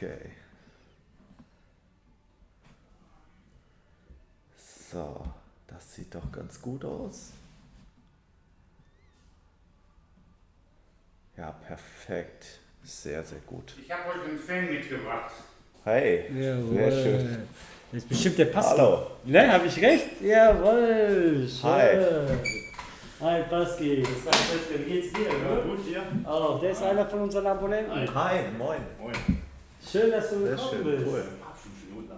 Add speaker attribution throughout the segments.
Speaker 1: Okay. So, das sieht doch ganz gut aus. Ja, perfekt. Sehr, sehr gut.
Speaker 2: Ich habe euch einen Fan mitgebracht.
Speaker 1: Hey,
Speaker 3: Jawohl.
Speaker 1: sehr schön.
Speaker 3: Das ist bestimmt der Pascal.
Speaker 1: Hallo.
Speaker 3: Ne, habe ich recht? Jawohl. Schön.
Speaker 1: Hi.
Speaker 3: Hi, Paski. Das war Schwester. Wie geht's dir? Ne?
Speaker 2: Gut, hier?
Speaker 3: Oh, der ist einer von unseren Abonnenten.
Speaker 1: Hi, moin.
Speaker 2: Moin.
Speaker 3: Schön, dass du gekommen
Speaker 1: schön,
Speaker 3: bist.
Speaker 1: cool.
Speaker 2: Ab fünf Minuten.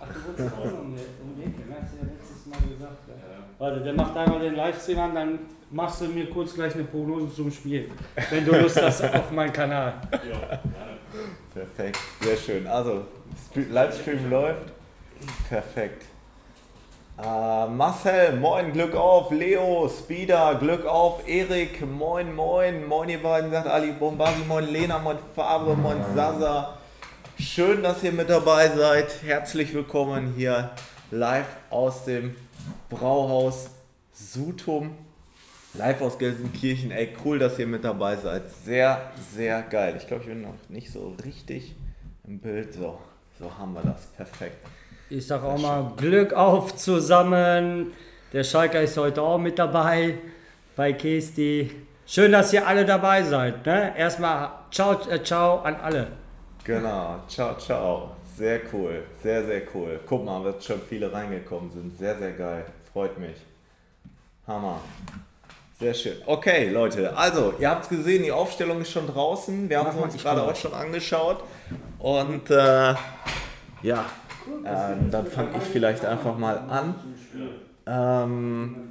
Speaker 3: Ach, du wolltest auch um die um die Ecke, ne? hast du ja letztes Mal gesagt. Ja. Warte, der macht einmal den Livestream an, dann machst du mir kurz gleich eine Prognose zum Spiel. Wenn du Lust hast auf meinen Kanal.
Speaker 2: Ja, gerne.
Speaker 1: Perfekt, sehr schön. Also, Livestream läuft. Perfekt. Äh, Marcel, moin, Glück auf. Leo, Speeder, Glück auf. Erik, moin, moin. Moin, ihr beiden, sagt Ali Bombasi, moin, Lena, moin, Fabre, moin, Sasa. Schön, dass ihr mit dabei seid. Herzlich willkommen hier live aus dem Brauhaus Sutum. Live aus Gelsenkirchen. Ey, cool, dass ihr mit dabei seid. Sehr, sehr geil. Ich glaube, ich bin noch nicht so richtig im Bild. So, so haben wir das. Perfekt.
Speaker 3: Ich sag auch mal Glück auf zusammen. Der Schalker ist heute auch mit dabei bei Kesti. Schön, dass ihr alle dabei seid. Ne? Erstmal ciao, äh, ciao an alle.
Speaker 1: Genau. Ciao, ciao. Sehr cool. Sehr, sehr cool. Guck mal, dass schon viele reingekommen sind. Sehr, sehr geil. Freut mich. Hammer. Sehr schön. Okay, Leute. Also, ihr habt es gesehen, die Aufstellung ist schon draußen. Wir haben uns gerade auch schon angeschaut. Und äh, ja, ähm, dann fange ich vielleicht einfach mal an. Ähm,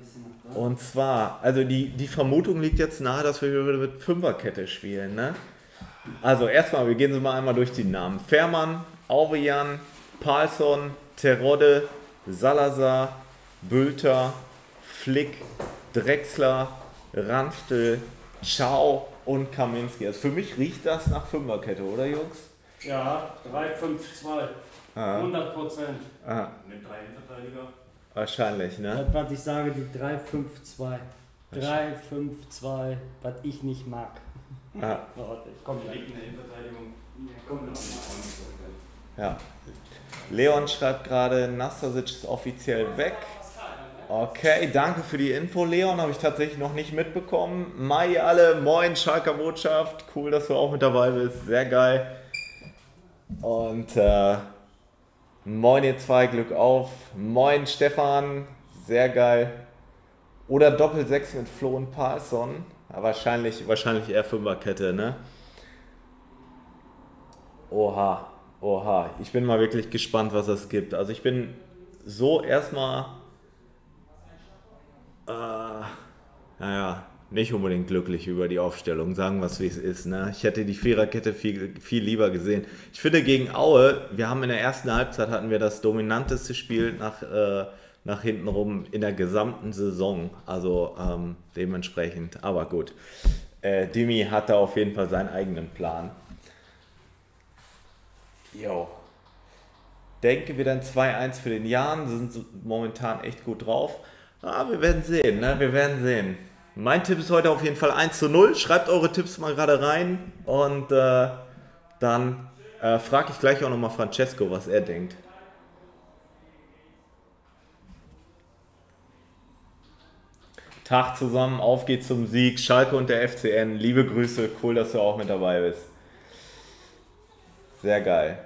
Speaker 1: und zwar, also die, die Vermutung liegt jetzt nahe, dass wir wieder mit Fünferkette spielen. Ne? Also erstmal, wir gehen so mal einmal durch die Namen. Fährmann, Aurian, Palsson, Terodde, Salazar, Bülter, Flick, Drexler, Ranftel, Ciao und Kaminski. Also für mich riecht das nach Fünferkette, oder Jungs?
Speaker 3: Ja, 352.
Speaker 1: Ah,
Speaker 3: 100 Prozent.
Speaker 1: ah,
Speaker 2: Mit drei Innenverteidiger.
Speaker 1: wahrscheinlich, ne?
Speaker 3: Das, was ich sage, die 352. 352, was ich nicht mag.
Speaker 1: Ah,
Speaker 3: Warte, ich komm gleich.
Speaker 2: Liegt in der Innenverteidigung.
Speaker 3: Komm gleich.
Speaker 1: ja. Leon schreibt gerade, Nastasic ist offiziell weg. Okay, danke für die Info, Leon. Habe ich tatsächlich noch nicht mitbekommen. Mai alle, moin, Schalker Botschaft. Cool, dass du auch mit dabei bist. Sehr geil. Und äh, moin ihr zwei, Glück auf. Moin Stefan, sehr geil. Oder Doppel-6 mit Flo und Palsson. Wahrscheinlich, wahrscheinlich eher Fünferkette, ne? Oha, oha. Ich bin mal wirklich gespannt, was es gibt. Also ich bin so erstmal, äh, naja, nicht unbedingt glücklich über die Aufstellung, sagen wir es wie es ist. Ne? Ich hätte die Viererkette viel, viel lieber gesehen. Ich finde gegen Aue, wir haben in der ersten Halbzeit hatten wir das dominanteste Spiel nach, äh, nach hinten rum in der gesamten Saison. Also ähm, dementsprechend, aber gut. Äh, Dimi hatte auf jeden Fall seinen eigenen Plan. Jo. Denke wir dann 2-1 für den Jahren, sind momentan echt gut drauf. Ah, wir werden sehen, ne? Wir werden sehen. Mein Tipp ist heute auf jeden Fall 1 zu 0. Schreibt eure Tipps mal gerade rein und äh, dann äh, frage ich gleich auch nochmal Francesco, was er denkt. Tag zusammen, auf geht's zum Sieg. Schalke und der FCN. Liebe Grüße, cool, dass du auch mit dabei bist. Sehr geil.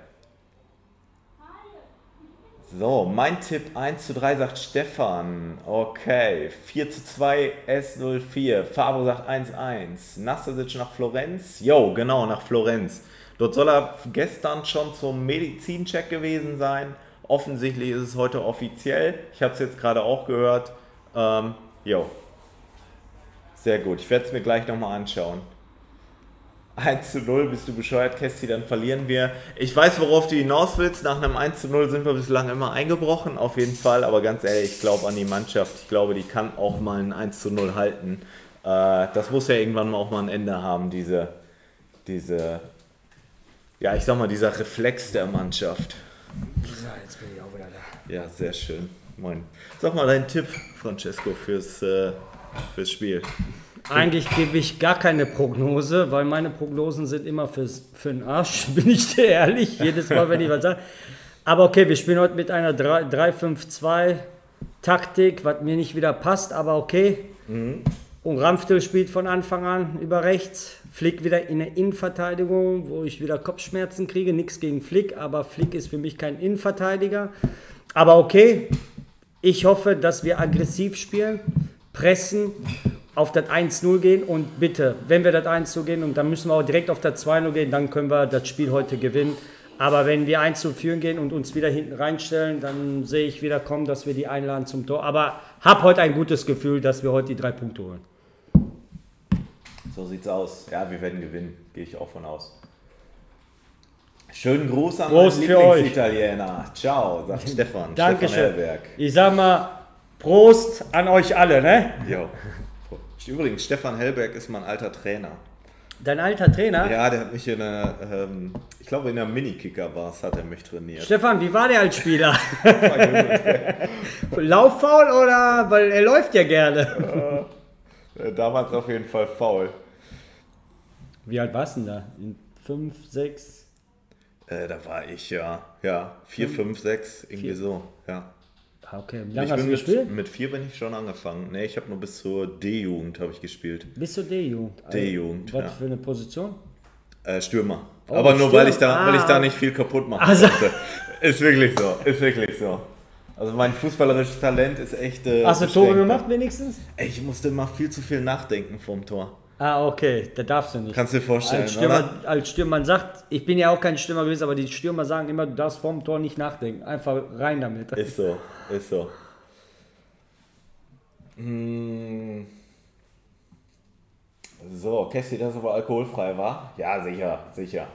Speaker 1: So, mein Tipp 1 zu 3 sagt Stefan. Okay. 4 zu 2 S04. Fabro sagt 1-1. Nastasic nach Florenz. Jo, genau, nach Florenz. Dort soll er gestern schon zum Medizincheck gewesen sein. Offensichtlich ist es heute offiziell. Ich habe es jetzt gerade auch gehört. Ähm. Sehr gut. Ich werde es mir gleich nochmal anschauen. 1 zu 0, bist du bescheuert, Kästi, dann verlieren wir. Ich weiß, worauf du hinaus willst. Nach einem 1 zu 0 sind wir bislang immer eingebrochen, auf jeden Fall. Aber ganz ehrlich, ich glaube an die Mannschaft. Ich glaube, die kann auch mal ein 1 zu 0 halten. Äh, das muss ja irgendwann mal auch mal ein Ende haben, diese, diese, ja, ich sag mal, dieser Reflex der Mannschaft.
Speaker 3: So, jetzt bin ich auch wieder da.
Speaker 1: Ja, sehr schön. Moin. Sag mal deinen Tipp, Francesco, fürs, äh, fürs Spiel.
Speaker 3: Eigentlich gebe ich gar keine Prognose, weil meine Prognosen sind immer fürs, für den Arsch, bin ich dir ehrlich, jedes Mal, wenn ich was sage. Aber okay, wir spielen heute mit einer 3 3-5-2-Taktik, was mir nicht wieder passt, aber okay. Und Ramftel spielt von Anfang an über rechts. Flick wieder in der Innenverteidigung, wo ich wieder Kopfschmerzen kriege. Nichts gegen Flick, aber Flick ist für mich kein Innenverteidiger. Aber okay, ich hoffe, dass wir aggressiv spielen, pressen, auf das 1-0 gehen und bitte, wenn wir das 1-0 gehen und dann müssen wir auch direkt auf das 2-0 gehen, dann können wir das Spiel heute gewinnen. Aber wenn wir 1 führen gehen und uns wieder hinten reinstellen, dann sehe ich wieder kommen, dass wir die einladen zum Tor. Aber hab heute ein gutes Gefühl, dass wir heute die drei Punkte holen.
Speaker 1: So sieht's aus. Ja, wir werden gewinnen. Gehe ich auch von aus. Schönen Gruß an
Speaker 3: Prost
Speaker 1: meinen. Lieblingsitaliener. Ciao, sagt Stefan.
Speaker 3: Dankeschön.
Speaker 1: Stefan.
Speaker 3: Ich sag mal, Prost an euch alle, ne?
Speaker 1: Jo. Übrigens, Stefan Hellberg ist mein alter Trainer.
Speaker 3: Dein alter Trainer.
Speaker 1: Ja, der hat mich in einer, ähm, ich glaube in der Minikicker war es, hat er mich trainiert.
Speaker 3: Stefan, wie war der als Spieler? Lauffaul oder? Weil er läuft ja gerne.
Speaker 1: Äh, Damals auf jeden Fall faul.
Speaker 3: Wie alt warst du denn da? In fünf, sechs?
Speaker 1: Äh, da war ich ja, ja, vier, fünf, sechs, irgendwie
Speaker 3: Vier.
Speaker 1: so, ja.
Speaker 3: Ah, Okay, wie
Speaker 1: Ich
Speaker 3: lange hast
Speaker 1: bin
Speaker 3: du
Speaker 1: mit,
Speaker 3: gespielt?
Speaker 1: mit vier bin ich schon angefangen. Nee, ich habe nur bis zur D-Jugend habe ich gespielt.
Speaker 3: Bis zur D-Jugend.
Speaker 1: D-Jugend,
Speaker 3: Was
Speaker 1: ja.
Speaker 3: für eine Position?
Speaker 1: Äh, Stürmer.
Speaker 3: Oh,
Speaker 1: Aber nur
Speaker 3: Stürmer.
Speaker 1: weil ich da, weil ich da
Speaker 3: Ah.
Speaker 1: nicht viel kaputt machen
Speaker 3: Also-
Speaker 1: konnte. Ist wirklich so, ist wirklich so. Also mein fußballerisches Talent ist echt. Äh,
Speaker 3: Hast du Tore gemacht wenigstens?
Speaker 1: Ey, ich musste immer viel zu viel nachdenken vorm Tor.
Speaker 3: Ah, okay, da darfst du nicht.
Speaker 1: Kannst du dir vorstellen,
Speaker 3: als Stürmer,
Speaker 1: oder?
Speaker 3: als Stürmer, man sagt, ich bin ja auch kein Stürmer gewesen, aber die Stürmer sagen immer, du darfst vorm Tor nicht nachdenken. Einfach rein damit.
Speaker 1: Ist so, ist so. Hm. So, Kessi, das aber alkoholfrei war? Ja, sicher, sicher.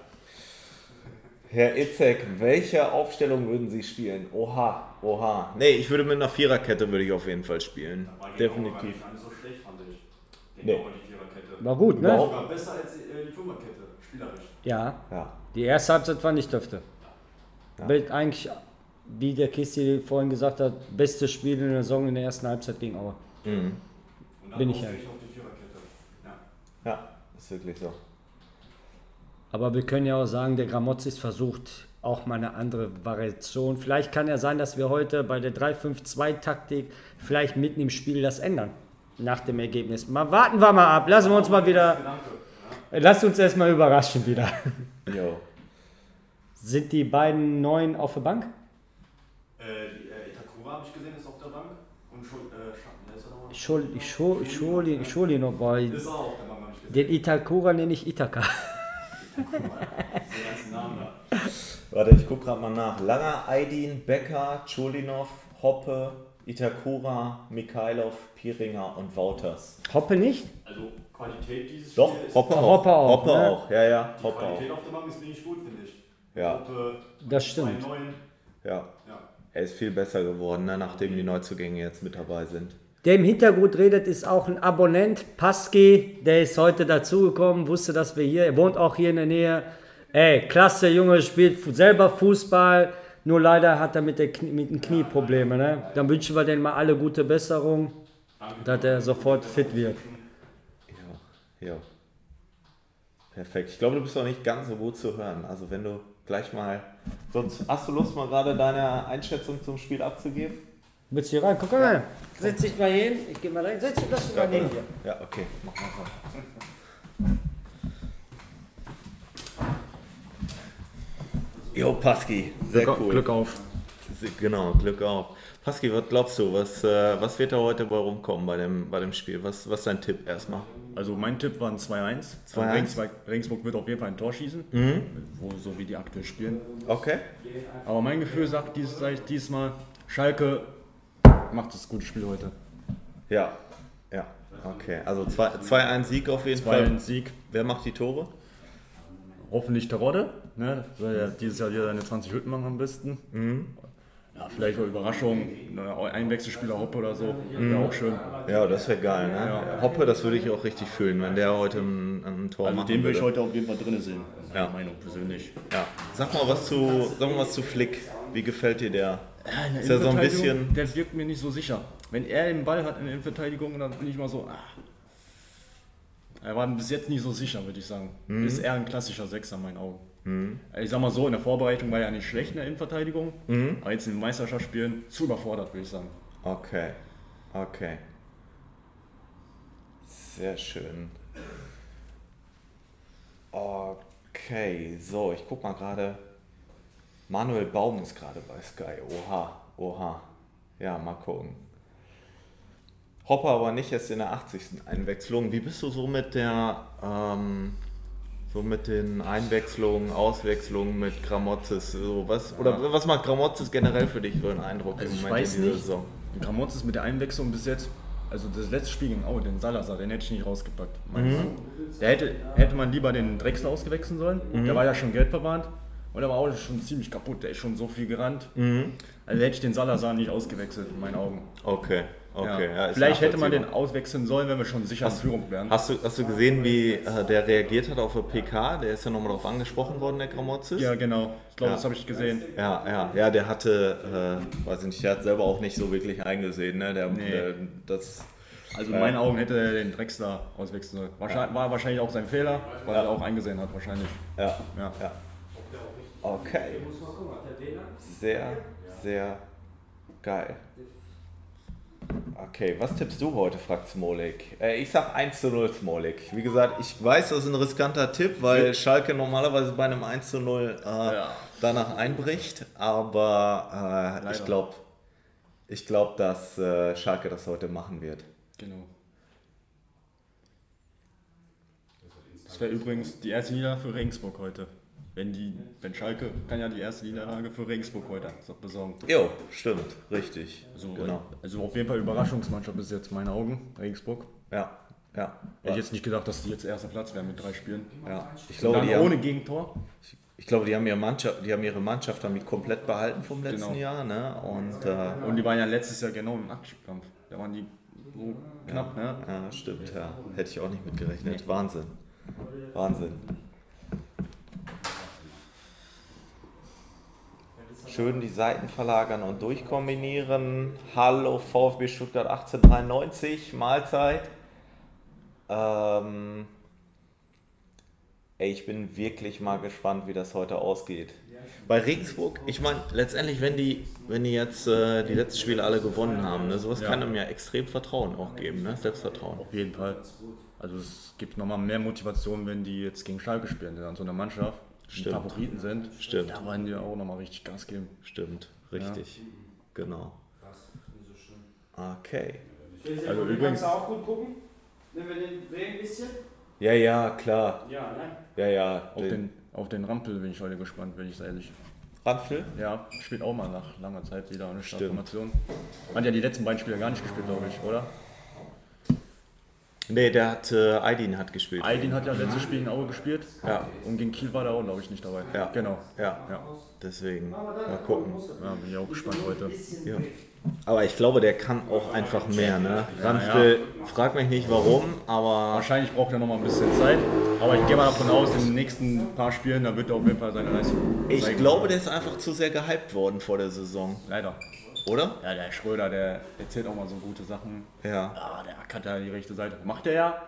Speaker 1: Herr Itzek, welche Aufstellung würden Sie spielen? Oha, oha. Nee, ich würde mit einer Viererkette würde ich auf jeden Fall spielen. Definitiv.
Speaker 2: gar nicht so schlecht, fand ich.
Speaker 1: Nee.
Speaker 3: War gut, ne?
Speaker 2: Sogar besser als äh, die Fünferkette, spielerisch.
Speaker 3: Ja,
Speaker 1: Ja,
Speaker 3: die erste Halbzeit war nicht dürfte.
Speaker 1: Ja.
Speaker 3: Bild Eigentlich, wie der Kisti vorhin gesagt hat, beste Spiel in der Saison in der ersten Halbzeit gegen Aue.
Speaker 1: mhm.
Speaker 2: Und dann
Speaker 3: Bin ich ehrlich.
Speaker 2: auf die Viererkette. Ja.
Speaker 1: ja, ist wirklich so.
Speaker 3: Aber wir können ja auch sagen, der Gramozis versucht auch mal eine andere Variation. Vielleicht kann ja sein, dass wir heute bei der 3-5-2-Taktik vielleicht mitten im Spiel das ändern. Nach dem Ergebnis. Mal warten wir mal ab. Lassen wir uns mal wieder.
Speaker 2: Danke.
Speaker 3: Lasst uns erstmal überraschen wieder.
Speaker 1: Jo.
Speaker 3: Sind die beiden Neuen auf der Bank?
Speaker 2: Äh, die, äh, Itakura habe ich gesehen, ist auf der Bank. Und Schul äh, Schatten, ist er nochmal?
Speaker 3: Scholi, Scholi, Scholi, Scholi noch bei.
Speaker 2: Ist auch auf der Bank, habe ich gesehen.
Speaker 3: Den Itakura nenne ich Itaka.
Speaker 2: Den ganzen Namen da.
Speaker 1: Warte, ich guck gerade mal nach. Langer, Aydin, Becker, Cholinov, Hoppe, Itakura, Mikhailov, Piringer und Wouters.
Speaker 3: Hoppe nicht?
Speaker 2: Also Qualität dieses
Speaker 1: Doch,
Speaker 2: Spiels ist
Speaker 1: Hoppe auch.
Speaker 3: Hoppe auch,
Speaker 1: Hoppe
Speaker 3: ne?
Speaker 1: auch. Ja, ja,
Speaker 2: Die
Speaker 1: Hoppe auch.
Speaker 2: Qualität auf der Bank ist wenig gut, finde ich.
Speaker 1: Ja.
Speaker 2: Hoppe,
Speaker 3: Das stimmt.
Speaker 2: 2-9,
Speaker 1: Ja,
Speaker 2: ja.
Speaker 1: er ist viel besser geworden, ne, nachdem die Neuzugänge jetzt mit dabei sind.
Speaker 3: Der im Hintergrund redet, ist auch ein Abonnent, Paski, der ist heute dazugekommen, wusste, dass wir hier, er wohnt auch hier in der Nähe. Ey, klasse Junge, spielt selber Fußball, nur leider hat er mit, der Knie, mit den Knie Probleme. Ne? Dann wünschen wir denen mal alle gute Besserung, dass er sofort fit wird.
Speaker 1: Ja, ja. Perfekt. Ich glaube, du bist auch nicht ganz so gut zu hören. Also wenn du gleich mal. Sonst hast du Lust, mal gerade deine Einschätzung zum Spiel abzugeben?
Speaker 3: Willst du hier rein? Guck mal rein. Setz dich mal hin, ich geh mal rein. Setz dich lass dich mal dir.
Speaker 1: Ja, okay. Mach mal so. Jo, Paski, sehr
Speaker 4: Glück,
Speaker 1: cool.
Speaker 4: Glück auf.
Speaker 1: Genau, Glück auf. Paski, was glaubst du, was, äh, was wird da heute bei rumkommen bei dem, bei dem Spiel? Was, was ist dein Tipp erstmal?
Speaker 4: Also mein Tipp war ein 2-1.
Speaker 1: 2-1.
Speaker 4: Regensburg, Regensburg wird auf jeden Fall ein Tor schießen,
Speaker 1: Mhm.
Speaker 4: wo, so wie die aktuell spielen.
Speaker 1: Okay.
Speaker 4: Aber mein Gefühl sagt dies, diesmal, Schalke macht das gute Spiel heute.
Speaker 1: Ja, ja, okay. Also 2-1 Sieg auf jeden
Speaker 4: 2-1
Speaker 1: Fall.
Speaker 4: Sieg,
Speaker 1: Wer macht die Tore?
Speaker 4: hoffentlich Terodde, ne? soll ja dieses Jahr wieder seine 20 Hütten machen am besten.
Speaker 1: Mhm.
Speaker 4: Ja, vielleicht mal Überraschung, ne, ein Wechselspieler Hoppe oder so, wäre auch schön.
Speaker 1: Ja, das wäre geil, ne? Hoppe, das würde ich auch richtig fühlen, wenn der heute ein, ein Tor
Speaker 4: Also den will ich
Speaker 1: würde.
Speaker 4: heute auf jeden Fall drin sehen.
Speaker 1: Ja.
Speaker 4: meine Meinung persönlich.
Speaker 1: Ja. Sag mal was zu, sag mal was zu Flick. Wie gefällt dir der?
Speaker 4: der
Speaker 1: Ist ja so ein bisschen-
Speaker 4: Der wirkt mir nicht so sicher. Wenn er den Ball hat in der Innenverteidigung, dann bin ich mal so, ah, Er war bis jetzt nicht so sicher, würde ich sagen.
Speaker 1: Mhm.
Speaker 4: Ist eher ein klassischer Sechser in meinen Augen. Ich sag mal so, in der Vorbereitung war er nicht schlecht in der Innenverteidigung,
Speaker 1: Mhm.
Speaker 4: aber jetzt in den Meisterschaftsspielen zu überfordert, würde ich sagen.
Speaker 1: Okay, okay. Sehr schön. Okay, so, ich guck mal gerade. Manuel Baum ist gerade bei Sky. Oha, oha. Ja, mal gucken. Hopper aber nicht erst in der 80. Einwechslung. Wie bist du so mit der, ähm, so mit den Einwechslungen, Auswechslungen mit Gramozis? So was, oder was macht Gramozis generell für dich für einen Eindruck
Speaker 4: Also
Speaker 1: im
Speaker 4: ich
Speaker 1: Moment
Speaker 4: weiß
Speaker 1: in dieser
Speaker 4: nicht.
Speaker 1: Saison?
Speaker 4: Gramotz ist mit der Einwechslung bis jetzt, also das letzte Spiel gegen Aue, den Salazar, den hätte ich nicht rausgepackt. nach. Der hätte, hätte man lieber den Drechsler ausgewechseln sollen. Der war ja schon geldverwandt und der war auch schon ziemlich kaputt. Der ist schon so viel gerannt. Also hätte ich den Salazar nicht ausgewechselt, in meinen Augen.
Speaker 1: Okay, okay.
Speaker 4: Ja.
Speaker 1: ja,
Speaker 4: Vielleicht hätte man den auswechseln sollen, wenn wir schon sicher in Führung wären.
Speaker 1: Hast du, hast du gesehen, wie äh, der reagiert hat auf der PK? Der ist ja nochmal darauf angesprochen worden, der Gramozis.
Speaker 4: Ja, genau. Ich glaube,
Speaker 1: Ja.
Speaker 4: das habe ich gesehen.
Speaker 1: Ja, ja, ja, der hatte, äh, weiß ich nicht, der hat selber auch nicht so wirklich eingesehen, ne? Der,
Speaker 4: Nee.
Speaker 1: der, das,
Speaker 4: Also in meinen Augen hätte er den Drechsler auswechseln sollen. Wahrscheinlich, War wahrscheinlich auch sein Fehler, weil er auch eingesehen hat, wahrscheinlich.
Speaker 1: ja,
Speaker 4: Ja.
Speaker 1: ja. Okay, sehr, sehr geil. Okay, was tippst du heute, fragt Smolik? Äh, ich sag 1 zu 0 Smolik. Wie gesagt, ich weiß, das ist ein riskanter Tipp, weil Schalke normalerweise bei einem 1 zu 0 äh,
Speaker 4: Ja.
Speaker 1: danach einbricht, aber äh, ich glaube, ich glaub, dass äh, Schalke das heute machen wird.
Speaker 4: Genau. Das wäre übrigens die erste Niederlage für Regensburg heute. Wenn, die, wenn Schalke kann ja die erste Niederlage für Regensburg heute so besorgen.
Speaker 1: Jo, stimmt, richtig.
Speaker 4: So,
Speaker 1: genau.
Speaker 4: Also auf jeden Fall Überraschungsmannschaft bis jetzt in meinen Augen, Regensburg.
Speaker 1: Ja, ja.
Speaker 4: Hätte ich jetzt nicht gedacht, dass die jetzt erster Platz wären mit drei Spielen.
Speaker 1: ja. Ich glaube,
Speaker 4: dann
Speaker 1: die
Speaker 4: ohne
Speaker 1: haben,
Speaker 4: Gegentor.
Speaker 1: ich glaube, die haben ihre Mannschaft, die haben ihre Mannschaft damit komplett behalten vom letzten
Speaker 4: Genau.
Speaker 1: Jahr, ne? Und äh,
Speaker 4: Und die waren ja letztes Jahr genau im Abstiegskampf. Da waren die so knapp, ne?
Speaker 1: ja, stimmt, ja. Hätte ich auch nicht mitgerechnet. Wahnsinn. Wahnsinn. Schön die Seiten verlagern und durchkombinieren. Hallo VfB Stuttgart 1893, Mahlzeit. Ähm, ey, ich bin wirklich mal gespannt, wie das heute ausgeht. Bei Regensburg, ich meine, letztendlich, wenn die, wenn die jetzt äh, die letzten Spiele alle gewonnen haben, ne, sowas
Speaker 4: Ja.
Speaker 1: kann einem ja extrem Vertrauen auch geben, ne? Selbstvertrauen.
Speaker 4: Auf jeden Fall. Also es gibt nochmal mehr Motivation, wenn die jetzt gegen Schalke spielen, dann so eine Mannschaft,
Speaker 1: Stimmt.
Speaker 4: Favoriten sind.
Speaker 1: Stimmt.
Speaker 4: Da wollen die auch nochmal richtig Gas geben.
Speaker 1: Stimmt, richtig. Genau. Okay.
Speaker 4: Also übrigens-
Speaker 3: Kannst du auch gut gucken, wenn wir den drehen ein bisschen?
Speaker 1: Ja, ja, klar.
Speaker 3: Ja, ne?
Speaker 1: Ja, ja.
Speaker 4: Auf den, auf den Rampel bin ich heute gespannt, wenn ich es ehrlich.
Speaker 1: Ranfel?
Speaker 4: Ja, spielt auch mal nach langer Zeit wieder eine
Speaker 1: Stimmt.
Speaker 4: Startformation. Hat ja die letzten beiden Spiele gar nicht gespielt, glaube ich, oder?
Speaker 1: Nee, der hat, äh, Aydin hat gespielt.
Speaker 4: Aydin hat ja letztes Spiel in Aue gespielt.
Speaker 1: Ja.
Speaker 4: Und gegen Kiel war der auch, glaube ich, nicht dabei.
Speaker 1: Ja.
Speaker 4: Genau.
Speaker 1: Ja,
Speaker 4: Ja.
Speaker 1: deswegen. Mal gucken.
Speaker 4: ja, bin ich auch gespannt heute.
Speaker 1: Ja. Aber ich glaube, der kann auch einfach mehr, ne? Ranfel, frag mich nicht warum, aber
Speaker 4: Wahrscheinlich braucht er noch mal ein bisschen Zeit. Aber ich gehe mal davon aus, in den nächsten paar Spielen, da wird er auf jeden Fall seine Leistung
Speaker 1: ich glaube, der ist einfach zu sehr gehypt worden vor der Saison,
Speaker 4: Leider.
Speaker 1: Oder?
Speaker 4: Ja, der Schröder, der erzählt auch mal so gute Sachen.
Speaker 1: Ja.
Speaker 4: Ja, der ackert ja die rechte Seite. Macht er ja.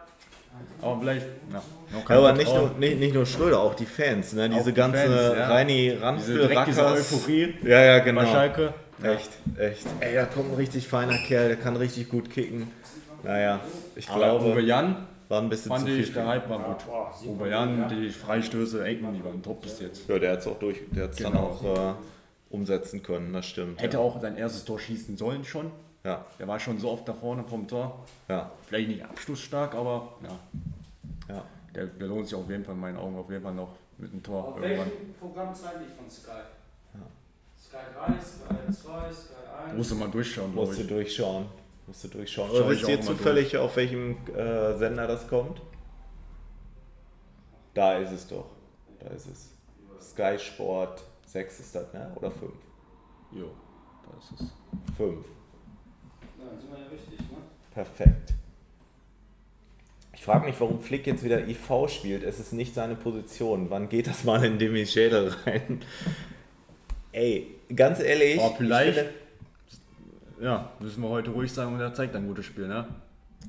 Speaker 4: Aber vielleicht, ja,
Speaker 1: Ja, aber nicht nur, nicht, nicht nur Schröder, auch die Fans, ne? Diese
Speaker 4: die
Speaker 1: ganze
Speaker 4: Fans, ja.
Speaker 1: Reini
Speaker 4: direkt diese. Euphorie
Speaker 1: Ja, ja, genau.
Speaker 4: bei Schalke.
Speaker 1: Echt, echt. Ey, da kommt ein richtig feiner Kerl, der kann richtig gut kicken. Naja, ich
Speaker 4: Aber Uwe
Speaker 1: glaube,
Speaker 4: Jan,
Speaker 1: war ein bisschen
Speaker 4: fand
Speaker 1: zu
Speaker 4: ich,
Speaker 1: viel.
Speaker 4: der Hype war gut. Uwe Jan, die Freistöße, Ecken, die waren top bis jetzt.
Speaker 1: Ja, der hat es auch durch, der hat's dann
Speaker 4: Genau.
Speaker 1: auch äh, umsetzen können, das stimmt.
Speaker 4: Hätte
Speaker 1: ja.
Speaker 4: auch sein erstes Tor schießen sollen schon.
Speaker 1: Ja,
Speaker 4: Der war schon so oft da vorne vom Tor.
Speaker 1: ja,
Speaker 4: Vielleicht nicht abschlussstark, aber ja,
Speaker 1: ja.
Speaker 4: der, der lohnt sich auf jeden Fall in meinen Augen auf jeden Fall noch mit dem Tor
Speaker 3: Auf
Speaker 4: irgendwann.
Speaker 3: welchem Programm zeige ich von Sky? Sky 3, Sky 2, Sky 1.
Speaker 4: Musst du mal durchschauen,
Speaker 1: Musst du durchschauen. Musst du durchschauen.
Speaker 4: Schau
Speaker 1: Oder wisst ihr zufällig, auf welchem äh, Sender das kommt? Da ist es doch. Da ist es. Sky Sport 6 ist das, ne? Oder 5?
Speaker 4: Jo, da ist es.
Speaker 1: 5.
Speaker 3: Ja, dann sind wir ja richtig, ne?
Speaker 1: Perfekt. Ich frage mich, warum Flick jetzt wieder IV spielt. Es ist nicht seine Position. Wann geht das mal in Demi Schädel rein? Ey, ganz ehrlich.
Speaker 4: Aber vielleicht-
Speaker 1: ich finde-
Speaker 4: Ja, müssen wir heute ruhig sagen und er zeigt ein gutes Spiel, ne?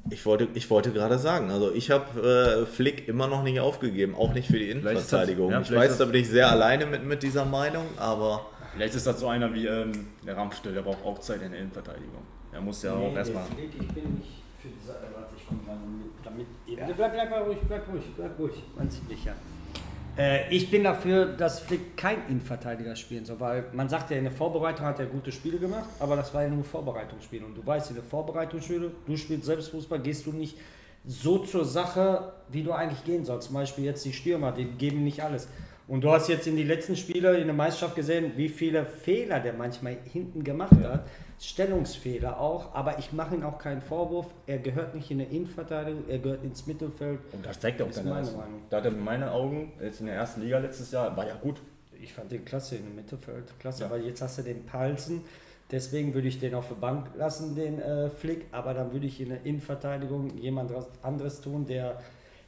Speaker 1: Ich wollte, ich wollte gerade sagen, also ich habe äh, Flick immer noch nicht aufgegeben, auch nicht für die
Speaker 4: ist das-
Speaker 1: Innenverteidigung.
Speaker 4: ja,
Speaker 1: ich weiß, da bin ich sehr alleine mit, mit dieser Meinung, aber
Speaker 4: Vielleicht ist das so einer wie ähm, der Ramstell, der braucht auch Zeit in der Innenverteidigung. Er muss ja auch erstmal.
Speaker 3: ich bin nicht für diese. Warte, ich komme dann mit, damit. Bleib, bleib, bleib mal ruhig, bleib ruhig, bleib ruhig. Man sieht dich ja. Äh, ich bin dafür, dass Flick kein Innenverteidiger spielen soll, weil man sagt ja, in der Vorbereitung hat er gute Spiele gemacht, aber das war ja nur Vorbereitungsspiele. Und du weißt, in der Vorbereitungsspiele, du spielst selbst Fußball, gehst du nicht so zur Sache, wie du eigentlich gehen sollst. Zum Beispiel jetzt die Stürmer, die geben nicht alles. Und du hast jetzt in die letzten Spiele in der Meisterschaft gesehen, wie viele Fehler der manchmal hinten gemacht hat. Stellungsfehler auch, aber ich mache ihm auch keinen Vorwurf. Er gehört nicht in der Innenverteidigung, er gehört ins Mittelfeld.
Speaker 4: Und das zeigt auch
Speaker 3: Ist
Speaker 4: seine
Speaker 3: meine
Speaker 4: Leistung.
Speaker 3: Meinung.
Speaker 4: Da hat er in meinen Augen, jetzt in der ersten Liga letztes Jahr, war ja gut.
Speaker 3: Ich fand den klasse in dem Mittelfeld, klasse,
Speaker 4: Ja.
Speaker 3: weil jetzt hast du den Palzen. Deswegen würde ich den auf der Bank lassen, den äh, Flick, aber dann würde ich in der Innenverteidigung jemand anderes tun, der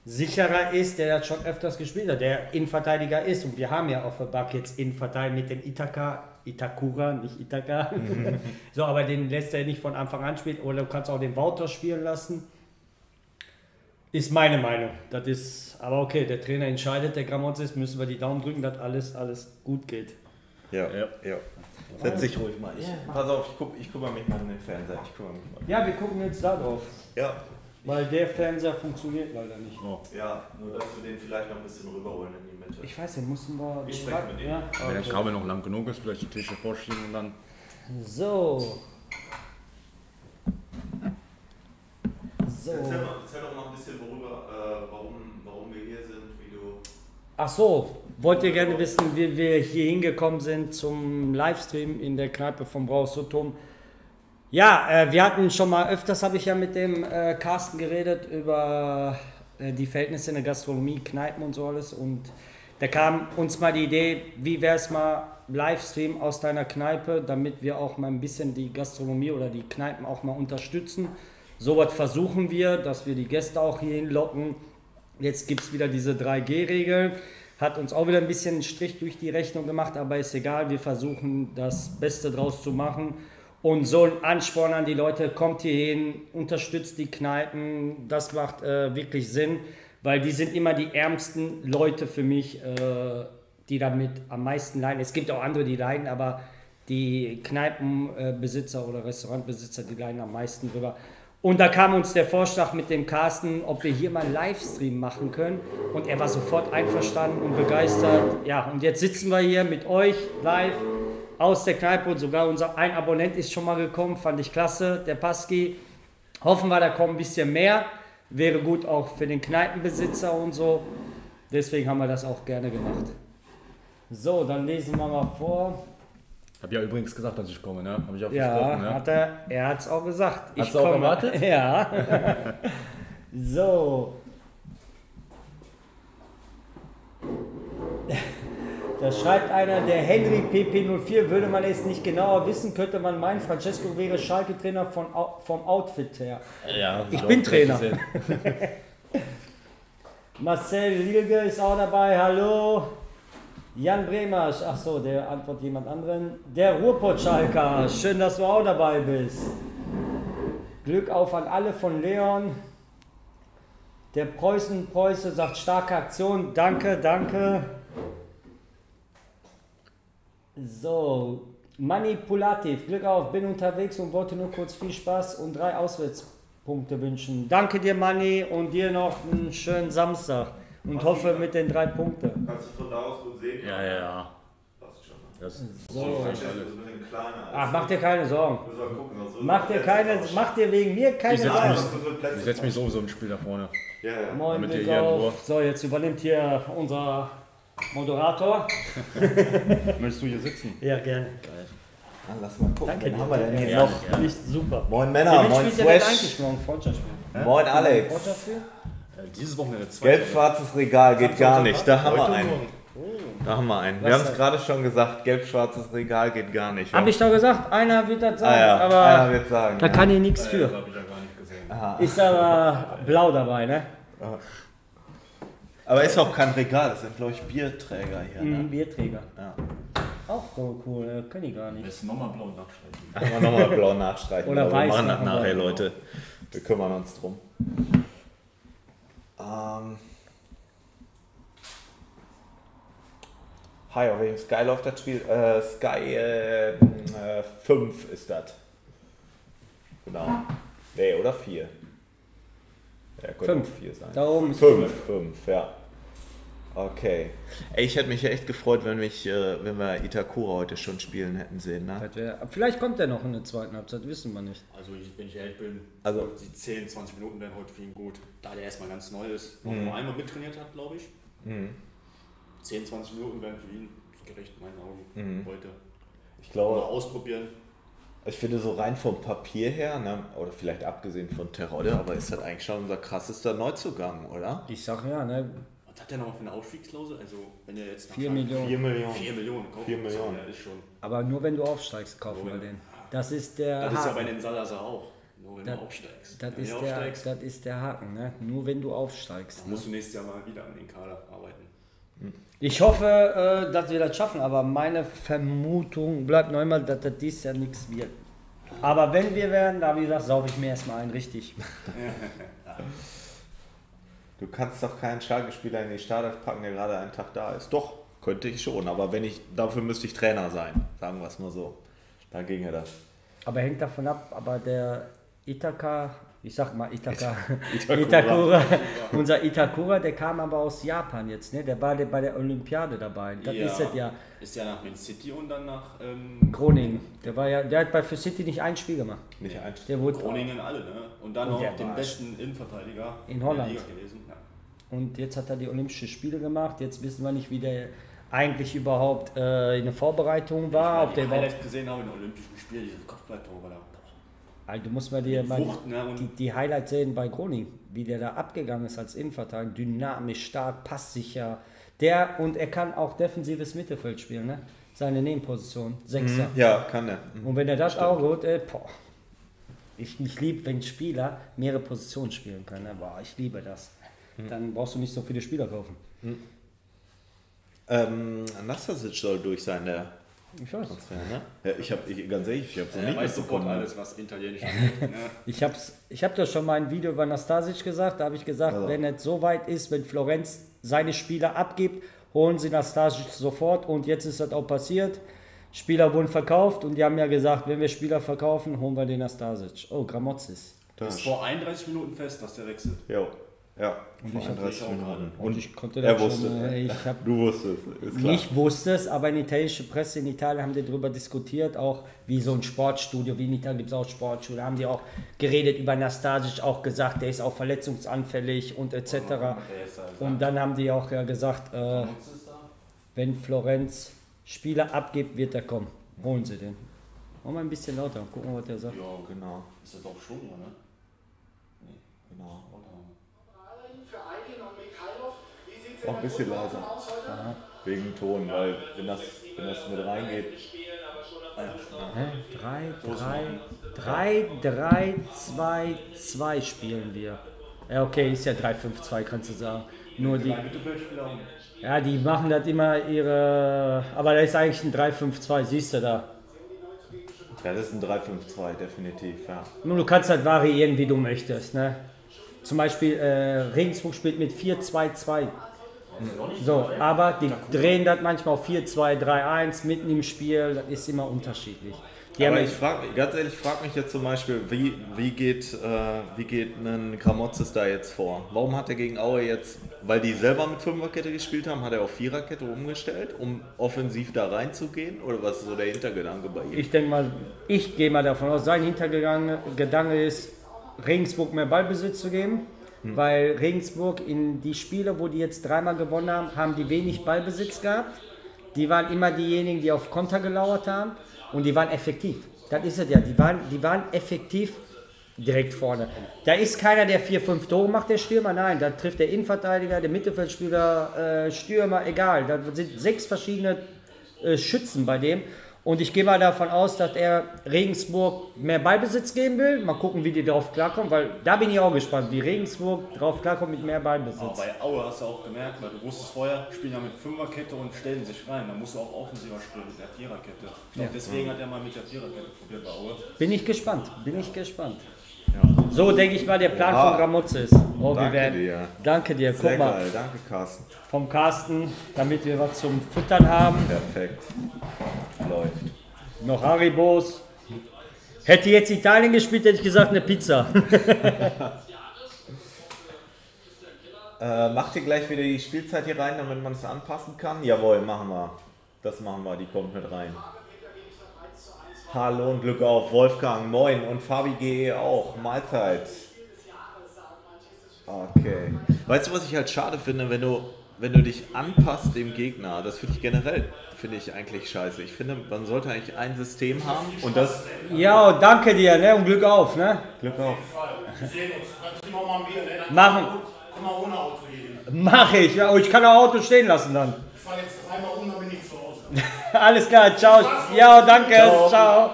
Speaker 3: sicherer ist, der das schon öfters gespielt hat, der Innenverteidiger ist. Und wir haben ja auf der Bank jetzt Innenverteidiger mit dem Itaka, Itakura, nicht Itaka. so, aber den lässt er nicht von Anfang an spielen. Oder du kannst auch den Wouter spielen lassen. Ist meine Meinung. Das ist, aber okay, der Trainer entscheidet, der Gramotz ist, müssen wir die Daumen drücken, dass alles, alles gut geht.
Speaker 1: ja,
Speaker 4: Ja.
Speaker 1: ja. Setz dich ruhig mal. Ich, pass auf, ich, guck, ich gucke mich mal in den Fernseher. Ich gucke mich mal.
Speaker 3: Ja, wir gucken jetzt da drauf,
Speaker 1: Ja,
Speaker 3: weil der Fernseher funktioniert leider nicht.
Speaker 4: Oh.
Speaker 1: ja, nur dass wir den vielleicht noch ein bisschen rüberholen in die Mitte.
Speaker 3: Ich weiß, den mussten wir.
Speaker 1: Ich spreche mit ihm.
Speaker 3: Ja,
Speaker 4: Wenn der
Speaker 3: okay.
Speaker 4: Kabel noch lang genug ist, vielleicht die Tische vorschieben und dann.
Speaker 3: So. So.
Speaker 1: Erzähl, mal, erzähl doch mal ein bisschen, worüber, äh, warum, warum wir hier sind, wie du.
Speaker 3: Ach so, wollt ihr gerne wissen, wie wir hier hingekommen sind zum Livestream in der Kneipe vom Brauchsotum? Ja, äh, wir hatten schon mal öfters, habe ich ja mit dem äh, Carsten geredet über äh, die Verhältnisse in der Gastronomie, Kneipen und so alles. Und da kam uns mal die Idee, wie wäre es mal Livestream aus deiner Kneipe, damit wir auch mal ein bisschen die Gastronomie oder die Kneipen auch mal unterstützen. Sowas versuchen wir, dass wir die Gäste auch hierhin locken. Jetzt gibt es wieder diese 3G-Regel. Hat uns auch wieder ein bisschen einen Strich durch die Rechnung gemacht, aber ist egal. Wir versuchen das Beste draus zu machen. Und so ein Ansporn an die Leute, kommt hier hin, unterstützt die Kneipen. Das macht äh, wirklich Sinn, weil die sind immer die ärmsten Leute für mich, äh, die damit am meisten leiden. Es gibt auch andere, die leiden, aber die Kneipenbesitzer oder Restaurantbesitzer, die leiden am meisten drüber. Und da kam uns der Vorschlag mit dem Carsten, ob wir hier mal einen Livestream machen können. Und er war sofort einverstanden und begeistert. Ja, und jetzt sitzen wir hier mit euch live aus der Kneipe und sogar unser ein Abonnent ist schon mal gekommen, fand ich klasse, der Paski. Hoffen wir, da kommen ein bisschen mehr. Wäre gut auch für den Kneipenbesitzer und so. Deswegen haben wir das auch gerne gemacht. So, dann lesen wir mal vor.
Speaker 4: Hab ja übrigens gesagt, dass ich komme, ne? Hab ich auch
Speaker 3: Ja,
Speaker 4: versprochen, ne?
Speaker 3: hat er, er hat es auch gesagt.
Speaker 4: Hast du auch erwartet?
Speaker 3: Ja. so. Da schreibt einer, der Henry PP04, würde man es nicht genauer wissen, könnte man meinen, Francesco wäre Schalke-Trainer vom Outfit her.
Speaker 1: Ja,
Speaker 3: Ich bin Trainer. Marcel Lilge ist auch dabei, hallo. Jan Bremasch, ach so, der antwortet jemand anderen. Der Ruhrpott-Schalker, schön, dass du auch dabei bist. Glück auf an alle von Leon. Der Preußen-Preuße sagt starke Aktion, danke, danke. So, manipulativ, Glück auf, bin unterwegs und wollte nur kurz viel Spaß und drei Auswärtspunkte wünschen. Danke dir, Manni, und dir noch einen schönen Samstag und hoffe mit den drei Punkten.
Speaker 1: Kannst du von da aus gut sehen?
Speaker 4: Ja, ja, ja.
Speaker 1: Passt schon.
Speaker 4: Das
Speaker 3: So.
Speaker 1: Francesco ist ein bisschen kleiner.
Speaker 3: Ach, mach dir keine Sorgen.
Speaker 1: Gucken,
Speaker 3: Mach dir, keine, mach dir wegen mir keine
Speaker 4: Ich setz
Speaker 3: Sorgen.
Speaker 4: mich- ich setze mich sowieso im Spiel da vorne.
Speaker 1: Ja, ja.
Speaker 3: Moin,
Speaker 4: Damit ihr hier
Speaker 3: auf. So, jetzt übernimmt hier unser Moderator.
Speaker 4: Möchtest du hier sitzen?
Speaker 3: Ja, gerne.
Speaker 1: Dann lass mal gucken.
Speaker 3: Danke
Speaker 1: haben wir denn hier
Speaker 3: ja,
Speaker 1: noch?
Speaker 3: Finde ich super.
Speaker 1: Moin Männer, moin
Speaker 3: spielt denn
Speaker 1: Fresh.
Speaker 3: eigentlich morgen Freundschaftsspiel?
Speaker 1: Moin Alex.
Speaker 4: Äh, dieses Wochenende zwei.
Speaker 1: Gelb-schwarzes Regal geht gar nicht. Da haben wir einen. Da haben wir einen. Wir haben es gerade schon gesagt, gelb-schwarzes Regal geht gar nicht.
Speaker 3: Hab ich doch gesagt, einer wird das sagen,
Speaker 1: ah, ja.
Speaker 3: aber
Speaker 1: Einer wird sagen.
Speaker 3: da
Speaker 1: ja.
Speaker 3: kann ich nichts
Speaker 4: Das
Speaker 3: für.
Speaker 4: habe ich ja gar nicht gesehen.
Speaker 3: Ist aber blau dabei, ne?
Speaker 1: Aber ist auch kein Regal, das sind glaube ich Bierträger hier.
Speaker 3: Mhm,
Speaker 1: Ne?
Speaker 3: Bierträger.
Speaker 1: Ja.
Speaker 3: Auch so cool, äh, kann ich gar nicht.
Speaker 4: Jetzt nochmal blau nachstreichen.
Speaker 1: Einfach nochmal blau nachstreichen.
Speaker 3: Oder weiß
Speaker 1: Wir machen das nachher, Leute. Wir kümmern uns drum. Ähm. Hi, auf welchem Sky läuft das Spiel? Äh, Sky äh, äh, 5 ist das. Genau. Nee, oder 4? Ja, könnte
Speaker 3: Fünf.
Speaker 1: auch 4 sein.
Speaker 3: Da oben ist
Speaker 1: 5, 5, ja. Okay. Ey, ich hätte mich ja echt gefreut, wenn, mich, äh, wenn wir Itakura heute schon spielen hätten sehen. Ne?
Speaker 3: Das wär, vielleicht kommt er noch in der zweiten Halbzeit, wissen wir nicht.
Speaker 4: Also ich, wenn ich ehrlich bin,
Speaker 1: Also-
Speaker 4: die 10, 20 Minuten werden heute für ihn gut. Da der erstmal ganz neu ist, noch nur einmal mittrainiert hat, glaube ich. 10, 20 Minuten werden für ihn gerecht in meinen Augen heute.
Speaker 1: Ich glaube,
Speaker 4: ausprobieren.
Speaker 1: Ich finde so rein vom Papier her, ne, oder vielleicht abgesehen von Terodde, aber ist das eigentlich schon unser krassester Neuzugang, oder?
Speaker 3: Ich sag ja, ne?
Speaker 4: Was hat der noch für eine Ausstiegsklausel? Also wenn er jetzt nach
Speaker 3: Vier
Speaker 4: Schalke-
Speaker 3: Millionen.
Speaker 1: Millionen.
Speaker 4: 4 Millionen kauft,
Speaker 1: Vier Millionen.
Speaker 4: Ja, ist schon.
Speaker 3: Aber nur wenn du aufsteigst, kaufen wir den. Das ist der
Speaker 4: Das ist ja bei den Salazar auch. Nur wenn
Speaker 3: Das-
Speaker 4: du aufsteigst.
Speaker 3: Das
Speaker 4: wenn
Speaker 3: ist, der, das ist der Haken, ne? Nur wenn du aufsteigst.
Speaker 4: dann musst du nächstes Jahr mal wieder an den Kader arbeiten.
Speaker 3: Ich hoffe, äh, dass wir das schaffen, aber meine Vermutung bleibt noch immer, dass das dies Jahr nichts wird. Aber wenn wir werden, da wie gesagt, saufe ich mir erstmal ein, richtig.
Speaker 1: Du kannst doch keinen Schalke-Spieler in die Startelf packen, der gerade einen Tag da ist. Doch, könnte ich schon, aber wenn ich, dafür müsste ich Trainer sein, sagen wir es mal so. Da ginge das.
Speaker 3: Aber hängt davon ab, aber der Itaka, ich sag mal Itaka,
Speaker 1: Itakura.
Speaker 3: Itakura, unser Itakura, der kam aber aus Japan jetzt, ne? Der war bei der Olympiade dabei. Das ist es ja.
Speaker 4: Ist ja nach Man City und dann nach ähm,
Speaker 3: Groningen. Der war ja, der hat bei für City nicht ein Spiel gemacht.
Speaker 1: Nicht ein
Speaker 3: Der wurde
Speaker 4: Groningen alle, ne? Und dann
Speaker 3: Und der
Speaker 4: noch den besten Innenverteidiger
Speaker 3: In Holland.
Speaker 4: der Liga gewesen.
Speaker 3: Und jetzt hat er die Olympischen Spiele gemacht. Jetzt wissen wir nicht, wie der eigentlich überhaupt äh, in der Vorbereitung war. Ob
Speaker 4: Ob
Speaker 3: der
Speaker 4: ich
Speaker 3: überhaupt,
Speaker 4: gesehen habe in den Olympischen Spielen, dieses Kopfballtor war da.
Speaker 3: also, du musst mal dir mal
Speaker 4: Wucht, ne,
Speaker 3: die, die Highlights sehen bei Groningen, wie der da abgegangen ist als Innenverteidiger. Dynamisch, stark, passsicher. Der und er kann auch defensives Mittelfeld spielen, ne? Seine Nebenposition, Sechser.
Speaker 1: Ja, kann er. Mhm.
Speaker 3: Und wenn er das auch gut, äh, boah. Ich, ich liebe, wenn Spieler mehrere Positionen spielen können. Ne? Boah, ich liebe das. Dann brauchst du nicht so viele Spieler kaufen.
Speaker 1: Ähm, Nastasic soll durch sein, der
Speaker 3: Ich weiß.
Speaker 1: Transfer, ne? Ja, ich habe, ich, ganz ehrlich, ich habe so
Speaker 4: Er
Speaker 1: nicht
Speaker 4: weiß sofort
Speaker 1: mitbekommen.
Speaker 4: alles, was Italienisch angeht. Ne?
Speaker 3: Ich habe ich hab das schon mal ein Video über Nastasic gesagt. Da habe ich gesagt,
Speaker 1: Also.
Speaker 3: wenn es so weit ist, wenn Florenz seine Spieler abgibt, holen sie Nastasic sofort. Und jetzt ist das auch passiert. Spieler wurden verkauft und die haben ja gesagt, wenn wir Spieler verkaufen, holen wir den Nastasic. Oh, Gramozis.
Speaker 1: Das
Speaker 4: Ist vor 31 Minuten fest, dass der wechselt.
Speaker 1: Jo. Ja, vor
Speaker 3: ich hab
Speaker 1: 31
Speaker 4: das auch
Speaker 1: Minuten.
Speaker 3: Und ich konnte
Speaker 1: er
Speaker 3: das
Speaker 1: wusste.
Speaker 3: schon, äh, ich hab
Speaker 1: du wusstest, ist klar.
Speaker 3: Ich wusste es, aber in italienische Presse in Italien haben die darüber diskutiert, auch wie so ein Sportstudio, wie in Italien gibt es auch Sportstudio, da haben die auch geredet über Nastasic, auch gesagt, der ist auch verletzungsanfällig und etc. Und dann haben die auch ja gesagt, äh, wenn Florenz Spieler abgibt, wird er kommen. Holen sie den. Machen wir ein bisschen lauter, gucken wir, was der sagt.
Speaker 4: Ja,
Speaker 1: Genau,
Speaker 4: ist das auch schon, ne?
Speaker 1: genau.
Speaker 5: Für Aydin und Mikhailov.
Speaker 1: Auch ein bisschen leiser. Wegen Ton, weil wenn das, wenn das mit reingeht.
Speaker 3: Hä? 3, 3, 3, 2, 2 spielen wir. Ja, okay, ist ja 3-5-2, kannst du sagen. Nur die. Ja, die machen das immer ihre. Aber da ist eigentlich ein 3-5-2, siehst du da.
Speaker 1: Ja, das ist ein 3-5-2, definitiv, ja.
Speaker 3: Nur du kannst halt variieren, wie du möchtest. Ne? Zum Beispiel äh, Regensburg spielt mit 4-2-2. So, aber die drehen das manchmal auf 4-2-3-1 mitten im Spiel, das ist immer unterschiedlich. Die
Speaker 1: Aber ich frage, ganz ehrlich, ich frage mich jetzt zum Beispiel, wie, wie, geht, äh, wie geht ein Gramozis da jetzt vor? Warum hat er gegen Aue jetzt, weil die selber mit Fünferkette gespielt haben, hat er auf Viererkette umgestellt, um offensiv da reinzugehen? Oder was ist so der Hintergedanke bei ihm?
Speaker 3: Ich denke mal, ich gehe mal davon aus, sein Hintergedanke Gedanke ist, Regensburg mehr Ballbesitz zu geben, weil Regensburg in die Spiele, wo die jetzt dreimal gewonnen haben, haben die wenig Ballbesitz gehabt. Die waren immer diejenigen, die auf Konter gelauert haben und die waren effektiv. Das ist es ja, die waren, die waren effektiv direkt vorne. Da ist keiner, der vier, fünf Tore macht, der Stürmer, nein, da trifft der Innenverteidiger, der Mittelfeldspieler, äh, Stürmer, egal. Da sind sechs verschiedene äh, Schützen bei dem. Und ich gehe mal davon aus, dass er Regensburg mehr Ballbesitz geben will. Mal gucken, wie die darauf klarkommen, weil da bin ich auch gespannt, wie Regensburg darauf klarkommt mit mehr
Speaker 4: Aber
Speaker 3: Ballbesitz.
Speaker 4: bei Aue hast du auch gemerkt, weil du wusstest vorher, spielen ja mit Fünferkette und stellen sich rein. Da musst du auch offensiver spielen mit der Viererkette. Ich glaub,
Speaker 3: Ja.
Speaker 4: Deswegen hat er mal mit der Viererkette probiert bei Aue.
Speaker 3: Bin ich gespannt, bin ich gespannt. So denke ich mal, der Plan
Speaker 1: Ja.
Speaker 3: von Gramotze ist. Oh,
Speaker 1: Danke
Speaker 3: werden,
Speaker 1: dir.
Speaker 3: Danke dir. Guck
Speaker 1: Sehr
Speaker 3: mal,
Speaker 1: geil, danke Carsten.
Speaker 3: vom Carsten, damit wir was zum Füttern haben.
Speaker 1: Perfekt. Läuft.
Speaker 3: Noch Haribos. Hätte jetzt Italien gespielt, hätte ich gesagt eine Pizza.
Speaker 1: Äh, macht ihr gleich wieder die Spielzeit hier rein, damit man es anpassen kann? Jawohl, machen wir. Das machen wir, die kommt mit rein. Hallo und Glück auf, Wolfgang, moin und Fabi GE auch, Mahlzeit. Okay. Weißt du, was ich halt schade finde, wenn du, wenn du dich anpasst dem Gegner? Das finde ich generell, finde ich eigentlich scheiße. Ich finde, man sollte eigentlich ein System haben und das...
Speaker 3: Ja, danke dir, ne? Und Glück auf, ne?
Speaker 1: Glück auf.
Speaker 5: Wir sehen uns. Dann trinken wir mal ein Bier, ne? Dann
Speaker 3: Machen.
Speaker 5: Komm mal ohne Auto hier.
Speaker 3: Mach ich. Ja, oh, ich kann auch Auto stehen lassen dann.
Speaker 5: Ich fahre jetzt dreimal um, dann bin ich zu.
Speaker 3: Alles klar, ciao. Ja, danke, ciao.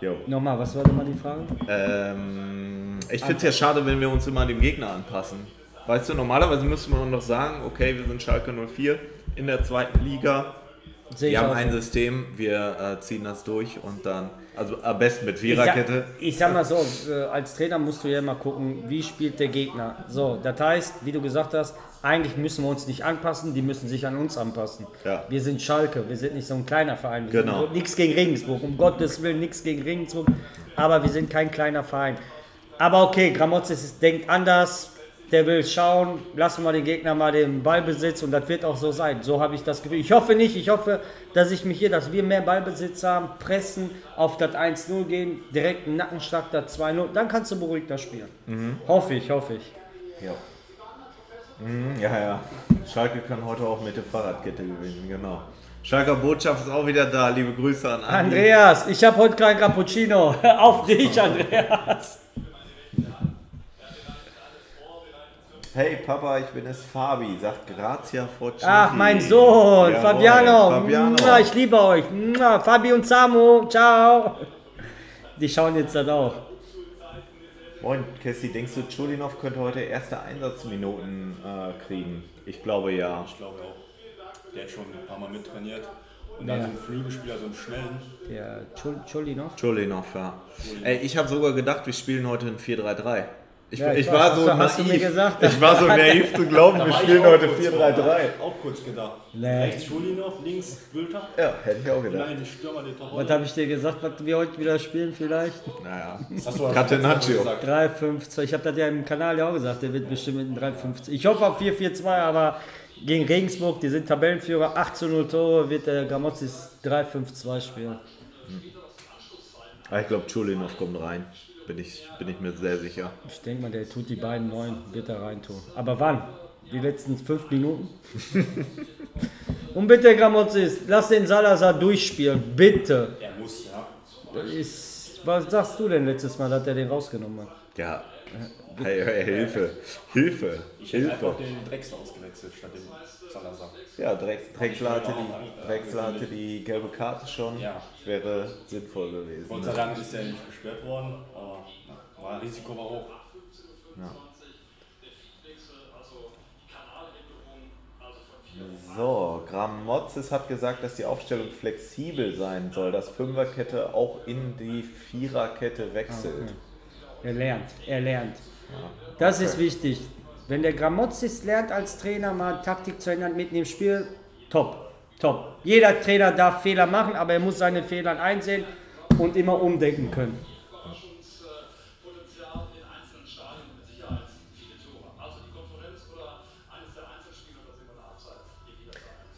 Speaker 1: Jo.
Speaker 3: Nochmal, was war nochmal die Frage?
Speaker 1: Ähm, ich finde es ja schade, wenn wir uns immer an dem Gegner anpassen. Weißt du, normalerweise müsste man doch sagen, okay, wir sind Schalke 04 in der zweiten Liga. Wir haben ein. System, wir äh, ziehen das durch und dann, also am besten mit
Speaker 3: Ich
Speaker 1: Viererkette.
Speaker 3: ich sag mal so, äh, als Trainer musst du ja mal gucken, wie spielt der Gegner. So, das heißt, wie du gesagt hast, eigentlich müssen wir uns nicht anpassen, die müssen sich an uns anpassen.
Speaker 1: Ja.
Speaker 3: Wir sind Schalke, wir sind nicht so ein kleiner Verein. Wir
Speaker 1: Genau.
Speaker 3: nichts gegen Regensburg, um Gottes Willen nichts gegen Regensburg, aber wir sind kein kleiner Verein. Aber okay, Gramozis ist- denkt anders, der will schauen, lassen wir den Gegner mal den Ballbesitz und das wird auch so sein. So habe ich das Gefühl. Ich hoffe nicht, ich hoffe, dass ich mich hier, dass wir mehr Ballbesitz haben, pressen, auf das 1-0 gehen, direkt einen Nackenschlag, das 2-0, dann kannst du beruhigter spielen. Hoffe ich, hoffe ich.
Speaker 1: Ja. Mhm, ja, ja. Schalke kann heute auch mit der Fahrradkette gewinnen, genau. Schalker Botschaft ist auch wieder da. Liebe Grüße an Andi.
Speaker 3: Andreas, ich habe heute kein Cappuccino. Auf dich, Andreas.
Speaker 1: Hey Papa, ich bin es Fabi, sagt Grazia Forcini.
Speaker 3: Ach, mein Sohn,
Speaker 1: Jawohl,
Speaker 3: Fabiano.
Speaker 1: Fabiano.
Speaker 3: Mua, Ich liebe euch. Mua, Fabi und Samu, ciao. Die schauen jetzt das auch.
Speaker 1: Moin, Kessi, denkst du, Chulinov könnte heute erste Einsatzminuten äh, kriegen? Ich glaube ja.
Speaker 4: Ich glaube auch. Der hat schon ein paar Mal mittrainiert. Und dann
Speaker 3: Ja.
Speaker 4: so einen Flügelspieler, so einen schnellen.
Speaker 3: Der Chul- Chulinov.
Speaker 1: Chulinov, ja. Ey, ich habe sogar gedacht, wir spielen heute ein 4-3-3. Ich,
Speaker 3: Ja, ich
Speaker 1: ich war
Speaker 3: Hast
Speaker 1: so
Speaker 3: hast du
Speaker 1: naiv.
Speaker 3: mir gesagt?
Speaker 1: ich war so naiv zu glauben, wir
Speaker 4: war
Speaker 1: spielen heute
Speaker 4: kurz
Speaker 1: 4-3-3.
Speaker 4: Auch kurz gedacht.
Speaker 3: Nee.
Speaker 4: Rechts Schulinov, links Bülter.
Speaker 1: Ja, hätte ich auch gedacht.
Speaker 4: den Stürmer, den
Speaker 3: Was habe ich dir gesagt, was wir heute wieder spielen vielleicht?
Speaker 1: Naja.
Speaker 4: Hast du
Speaker 1: Catenaccio.
Speaker 3: 3-5-2. Ich habe das ja im Kanal ja auch gesagt, der wird bestimmt mit einem 3-5-2. Ich hoffe auf 4-4-2, aber gegen Regensburg, die sind Tabellenführer, 8 zu 0 Tore, wird der Gramozis 3-5-2 spielen.
Speaker 1: Ah, Ich glaube, Chulinov kommt rein. Bin ich, bin ich mir sehr sicher.
Speaker 3: Ich denke mal, der tut die beiden neun, wird er reintun. Aber wann? Die letzten fünf Minuten? Und bitte, Gramozis, lass den Salazar durchspielen, bitte.
Speaker 4: Er muss, ja.
Speaker 3: Ist, was sagst du denn letztes Mal, dass er den rausgenommen hat?
Speaker 1: Ja. Hey, hey, Hilfe. Hilfe.
Speaker 4: Ich hätte
Speaker 1: Hilfe.
Speaker 4: einfach den Drexler ausgewechselt statt dem Salazar.
Speaker 1: Ja, Drex, Drexler, hatte die, Drexler hatte die gelbe Karte schon.
Speaker 4: Ja.
Speaker 1: Wäre sinnvoll gewesen.
Speaker 4: Gott sei Dank ist er nicht gesperrt worden, war Risiko war hoch.
Speaker 1: So, Gramotzes hat gesagt, dass die Aufstellung flexibel sein soll, dass Fünferkette auch in die Viererkette wechselt.
Speaker 3: Er lernt, er lernt. Das ist wichtig. Wenn der Gramozis lernt als Trainer mal Taktik zu ändern mitten im Spiel, top, top. Jeder Trainer darf Fehler machen, aber er muss seine Fehler einsehen und immer umdenken können.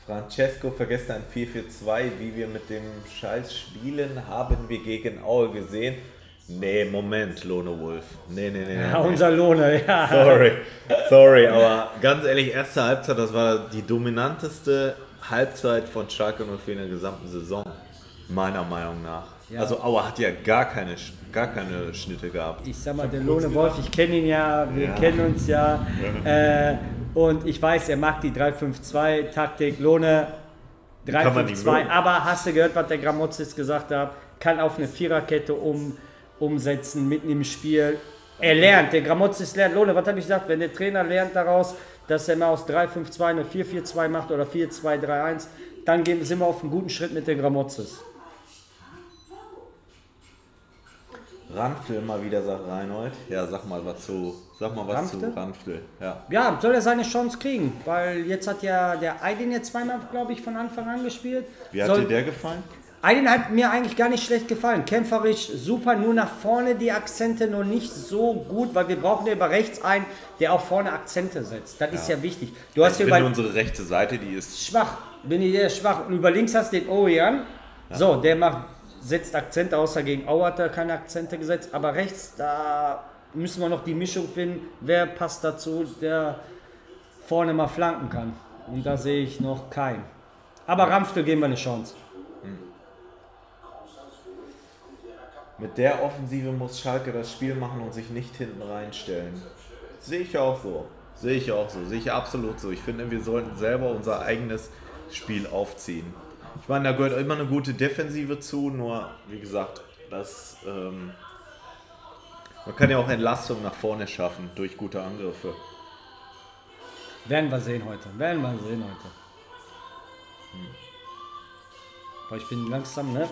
Speaker 1: Francesco vergesst ein 4-4-2, wie wir mit dem Scheiß spielen, haben wir gegen Aue gesehen. Nee, Moment, Lone Wolf. Nee, nee, nee. nee,
Speaker 3: Ja,
Speaker 1: nee.
Speaker 3: unser Lohne, ja.
Speaker 1: Sorry, sorry, aber ganz ehrlich, erste Halbzeit, das war die dominanteste Halbzeit von Schalke 04 in der gesamten Saison, meiner Meinung nach.
Speaker 3: Ja.
Speaker 1: Also Aue hat ja gar keine, gar keine Schnitte gehabt.
Speaker 3: Ich sag mal, der Lohne Wolf, ich kenne ihn ja, wir
Speaker 1: Ja.
Speaker 3: kennen uns ja. Äh, und ich weiß, er mag die 3-5-2-Taktik. Lohne, 3,
Speaker 1: Kann man
Speaker 3: 5,
Speaker 1: nicht
Speaker 3: 2.
Speaker 1: mögen.
Speaker 3: Aber hast du gehört, was der Gramozis gesagt hat? Kann auf eine Viererkette um, umsetzen, mitten im Spiel. Er lernt, der Gramozis lernt. Lohne, was habe ich gesagt? Wenn der Trainer lernt daraus, dass er mal aus 3-5-2 eine 4-4-2 macht oder 4-2-3-1, dann gehen, sind wir auf einem guten Schritt mit den Gramozis.
Speaker 1: Ranfel mal wieder, sagt Reinhold. Ja, sag mal was zu. Sag mal was
Speaker 3: Ranftel?
Speaker 1: zu Ranfel. Ja.
Speaker 3: Ja, soll er seine Chance kriegen, weil jetzt hat ja der Aydin jetzt zweimal, glaube ich, von Anfang an gespielt.
Speaker 1: Wie hat
Speaker 3: soll,
Speaker 1: dir der gefallen?
Speaker 3: Aydin hat mir eigentlich gar nicht schlecht gefallen. Kämpferisch super, nur nach vorne die Akzente noch nicht so gut, weil wir brauchen ja über rechts einen, der auch vorne Akzente setzt. Das ist ja wichtig. Du hast
Speaker 1: Ich
Speaker 3: hier
Speaker 1: finde unsere rechte Seite, die ist
Speaker 3: schwach, bin ich sehr schwach. Und über links hast du den Ojan. So, der macht, setzt Akzente, außer gegen Au hat er keine Akzente gesetzt. Aber rechts, da müssen wir noch die Mischung finden. Wer passt dazu, der vorne mal flanken kann. Und da sehe ich noch keinen. Aber Ramfte geben wir eine Chance.
Speaker 1: Mit der Offensive muss Schalke das Spiel machen und sich nicht hinten reinstellen. Sehe ich auch so. Sehe ich auch so. Sehe ich absolut so. Ich finde, wir sollten selber unser eigenes Spiel aufziehen. Ich meine, da gehört immer eine gute Defensive zu, nur wie gesagt, das, ähm, man kann ja auch Entlastung nach vorne schaffen durch gute Angriffe.
Speaker 3: Werden wir sehen heute. Werden wir sehen heute. Aber ich bin langsam, ne?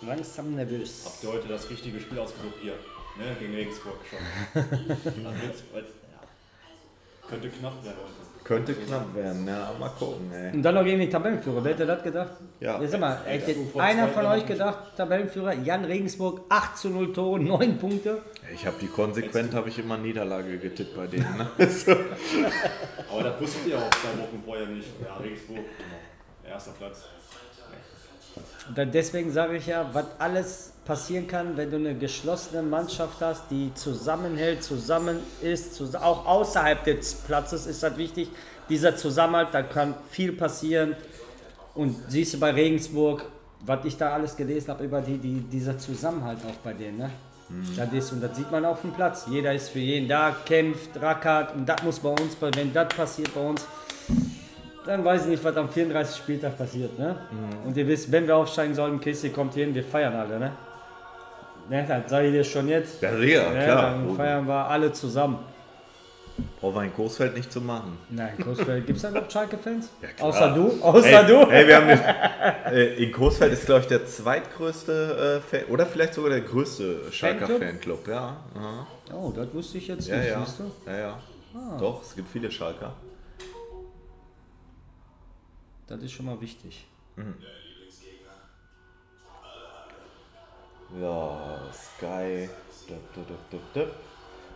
Speaker 3: Langsam nervös.
Speaker 4: Habt ihr heute das richtige Spiel ausgesucht? Ihr, ne? Gegen Regensburg schon. wird, ja. Könnte knapp werden heute.
Speaker 1: Könnte knapp werden, ja, mal gucken, ey.
Speaker 3: Und dann noch gegen die Tabellenführer. Wer hätte das gedacht?
Speaker 1: Ja.
Speaker 3: Jetzt sag mal, hätte
Speaker 4: vor
Speaker 3: einer von euch gedacht, Tabellenführer, Jan Regensburg, 8 zu 0 Tore, 9 Punkte.
Speaker 1: Ich habe die konsequent, habe ich immer Niederlage getippt bei denen. Ne? So.
Speaker 4: Aber das wusstet ihr auch zwei Wochen vorher nicht. Ja, Regensburg, genau. Erster Platz.
Speaker 3: Und dann deswegen sage ich ja, was alles passieren kann, wenn du eine geschlossene Mannschaft hast, die zusammenhält, zusammen ist, zus auch außerhalb des Platzes ist das wichtig. Dieser Zusammenhalt, da kann viel passieren. Und siehst du bei Regensburg, was ich da alles gelesen habe über die, die, dieser Zusammenhalt auch bei denen. Ne? Das ist, und das sieht man auf dem Platz. Jeder ist für jeden da, kämpft, rackert. Und das muss bei uns, wenn das passiert bei uns, dann weiß ich nicht, was am 34. Spieltag passiert. Ne? Und ihr wisst, wenn wir aufsteigen sollten, Kissi kommt hier hin, wir feiern alle. Ne? Ne, das sage ich dir schon jetzt.
Speaker 1: Ja, ja,
Speaker 3: Ne,
Speaker 1: klar.
Speaker 3: dann feiern wir alle zusammen.
Speaker 1: Brauchen wir in Coesfeld nicht zu machen.
Speaker 3: Nein, Großfeld, gibt es da noch Schalke-Fans?
Speaker 1: Ja.
Speaker 3: Außer du? Außer
Speaker 1: Ey,
Speaker 3: du?
Speaker 1: ey, wir haben äh, in Coesfeld ist, glaube ich, der zweitgrößte äh, Fan, oder vielleicht sogar der größte Schalker
Speaker 3: Fanclub?
Speaker 1: Fanclub. Ja, aha.
Speaker 3: Oh, das wusste ich jetzt
Speaker 1: ja,
Speaker 3: nicht,
Speaker 1: ja.
Speaker 3: siehst du?
Speaker 1: ja, ja.
Speaker 3: Ah.
Speaker 1: Doch, es gibt viele Schalker.
Speaker 3: Das ist schon mal wichtig.
Speaker 1: Ja, Sky. Dup, dup, dup, dup, dup.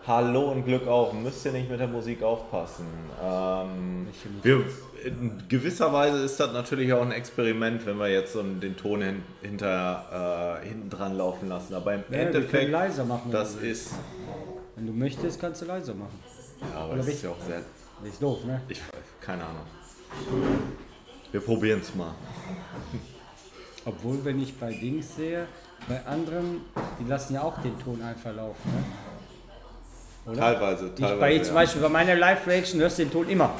Speaker 1: Hallo und Glück auf. Müsst ihr nicht mit der Musik aufpassen. Ähm, wir, in gewisser Weise ist das natürlich auch ein Experiment, wenn wir jetzt so den Ton hin, hinter, äh, hinten dran laufen lassen. Aber im
Speaker 3: Ja,
Speaker 1: Endeffekt,
Speaker 3: leiser machen. wenn
Speaker 1: das ist.
Speaker 3: Wenn du möchtest, kannst du leiser machen.
Speaker 1: Ja, aber
Speaker 3: Oder
Speaker 1: das ist ja auch sehr.
Speaker 3: Das ist doof, ne?
Speaker 1: Ich weiß, keine Ahnung. Wir probieren es mal.
Speaker 3: Obwohl, wenn ich bei Dings sehe, bei anderen, die lassen ja auch den Ton einfach laufen, ne? Oder?
Speaker 1: Teilweise,
Speaker 3: Ich
Speaker 1: teilweise.
Speaker 3: bei zum
Speaker 1: ja.
Speaker 3: Beispiel bei meiner Live-Reaction hörst du den Ton immer.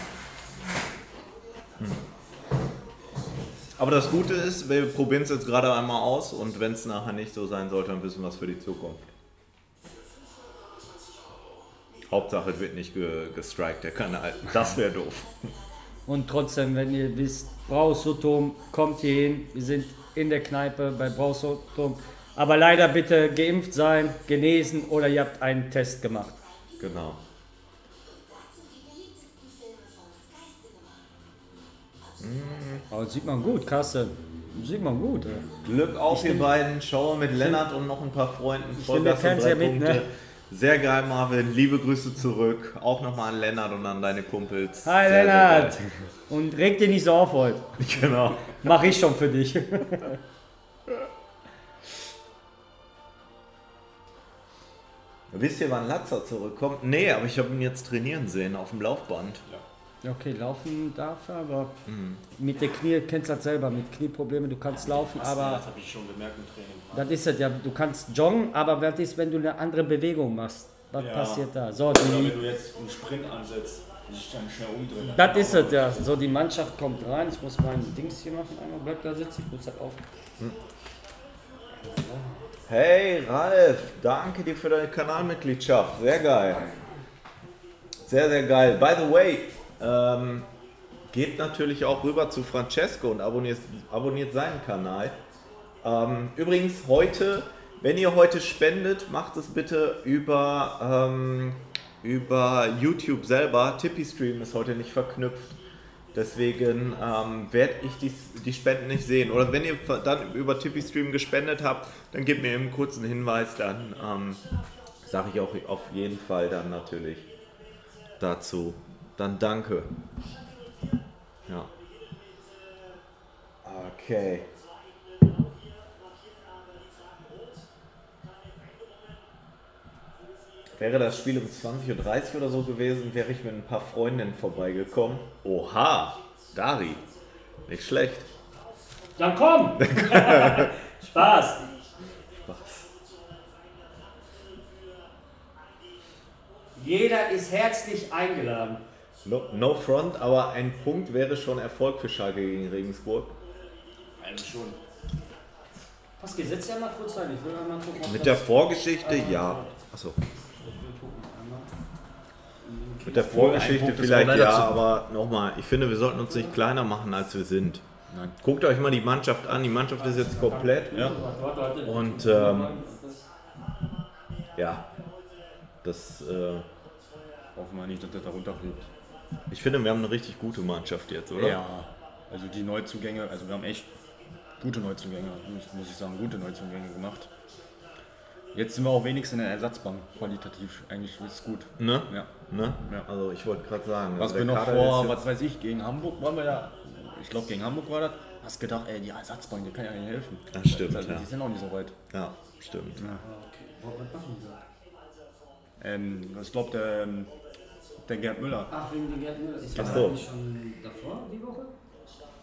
Speaker 1: Aber das Gute ist, wir probieren es jetzt gerade einmal aus und wenn es nachher nicht so sein sollte, dann wissen wir es für die Zukunft. Hauptsache, es wird nicht ge gestrikt, der Kanal. Das wäre doof.
Speaker 3: Und trotzdem, wenn ihr wisst, Brausotom, kommt hier hin. Wir sind in der Kneipe bei Brausotom. Aber leider bitte geimpft sein, genesen oder ihr habt einen Test gemacht.
Speaker 1: Genau.
Speaker 3: Aber das sieht man gut, Kasse. Sieht man gut. ey.
Speaker 1: Glück auf, ihr beiden. Schau mit Lennart und noch ein paar Freunden. Vollgas und drei
Speaker 3: mit,
Speaker 1: Punkte.
Speaker 3: ne?
Speaker 1: Sehr geil, Marvin. Liebe Grüße zurück. Auch nochmal an Lennart und an deine Kumpels.
Speaker 3: Hi
Speaker 1: Sehr, sehr
Speaker 3: Lennart.
Speaker 1: geil.
Speaker 3: Und reg dich nicht so auf heute.
Speaker 1: Genau.
Speaker 3: Mach ich schon für dich.
Speaker 1: Wisst ihr, wann Latzer zurückkommt? Nee, aber ich habe ihn jetzt trainieren sehen auf dem Laufband.
Speaker 3: Okay, laufen darf er, aber
Speaker 1: Mhm.
Speaker 3: mit der Knie kennst du das selber, mit Knieproblemen, du kannst laufen, aber
Speaker 4: das habe ich schon gemerkt im Training.
Speaker 3: das ist es ja, du kannst joggen, aber was ist, wenn du eine andere Bewegung machst? Was
Speaker 4: Ja.
Speaker 3: passiert da? So,
Speaker 4: Oder
Speaker 3: die,
Speaker 4: wenn du jetzt einen Sprint ansetzt, Ich dann schnell umdrehen.
Speaker 3: Das ist es ja. So, die Mannschaft kommt rein. Ich muss mein Dings hier machen. Einmal bleibt da sitzen. Ich muss das auf.
Speaker 1: Hey Ralf, danke dir für deine Kanalmitgliedschaft. Sehr geil. Sehr, sehr geil. By the way, ähm, geht natürlich auch rüber zu Francesco und abonniert, abonniert seinen Kanal. Ähm, übrigens, heute, wenn ihr heute spendet, macht es bitte über, ähm, über YouTube selber. Tippy Stream ist heute nicht verknüpft. Deswegen ähm, werde ich die, die Spenden nicht sehen. Oder wenn ihr dann über Tippy Stream gespendet habt, dann gebt mir eben einen kurzen Hinweis, dann ähm, sage ich auch auf jeden Fall dann natürlich dazu. Dann danke. Ja. Okay. Wäre das Spiel um 20.30 Uhr oder so gewesen, wäre ich mit ein paar Freundinnen vorbeigekommen. Oha, Dari. Nicht schlecht.
Speaker 3: Dann komm! Spaß!
Speaker 1: Spaß.
Speaker 3: Jeder ist herzlich eingeladen.
Speaker 1: No, no front, aber ein Punkt wäre schon Erfolg für Schalke gegen Regensburg.
Speaker 4: Eigentlich schon.
Speaker 3: Was gesetzt ja mal kurz rein? Ich will mal gucken.
Speaker 1: Mit der Vorgeschichte, ja. Achso. Mit der Vorgeschichte vielleicht ja, aber nochmal, ich finde, wir sollten uns nicht kleiner machen, als wir sind.
Speaker 4: Nein.
Speaker 1: Guckt euch mal die Mannschaft an, die Mannschaft ist jetzt komplett.
Speaker 4: Ja.
Speaker 1: Und ähm, ja, das, äh,
Speaker 4: Hoffen wir nicht, dass der da runterfliegt.
Speaker 1: ich finde, wir haben eine richtig gute Mannschaft jetzt, oder?
Speaker 4: Ja. Also die Neuzugänge, also wir haben echt gute Neuzugänge, muss, muss ich sagen, gute Neuzugänge gemacht. Jetzt sind wir auch wenigstens in der Ersatzbank qualitativ. Eigentlich ist es gut.
Speaker 1: Ne?
Speaker 4: Ja.
Speaker 1: Ne?
Speaker 4: Ja.
Speaker 1: Also ich wollte gerade sagen,
Speaker 4: Was wir noch
Speaker 1: Kader
Speaker 4: vor, was weiß ich, gegen Hamburg waren wir ja, ich glaube gegen Hamburg war das, hast gedacht, ey, die Ersatzbank, die kann ja nicht helfen.
Speaker 1: Das stimmt,
Speaker 4: also,
Speaker 1: ja.
Speaker 4: Die sind auch nicht so weit.
Speaker 1: ja, stimmt.
Speaker 3: Was machen die da?
Speaker 4: Ähm, ich glaube, der, ähm, der Gerd Müller.
Speaker 3: Ach, wegen den Gerd Müller. Ist
Speaker 1: Ach
Speaker 3: das
Speaker 1: so.
Speaker 3: eigentlich schon davor, die Woche?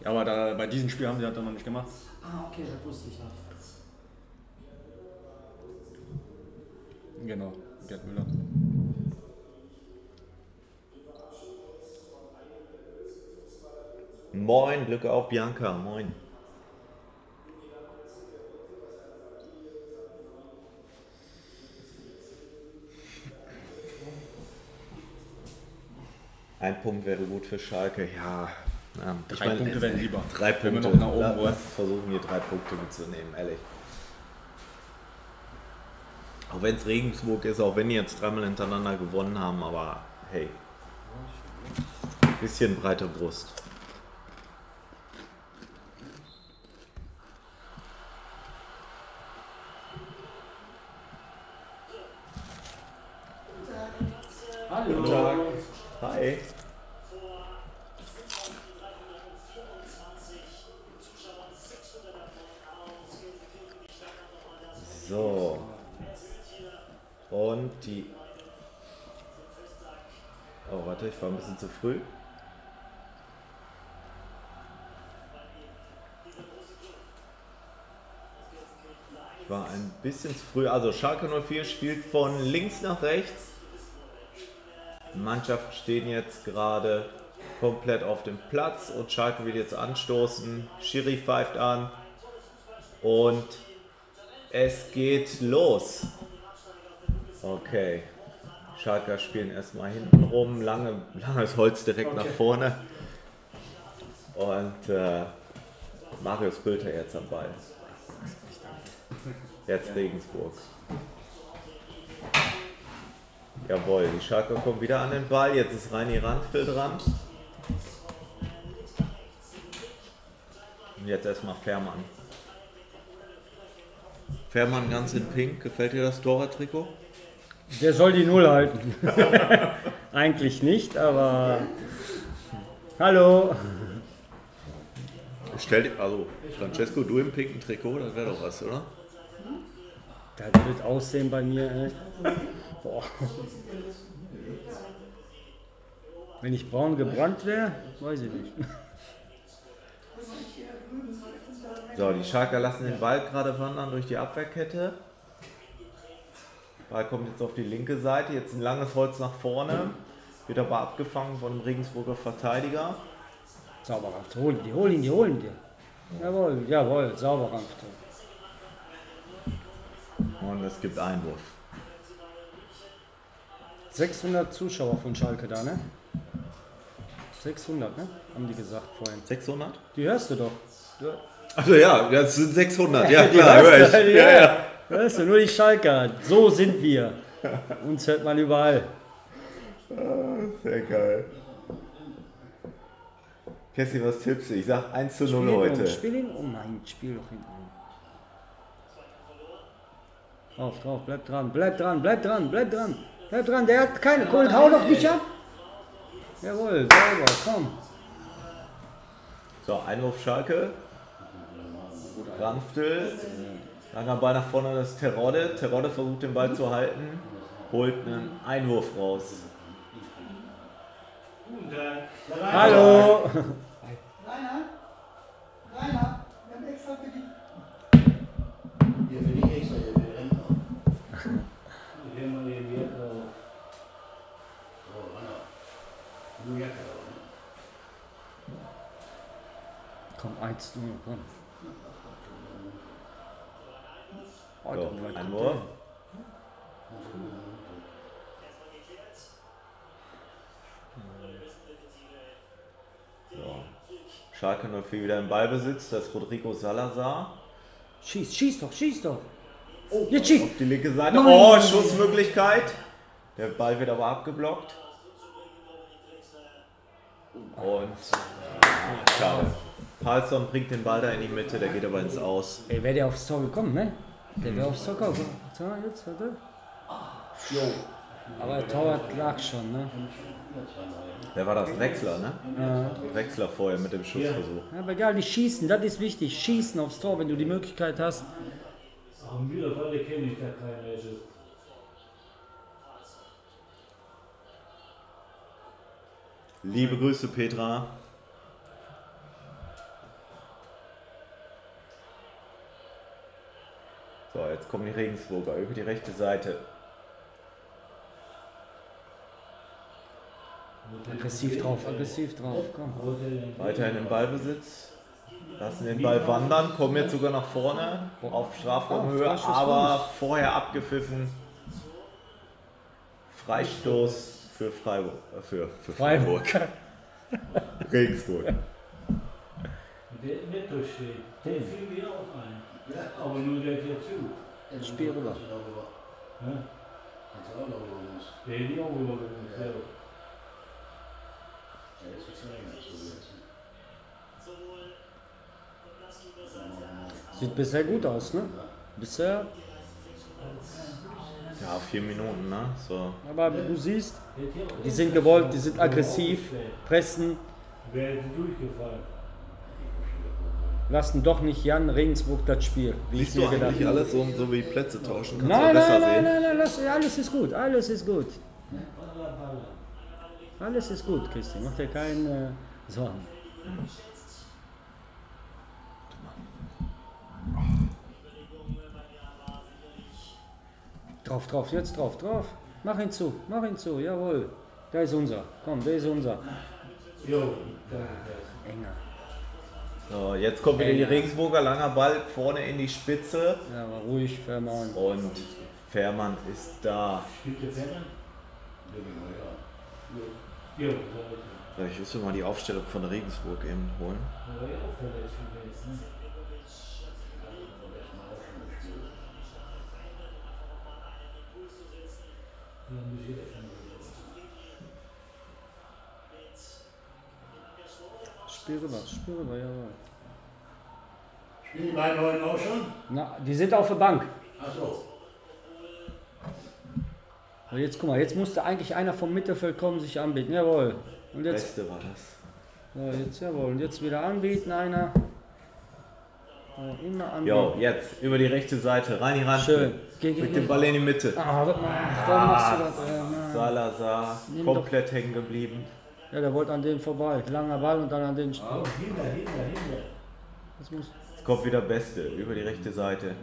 Speaker 4: Ja, aber da, bei diesem Spiel haben sie das dann noch nicht gemacht.
Speaker 3: Ah, okay, das wusste ich noch.
Speaker 4: Genau, Gerd Müller.
Speaker 1: Moin, Glück auf Bianca, moin. Ein Punkt wäre gut für Schalke, ja. ähm, ich
Speaker 4: Drei Punkte
Speaker 1: es-
Speaker 4: wären lieber.
Speaker 1: Drei
Speaker 4: Wenn wir
Speaker 1: Punkte.
Speaker 4: noch nach oben wollen.
Speaker 1: versuchen hier drei Punkte mitzunehmen, ehrlich. Auch wenn es Regensburg ist, auch wenn die jetzt dreimal hintereinander gewonnen haben, aber hey. Bisschen breite Brust.
Speaker 3: Hallo.
Speaker 1: Guten Tag. Hi. So. Und die. Oh, warte, ich war ein bisschen zu früh. Ich war ein bisschen zu früh. Also Schalke 04 spielt von links nach rechts. Die Mannschaft stehen jetzt gerade komplett auf dem Platz und Schalke will jetzt anstoßen. Schiri pfeift an und es geht los. Okay. Schalker spielen erstmal hinten rum, lange, langes Holz direkt nach vorne. Und äh, Marius Bülter jetzt am Ball. Jetzt Regensburg. Jawohl, die Schalker kommen wieder an den Ball. Jetzt ist Reini Randfil dran. Und jetzt erstmal Fährmann. Fährmann ganz in Pink. Gefällt dir das Torwarttrikot?
Speaker 3: Der soll die Null halten. Eigentlich nicht, aber. Hallo.
Speaker 1: Stell dir, also Francesco, du im pinken Trikot, das wäre doch was, oder?
Speaker 3: Das wird aussehen bei mir, ey. Boah. Wenn ich braun gebrannt wäre, weiß ich nicht.
Speaker 1: So, die Schalker lassen den Ball gerade wandern durch die Abwehrkette. Ball kommt jetzt auf die linke Seite, jetzt ein langes Holz nach vorne. Wird aber abgefangen von dem Regensburger Verteidiger.
Speaker 3: Sauberrampf. Holen die, holen die, holen die. Jawohl, jawohl, Sauberrampf.
Speaker 1: Und es gibt Einwurf.
Speaker 3: 600 Zuschauer von Schalke da, ne? 600, ne? Haben die gesagt vorhin.
Speaker 1: 600?
Speaker 3: Die hörst du doch. Du,
Speaker 1: Also ja, das sind 600. Ja, klar,
Speaker 3: hörst
Speaker 1: hör ich.
Speaker 3: ja,
Speaker 1: Ja, ja.
Speaker 3: Hörst du, nur die Schalker. So sind wir. Uns hört man überall.
Speaker 1: Sehr geil. Kessi, was tippst du? Ich sag 1 zu 0
Speaker 3: Spiel ihn
Speaker 1: heute.
Speaker 3: Um, spiel ihn um. Nein, spiel doch hinten um. Drauf, drauf, bleib dran, bleib dran, bleib dran, bleib dran. Bleib dran, der hat keine Kohle. Hau doch nicht ab. Jawohl, sauber, komm.
Speaker 1: So, Einwurf Schalke. Ranftel. Langer Ball nach vorne, das ist Terodde. Terodde versucht den Ball zu halten. Holt einen Einwurf raus.
Speaker 3: Hallo.
Speaker 5: Rainer,
Speaker 6: Rainer,
Speaker 3: Komm, 1 0, komm. Oh,
Speaker 1: So, Einwurf.
Speaker 3: der.
Speaker 1: So. Schalke 04 wieder im Ballbesitz. Das ist Rodrigo Salazar.
Speaker 3: Schieß, schieß doch, schieß doch. Jetzt schieß.
Speaker 1: Auf die linke Seite.
Speaker 3: Nein.
Speaker 1: Oh, Schussmöglichkeit. Der Ball wird aber abgeblockt. Und schade. Palsson bringt den Ball da in die Mitte, der geht aber ins Aus.
Speaker 3: Ey, wäre der aufs Tor gekommen, ne? Der wäre aufs Tor gekommen. So, jetzt, warte. Aber der Torwart lag schon, ne?
Speaker 1: Wer war das? Wechsler, ne? Wechsler vorher mit dem Schussversuch.
Speaker 3: Ja, aber egal, die schießen, das ist wichtig. Schießen aufs Tor, wenn du die Möglichkeit hast.
Speaker 7: Am Wiederfalle kenne ich da kein welches.
Speaker 1: Liebe Grüße, Petra. So, jetzt kommen die Regensburger über die rechte Seite.
Speaker 3: Aggressiv drauf, aggressiv drauf, komm.
Speaker 1: Weiterhin im Ballbesitz. Lassen den Ball wandern, kommen jetzt sogar nach vorne auf Strafraumhöhe,
Speaker 3: Ah,
Speaker 1: aber vorher abgepfiffen. Freistoß für Freiburg. Äh, für, für Freiburg. Regensburg.
Speaker 7: Der Netto steht. Der fiel mir auch ein. Aber nur der hier zu.
Speaker 3: Spiel rüber.
Speaker 7: Ja?
Speaker 6: kannst du auch darüber los.
Speaker 7: Der hätte ich auch rübergegangen. Ja.
Speaker 6: Ja, das ist ja länger, so wie jetzt.
Speaker 3: Sieht bisher gut aus, ne? Bisher.
Speaker 1: Ja, vier Minuten, ne? So.
Speaker 3: Aber du siehst, die sind gewollt, die sind aggressiv, pressen,
Speaker 7: Wer hätte durchgefallen?
Speaker 3: Lassen doch nicht Jan Regensburg das Spiel. Wie ich
Speaker 1: Siehst du
Speaker 3: mir gedacht
Speaker 1: eigentlich
Speaker 3: habe.
Speaker 1: alles so, so wie Plätze tauschen? Kannst
Speaker 3: Nein,
Speaker 1: du besser
Speaker 3: nein, nein,
Speaker 1: sehen?
Speaker 3: nein, nein, lass, alles ist gut, alles ist gut. Alles ist gut, Christi, mach dir keine äh, Sorgen. Drauf, drauf, jetzt drauf, drauf. Mach ihn zu, mach ihn zu, jawohl. Der ist unser, komm, der ist unser.
Speaker 7: Jo, danke.
Speaker 3: Enger.
Speaker 1: So, jetzt kommt wieder die Regensburger, langer Ball vorne in die Spitze.
Speaker 3: Ja, aber ruhig, Fährmann.
Speaker 1: Und Fährmann ist da.
Speaker 7: Spielt der Fährmann? Er.
Speaker 1: So, Ich müsste mal die Aufstellung von Regensburg eben holen.
Speaker 7: Ja
Speaker 3: Spiel rüber, spiel rüber, jawohl.
Speaker 6: Spielen die beiden Leute auch schon?
Speaker 3: Na, die sind auf der Bank.
Speaker 6: Achso.
Speaker 3: Und jetzt guck mal, jetzt musste eigentlich einer vom Mittelfeld kommen, sich anbieten. Jawohl. Und jetzt,
Speaker 1: Beste war das.
Speaker 3: so, jetzt jawohl. Und jetzt wieder anbieten, einer. So, immer anbieten.
Speaker 1: Jo, jetzt über die rechte Seite, rein ran.
Speaker 3: Schön. Geh, geh,
Speaker 1: Mit
Speaker 3: geh.
Speaker 1: dem Ball in die Mitte.
Speaker 3: Ah, warte mal. Warum machst du das? Mann.
Speaker 1: Salazar
Speaker 3: Nimm
Speaker 1: komplett hängen geblieben.
Speaker 3: Ja, der wollte an den vorbei. Langer Ball und dann an den.
Speaker 7: Oh, hinter, hinter, hinter.
Speaker 3: Das muss.
Speaker 1: Jetzt kommt wieder Beste über die rechte Seite.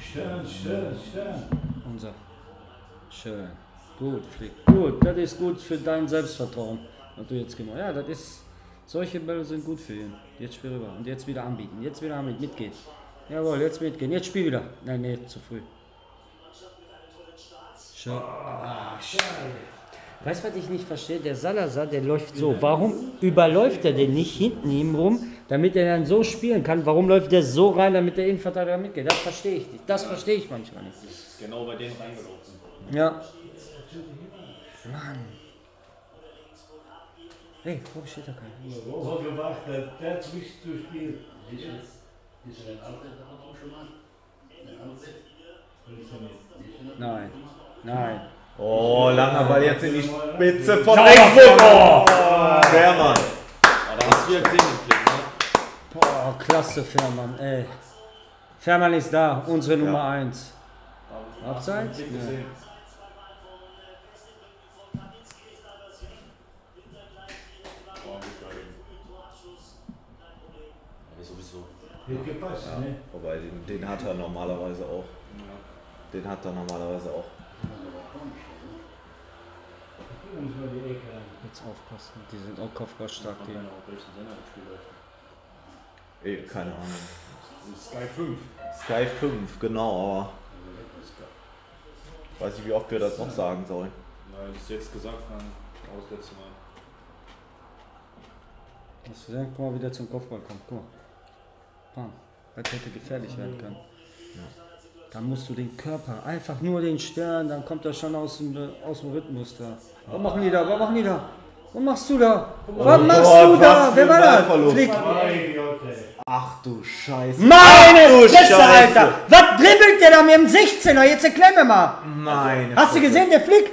Speaker 7: Stern, Stern, Stern.
Speaker 3: Unser. Schön. Gut, Flick. Gut, das ist gut für dein Selbstvertrauen, was du jetzt gemacht hast. Ja, das ist. Solche Bälle sind gut für ihn. Jetzt spiel rüber. Und jetzt wieder anbieten. Jetzt wieder anbieten. Mitgehen. Jawohl, jetzt mitgehen. Jetzt spiel wieder. Nein, nee, zu früh. Schau. Ah, Weißt du, was ich nicht verstehe? Der Salazar, der läuft so. Warum überläuft er den nicht hinten ihm rum, damit er dann so spielen kann? Warum läuft der so rein, damit der Innenverteidiger mitgeht? Das verstehe ich nicht. Das verstehe ich manchmal nicht.
Speaker 4: Genau bei denen reingelaufen.
Speaker 3: Ja. Mann. Hey, warum steht da keiner?
Speaker 7: So gemacht, der zwischen zu spielen.
Speaker 8: Ist?
Speaker 3: Nein. Nein.
Speaker 1: Oh, langer Ball jetzt in die Spitze von Regensburg. Oh, Fährmann.
Speaker 4: Aber da hast du ja gesehen, den ne?
Speaker 3: Boah, klasse Fährmann, ey. Fährmann ist da, unsere Nummer 1. Abseits?
Speaker 4: Flick
Speaker 3: Ja.
Speaker 4: geil. Ja,
Speaker 7: gepasst, ne?
Speaker 1: Wobei, den, den hat er normalerweise auch. Den hat er normalerweise auch.
Speaker 3: Jetzt aufpassen, die sind auch kopfballstark. Die.
Speaker 4: Keine Ahnung, auf welchen Sender das Spiel läuft.
Speaker 1: Eh, keine Ahnung.
Speaker 4: Das ist Sky 5.
Speaker 1: Sky 5, genau, aber weiß nicht, wie oft wir das noch sagen sollen.
Speaker 4: Weil ich es jetzt gesagt haben, auch das letzte Mal.
Speaker 3: Hast du gesehen? Guck mal, wie der zum Kopfball kommt. Guck mal. Bam. Das hätte gefährlich werden können. Dann musst du den Körper, einfach nur den Stern, dann kommt er schon aus dem, aus dem Rhythmus da. Was machen die da? Was machen die da? Was machst du da? Was machst
Speaker 1: Gott,
Speaker 3: du da? Wer war das?
Speaker 1: Ballverlust.
Speaker 3: Flick.
Speaker 1: Ach du Scheiße.
Speaker 3: Meine
Speaker 1: du
Speaker 3: Fresse,
Speaker 1: Scheiße.
Speaker 3: Alter! Was dribbelt der da mit dem 16er? Jetzt erklär mir mal.
Speaker 1: Meine
Speaker 3: Hast du
Speaker 1: Fresse.
Speaker 3: gesehen, der Flick?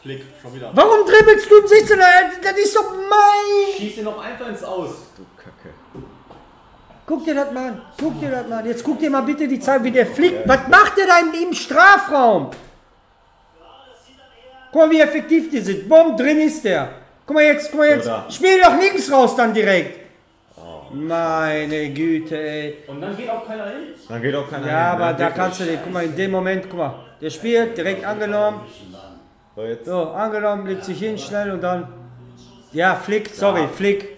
Speaker 4: Flick, schon wieder.
Speaker 3: Warum dribbelst du im 16er? Das ist doch mein.
Speaker 4: Schieß ihn noch einfach ins Aus.
Speaker 1: Du.
Speaker 3: Guck dir das mal an. Guck dir das mal an. Jetzt guck dir mal bitte die Zeit, wie der fliegt. Was macht der da im, Strafraum? Guck mal, wie effektiv die sind. Bumm, drin ist der. Guck mal jetzt, guck mal jetzt.
Speaker 1: Oder?
Speaker 3: Spiel doch links raus dann direkt. Meine Güte, ey.
Speaker 4: Und dann geht auch keiner hin?
Speaker 1: Dann geht auch keiner
Speaker 3: Ja,
Speaker 1: hin,
Speaker 3: aber
Speaker 1: ne?
Speaker 3: da
Speaker 1: Wirklich.
Speaker 3: kannst du den, guck mal, in dem Moment, guck mal. Der spielt, direkt angenommen.
Speaker 1: So, jetzt.
Speaker 3: So, angenommen, legt sich hin, schnell und dann. Ja, Flick, sorry, Flick.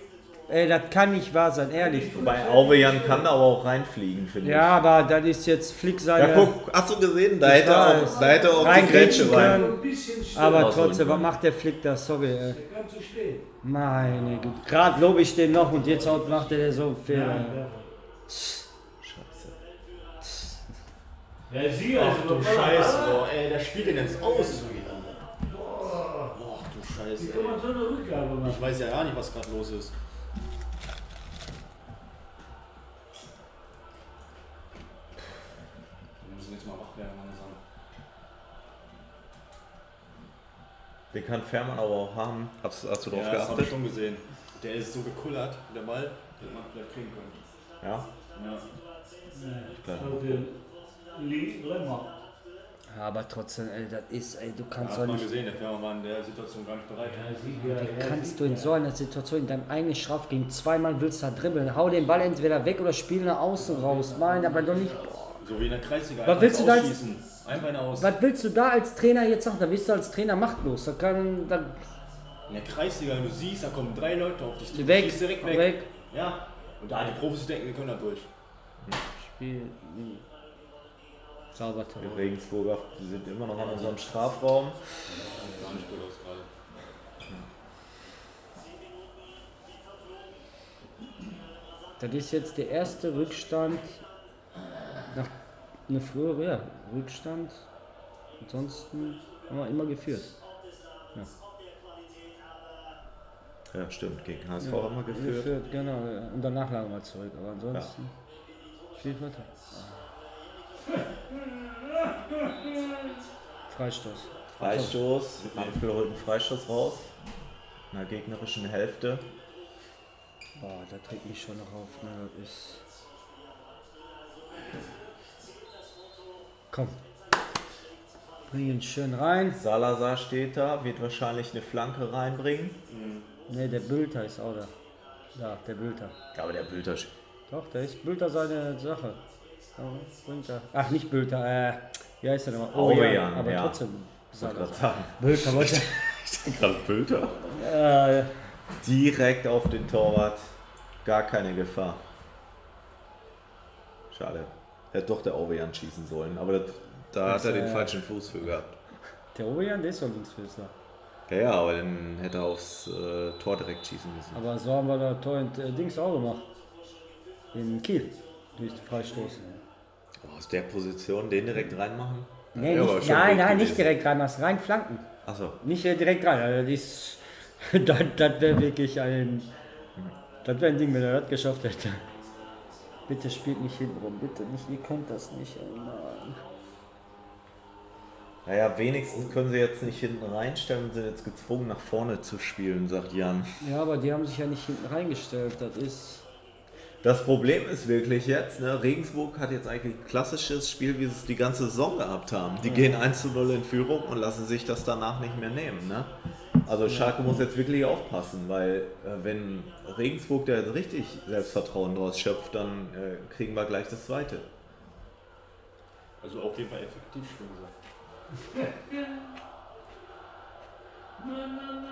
Speaker 3: Ey, das kann nicht wahr sein, ehrlich.
Speaker 1: Bei Auvejan kann da aber auch reinfliegen, finde
Speaker 3: Ja, aber das ist jetzt Flick
Speaker 1: ich.
Speaker 3: seine.
Speaker 1: Ja, guck, hast du gesehen? Da hätte er auch, da hätte er auch die
Speaker 3: Reingrätschen
Speaker 1: Grätsche rein.
Speaker 3: Aber trotzdem, was macht der Flick da? Sorry, ey.
Speaker 7: Ganz zu spät.
Speaker 3: Meine Güte. Gerade lobe ich den noch und jetzt auch macht er so einen Fehler.
Speaker 7: Ja,
Speaker 1: Scheiße.
Speaker 7: ja, sie also.
Speaker 4: Ach du Scheiße, boah, ey, der spielt den ins Aus. Boah, du Scheiße,
Speaker 7: kann
Speaker 4: ey. Ich weiß ja gar nicht, was gerade los ist. Wir müssen jetzt mal wach werden langsam.
Speaker 1: Den kann Fährmann aber auch haben. Hast, hast du drauf
Speaker 4: Ja, das habe ich
Speaker 1: geachtet?
Speaker 4: schon gesehen. Der ist so gekullert, der Ball, den man vielleicht kriegen können.
Speaker 1: Ja.
Speaker 4: Ja.
Speaker 7: Lemmer.
Speaker 3: Aber trotzdem, ey, das ist, ey, du kannst
Speaker 4: hat
Speaker 3: doch nicht.
Speaker 4: gesehen, der Fährmann war in der Situation gar nicht bereit.
Speaker 7: Ja, ja, ja,
Speaker 3: Kannst du in so einer Situation in deinem eigenen Strafgegen zweimal willst du da dribbeln, hau den Ball entweder weg oder spiel nach außen raus. Nein, aber doch nicht.
Speaker 4: So wie in der Kreisliga.
Speaker 3: Was willst du da jetzt-
Speaker 4: ausschießen. Einfach in aus.
Speaker 3: Was willst du da als Trainer jetzt sagen? Da bist du als Trainer machtlos. Da kann da
Speaker 4: In der Kreisliga, wenn du siehst, da kommen drei Leute auf dich zu.
Speaker 3: weg,
Speaker 4: Schießt direkt weg.
Speaker 3: weg.
Speaker 4: Ja. Und da die Profis denken, wir können da durch.
Speaker 3: Spiel. hm. Saubertor.
Speaker 1: Die Regensburger sind immer noch an unserem Strafraum.
Speaker 4: Gar nicht gut aus gerade.
Speaker 3: Das ist jetzt der erste Rückstand nach eine frühere ja, Rückstand. Ansonsten haben wir immer geführt.
Speaker 1: Ja, stimmt. Gegen HSV haben wir geführt.
Speaker 3: Geführt, genau. ja. Und danach lagen wir zurück. Aber ansonsten spielt weiter. Freistoß.
Speaker 1: Freistoß. Ampel holt einen Freistoß raus. In der gegnerischen Hälfte.
Speaker 3: Boah, da trägt mich schon noch auf. Ne? Das ist. Komm. Bring ihn schön rein.
Speaker 1: Salazar steht da, wird wahrscheinlich eine Flanke reinbringen.
Speaker 3: Ne, der Bülter ist auch da. Da, der Bülter.
Speaker 1: Ja, aber der Bülter
Speaker 3: Doch, da ist Bülter seine Sache. Ja, bringt er. Ach, nicht Bülter, äh, wie heißt der nochmal?
Speaker 1: Aurean,
Speaker 3: aber
Speaker 1: ja.
Speaker 3: trotzdem.
Speaker 1: Ich wollte sagen.
Speaker 3: Bülter wollte.
Speaker 1: Gerade Bülter.
Speaker 3: äh,
Speaker 1: Direkt auf den Torwart. Gar keine Gefahr. Schade. Hätte doch der Aurean schießen sollen, aber das, da
Speaker 3: Das,
Speaker 1: hat er den
Speaker 3: äh,
Speaker 1: falschen Fuß für gehabt.
Speaker 3: der Orian, der ist doch Linksfüßler.
Speaker 1: Ja, ja, aber dann hätte er aufs äh, Tor direkt schießen müssen.
Speaker 3: Aber so haben wir da Tor in äh, Dings auch gemacht. In Kiel. Durch den Freistoß.
Speaker 1: Oh, aus der Position den direkt reinmachen?
Speaker 3: Nee,
Speaker 1: Ja, aber
Speaker 3: nicht, nein, nein, nicht
Speaker 1: gewesen.
Speaker 3: direkt rein, machst rein flanken.
Speaker 1: Achso.
Speaker 3: Nicht äh, direkt rein. Also das ist, das, das wäre wirklich ein. Das wäre ein Ding, wenn er das geschafft hätte. Bitte spielt nicht hinten rum, bitte nicht. Ihr könnt das nicht. ey, Mann.
Speaker 1: Naja, wenigstens können sie jetzt nicht hinten reinstellen und sind jetzt gezwungen nach vorne zu spielen, sagt Jan.
Speaker 3: Ja, aber die haben sich ja nicht hinten reingestellt. Das ist.
Speaker 1: Das Problem ist wirklich jetzt, ne, Regensburg hat jetzt eigentlich ein klassisches Spiel, wie sie es die ganze Saison gehabt haben. Die gehen 1 zu 0 in Führung und lassen sich das danach nicht mehr nehmen. Ne? Also Schalke muss jetzt wirklich aufpassen, weil äh, wenn Regensburg da jetzt richtig Selbstvertrauen draus schöpft, dann äh, kriegen wir gleich das zweite.
Speaker 4: Also auf jeden Fall effektiv spielen sie.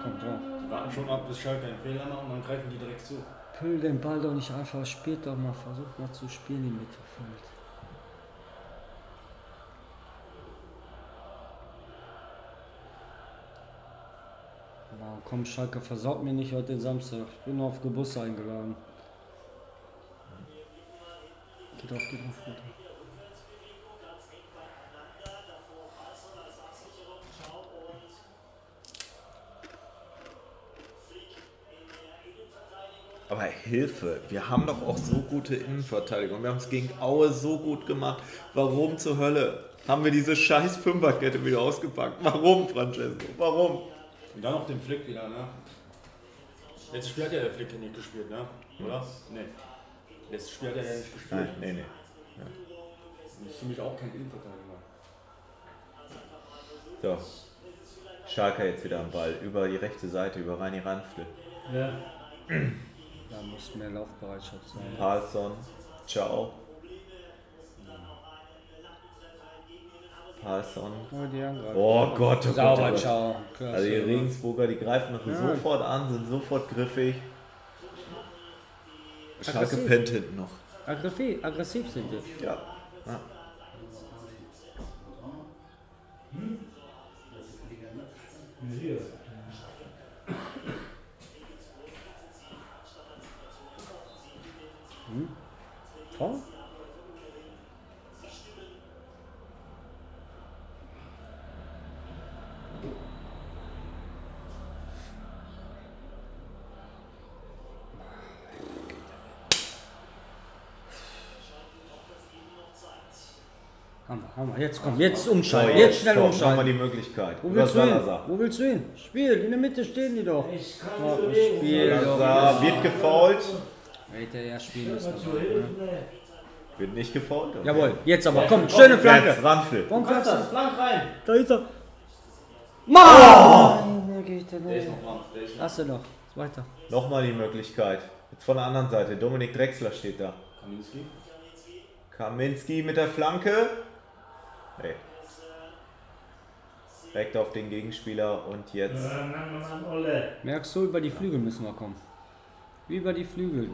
Speaker 3: Kommt drauf.
Speaker 4: Die warten schon ab, bis Schalke einen Fehler macht und dann greifen die direkt zu.
Speaker 3: Püll den Ball doch nicht einfach, spielt doch mal, versucht mal zu spielen im Mittelfeld. Na komm, Schalke, versaut mir nicht heute den Samstag. Ich bin auf Geburtstag eingeladen. Geht auf, geht auf, geht auf.
Speaker 1: Aber Hilfe, wir haben doch auch so gute Innenverteidigung. Wir haben es gegen Aue so gut gemacht. Warum zur Hölle haben wir diese scheiß Fünferkette wieder ausgepackt? Warum, Francesco? Warum?
Speaker 4: Und dann noch den Flick wieder, ne? Letztes Spiel hat ja der Flick nicht gespielt, ne? Oder? Nee. Letztes Spiel hat er ja nicht gespielt.
Speaker 1: Nein, nee, nee.
Speaker 4: Das ist für mich auch kein Innenverteidiger.
Speaker 1: So. Schalke jetzt wieder am Ball. Über die rechte Seite, über Reini Ranfle.
Speaker 7: Ja.
Speaker 3: Da muss mehr Laufbereitschaft sein.
Speaker 1: Palsson. Ciao. Palsson.
Speaker 3: Oh.
Speaker 1: Oh Gott, oh Gott, oh
Speaker 3: Sauber,
Speaker 1: Gott.
Speaker 3: ciao. Klasse.
Speaker 1: Also die Regensburger, die greifen
Speaker 3: Ja.
Speaker 1: sofort an, sind sofort griffig. Schalke
Speaker 3: Aggressiv.
Speaker 1: pennt hinten noch.
Speaker 3: Aggressiv, aggressiv sind die.
Speaker 1: Ja. ja.
Speaker 7: Hier.
Speaker 3: Tor? Haben wir, haben wir. Jetzt komm, jetzt umschalten, jetzt schnell
Speaker 1: komm,
Speaker 3: umschalten.
Speaker 1: Haben wir die Möglichkeit.
Speaker 3: Wo willst du hin? Wo willst du hin? Spiel, in der Mitte stehen die doch.
Speaker 7: Ich kann
Speaker 3: Ja. Spiel.
Speaker 1: Salazar wird gefault.
Speaker 3: Hätte er spielen müssen.
Speaker 1: Wird nicht gefault. Okay.
Speaker 3: Jawohl, jetzt aber, komm, schöne Flanke.
Speaker 1: Jetzt
Speaker 3: fährst du?
Speaker 7: das Flank rein.
Speaker 3: Da ist er. Mann! Da geht der
Speaker 4: Der ist
Speaker 3: noch.
Speaker 4: noch dran. Der ist noch.
Speaker 3: Lass ihn doch. Weiter.
Speaker 1: Nochmal die Möglichkeit. Jetzt von der anderen Seite. Dominik Drexler steht da.
Speaker 4: Kaminski.
Speaker 1: Kaminski mit der Flanke. Hey. Direkt auf den Gegenspieler und jetzt.
Speaker 7: Ja.
Speaker 3: Merkst du, über die Flügel müssen wir kommen. Über die Flügel.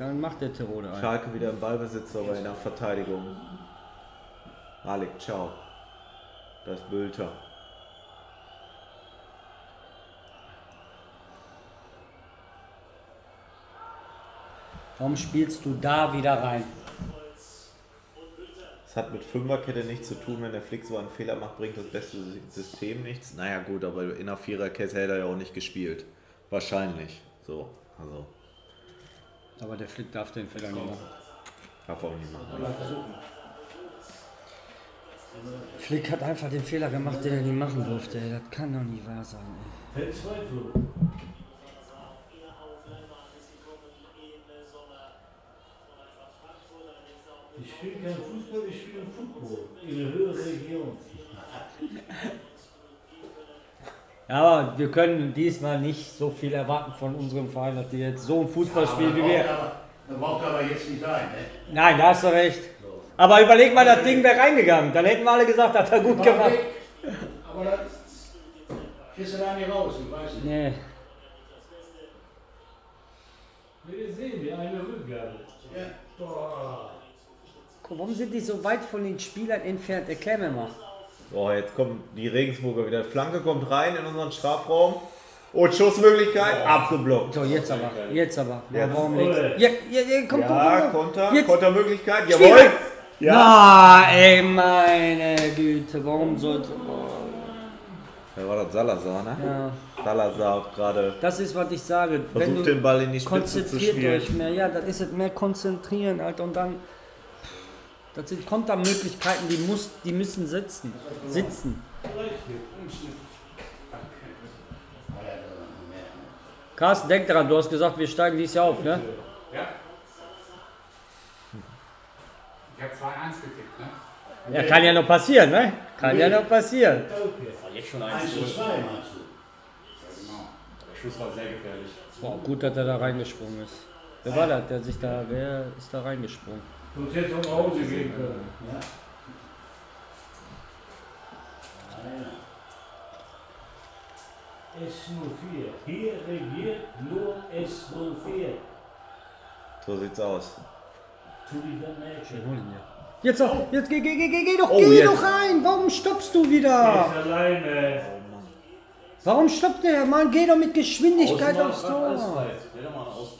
Speaker 3: Dann macht der Tirole ein.
Speaker 1: Schalke wieder im Ballbesitz, aber in der Verteidigung. Alec, ciao. Das Bülter.
Speaker 3: Warum spielst du da wieder rein?
Speaker 1: Das hat mit Fünferkette nichts zu tun, wenn der Flick so einen Fehler macht, bringt das beste System nichts. Naja gut, aber in einer Viererkette hätte er ja auch nicht gespielt. Wahrscheinlich. So, also.
Speaker 3: Aber der Flick darf den Fehler nicht machen.
Speaker 1: Darf auch nicht machen.
Speaker 4: Mal versuchen.
Speaker 3: Flick hat einfach den Fehler gemacht, den er nicht machen durfte. Das kann doch nicht wahr sein. Ey.
Speaker 7: Ich spiele kein Fußball, ich spiele Football. In der höheren Region.
Speaker 3: Ja, aber wir können diesmal nicht so viel erwarten von unserem Verein, dass die jetzt so ein Fußball spielen wie wir.
Speaker 6: Das braucht aber jetzt nicht sein, ne?
Speaker 3: Nein, da hast du recht. Aber überleg mal, das Ding wäre reingegangen. Dann hätten wir alle gesagt, hat er gut gemacht.
Speaker 6: Oder ist er da nicht raus? Ich weiß nicht.
Speaker 3: Nee.
Speaker 7: Wir sehen die eine Rückgabe.
Speaker 6: Ja.
Speaker 7: Boah.
Speaker 3: Warum sind die so weit von den Spielern entfernt? Erklär mir mal.
Speaker 1: So, jetzt kommen die Regensburger wieder. Flanke kommt rein in unseren Strafraum. Und Schussmöglichkeit abgeblockt.
Speaker 3: So, jetzt aber. Jetzt aber.
Speaker 1: Ja,
Speaker 3: Warum nicht? Ja, ja, ja, komm, komm,
Speaker 1: Ja,
Speaker 3: komm, komm.
Speaker 1: Konter,
Speaker 3: Jetzt.
Speaker 1: Kontermöglichkeit,
Speaker 3: Spiel
Speaker 1: jawohl.
Speaker 3: rein. Ja, ey, meine Güte. Warum sollte.
Speaker 1: Wer war das? Salazar, ne?
Speaker 3: Ja,
Speaker 1: Salazar auch gerade
Speaker 3: das ist, was ich sage.
Speaker 1: Versucht, den Ball in die Spitze zu
Speaker 3: konzentriert
Speaker 1: spielen.
Speaker 3: euch mehr. Ja, das ist es mehr konzentrieren, Alter. Und dann. Das sind Kontermöglichkeiten, die, muss, die müssen sitzen. Sitzen. Carsten, denk dran, du hast gesagt, wir steigen dieses Jahr auf, ne?
Speaker 8: Ja. Ich habe 2-1 getippt, ne?
Speaker 3: Ja, kann ja noch passieren, ne? Kann ja noch passieren.
Speaker 4: Jetzt schon
Speaker 6: 1
Speaker 4: 1
Speaker 6: zu 2 meinst du?
Speaker 8: Genau.
Speaker 4: Der Schuss war sehr gefährlich.
Speaker 3: Boah, gut, dass er da reingesprungen ist. Wer war das, der sich da, wer ist da reingesprungen?
Speaker 7: Und jetzt nach Hause gehen können.
Speaker 6: Ja.
Speaker 7: S04. Hier regiert nur S04.
Speaker 1: So sieht's aus.
Speaker 3: Jetzt doch, jetzt geh, geh, geh, geh, geh doch,
Speaker 1: Oh,
Speaker 3: geh
Speaker 1: jetzt.
Speaker 3: doch rein! Warum stoppst du
Speaker 7: Er
Speaker 3: wieder?
Speaker 7: ist alleine.
Speaker 3: Warum stoppt der? Mann, geh doch mit Geschwindigkeit aufs Tor.
Speaker 4: Der hätte mal außen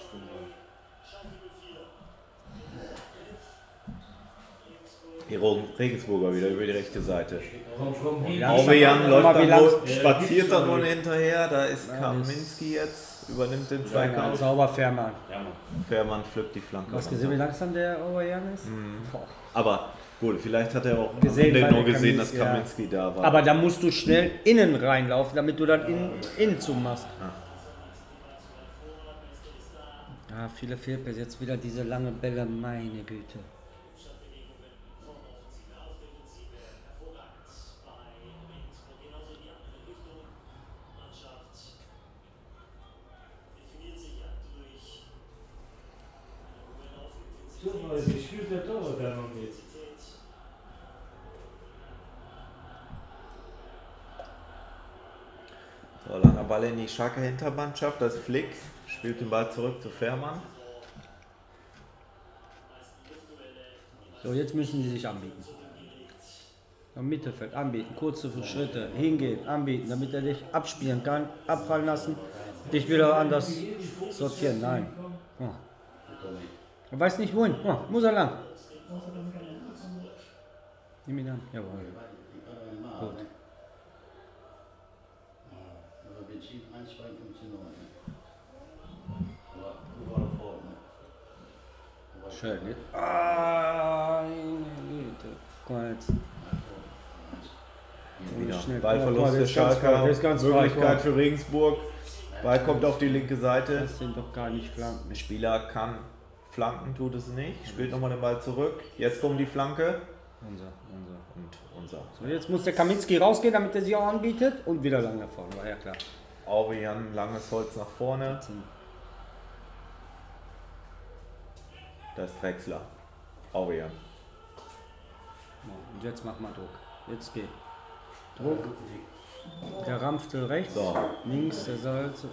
Speaker 1: Regensburger wieder über die rechte Seite.
Speaker 3: Guck
Speaker 1: läuft dann
Speaker 3: lang-
Speaker 1: wohl, spaziert dann
Speaker 7: doch
Speaker 1: wohl hinterher. Da ist
Speaker 3: Ja,
Speaker 1: Kaminski jetzt, übernimmt den Zweikampf.
Speaker 3: sauber Fährmann.
Speaker 1: Fährmann pflückt die Flanke.
Speaker 3: Hast du gesehen, wie langsam der Oberjan ist? Boah.
Speaker 1: Aber gut, vielleicht hat er auch
Speaker 3: Gesehen,
Speaker 1: nur gesehen, dass
Speaker 3: Kaminski, ja.
Speaker 1: Kaminski da war.
Speaker 3: Aber da musst du schnell innen reinlaufen, damit du dann innen, innen zumachst. Ja, viele Fehlpässe. Jetzt wieder diese lange Bälle, meine Güte.
Speaker 7: So,
Speaker 1: langer Ball in die starke Hintermannschaft. Das Flick. Spielt den Ball zurück zu Fährmann.
Speaker 3: So, jetzt müssen sie sich anbieten. Am Mittelfeld anbieten, kurze Schritte, hingehen, anbieten, damit er dich abspielen kann, abprallen lassen, dich wieder anders sortieren. Nein. Oh. Er weiß nicht wohin. Oh, muss er lang. Nimm ihn an. Jawohl. Gut.
Speaker 6: Also Benzin 1, 2, 15, 9. Aber du warst vor, ne? Aber
Speaker 3: Schön. Jetzt. Ah, Güte. Guck mal jetzt.
Speaker 1: Wieder.
Speaker 3: Schnell.
Speaker 1: Ballverlust der Schalker. Möglichkeit für Regensburg. Ball kommt auf die linke Seite.
Speaker 3: Das sind doch gar nicht Flanken.
Speaker 1: Der Spieler kann flanken, tut es nicht. Spielt nochmal den Ball zurück. Jetzt kommt die Flanke.
Speaker 3: Unser, unser.
Speaker 1: Und unser.
Speaker 3: So, jetzt muss der Kaminski rausgehen, damit er sich auch anbietet und wieder lang nach vorne. War ja klar.
Speaker 1: Aurian, langes Holz nach vorne. Da ist Drexler. Aurian.
Speaker 3: Und jetzt mach mal Druck. Jetzt geht. Druck. Der Ramftel rechts.
Speaker 1: So.
Speaker 3: Links, der Salz.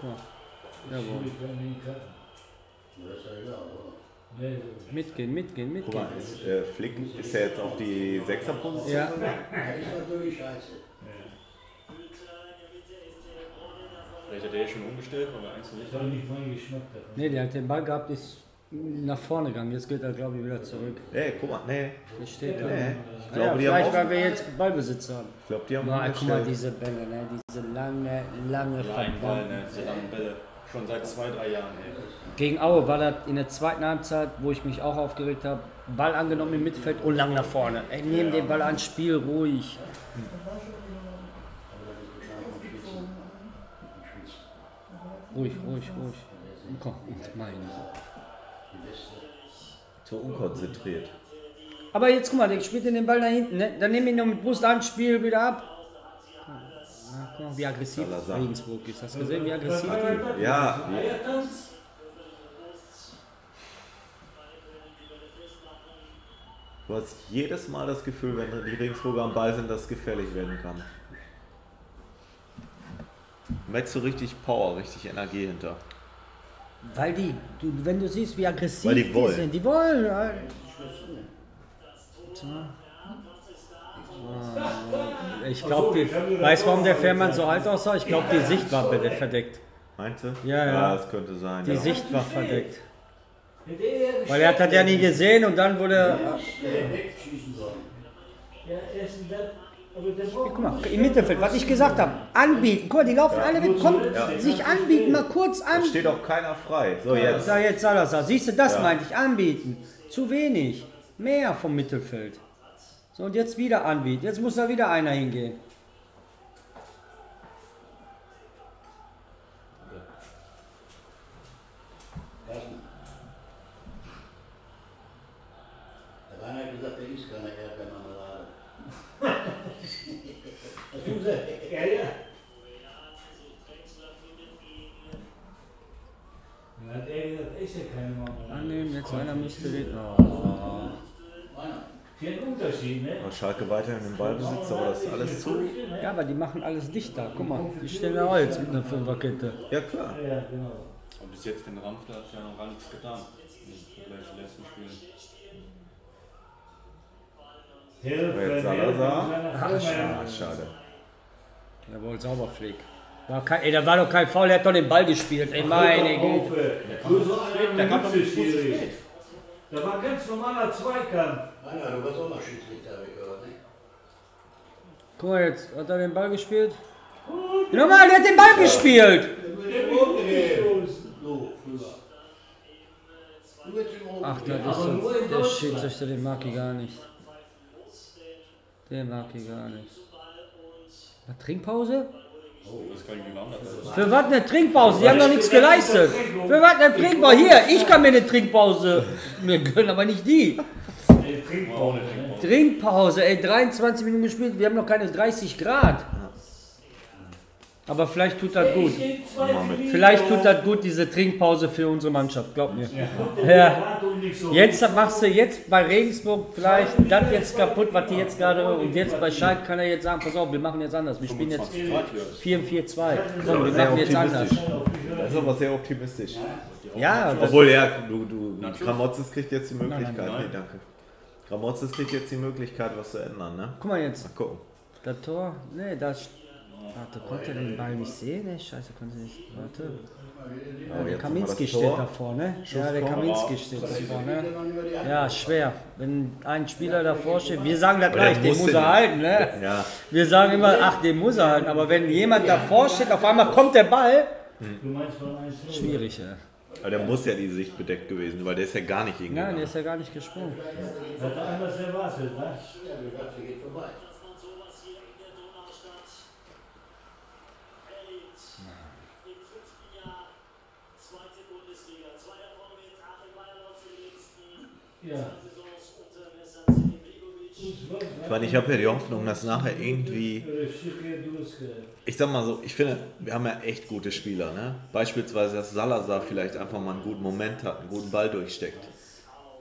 Speaker 3: Guck mal. Jawohl.
Speaker 7: Nicht
Speaker 6: ja?
Speaker 7: Nee,
Speaker 3: Mitgehen, mitgehen,
Speaker 1: Guck
Speaker 3: mitgehen.
Speaker 1: mal, ist, äh, Flick ist ja jetzt auf die Sechserposition.
Speaker 3: Ja.
Speaker 6: Das ist natürlich scheiße.
Speaker 4: Vielleicht hat der schon umgestellt, weil wir 1 zu
Speaker 7: das nicht mein Geschmack davon.
Speaker 3: Nee, der hat den Ball gehabt, ist nach vorne gegangen. Jetzt geht er, glaube ich, wieder zurück.
Speaker 1: Ey, guck mal, nee.
Speaker 3: Der steht da.
Speaker 1: nee. Ich
Speaker 3: Ja,
Speaker 1: glaube, die
Speaker 3: vielleicht,
Speaker 1: haben
Speaker 3: weil wir jetzt Ballbesitz haben.
Speaker 1: ich glaube, die haben
Speaker 3: Na, guck mal, diese Bälle, ne? diese lange, lange
Speaker 4: ne? Diese langen Bälle. Schon seit zwei, drei Jahren, ey.
Speaker 3: Gegen Aue war das in der zweiten Halbzeit, wo ich mich auch aufgeregt habe. Ball angenommen im Mittelfeld und lang nach vorne. Ey, nehm den Ball an, spiel ruhig. Ruhig, ruhig, ruhig. Komm, meine.
Speaker 1: Zu unkonzentriert.
Speaker 3: Aber jetzt guck mal, der spielt den Ball da hinten. Ne? Dann nimm ihn noch mit Brust an, spiel wieder ab. Mal, wie aggressiv
Speaker 1: Salazar.
Speaker 3: Regensburg ist. Hast du gesehen, wie aggressiv die
Speaker 1: Ja, du hast jedes Mal das Gefühl, wenn die Regensburger am Ball sind, dass es gefährlich werden kann. Merkst du richtig Power, richtig Energie hinter.
Speaker 3: Weil die, du, wenn du siehst, wie aggressiv
Speaker 1: die wollen.
Speaker 3: sind, die wollen. äh, Ich glaube, weißt du, warum der Fährmann so alt aussah? Ich glaube, die Sicht war verdeckt.
Speaker 1: Meinst du?
Speaker 3: Ja, ja.
Speaker 1: das könnte sein.
Speaker 3: Die
Speaker 1: ja.
Speaker 3: Sicht war verdeckt.
Speaker 7: Er
Speaker 3: Weil er hat das ja nie gesehen und dann wurde.
Speaker 7: Ja, braucht
Speaker 3: Guck mal, im Mittelfeld, was ich gesagt habe, anbieten. Guck mal, die laufen alle mit, komm, sich anbieten, mal kurz an.
Speaker 1: Es steht auch keiner frei. So, jetzt.
Speaker 3: Sag jetzt Salazar, siehst du, das
Speaker 1: Ja.
Speaker 3: meinte ich, anbieten. Zu wenig, mehr vom Mittelfeld. So, und jetzt wieder anbieten. Jetzt muss da wieder einer hingehen.
Speaker 7: Er.
Speaker 3: Annehmen, jetzt einer müsste den. Oh.
Speaker 1: Aber Schalke weiterhin im Ballbesitz, aber das ist alles zu.
Speaker 3: Ja, aber die machen alles dicht da. Guck mal, die stehen da auch jetzt mit einer Fünferkette.
Speaker 1: Ja, klar.
Speaker 7: Ja, genau.
Speaker 4: Und bis jetzt, den Ramfler hat ja noch gar nichts getan. Im Vergleich zu den letzten Spielen.
Speaker 7: Hilfe,
Speaker 1: jetzt
Speaker 7: Hilfe,
Speaker 1: Salazar?
Speaker 3: Ach,
Speaker 7: Firma.
Speaker 1: Ah, schade.
Speaker 3: Jawohl, Sauberpfleg. War kein, ey, da war doch kein Foul, der hat doch den Ball gespielt. Ey, meine Güte.
Speaker 7: Einer
Speaker 4: kann doch nicht
Speaker 7: Schiri. Da war ganz normaler Zweikampf.
Speaker 6: Rainer, du warst auch mal Schiedsrichter, habe ich gehört, ne?
Speaker 3: Guck mal jetzt, hat er den Ball gespielt? Nochmal, der hat den Ball gespielt! Ach, das ist so, der Schiedsrichter, den mag ich gar nicht. Den mag ich gar nicht. Eine Trinkpause? Für was eine Trinkpause? Die haben doch nichts geleistet. Für was eine Trinkpause? Hier, ich kann mir eine Trinkpause mir gönnen, aber nicht die.
Speaker 7: Ey, Trinkpause?
Speaker 3: Trinkpause, ey, 23 Minuten gespielt, wir haben noch keine 30 Grad. Aber vielleicht tut das gut. Vielleicht tut das gut, diese Trinkpause für unsere Mannschaft, glaub mir. Ja. Jetzt machst du jetzt bei Regensburg vielleicht das jetzt kaputt, was die jetzt gerade. Und jetzt bei Schalke kann er jetzt sagen: Pass auf, wir machen jetzt anders. Wir spielen jetzt 4 4 2 Komm, wir machen jetzt anders.
Speaker 1: Das ist aber sehr optimistisch.
Speaker 3: Ja, das,
Speaker 1: Obwohl, ja, du, du, Gramotzes kriegt jetzt die Möglichkeit.
Speaker 3: nein,
Speaker 1: Nee, danke. Gramotzes kriegt jetzt die Möglichkeit, was zu ändern, ne?
Speaker 3: guck mal jetzt.
Speaker 1: Mal gucken.
Speaker 3: Das Tor, nee, das. Warte, konnte er den Ball nicht sehen? Ne, scheiße, konnte er nicht. Warte.
Speaker 1: Oh,
Speaker 3: Der Kaminski steht da vorne. Ja, der Kaminski steht da vorne. Ja, schwer. Wenn ein Spieler davor steht, wir sagen das gleich,
Speaker 1: der
Speaker 3: den
Speaker 1: muss
Speaker 3: er halten, ne?
Speaker 1: Ja,
Speaker 3: Wir sagen immer, ach, den muss er halten. Aber wenn jemand davor steht, auf einmal kommt der Ball.
Speaker 7: 1
Speaker 3: Schwierig, ja.
Speaker 1: Aber der muss ja die Sicht bedeckt gewesen, weil der ist ja gar nicht
Speaker 3: Nein,
Speaker 1: hingegangen.
Speaker 3: der ist ja gar nicht gesprungen.
Speaker 7: Hat er anders erwartet, ne?
Speaker 6: Ja, dachtest, der geht vorbei.
Speaker 7: Ja.
Speaker 1: Ich meine, ich habe ja die Hoffnung, dass nachher irgendwie, ich sag mal so, ich finde, wir haben ja echt gute Spieler, ne? Beispielsweise, dass Salazar vielleicht einfach mal einen guten Moment hat, einen guten Ball durchsteckt.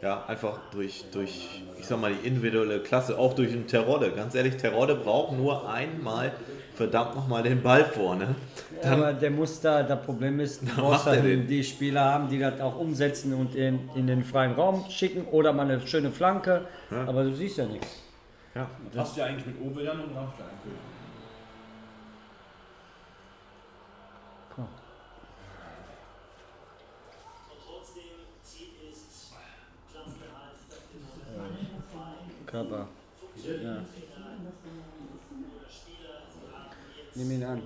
Speaker 1: Ja, einfach durch, durch, ich sag mal, die individuelle Klasse, auch durch den Terodde. Ganz ehrlich, Terodde braucht nur einmal, verdammt nochmal den Ball vorne.
Speaker 3: Ja, aber der muss da, das Problem ist, du brauchst dann
Speaker 1: den?
Speaker 3: die Spieler haben, die das auch umsetzen und in, in den freien Raum schicken oder mal eine schöne Flanke.
Speaker 1: Ja.
Speaker 3: Aber du siehst ja nichts.
Speaker 1: Ja,
Speaker 4: Das hast du ja eigentlich mit Obeljan und Ramfler eigentlich.
Speaker 3: Körper. Ja. Nimm ihn an.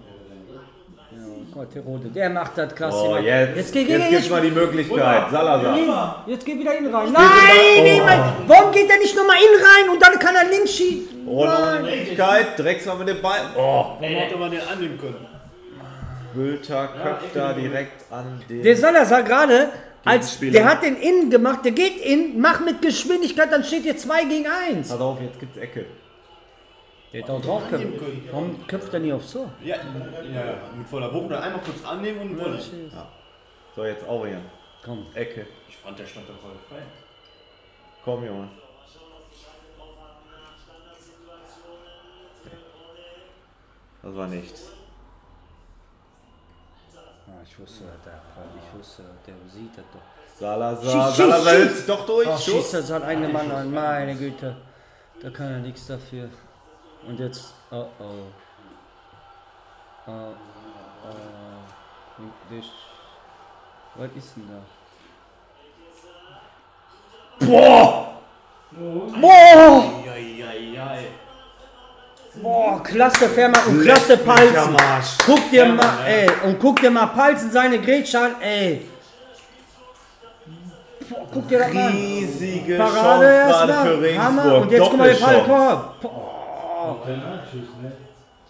Speaker 3: Ja, Gott, der Rote, der macht das klasse.
Speaker 1: Oh, jetzt,
Speaker 3: jetzt,
Speaker 1: jetzt,
Speaker 3: geh, geh,
Speaker 1: gibt's mal die Möglichkeit. Salazar.
Speaker 3: Jetzt, jetzt geh wieder innen rein. Nein, nein, nein. Warum geht er nicht nochmal innen rein und dann kann er links schießen?
Speaker 1: Oh, noch eine Möglichkeit. Drechsler mit dem Ball. Oh,
Speaker 4: Dann hätte man den annehmen können.
Speaker 1: Bülter köpft da direkt an den.
Speaker 3: Der Salazar gerade, als der hat den innen gemacht, der geht in, macht mit Geschwindigkeit, dann steht hier 2 gegen 1.
Speaker 1: Pass auf, jetzt gibt's Ecke.
Speaker 3: Der hätte auch drauf können. Warum köpft er nie aufs Tor?
Speaker 4: Ja, ja, ja. Mit voller Wucht dann einmal kurz annehmen und wollen.
Speaker 1: So, jetzt Aurien.
Speaker 3: Komm.
Speaker 1: Ecke.
Speaker 4: Ich fand, der stand da voll frei.
Speaker 1: Komm, Junge. Das war nichts.
Speaker 3: ich wusste, der, ich wusste, der sieht das doch.
Speaker 1: Salazar,
Speaker 3: Schieß, schieß,
Speaker 1: Salazar
Speaker 3: schieß.
Speaker 1: sich doch durch.
Speaker 3: Ach, schießt das sein eigener Mann an, meine Güte. Da kann er nichts dafür. Und jetzt, oh oh. Oh, oh. Das, was ist denn da? Boah, klasse Fermer und klasse Palzen. Guck dir mal, ey, und guck dir mal Palzen seine Grätsche an, ey. Boah, guck dir das mal an.
Speaker 1: Riesige
Speaker 3: Parade
Speaker 1: Chance für.
Speaker 3: Hammer. Und jetzt guck mal den Ball,
Speaker 1: Doppelchance.
Speaker 7: Ne?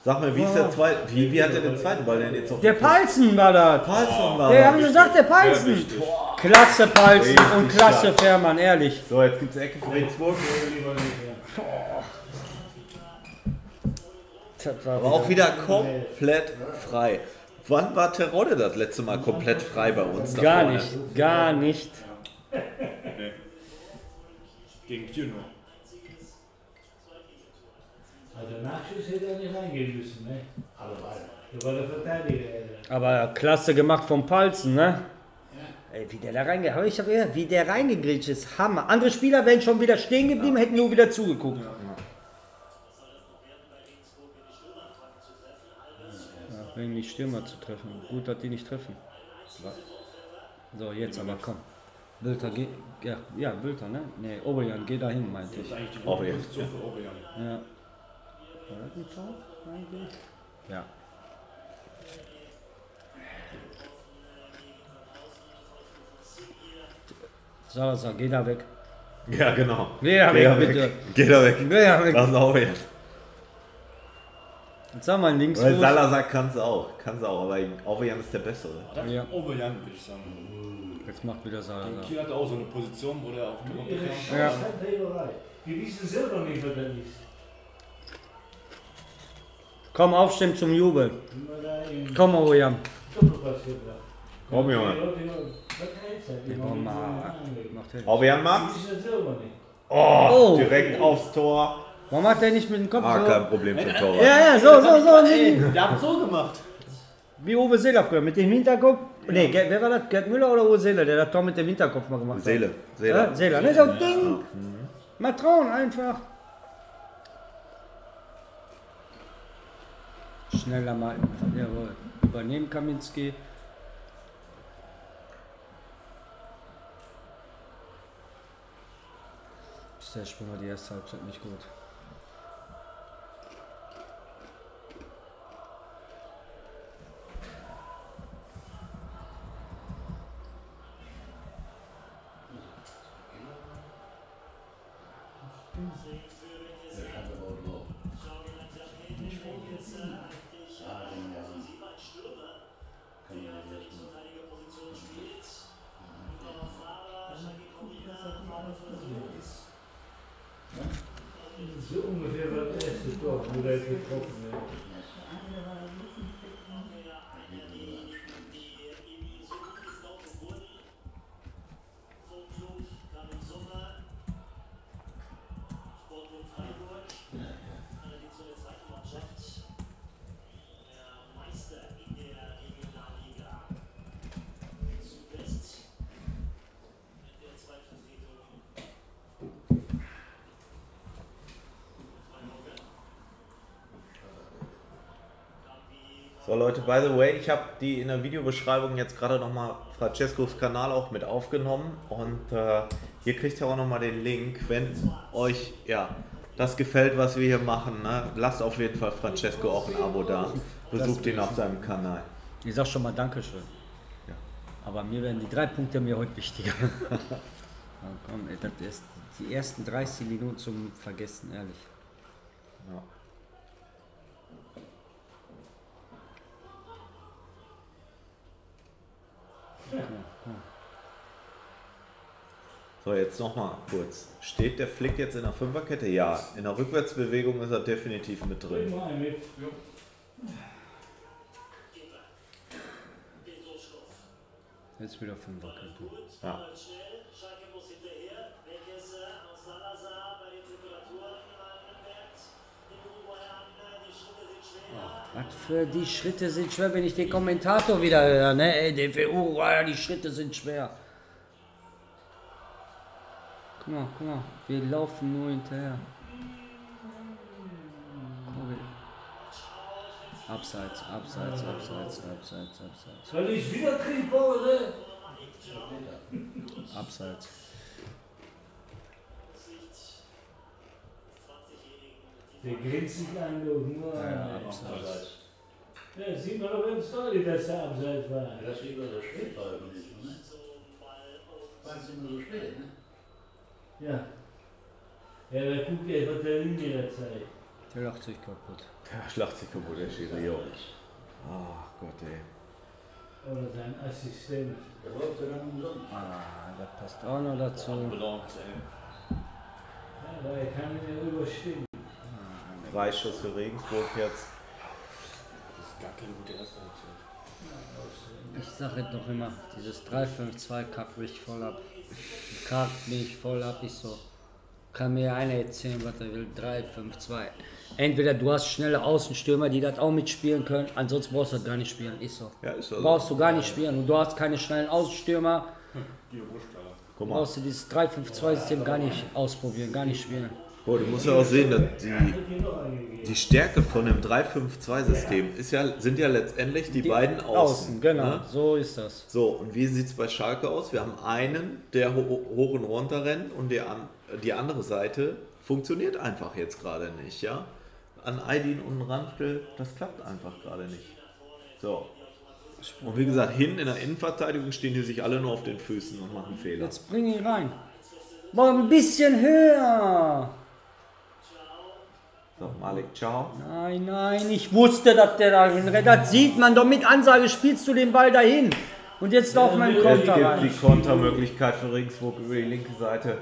Speaker 1: Sag mal, wie ist der zweite? Wie, wie hat er den zweiten Ball denn jetzt auf
Speaker 3: Der Palzen war das.
Speaker 1: Palsson war
Speaker 3: Der haben gesagt, der Palzen. Klasse Palzen
Speaker 1: Richtig
Speaker 3: und klasse
Speaker 1: stark.
Speaker 3: Fährmann, ehrlich.
Speaker 1: So, jetzt gibt's Ecke für Regensburg. Aber auch wieder komplett frei. Wann war Terodde das letzte Mal komplett frei bei uns?
Speaker 3: Gar nicht, gar nicht.
Speaker 4: Gegen Tierno.
Speaker 7: Also Nachschuss hätte er nicht reingehen müssen, ne?
Speaker 6: Alle beide.
Speaker 7: Da war der Verteidiger. ja.
Speaker 3: Aber klasse gemacht vom Palzen, ne? Ey, wie der da reinge... hab Ich hab gehört, wie der reingegrätscht ist. Hammer. Andere Spieler wären schon wieder stehen geblieben, hätten nur wieder zugeguckt. Ja, wegen die Stürmer zu treffen. Gut, dass die nicht treffen. So, jetzt aber komm. Bülter, geh. Ja, ja, Bülter, ne? Ne, Oberjan, geh dahin, meinte ich.
Speaker 4: Oberjan.
Speaker 3: Ja. Das ein Foul eigentlich? Ja. Salazar, geh da weg.
Speaker 1: Ja, genau.
Speaker 3: Geh da
Speaker 1: Geh
Speaker 3: weg, bitte.
Speaker 1: weg. Geh da weg.
Speaker 3: Geh da weg.
Speaker 1: Das ist auch jetzt.
Speaker 3: Jetzt sag mal links.
Speaker 1: Weil Salazar kann es auch. Kann es auch, aber Aurian ist der Bessere.
Speaker 4: Dann
Speaker 3: Ja.
Speaker 4: Oberjan, würde ich sagen.
Speaker 3: Jetzt macht wieder Salazar.
Speaker 4: Kiel hatte auch so eine Position, wo der auf Runde
Speaker 7: Chance
Speaker 3: Ja.
Speaker 7: hat. Die wissen selber nicht, was das ist.
Speaker 3: Komm, aufstehen zum Jubel. Komm,
Speaker 7: gebracht.
Speaker 1: Komm, Junge.
Speaker 7: So anlegen.
Speaker 3: Macht.
Speaker 1: Oh,
Speaker 3: Oh.
Speaker 1: direkt aufs Tor.
Speaker 3: Warum macht er nicht mit dem Kopf
Speaker 1: Ah, kein Problem für Tor.
Speaker 3: Ja, ja, so, so, so.
Speaker 4: Ey, der hat so gemacht.
Speaker 3: Wie Uwe Seeler früher, mit dem Hinterkopf. Nee, Gerd- wer war das? Gerd Müller oder Uwe Seeler, der das Tor mit dem Hinterkopf mal gemacht hat?
Speaker 1: Seele.
Speaker 3: Ja,
Speaker 1: Seele.
Speaker 3: Seeler, ne? So Ding. Mal trauen einfach. Schneller mal. Übernehmen Kaminski. Bisher spielen wir die erste Halbzeit nicht gut.
Speaker 6: Der
Speaker 7: Tor,
Speaker 1: Leute, by the way, ich habe die in der Videobeschreibung jetzt gerade nochmal Francescos Kanal auch mit aufgenommen und äh, hier kriegt ihr auch nochmal den Link, wenn euch ja das gefällt, was wir hier machen. Ne? Lasst auf jeden Fall Francesco auch ein Abo da. Besucht ihn auf seinem Kanal.
Speaker 3: Ich sag schon mal Dankeschön.
Speaker 1: Ja.
Speaker 3: Aber mir werden die drei Punkte mir heute wichtiger. ja, komm, ey, das ist die ersten 30 Minuten zum Vergessen, ehrlich.
Speaker 1: Ja. So, jetzt nochmal kurz. Steht der Flick jetzt in der Fünferkette? Ja. In der Rückwärtsbewegung ist er definitiv mit drin.
Speaker 3: Jetzt wieder Fünferkette.
Speaker 1: Ja.
Speaker 3: Was für die Schritte sind schwer, wenn ich den Kommentator wieder höre, ne? Ey, DFU, ah, die Schritte sind schwer. Guck mal, guck mal, wir laufen nur hinterher. Abseits, abseits, abseits, abseits, abseits,
Speaker 7: Soll ich wieder oder?
Speaker 3: abseits.
Speaker 7: Der grinst sich an, du. Nur
Speaker 3: Ja, ja, abseits.
Speaker 7: Ja, sieht man doch ganz deutlich, dass der Abseits war.
Speaker 6: Ja, das ist immer so spät veröffentlicht, ne? War es immer so spät, ne?
Speaker 7: Ja. Ja, da guckt er, was der Linie zeigt.
Speaker 3: Der lacht sich kaputt.
Speaker 1: Der schlacht sich kaputt, der Schiri, jo. Ach Gott, ey.
Speaker 7: Oder sein Assistent.
Speaker 6: Der läuft ja dann umsonst.
Speaker 3: Ah, das passt auch noch dazu.
Speaker 2: Belangt, ey.
Speaker 7: Ja, aber er kann ihn ja überstehen.
Speaker 1: Freischuss für Regensburg jetzt.
Speaker 4: Das ist gar keine gute erste Halbzeit.
Speaker 3: Ich sage es doch immer, dieses 3-5-2 kackt mich voll ab. Kackt mich voll ab. Ich so, kann mir einer erzählen, was er will. 3-5-2. Entweder du hast schnelle Außenstürmer, die das auch mitspielen können, ansonsten brauchst du das gar nicht spielen. Ich so.
Speaker 1: Ja, ist also.
Speaker 3: Brauchst du gar nicht spielen. Und du hast keine schnellen Außenstürmer,
Speaker 1: Guck mal.
Speaker 3: brauchst du dieses 3-5-2-System gar nicht ausprobieren, gar nicht spielen.
Speaker 1: Boah, du musst ja auch sehen, dass die, die Stärke von dem 3-5-2-System ist ja, sind ja letztendlich die, beiden Außen.
Speaker 3: genau,
Speaker 1: ne?
Speaker 3: so ist das.
Speaker 1: So, und wie sieht es bei Schalke aus? Wir haben einen, der ho hoch und runter rennt und der die andere Seite funktioniert einfach jetzt gerade nicht, ja? An Aydin und Randl, das klappt einfach gerade nicht. So. Und wie gesagt, hinten in der Innenverteidigung stehen die sich alle nur auf den Füßen und machen Fehler.
Speaker 3: Jetzt bring ihn rein. Boah, ein bisschen höher.
Speaker 1: So, Malik, ciao.
Speaker 3: Nein, nein, ich wusste, dass der da hinrennt. Das sieht man doch mit Ansage, spielst du den Ball dahin. Und jetzt laufen wir einen
Speaker 1: Es
Speaker 3: Konter
Speaker 1: gibt
Speaker 3: rein.
Speaker 1: die Kontermöglichkeit für Regensburg über die linke Seite.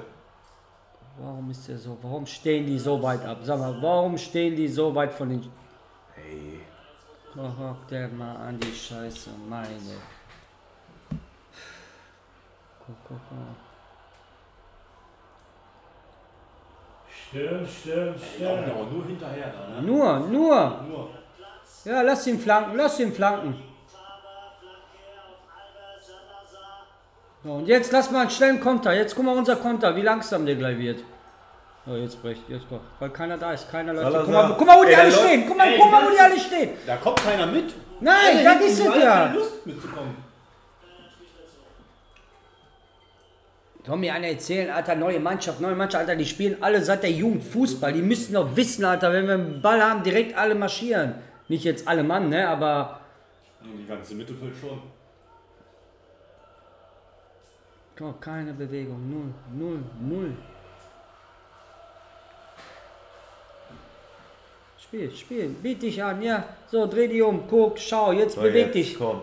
Speaker 3: Warum ist der so? Warum stehen die so weit ab? Sag mal, warum stehen die so weit von den.
Speaker 1: Hey,
Speaker 3: Guck der mal an die Scheiße, meine. Guck, guck, guck.
Speaker 7: Stirn, Stirn, Stirn.
Speaker 2: Aber nur hinterher da, ne?
Speaker 3: Nur, nur.
Speaker 2: Nur.
Speaker 3: Ja, lass ihn flanken, lass ihn flanken. So, und jetzt lass mal einen schnellen Konter. Jetzt guck mal unser Konter, wie langsam der gleich wird. So, jetzt brecht, jetzt brecht. Weil keiner da ist, keiner läuft. Guck mal, guck mal, wo die
Speaker 1: Ey,
Speaker 3: alle stehen. Guck mal,
Speaker 2: Ey,
Speaker 3: guck mal, wo die alle stehen.
Speaker 2: Da kommt keiner mit.
Speaker 3: Nein,
Speaker 2: hinten,
Speaker 3: ist es ja.
Speaker 2: keine Lust mitzukommen.
Speaker 3: Soll mir einer erzählen, Alter, neue Mannschaft, neue Mannschaft, Alter, die spielen alle seit der Jugend Fußball. Die müssten doch wissen, Alter, wenn wir einen Ball haben, direkt alle marschieren. Nicht jetzt alle Mann, ne, aber
Speaker 2: Die ganze Mittelfeld schon.
Speaker 3: oh, keine Bewegung, null, null, null. Spiel, spiel, biet dich an, ja. So, dreh dich um, guck, schau, jetzt
Speaker 1: so
Speaker 3: beweg
Speaker 1: jetzt,
Speaker 3: dich.
Speaker 1: komm.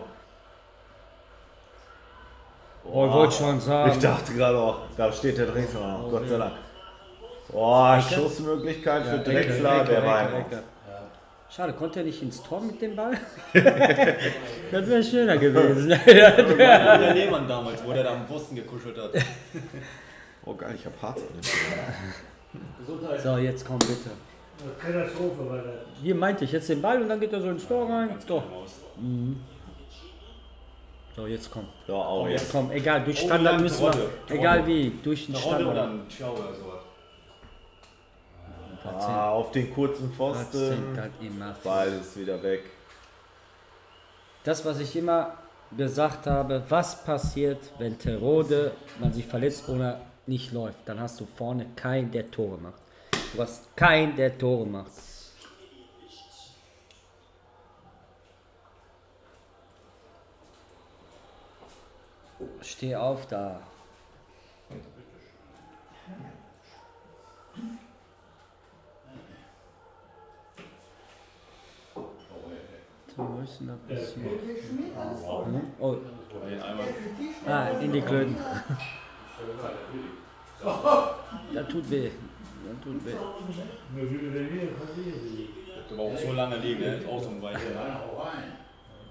Speaker 3: Oh, ich wollte schon sagen.
Speaker 1: Ich dachte gerade auch, da steht der Drechsler noch, Gott sei Dank. Boah, Schussmöglichkeit für Drechsler,
Speaker 3: Ecke,
Speaker 1: der war.
Speaker 3: Schade, konnte er nicht ins Tor mit dem Ball? das wäre schöner gewesen.
Speaker 2: Der Lehmann damals, wo der da am Pfosten gekuschelt hat.
Speaker 1: Oh geil, ich hab Harz an
Speaker 3: so, jetzt komm bitte.
Speaker 7: Katastrophe war das.
Speaker 3: Hier meinte ich jetzt den Ball und dann geht er so ins Tor rein. So, so jetzt komm.
Speaker 1: So, auch jetzt.
Speaker 3: Komm, egal, durch
Speaker 2: Oh,
Speaker 3: Standard
Speaker 2: Land,
Speaker 3: müssen wir.
Speaker 2: Rolle.
Speaker 3: Egal wie, durch den
Speaker 2: Eine Rolle oder
Speaker 3: Standard.
Speaker 2: ein Ciao oder sowas.
Speaker 1: Ah, auf den kurzen Pfosten. ist wieder weg.
Speaker 3: Das, was ich immer gesagt habe, was passiert, wenn Terode man sich verletzt oder nicht läuft, dann hast du vorne keinen, der Tore macht. Du hast keinen, der Tore macht. Steh auf da. So, wo ist denn das passiert? Hm? Oh, ah, in die Klöten. Das tut weh. Das tut weh.
Speaker 2: War auch so lange liegen, ne? Ist auch so ein Weite.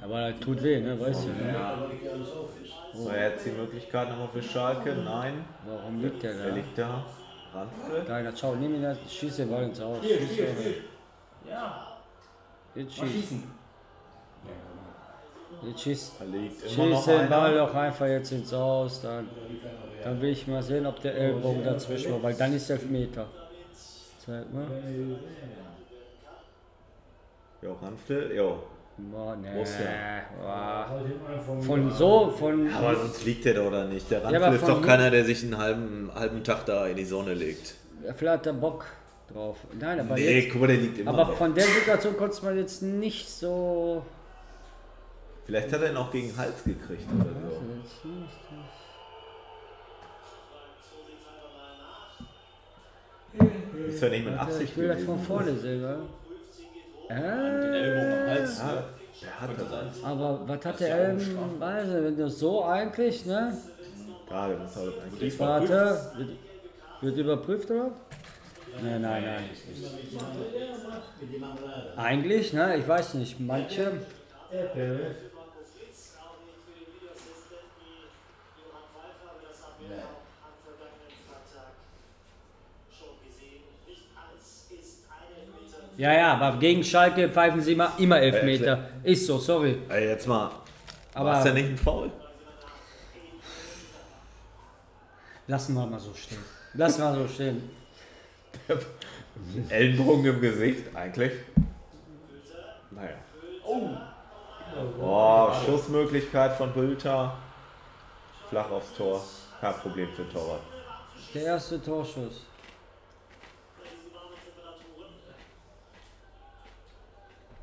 Speaker 3: Aber das tut weh, ne? Weißt du, ne?
Speaker 6: Auf ist.
Speaker 1: So, jetzt die Möglichkeit nochmal für Schalke. Nein.
Speaker 3: Warum liegt der da?
Speaker 1: liegt da? Randgriff.
Speaker 3: Geiler, schau, nimm ihn das, schieß den Ball ins Aus.
Speaker 7: Hier,
Speaker 3: Schieß
Speaker 7: hier, hier. Ja.
Speaker 3: Jetzt
Speaker 4: Mal
Speaker 3: schießt.
Speaker 4: schießen.
Speaker 3: Jetzt Schieß
Speaker 1: noch
Speaker 3: den Ball
Speaker 1: einer.
Speaker 3: doch einfach jetzt ins Aus. Dann, dann will ich mal sehen, ob der Ellbogen dazwischen war, weil dann ist Elfmeter. Zeig mal.
Speaker 1: Jo, Hanftel, jo.
Speaker 3: Boah, nee.
Speaker 1: Muss
Speaker 3: Boah.
Speaker 7: Ihn einfach
Speaker 3: Von so, von.
Speaker 1: Aber sonst liegt der da nicht. Der
Speaker 3: Ja,
Speaker 1: ist
Speaker 3: von
Speaker 1: doch keiner, der sich einen halben, halben Tag da in die Sonne legt.
Speaker 3: Vielleicht hat er Bock drauf. Nein, aber
Speaker 1: Nee,
Speaker 3: jetzt.
Speaker 1: guck mal, der liegt immer
Speaker 3: Aber
Speaker 1: noch.
Speaker 3: von der Situation konnte man jetzt nicht so.
Speaker 1: Vielleicht hat er ihn auch gegen den Hals gekriegt oder so. Ist ja nicht mit Absicht
Speaker 3: ich will das von vorne sehen, wa?
Speaker 4: Den
Speaker 3: Äh,
Speaker 4: Ellbogen am Hals.
Speaker 1: Ja, der hat das.
Speaker 3: aber was hat der Elm? Weiß nicht, wenn du so eigentlich, ne?
Speaker 1: Gerade, das ist halt eigentlich.
Speaker 3: Warte, wird, wird überprüft oder? Nein, nein, nein. Eigentlich, ne? Ich weiß nicht. Manche. Ja, ja, aber gegen Schalke pfeifen sie immer, immer Elfmeter. Ist so, sorry.
Speaker 1: Ey, jetzt mal.
Speaker 3: Aber-
Speaker 1: ist ja nicht ein Foul?
Speaker 3: Lassen wir mal so stehen. Lassen wir so stehen.
Speaker 1: Ellenbogen im Gesicht, eigentlich. Naja. Oh, Schussmöglichkeit von Bülter. Flach aufs Tor. Kein Problem für Torwart.
Speaker 3: Der erste Torschuss.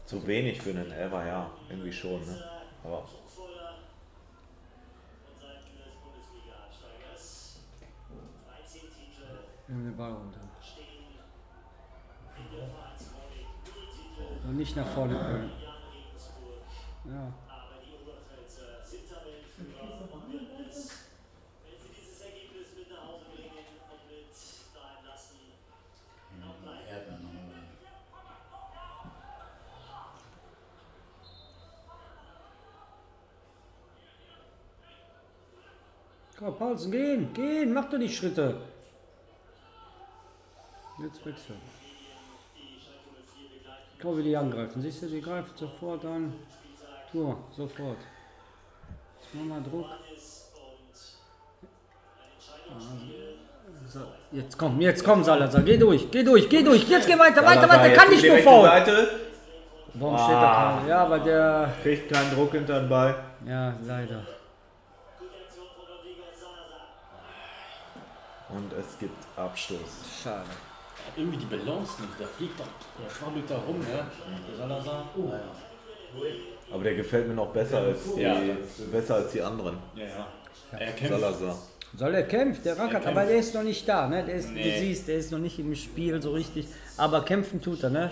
Speaker 1: Zu wenig für einen Elfer, ja. Irgendwie schon, ne? Aber
Speaker 3: Nimm den Ball runter. Und nicht nach vorne können. Ja. Komm, Paulsen, gehen, gehen, mach doch die Schritte. Jetzt wechseln. Guck, wie die angreifen. Siehst du, die greifen sofort an. Tor, sofort. Jetzt mach mal Druck. Ah, So, jetzt komm, jetzt komm, Salazar, geh durch, geh durch, geh durch, jetzt geh weiter, weiter, weiter, kann nicht nur faul. Warum steht da? Ja, aber der,
Speaker 1: Kriegt keinen Druck hinter den Ball.
Speaker 3: ja, leider.
Speaker 1: Und es gibt Abstoß.
Speaker 3: Schade.
Speaker 4: Irgendwie die Balance nicht. Der fliegt doch, der schwabbelt da rum, ne? Der Salazar.
Speaker 1: Aber der gefällt mir noch besser als die,
Speaker 4: Ja.
Speaker 1: besser als die anderen.
Speaker 4: Ja, ja. Er kämpft.
Speaker 1: Salazar.
Speaker 3: Soll er kämpfen, der Rackert,
Speaker 4: kämpft.
Speaker 3: aber der ist noch nicht da, ne? Der ist, Du
Speaker 4: Nee.
Speaker 3: siehst, der ist noch nicht im Spiel so richtig. Aber kämpfen tut er, ne?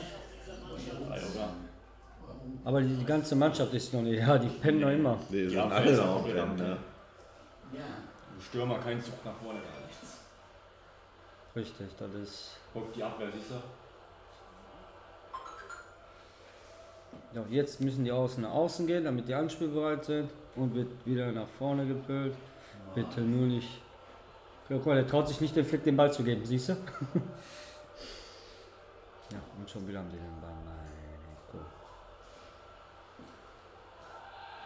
Speaker 3: Aber die, die ganze Mannschaft ist noch nicht, ja, die pennen noch immer.
Speaker 1: Die sind
Speaker 4: Ja,
Speaker 1: alle noch. Rennen, ne?
Speaker 4: Stürmer, kein Zug nach vorne.
Speaker 3: Richtig, das ist.
Speaker 4: Guck die Abwehr, siehst du?
Speaker 3: Ja, jetzt müssen die Außen nach außen gehen, damit die anspielbereit sind. Und wird wieder nach vorne gepölt. Bitte nur nicht. Ja, guck mal, der traut sich nicht, den Flick den Ball zu geben, siehst du? ja, und schon wieder haben sie den Ball. Nein, cool.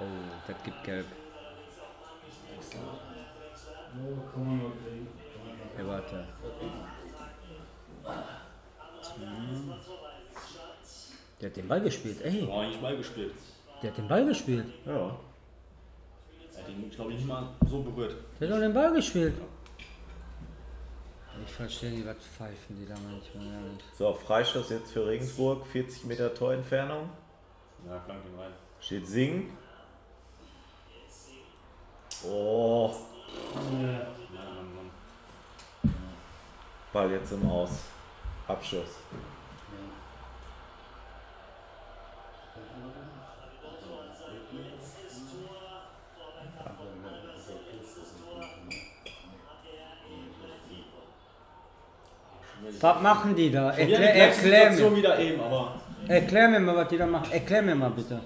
Speaker 3: Oh, das gibt gelb.
Speaker 7: Oh, kann man noch kriegen.
Speaker 3: Ja, warte. Der hat den Ball gespielt, ey.
Speaker 4: War eigentlich Ball gespielt.
Speaker 3: Der hat den Ball gespielt.
Speaker 1: Ja.
Speaker 4: Er hat ihn, glaube ich, nicht mal so berührt.
Speaker 3: Der hat doch den Ball gespielt. Ich verstehe nicht, was pfeifen die da manchmal. Ja, nicht.
Speaker 1: So, Freistoß jetzt für Regensburg. 40 Meter Torentfernung.
Speaker 4: Ja, klang ihn rein.
Speaker 1: Steht Sing. Oh,
Speaker 4: Mann.
Speaker 1: Ball jetzt im Aus. Abschuss.
Speaker 3: Was machen die da?
Speaker 4: Ja, die
Speaker 3: Erklär, mir,
Speaker 4: wieder eben, aber
Speaker 3: erklär mir mal, was die da machen. Erklär mir mal bitte.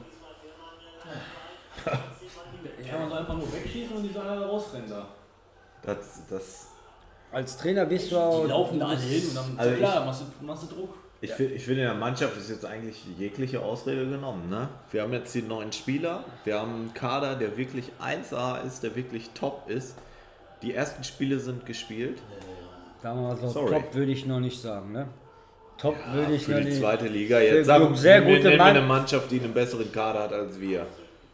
Speaker 4: kann man so einfach nur wegschießen und die sollen alle rausrennen da.
Speaker 1: Das, das,
Speaker 3: Als Trainer bist du auch.
Speaker 4: Die laufen da alle hin und dann,
Speaker 1: Also
Speaker 4: klar, machst du, machst du Druck.
Speaker 1: Ich, ich finde, in der Mannschaft ist jetzt eigentlich jegliche Ausrede genommen. Ne? Wir haben jetzt die neuen Spieler, wir haben einen Kader, der wirklich 1A ist, der wirklich top ist. Die ersten Spiele sind gespielt.
Speaker 3: Sagen wir mal so,
Speaker 1: Sorry.
Speaker 3: top würde ich noch nicht sagen, ne? Top würde ich
Speaker 1: Für
Speaker 3: noch
Speaker 1: die
Speaker 3: nicht.
Speaker 1: zweite Liga.
Speaker 3: Für
Speaker 1: Jetzt sagen
Speaker 3: sehr
Speaker 1: wir,
Speaker 3: gute
Speaker 1: wir
Speaker 3: Mann-
Speaker 1: eine Mannschaft, die einen besseren Kader hat als wir.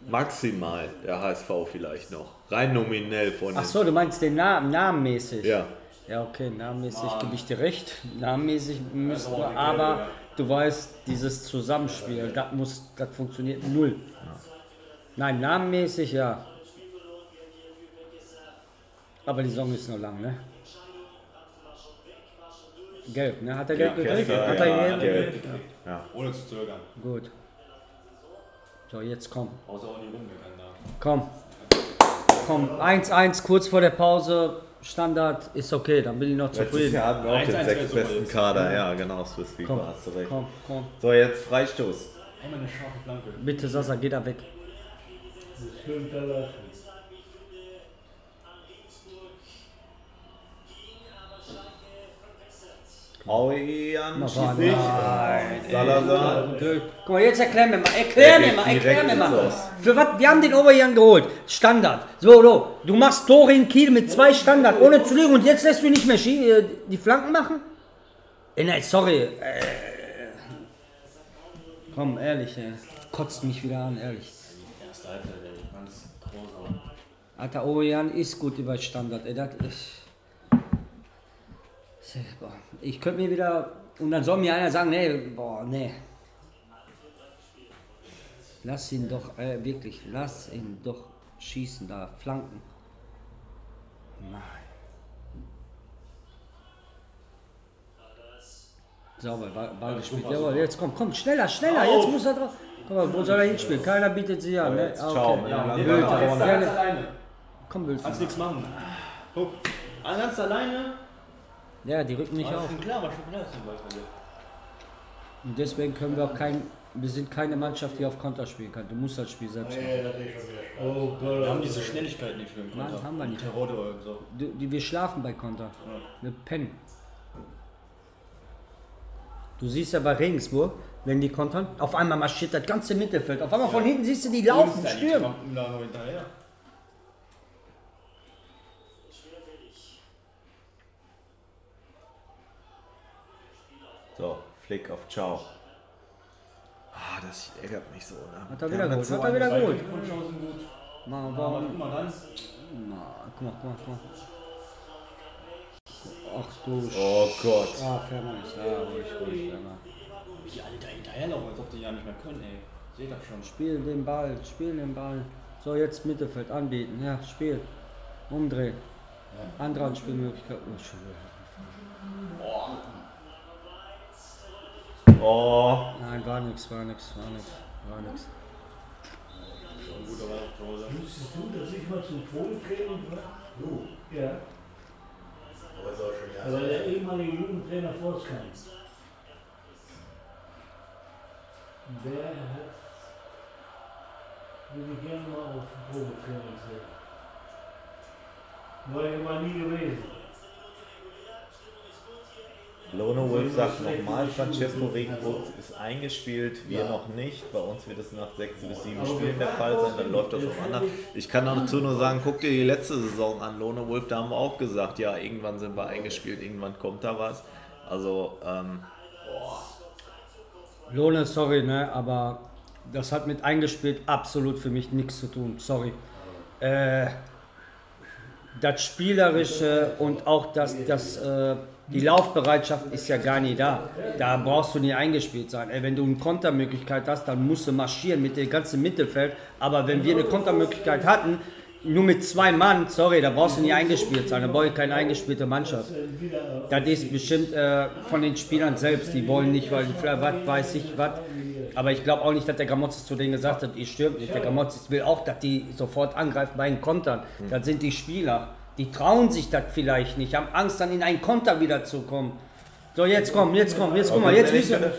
Speaker 1: Maximal der HSV vielleicht noch. Rein nominell von
Speaker 3: Ach so, du meinst den Namen, namenmäßig?
Speaker 1: Ja.
Speaker 3: Ja, okay, namenmäßig gebe ich dir recht. Namenmäßig müssen wir, aber du weißt, dieses Zusammenspiel, das muss, das funktioniert null. Nein, namenmäßig ja. Aber die Saison ist noch lang, ne? Gelb, ne? Hat er gelb gekriegt? Hat er
Speaker 1: ja,
Speaker 3: gelb?
Speaker 1: gelb. Ja.
Speaker 4: Ohne zu zögern.
Speaker 3: Gut. So, jetzt komm.
Speaker 4: Außer auch nicht rumgegangen da.
Speaker 3: Komm. Komm, 1-1 kurz vor der Pause. Standard ist okay, dann bin ich noch
Speaker 1: Letztes
Speaker 3: zufrieden.
Speaker 1: Jahr hatten wir auch
Speaker 4: 1-1
Speaker 1: den sechstbesten
Speaker 4: jetzt.
Speaker 1: Kader. Ja, genau, Swiss FIFA,
Speaker 3: Komm,
Speaker 1: hast du recht.
Speaker 3: komm, komm.
Speaker 1: So, jetzt Freistoß.
Speaker 4: Einmal eine scharfe Flanke.
Speaker 3: Bitte, Sasa, geh da weg.
Speaker 7: Das schön verlassen.
Speaker 1: Auian
Speaker 3: Na,
Speaker 1: schießt
Speaker 3: war-
Speaker 1: nicht.
Speaker 3: nein,
Speaker 1: Salazar.
Speaker 3: Guck mal, jetzt erklär mir mal, erklär mir mal, erklär mir mal. Für was? Wir haben den Oberjan geholt. Standard. So, so. Du machst Tore in Kiel mit zwei Standard, ohne zu lügen. Und jetzt lässt du nicht mehr äh, die Flanken machen? Äh, nein, sorry. Äh, komm, ehrlich, ey. Kotzt mich wieder an, ehrlich.
Speaker 4: Ey.
Speaker 3: Alter, Oberjan ist gut über Standard. Ey, das ist... Boah, Ich könnte mir wieder... Und dann soll mir einer sagen, nee, boah, nee. Lass ihn doch, äh, wirklich, lass ihn doch schießen da, Flanken. Nein. Sauber, Ball, Ball gespielt. Jawohl, jetzt komm, komm, schneller, schneller, jetzt muss er drauf. Guck mal, wo soll er hinspielen? Keiner bietet sie an, ne? Ah,
Speaker 1: Ciao.
Speaker 3: okay.
Speaker 1: Ja,
Speaker 3: Wild,
Speaker 4: Ja,
Speaker 3: ja,
Speaker 4: jetzt
Speaker 3: gerne.
Speaker 4: alleine.
Speaker 3: Komm, Wild.
Speaker 4: Kannst nichts machen. Guck. Ah, Ganz alleine.
Speaker 3: Ja, die rücken nicht
Speaker 4: War
Speaker 3: auf.
Speaker 4: schon klar, war schon klar, dass.
Speaker 3: Und deswegen können wir auch kein, wir sind keine Mannschaft, die auf Konter spielen kann. Du musst das Spiel selbst machen.
Speaker 8: Nee, das ist schon wieder Spaß.
Speaker 7: Oh Gott.
Speaker 4: Wir haben diese Schnelligkeit nicht für den
Speaker 3: Nein,
Speaker 4: Konter.
Speaker 3: haben wir nicht.
Speaker 4: Terodde oder so.
Speaker 3: Du, die, wir schlafen bei Konter. Wir pennen. Du siehst ja bei Regensburg, wenn die kontern, auf einmal marschiert das ganze Mittelfeld. Auf einmal von hinten siehst du die laufen,
Speaker 4: Die
Speaker 3: stürmen.
Speaker 4: Krampen da noch hinterher.
Speaker 1: So, Flick auf Ciao. Ah, das ärgert mich so, ne?
Speaker 3: Hat er wieder geholt, hat er wieder geholt. Mal, warum?
Speaker 4: guck mal dann.
Speaker 3: Na, guck mal, guck mal, guck mal. Ach du Sch...
Speaker 1: Oh Gott.
Speaker 3: Ah, Fährmann ist ja ruhig, ruhig, Fährmann.
Speaker 4: Wie die alle da hinterherlaufen, als ob die ja nicht mehr können, ey. Seht das schon.
Speaker 3: Spiel den Ball, spiel den Ball. So, jetzt Mittelfeld anbieten. Ja, Spiel. Umdrehen. Andere Anspielmöglichkeiten. Oh, schon wieder.
Speaker 1: Oh.
Speaker 3: Nein, war nix, war nix, war nix, war nix.
Speaker 4: Schon gut, aber auch zu Hause.
Speaker 7: Wusstest du, dass ich mal zum Probetraining war?
Speaker 8: Du,
Speaker 7: Ja.
Speaker 8: aber ist auch schon Jahre
Speaker 7: der ehemalige Jugendtrainer Forskamp. Der hat würde ich gerne mal auf Probetraining sehen. War ich aber nie gewesen.
Speaker 1: Lone Wolf sagt nochmal, Francesco Regenburg ist eingespielt, wir
Speaker 8: Ja.
Speaker 1: noch nicht. Bei uns wird es nach sechs bis sieben Spielen der Fall sein, dann läuft das auf anderen. Ich kann dazu nur sagen, guck dir die letzte Saison an, Lone Wolf, da haben wir auch gesagt, ja, irgendwann sind wir eingespielt, irgendwann kommt da was. Also, ähm,
Speaker 3: Lohne, sorry, ne, aber das hat mit eingespielt absolut für mich nichts zu tun. Sorry. Äh, das Spielerische und auch das, das, äh, die Laufbereitschaft ist ja gar nicht da. Da brauchst du nie eingespielt sein. Ey, wenn du eine Kontermöglichkeit hast, dann musst du marschieren mit dem ganzen Mittelfeld. Aber wenn wir eine Kontermöglichkeit hatten, nur mit zwei Mann, sorry, da brauchst du nie eingespielt sein. Da brauche ich keine eingespielte Mannschaft. Das ist bestimmt äh, von den Spielern selbst. Die wollen nicht, weil vielleicht was weiß ich was. Aber ich glaube auch nicht, dass der Gramozis zu denen gesagt hat, ihr stürmt nicht. Der Gramozis will auch, dass die sofort angreifen bei den Kontern. Das sind die Spieler. Die trauen sich das vielleicht nicht, haben Angst, dann in einen Konter wieder zu kommen. So, jetzt komm, jetzt komm, jetzt guck mal, jetzt müssen wir.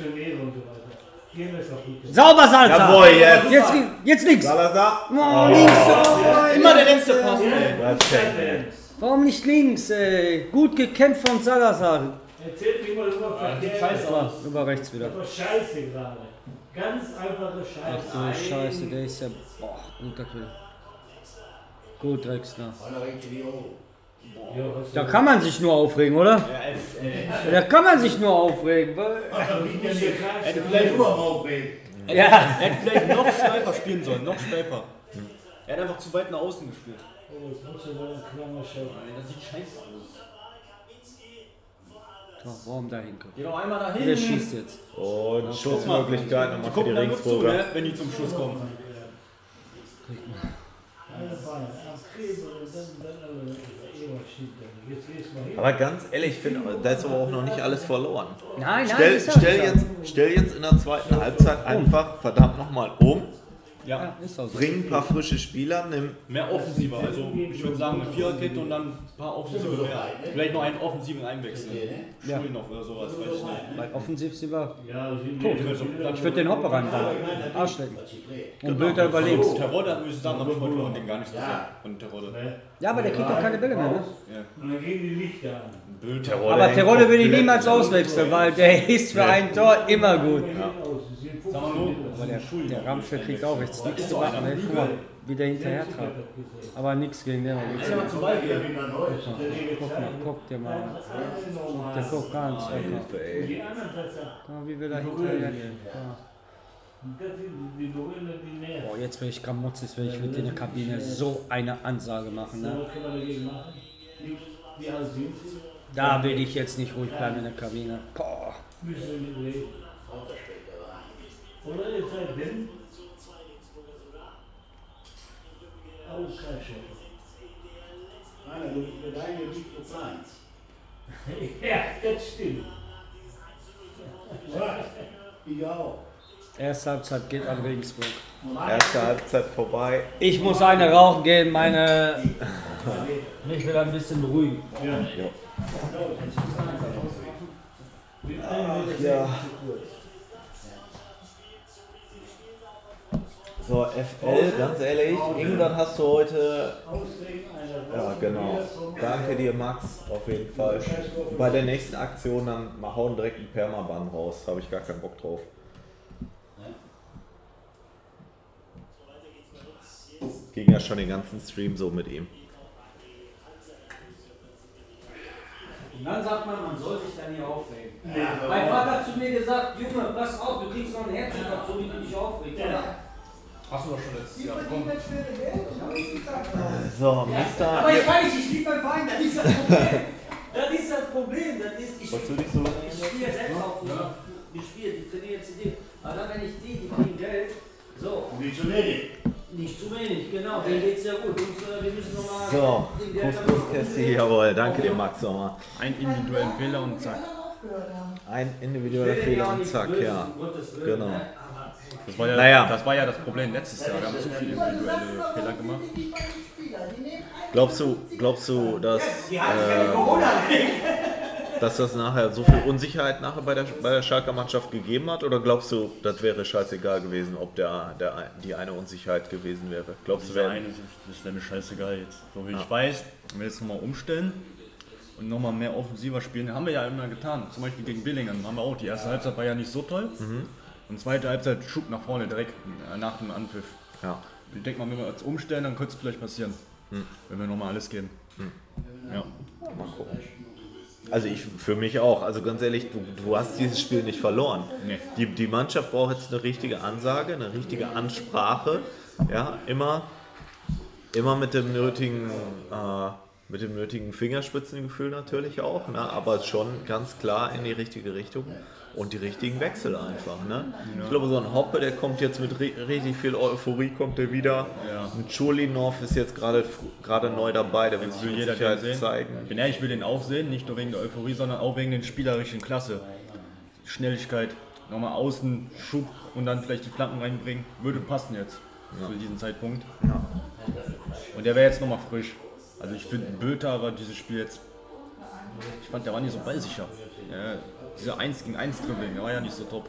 Speaker 7: So.
Speaker 3: Sauber, Salza!
Speaker 1: Jawohl, jetzt.
Speaker 3: Jetzt, jetzt links!
Speaker 1: Salazar!
Speaker 3: Oh, links! Oh,
Speaker 4: Immer der letzte Pass, ey.
Speaker 3: Warum nicht links, ey? Gut gekämpft von Salazar.
Speaker 7: Erzählt mir mal über Verkehr.
Speaker 3: Das war über rechts wieder.
Speaker 7: Aber scheiße gerade. Ganz einfache
Speaker 3: Ach
Speaker 7: Scheiße.
Speaker 3: du Scheiße, der ist ja. Boah, guter Kill. Gut, Drexler. Da kann man sich nur aufregen, oder? Da kann man sich nur aufregen. weil-
Speaker 8: Hätte vielleicht nur am Aufregen.
Speaker 3: Ja.
Speaker 4: Er hätte vielleicht noch steifer spielen sollen, noch steifer. Er hat einfach zu weit nach außen gespielt.
Speaker 7: Oh, jetzt musst du mal einen Klammer schauen.
Speaker 4: Das sieht scheiße aus.
Speaker 3: So, warum da hinkommen?
Speaker 4: Geh doch einmal
Speaker 3: Der
Speaker 4: dahin.
Speaker 3: schießt jetzt.
Speaker 1: Und Schussmöglichkeit nochmal
Speaker 4: Die
Speaker 1: für die
Speaker 4: gucken da nur zu,
Speaker 1: Ringsburger.
Speaker 4: ne, wenn die zum Schuss kommen.
Speaker 7: Eine Beine dann aber er.
Speaker 1: Ganz ehrlich, ich finde, da ist aber auch noch nicht alles verloren.
Speaker 3: Nein, nein,
Speaker 1: Stell, stell, jetzt, stell jetzt in der zweiten Halbzeit einfach verdammt nochmal um,
Speaker 4: Ja,
Speaker 3: Ja, ist auch so.
Speaker 1: bring ein paar frische Spieler, nimm
Speaker 4: mehr offensiver. Also ich würde sagen eine Viererkette und dann ein paar offensive mehr. Vielleicht noch einen offensiven einwechseln.
Speaker 3: Ja.
Speaker 4: Schulen noch oder sowas. Weiß ich nicht.
Speaker 3: Weil offensiv sind wir.
Speaker 7: Ja,
Speaker 3: Tot. Ich würde den Hopper reinbauen. Arschlecken. Und Bülter über links.
Speaker 4: Terodde müsste ich sagen, habe ich von den gar nicht gesehen. Von Terodde.
Speaker 3: Ja, aber der kriegt doch keine Bälle mehr, ne?
Speaker 7: Und dann gehen die Lichter an.
Speaker 4: Bülter.
Speaker 3: Aber Terodde will ich niemals auswechseln, weil der ist für ein Tor immer gut.
Speaker 7: Aus, sie sind
Speaker 4: Sag mal nur,
Speaker 3: Aber der, der Ramschel kriegt auch jetzt nichts zu machen. Ey, guck mal, wie der hinterher trat. Aber nichts gegen den.
Speaker 4: Gehen.
Speaker 8: Wieder neu.
Speaker 3: guck mal, guck dir mal an. Der guckt
Speaker 7: anderen Plätze,
Speaker 3: Guck mal, wie wir da hinterher gehen. Boah, jetzt will ich Gramotzes, will ich mit in der Kabine so eine Ansage machen. Ne?
Speaker 7: machen? Nichts. Sie?
Speaker 3: Da will ich jetzt nicht ruhig bleiben in der Kabine. Boah.
Speaker 7: Müssen wir mit reden. Oder ihr seid denn? Oh, Scheiße.
Speaker 8: Einer, du bist deinem Gewicht zu klein.
Speaker 7: Ja, das stimmt.
Speaker 8: Ich auch.
Speaker 3: Erste Halbzeit geht an Regensburg.
Speaker 1: erste Halbzeit vorbei.
Speaker 3: Ich muss eine rauchen gehen, meine. Mich will ein bisschen beruhigen.
Speaker 1: Ja. So, FL, ganz ehrlich, irgendwann hast du heute. Ja, genau. Danke dir, Max, auf jeden Fall. Bei der nächsten Aktion dann mal hauen direkt einen Permaban raus. Habe ich gar keinen Bock drauf. Ging ja schon den ganzen Stream so mit ihm.
Speaker 3: Und dann sagt man, man soll sich da nie aufregen. Mein Vater hat zu mir gesagt, Junge, pass auf, du kriegst noch einen Herzinfarkt, so wie du dich aufregst. oder?
Speaker 4: Hast du doch schon letztes
Speaker 5: Die
Speaker 4: Jahr.
Speaker 5: verdienen das schwere Geld und alles gesagt.
Speaker 1: So,
Speaker 3: Aber
Speaker 1: Mister.
Speaker 3: ich nicht, ich liebe meinen Verein, das ist das Problem. Das ist das Problem. Das ist, ich,
Speaker 1: Wolltest du dich so
Speaker 3: ich spiele selbst auch ja. gespielt, ich trainiere CD. Aber dann, wenn ich die, die kriegen Geld, so,
Speaker 8: Nicht zu wenig.
Speaker 3: nicht zu wenig, genau, denen geht's ja gut. Äh, wir müssen nochmal
Speaker 1: So,
Speaker 3: den Geld
Speaker 1: Kuss, Kuss, Kästi, jawohl. Danke dir, Max, nochmal.
Speaker 4: Ein individuellen Fehler und zack.
Speaker 1: Ein individueller Fehler und zack, ja. Genau.
Speaker 4: Das war ja,
Speaker 1: Naja.
Speaker 4: das, war ja das Problem letztes Jahr. Wir haben zu viele individuelle Fehler gemacht.
Speaker 1: Glaubst du, glaubst du, dass,
Speaker 3: Corona.
Speaker 1: dass das nachher so viel Unsicherheit nachher bei der, bei der Schalker Mannschaft gegeben hat? Oder glaubst du, das wäre scheißegal gewesen, ob der, der, die eine Unsicherheit gewesen wäre? Glaubst du,
Speaker 4: Diese
Speaker 1: wer,
Speaker 4: eine, das wäre mir scheißegal jetzt. So wie ich weiß, wenn wir jetzt nochmal umstellen und nochmal mehr offensiver spielen, haben wir ja immer getan. Zum Beispiel gegen Billingen haben wir auch. Die erste Halbzeit war ja nicht so toll. Und zweite Halbzeit Schub nach vorne direkt äh, nach dem Anpfiff.
Speaker 1: ja.
Speaker 4: Ich denke mal, wenn wir jetzt umstellen, dann könnte es vielleicht passieren. Wenn wir nochmal alles geben. Ja.
Speaker 1: Also ich für mich auch. Also ganz ehrlich, du, du hast dieses Spiel nicht verloren.
Speaker 4: Nee.
Speaker 1: Die, die Mannschaft braucht jetzt eine richtige Ansage, eine richtige Ansprache. Ja, immer, immer mit dem nötigen, äh, mit dem nötigen Fingerspitzengefühl natürlich auch, ne? aber schon ganz klar in die richtige Richtung und die richtigen Wechsel einfach. Ne? Ich glaube, so ein Hoppe, der kommt jetzt mit ri richtig viel Euphorie, kommt der wieder.
Speaker 4: Ja.
Speaker 1: Ein Chulinov ist jetzt gerade gerade neu dabei, der will sich
Speaker 4: jeder
Speaker 1: Sicherheit
Speaker 4: sehen.
Speaker 1: zeigen.
Speaker 4: Ich bin ehrlich, ich will den auch sehen, nicht nur wegen der Euphorie, sondern auch wegen der spielerischen Klasse. Schnelligkeit, nochmal außen, Schub und dann vielleicht die Flanken reinbringen, würde passen jetzt zu diesem Zeitpunkt. Und der wäre jetzt nochmal frisch. Also ich finde, Bülter war dieses Spiel jetzt, ich fand, der war nicht so ballsicher. Ja, dieser 1 gegen 1 Dribbling, der war ja nicht so top.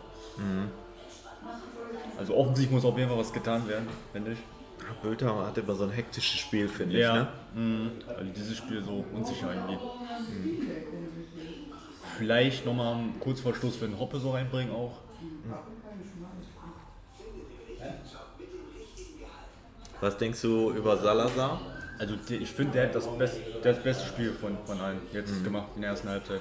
Speaker 4: Also offensichtlich muss auf jeden Fall was getan werden, finde ich.
Speaker 1: Bülter hat immer so ein hektisches Spiel, finde ich. Ne?
Speaker 4: Mhm. Also dieses Spiel so unsicher irgendwie. vielleicht nochmal kurz vor Schluss für den Hoppe so reinbringen auch.
Speaker 1: Was denkst du über Salazar?
Speaker 4: Also ich finde, der hat das, Best, das beste Spiel von, von allen jetzt gemacht in der ersten Halbzeit.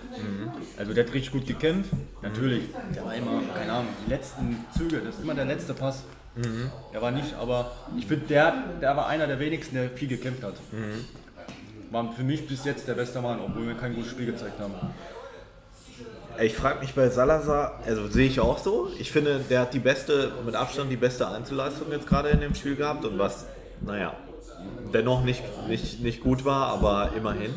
Speaker 4: Also der hat richtig gut gekämpft. Natürlich, der war immer, keine Ahnung, die letzten Züge, das ist immer der letzte Pass. Der war nicht, aber ich finde, der, der war einer der wenigsten, der viel gekämpft hat. War für mich bis jetzt der beste Mann, obwohl wir kein gutes Spiel gezeigt haben.
Speaker 1: Ich frage mich bei Salazar, also sehe ich auch so. Ich finde, der hat die beste, mit Abstand die beste Einzelleistung jetzt gerade in dem Spiel gehabt und was, naja, dennoch nicht, nicht, nicht gut war, aber immerhin.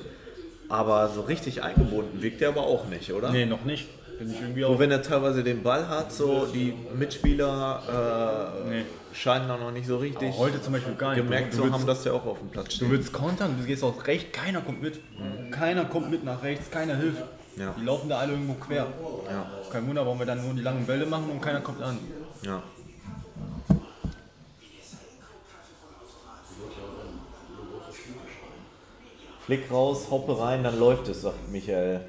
Speaker 1: Aber so richtig eingebunden wirkt er aber auch nicht, oder?
Speaker 4: Nee, noch nicht. Finde ich irgendwie
Speaker 1: So,
Speaker 4: auch.
Speaker 1: wenn er teilweise den Ball hat, so die Mitspieler äh,
Speaker 4: Nee.
Speaker 1: scheinen da noch nicht so richtig
Speaker 4: Aber heute zum Beispiel gar nicht.
Speaker 1: gemerkt
Speaker 4: du,
Speaker 1: zu
Speaker 4: willst,
Speaker 1: haben, dass der auch auf dem Platz
Speaker 4: du
Speaker 1: steht.
Speaker 4: willst kontern, du gehst auf rechts, keiner kommt mit. Keiner kommt mit nach rechts, keiner hilft.
Speaker 1: Ja.
Speaker 4: Die laufen da alle irgendwo quer.
Speaker 1: Ja,
Speaker 4: Kein Wunder, warum wir dann nur die langen Bälle machen und keiner kommt an.
Speaker 1: ja. Flick raus, hoppe rein, dann läuft es, sagt Michael.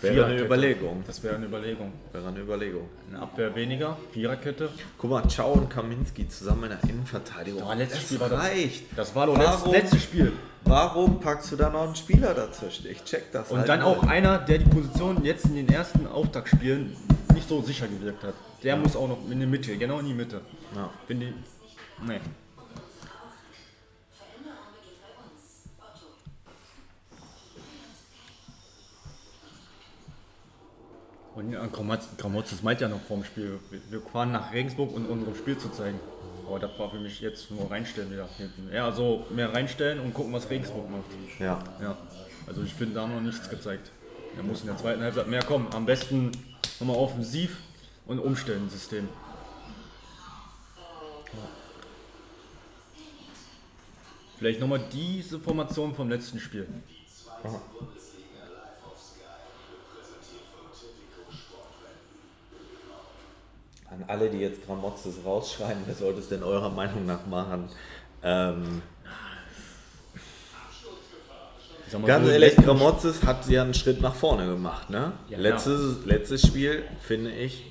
Speaker 1: Wäre eine. Überlegung.
Speaker 4: Das wäre eine Überlegung.
Speaker 1: Wäre eine Überlegung.
Speaker 4: Eine Abwehr weniger, Viererkette.
Speaker 1: Guck mal, Ciao und Kaminski zusammen in der Innenverteidigung.
Speaker 4: Ja, letztes
Speaker 1: das
Speaker 4: Spiel war das-
Speaker 1: reicht.
Speaker 4: Das war doch das
Speaker 1: Warum?
Speaker 4: letzte Spiel.
Speaker 1: Warum packst du da noch einen Spieler dazwischen? Ich check das
Speaker 4: Und
Speaker 1: halt
Speaker 4: dann auch einer, der die Position jetzt in den ersten Auftaktspielen nicht so sicher gewirkt hat. Der muss auch noch in die Mitte, genau in die Mitte.
Speaker 1: Ja.
Speaker 4: Bin die. Nee. Und ja, Gramotz- Gramotzes meint ja noch vorm Spiel, wir- fahren nach Regensburg, um unser Spiel zu zeigen. Aber das war für mich jetzt nur reinstellen wieder hinten. Ja, also mehr reinstellen und gucken, was Regensburg macht.
Speaker 1: Ja.
Speaker 4: Ja, also ich finde, da haben wir noch nichts gezeigt. Er muss in der zweiten Halbzeit mehr kommen. Am besten nochmal offensiv und umstellen System. Vielleicht nochmal diese Formation vom letzten Spiel.
Speaker 1: An alle, die jetzt Gramotzes rausschreien, wer sollte es denn eurer Meinung nach machen? Ähm, ganz ehrlich, Gramotzes hat ja einen Schritt nach vorne gemacht. Ne?
Speaker 4: Ja,
Speaker 1: letztes, letztes Spiel, finde ich,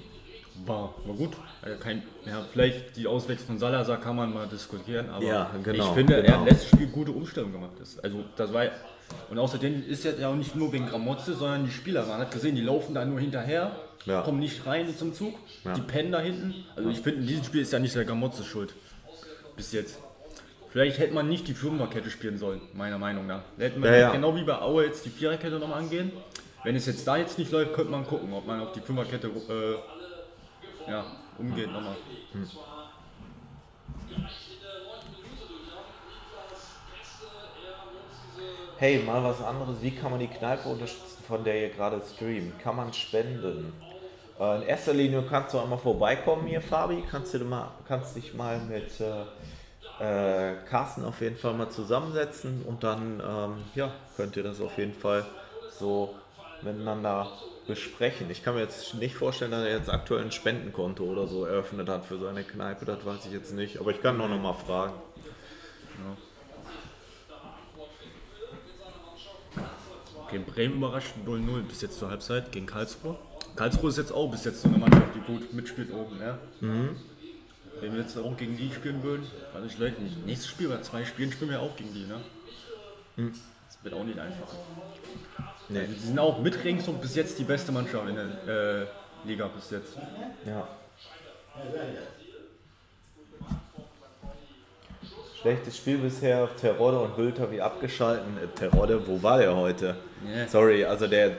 Speaker 4: War, war gut. Also kein, ja, vielleicht die Auswechslung von Salazar kann man mal diskutieren, aber
Speaker 1: Ja, genau,
Speaker 4: ich finde, er
Speaker 1: genau.
Speaker 4: hat letztes Spiel gute Umstellung gemacht. Das, also das war und außerdem ist er ja auch nicht nur wegen Gramotze, sondern die Spieler. Man hat gesehen, die laufen da nur hinterher,
Speaker 1: Ja.
Speaker 4: kommen nicht rein zum Zug,
Speaker 1: Ja.
Speaker 4: die pennen da hinten. Also ich finde, in diesem Spiel ist ja nicht der Gramotze schuld. Bis jetzt. Vielleicht hätte man nicht die Fünferkette spielen sollen, meiner Meinung nach. Da hätten wir
Speaker 1: Ja, ja.
Speaker 4: genau wie bei Aue jetzt die Viererkette nochmal angehen. Wenn es jetzt da jetzt nicht läuft, könnte man gucken, ob man auf die Fünferkette äh, ja, umgeht nochmal.
Speaker 1: hey, mal was anderes. Wie kann man die Kneipe unterstützen, von der ihr gerade streamt? Kann man spenden? Äh, in erster Linie kannst du einmal vorbeikommen hier, Fabi. Kannst du mal, kannst dich mal mit äh, äh, Carsten auf jeden Fall mal zusammensetzen und dann ähm, ja, könnt ihr das auf jeden Fall so miteinander besprechen. Ich kann mir jetzt nicht vorstellen, dass er jetzt aktuell ein Spendenkonto oder so eröffnet hat für seine Kneipe. Das weiß ich jetzt nicht. Aber ich kann noch, noch mal fragen.
Speaker 4: Gegen Bremen überrascht 0-0 bis jetzt zur Halbzeit gegen Karlsruhe. Karlsruhe ist jetzt auch bis jetzt so eine Mannschaft, die gut mitspielt oben. Ja? Wenn wir jetzt auch gegen die spielen würden, also ich weiß nicht. Nächstes Spiel bei zwei Spielen spielen wir auch gegen die. Ne? Das wird auch nicht einfach.
Speaker 1: Nee.
Speaker 4: Also, die sind auch mit Regensburg bis jetzt die beste Mannschaft in der äh, Liga bis jetzt.
Speaker 1: Ja. Schlechtes Spiel bisher, Terodde und Hülter wie abgeschalten. Äh, Terodde, wo war der heute?
Speaker 4: Ja.
Speaker 1: Sorry, also der,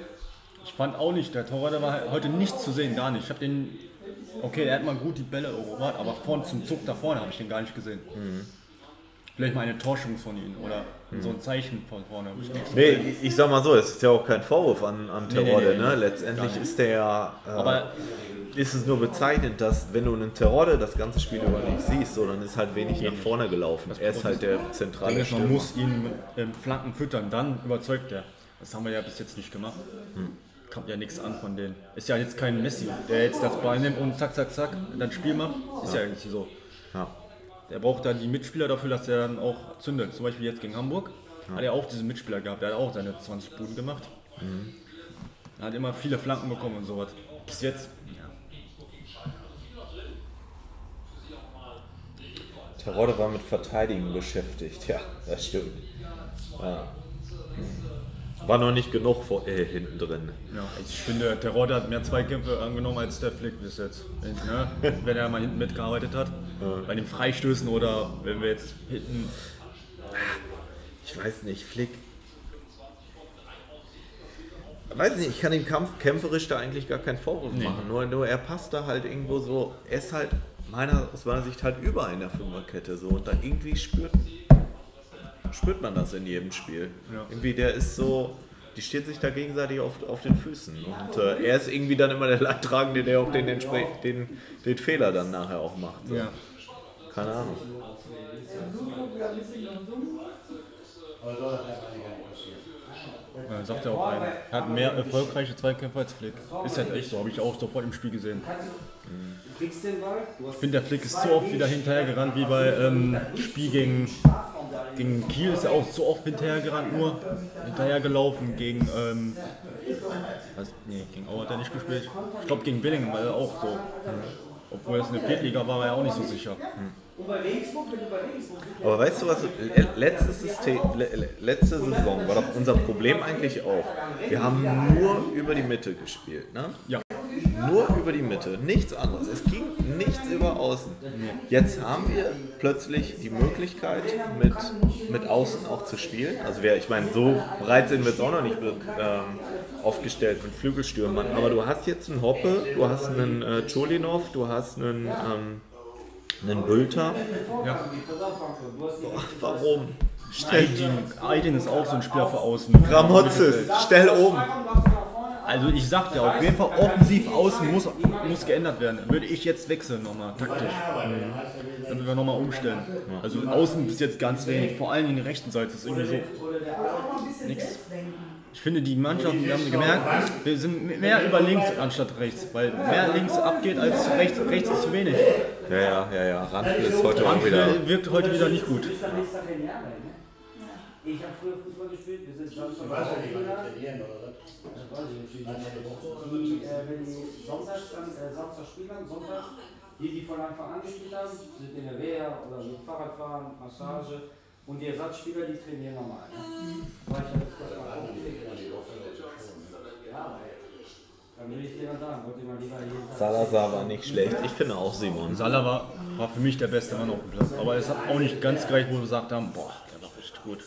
Speaker 4: Ich fand auch nicht, der Torwart war heute nicht zu sehen, gar nicht. Ich habe den, okay, er hat mal gut die Bälle erobert, aber vorn zum Zug da vorne habe ich den gar nicht gesehen. Vielleicht mal eine Torschung von ihm oder so ein Zeichen von vorne. Ich
Speaker 1: nee,
Speaker 4: gesehen.
Speaker 1: ich, sag mal so, es ist ja auch kein Vorwurf an, an
Speaker 4: Nee, nee,
Speaker 1: Terodde,
Speaker 4: nee,
Speaker 1: ne?
Speaker 4: nee.
Speaker 1: Letztendlich ist der ja, äh,
Speaker 4: Aber
Speaker 1: ist es nur bezeichnend, dass wenn du einen Terodde das ganze Spiel über nicht siehst, so, dann ist halt wenig nach vorne gelaufen. Er ist halt der zentrale
Speaker 4: Englisch, man muss ihn mit ähm, Flanken füttern, dann überzeugt er. Das haben wir ja bis jetzt nicht gemacht. Kommt ja nichts an von denen. Ist ja jetzt kein Messi, der jetzt das Ball nimmt und zack, zack, zack, dann Spiel macht. Ist ja eigentlich so.
Speaker 1: Ja.
Speaker 4: Der braucht dann die Mitspieler dafür, dass er dann auch zündet. Zum Beispiel jetzt gegen Hamburg hat er auch diesen Mitspieler gehabt. Der hat auch seine 20 Buden gemacht. Er hat immer viele Flanken bekommen und sowas. Bis jetzt, ja.
Speaker 1: Terodde war mit Verteidigen beschäftigt. Ja, das stimmt. Ja. War noch nicht genug vor, äh, hinten drin.
Speaker 4: ja. Ich finde, Terodde hat mehr Zweikämpfe angenommen als der Flick bis jetzt. Wenn, ne? wenn er mal hinten mitgearbeitet hat. Bei den Freistößen oder wenn wir jetzt hinten.
Speaker 1: Ich weiß nicht, Flick. Weiß nicht, ich kann dem Kampf kämpferisch da eigentlich gar keinen Vorwurf
Speaker 4: Nee.
Speaker 1: machen. Nur, nur er passt da halt irgendwo so. Er ist halt meiner, aus meiner Sicht halt über in der Fünferkette so. Und da irgendwie spürt, spürt man das in jedem Spiel.
Speaker 4: Ja.
Speaker 1: Irgendwie der ist so. Die stehen sich da gegenseitig auf, auf den Füßen. Und äh, er ist irgendwie dann immer der Leidtragende, der auch den, entspre- den, den Fehler dann nachher auch macht. So.
Speaker 4: Ja.
Speaker 1: Keine Ahnung.
Speaker 4: Ja, sagt ja auch einer. Er hat mehr erfolgreiche Zweikämpfe als Flick. Ist halt echt so, habe ich auch sofort im Spiel gesehen.
Speaker 3: Den hast
Speaker 4: Ich finde, der Flick ist so oft wieder hinterhergerannt wie bei ähm, Spiel gegen, gegen Kiel ist er auch so oft hinterhergerannt, nur hinterhergelaufen gegen ähm, was, nee, gegen Auer hat er nicht gespielt. Ich glaube gegen Billingen war er auch so. Obwohl es eine Viertliga war, war er auch nicht so sicher.
Speaker 3: Regensburg
Speaker 1: Aber weißt du was, le- letztes System, le- le- letzte Saison war doch unser Problem eigentlich auch. Wir haben nur über die Mitte gespielt. Ne?
Speaker 4: Ja.
Speaker 1: Nur über die Mitte, nichts anderes. Es ging nichts über Außen. Jetzt haben wir plötzlich die Möglichkeit, mit, mit Außen auch zu spielen. Also wir, ich meine, so breit sind wir jetzt auch noch nicht ähm, aufgestellt mit Flügelstürmern. Aber du hast jetzt einen Hoppe, du hast einen äh, Cholinov, du hast einen, ähm, einen Bülter.
Speaker 4: ja.
Speaker 1: Warum?
Speaker 4: Aydin, Aydin ist auch so ein Spieler für Außen.
Speaker 1: Ramotzes, stell um.
Speaker 4: Also ich sag ja, auf jeden Fall offensiv außen muss, muss geändert werden. Würde ich jetzt wechseln nochmal, taktisch. Dann wir nochmal umstellen. Also außen bis jetzt ganz wenig, vor allem in der rechten Seite ist irgendwie so nichts. Ich finde die Mannschaften, wir haben gemerkt, wir sind mehr über links anstatt rechts, weil mehr links abgeht als rechts, rechts ist zu wenig.
Speaker 1: Ja, ja, ja, ja. Randl ist heute auch wieder.
Speaker 4: Wirkt heute wieder nicht gut.
Speaker 3: Ich habe früher Fußball gespielt, wir sind
Speaker 8: ja die trainieren oder
Speaker 3: Das. Die, äh, wenn die sonntags dann, äh, Samstag spielen, Sonntag, die, die von Anfang an gespielt haben, sind in der Wehr oder mit Fahrradfahren, Massage und die Ersatzspieler, die trainieren normal. Ne? Weil ich hatte früher mal Ja, dann will ich dir dann sagen, mal.
Speaker 1: Salazar war nicht schlecht. Ich finde auch Simon.
Speaker 4: Salah war, war für mich der beste Mann auf dem Platz. Aber es hat auch nicht ganz gereicht, wo wir gesagt haben, boah, der war echt gut.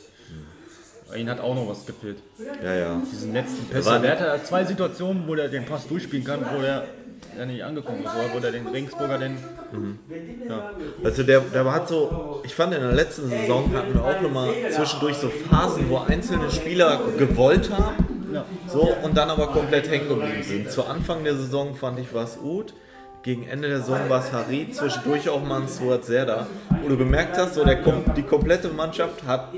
Speaker 4: Ihm hat auch noch was gefehlt.
Speaker 1: Ja, ja.
Speaker 4: Diesen letzten Pässe. Der hatte zwei Situationen, wo der den Pass durchspielen kann, wo der, der nicht angekommen ist, oder wo der den Regensburger den.
Speaker 1: Also der, der hat so, ich fand in der letzten Saison hatten wir auch nochmal zwischendurch so Phasen, wo einzelne Spieler gewollt haben, so und dann aber komplett hängen geblieben sind. Zu Anfang der Saison fand ich was gut. Gegen Ende der Saison war es Harid, zwischendurch auch mal ein Stuart Serda, wo du gemerkt hast, so der, die komplette Mannschaft hat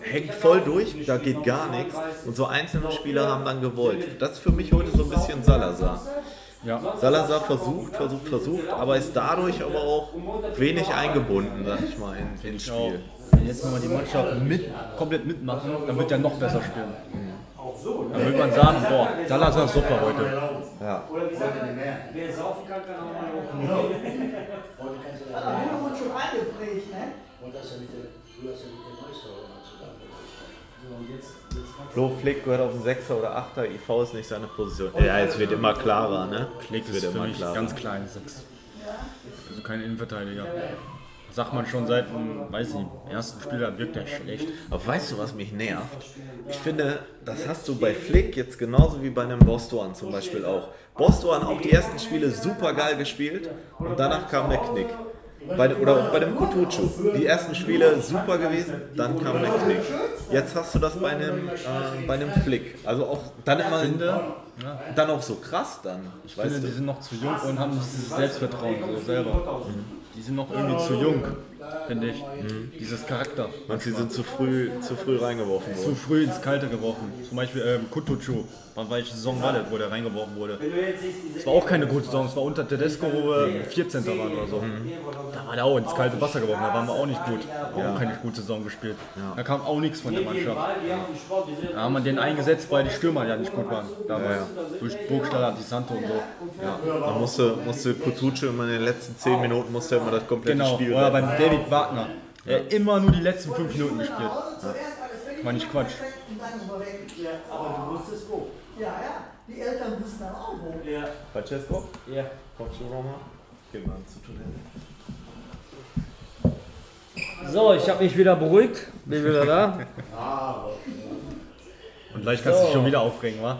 Speaker 1: hängt voll durch, da geht gar nichts und so einzelne Spieler haben dann gewollt. Das ist für mich heute so ein bisschen Salazar.
Speaker 4: Ja.
Speaker 1: Salazar versucht, versucht, versucht, aber ist dadurch aber auch wenig eingebunden, sag ich mal, in, ins Spiel.
Speaker 4: Wenn jetzt nochmal die Mannschaft mit, komplett mitmachen, dann wird er noch besser spielen. Dann wird man sagen, boah, Salazar ist super heute.
Speaker 1: Ja.
Speaker 3: Oder wie sagt er, wer saufen kann, kann auch mal hoch.
Speaker 8: Heute kannst du
Speaker 5: schon eingeprägt, ne?
Speaker 8: Und das ist ja mit der, früher ist ja mit der Meister
Speaker 1: Flo Flick gehört auf den 6er oder 8er, IV ist nicht seine Position. Ja, es wird immer klarer, ne?
Speaker 4: Ist
Speaker 1: wird
Speaker 4: für
Speaker 1: immer
Speaker 4: mich
Speaker 1: klarer.
Speaker 4: ganz klein, Sechs. Also kein Innenverteidiger. Sagt man schon seit dem, weiß nicht, ersten Spieler wirkt er schlecht.
Speaker 1: Aber weißt du, was mich nervt? Ich finde, das hast du bei Flick jetzt genauso wie bei einem Bostoan zum Beispiel auch. Bostoan auch die ersten Spiele super geil gespielt und danach kam der Knick. Bei, oder auch bei dem Kutucu. Die ersten Spiele super gewesen, dann kam der Knick. Jetzt hast du das bei einem, äh, bei einem Flick. Also auch dann immer dann auch so krass dann.
Speaker 4: Ich
Speaker 1: Weißt
Speaker 4: finde, die
Speaker 1: du?
Speaker 4: sind noch zu jung und haben nicht dieses Selbstvertrauen so selber. die sind noch irgendwie zu jung, finde ich. Dieses Charakter.
Speaker 1: Manche sie sind zu früh, zu früh reingeworfen
Speaker 4: Zu
Speaker 1: worden.
Speaker 4: früh ins Kalte geworfen. Zum Beispiel ähm, Kutucu. Wann welche Saison war das, wo der reingeworfen wurde? Es war auch keine gute Saison, es war unter Tedesco, wo wir 14. waren oder so. Da war der auch ins kalte Wasser geworfen, da waren wir auch nicht gut. Auch keine gute Saison gespielt. Da kam auch nichts von der Mannschaft. Da haben wir den eingesetzt, weil die Stürmer ja nicht gut waren. Damals. Durch Burgstaller, Di Santo und so.
Speaker 1: Da musste, musste Kutucu immer in den letzten 10 Minuten musste er immer das komplette
Speaker 4: Genau,
Speaker 1: Spiel
Speaker 4: oder beim David Wagner. Der hat immer nur die letzten 5 Minuten gespielt.
Speaker 5: Weg.
Speaker 4: War nicht Quatsch.
Speaker 5: Er.
Speaker 3: Aber du wusstest wo.
Speaker 5: Ja, ja. Die Eltern wussten dann auch wo.
Speaker 3: Ja.
Speaker 1: Francesco,
Speaker 3: Ja.
Speaker 1: kommst du nochmal? Geh mal zu Toilette.
Speaker 3: So, ich habe mich wieder beruhigt. Bin wieder da.
Speaker 4: Und gleich kannst du dich
Speaker 3: So.
Speaker 4: schon wieder aufregen, wa?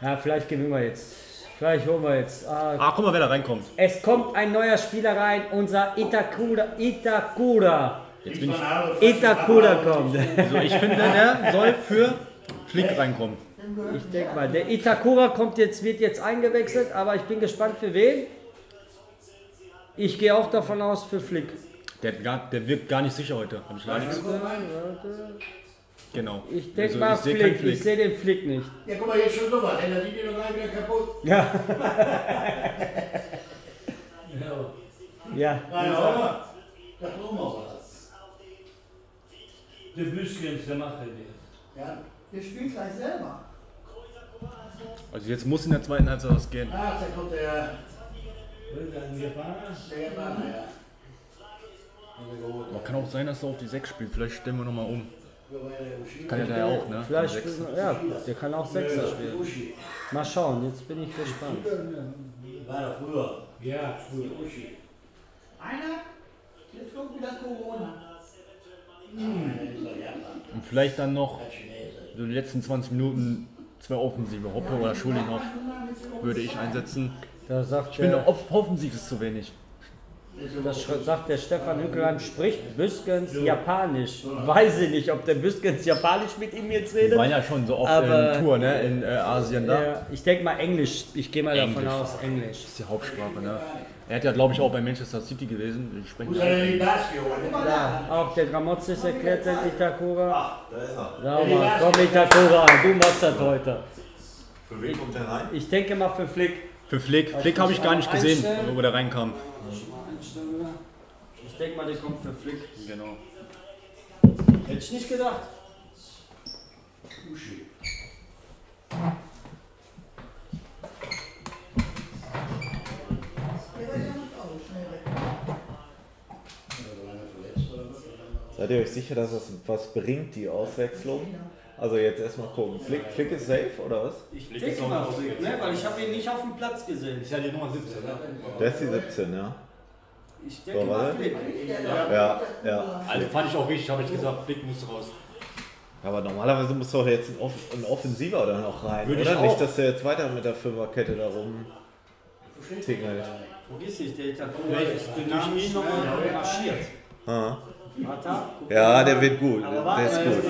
Speaker 3: Ja, vielleicht gewinnen wir jetzt. Vielleicht holen wir jetzt. Ah,
Speaker 4: Ah, guck mal, wer da reinkommt.
Speaker 3: es kommt ein neuer Spieler rein, unser Itakura. Itakura.
Speaker 4: Jetzt bin ich.
Speaker 3: Itakura kommt.
Speaker 4: Also ich finde, der soll für Flick reinkommen.
Speaker 3: Ich denke mal, der Itakura kommt jetzt, wird jetzt eingewechselt, aber ich bin gespannt für wen. Ich gehe auch davon aus für Flick.
Speaker 4: Der, der wirkt gar nicht sicher heute. Hab ich gar nichts. Genau.
Speaker 3: Ich denke
Speaker 4: Also,
Speaker 3: mal
Speaker 4: ich sehe keinen
Speaker 3: Flick. Ich sehe den Flick nicht.
Speaker 8: Ja, guck mal, jetzt schon da sieht ihr doch gleich wieder kaputt.
Speaker 3: Ja. ja.
Speaker 8: Nein, aber, da tun wir was.
Speaker 7: Der Büskens, der macht das.
Speaker 8: Ja,
Speaker 5: Der spielt gleich selber.
Speaker 4: Also jetzt muss in der zweiten Halbzeit was gehen.
Speaker 8: ach, da kommt der, ja.
Speaker 4: Aber kann auch sein, dass er auf die 6 spielt. Vielleicht stellen wir nochmal um. Kann ja der auch, ne?
Speaker 3: Vielleicht, ja, der kann auch Sechser spielen.
Speaker 8: Uschi.
Speaker 3: Mal schauen, jetzt bin ich gespannt.
Speaker 8: War da früher.
Speaker 7: Ja, früher.
Speaker 5: Einer, jetzt kommt wieder Corona.
Speaker 8: Japan.
Speaker 4: Und vielleicht dann noch die letzten 20 Minuten zwei Offensive. Hoppe oder Schulinov würde ich einsetzen.
Speaker 3: Da sagt
Speaker 4: Ich finde, off offensiv ist zu wenig.
Speaker 3: das sagt der Stefan Hückeland, spricht Büskens Japanisch. Weiß ich nicht, ob der Büskens Japanisch mit ihm jetzt
Speaker 4: Wir
Speaker 3: redet.
Speaker 4: waren ja schon so oft
Speaker 3: Aber-
Speaker 4: in Tour, ne? In äh, Asien da.
Speaker 3: Ja, ich denke mal Englisch. Ich gehe mal davon
Speaker 4: Englisch.
Speaker 3: aus, Englisch.
Speaker 4: Das ist die Hauptsprache, ne? Er hat ja, glaube ich, auch bei Manchester City gewesen.
Speaker 8: Geholt?
Speaker 3: Ja, auch der Gramozis erklärt den Itakura.
Speaker 1: Da ist er.
Speaker 3: Mal, komm Itakura, du machst das heute.
Speaker 1: Für wen kommt der rein?
Speaker 3: Ich denke mal für Flick.
Speaker 4: Für Flick. Flick habe ich gar nicht gesehen, wo der reinkam.
Speaker 3: Ich denke mal, der kommt für Flick.
Speaker 4: Genau.
Speaker 3: Hätte ich nicht gedacht.
Speaker 8: Uschi.
Speaker 1: Seid ihr euch sicher, dass das was bringt, die Auswechslung? Also jetzt erstmal gucken. Flick, Flick ist safe oder was?
Speaker 3: Ich denke mal Flick, ne? weil ich habe ihn nicht auf dem Platz gesehen.
Speaker 2: Ist ja die Nummer 17, ne?
Speaker 1: Der ist die 17, ja.
Speaker 3: Ich denke
Speaker 1: So,
Speaker 3: mal. Flick.
Speaker 1: Ja, ja.
Speaker 2: Also fand ich auch wichtig, habe ich gesagt, Flick muss raus.
Speaker 1: Aber normalerweise muss doch jetzt ein, Off ein Offensiver da noch rein,
Speaker 2: Würde ich
Speaker 1: oder?
Speaker 2: auch.
Speaker 1: Nicht, dass der jetzt weiter mit der Fünferkette da rum tingelt.
Speaker 3: Vergiss nicht, der Itakura ist dynamisch nochmal marschiert.
Speaker 1: Ah. Ja, der wird gut. Der ist gut.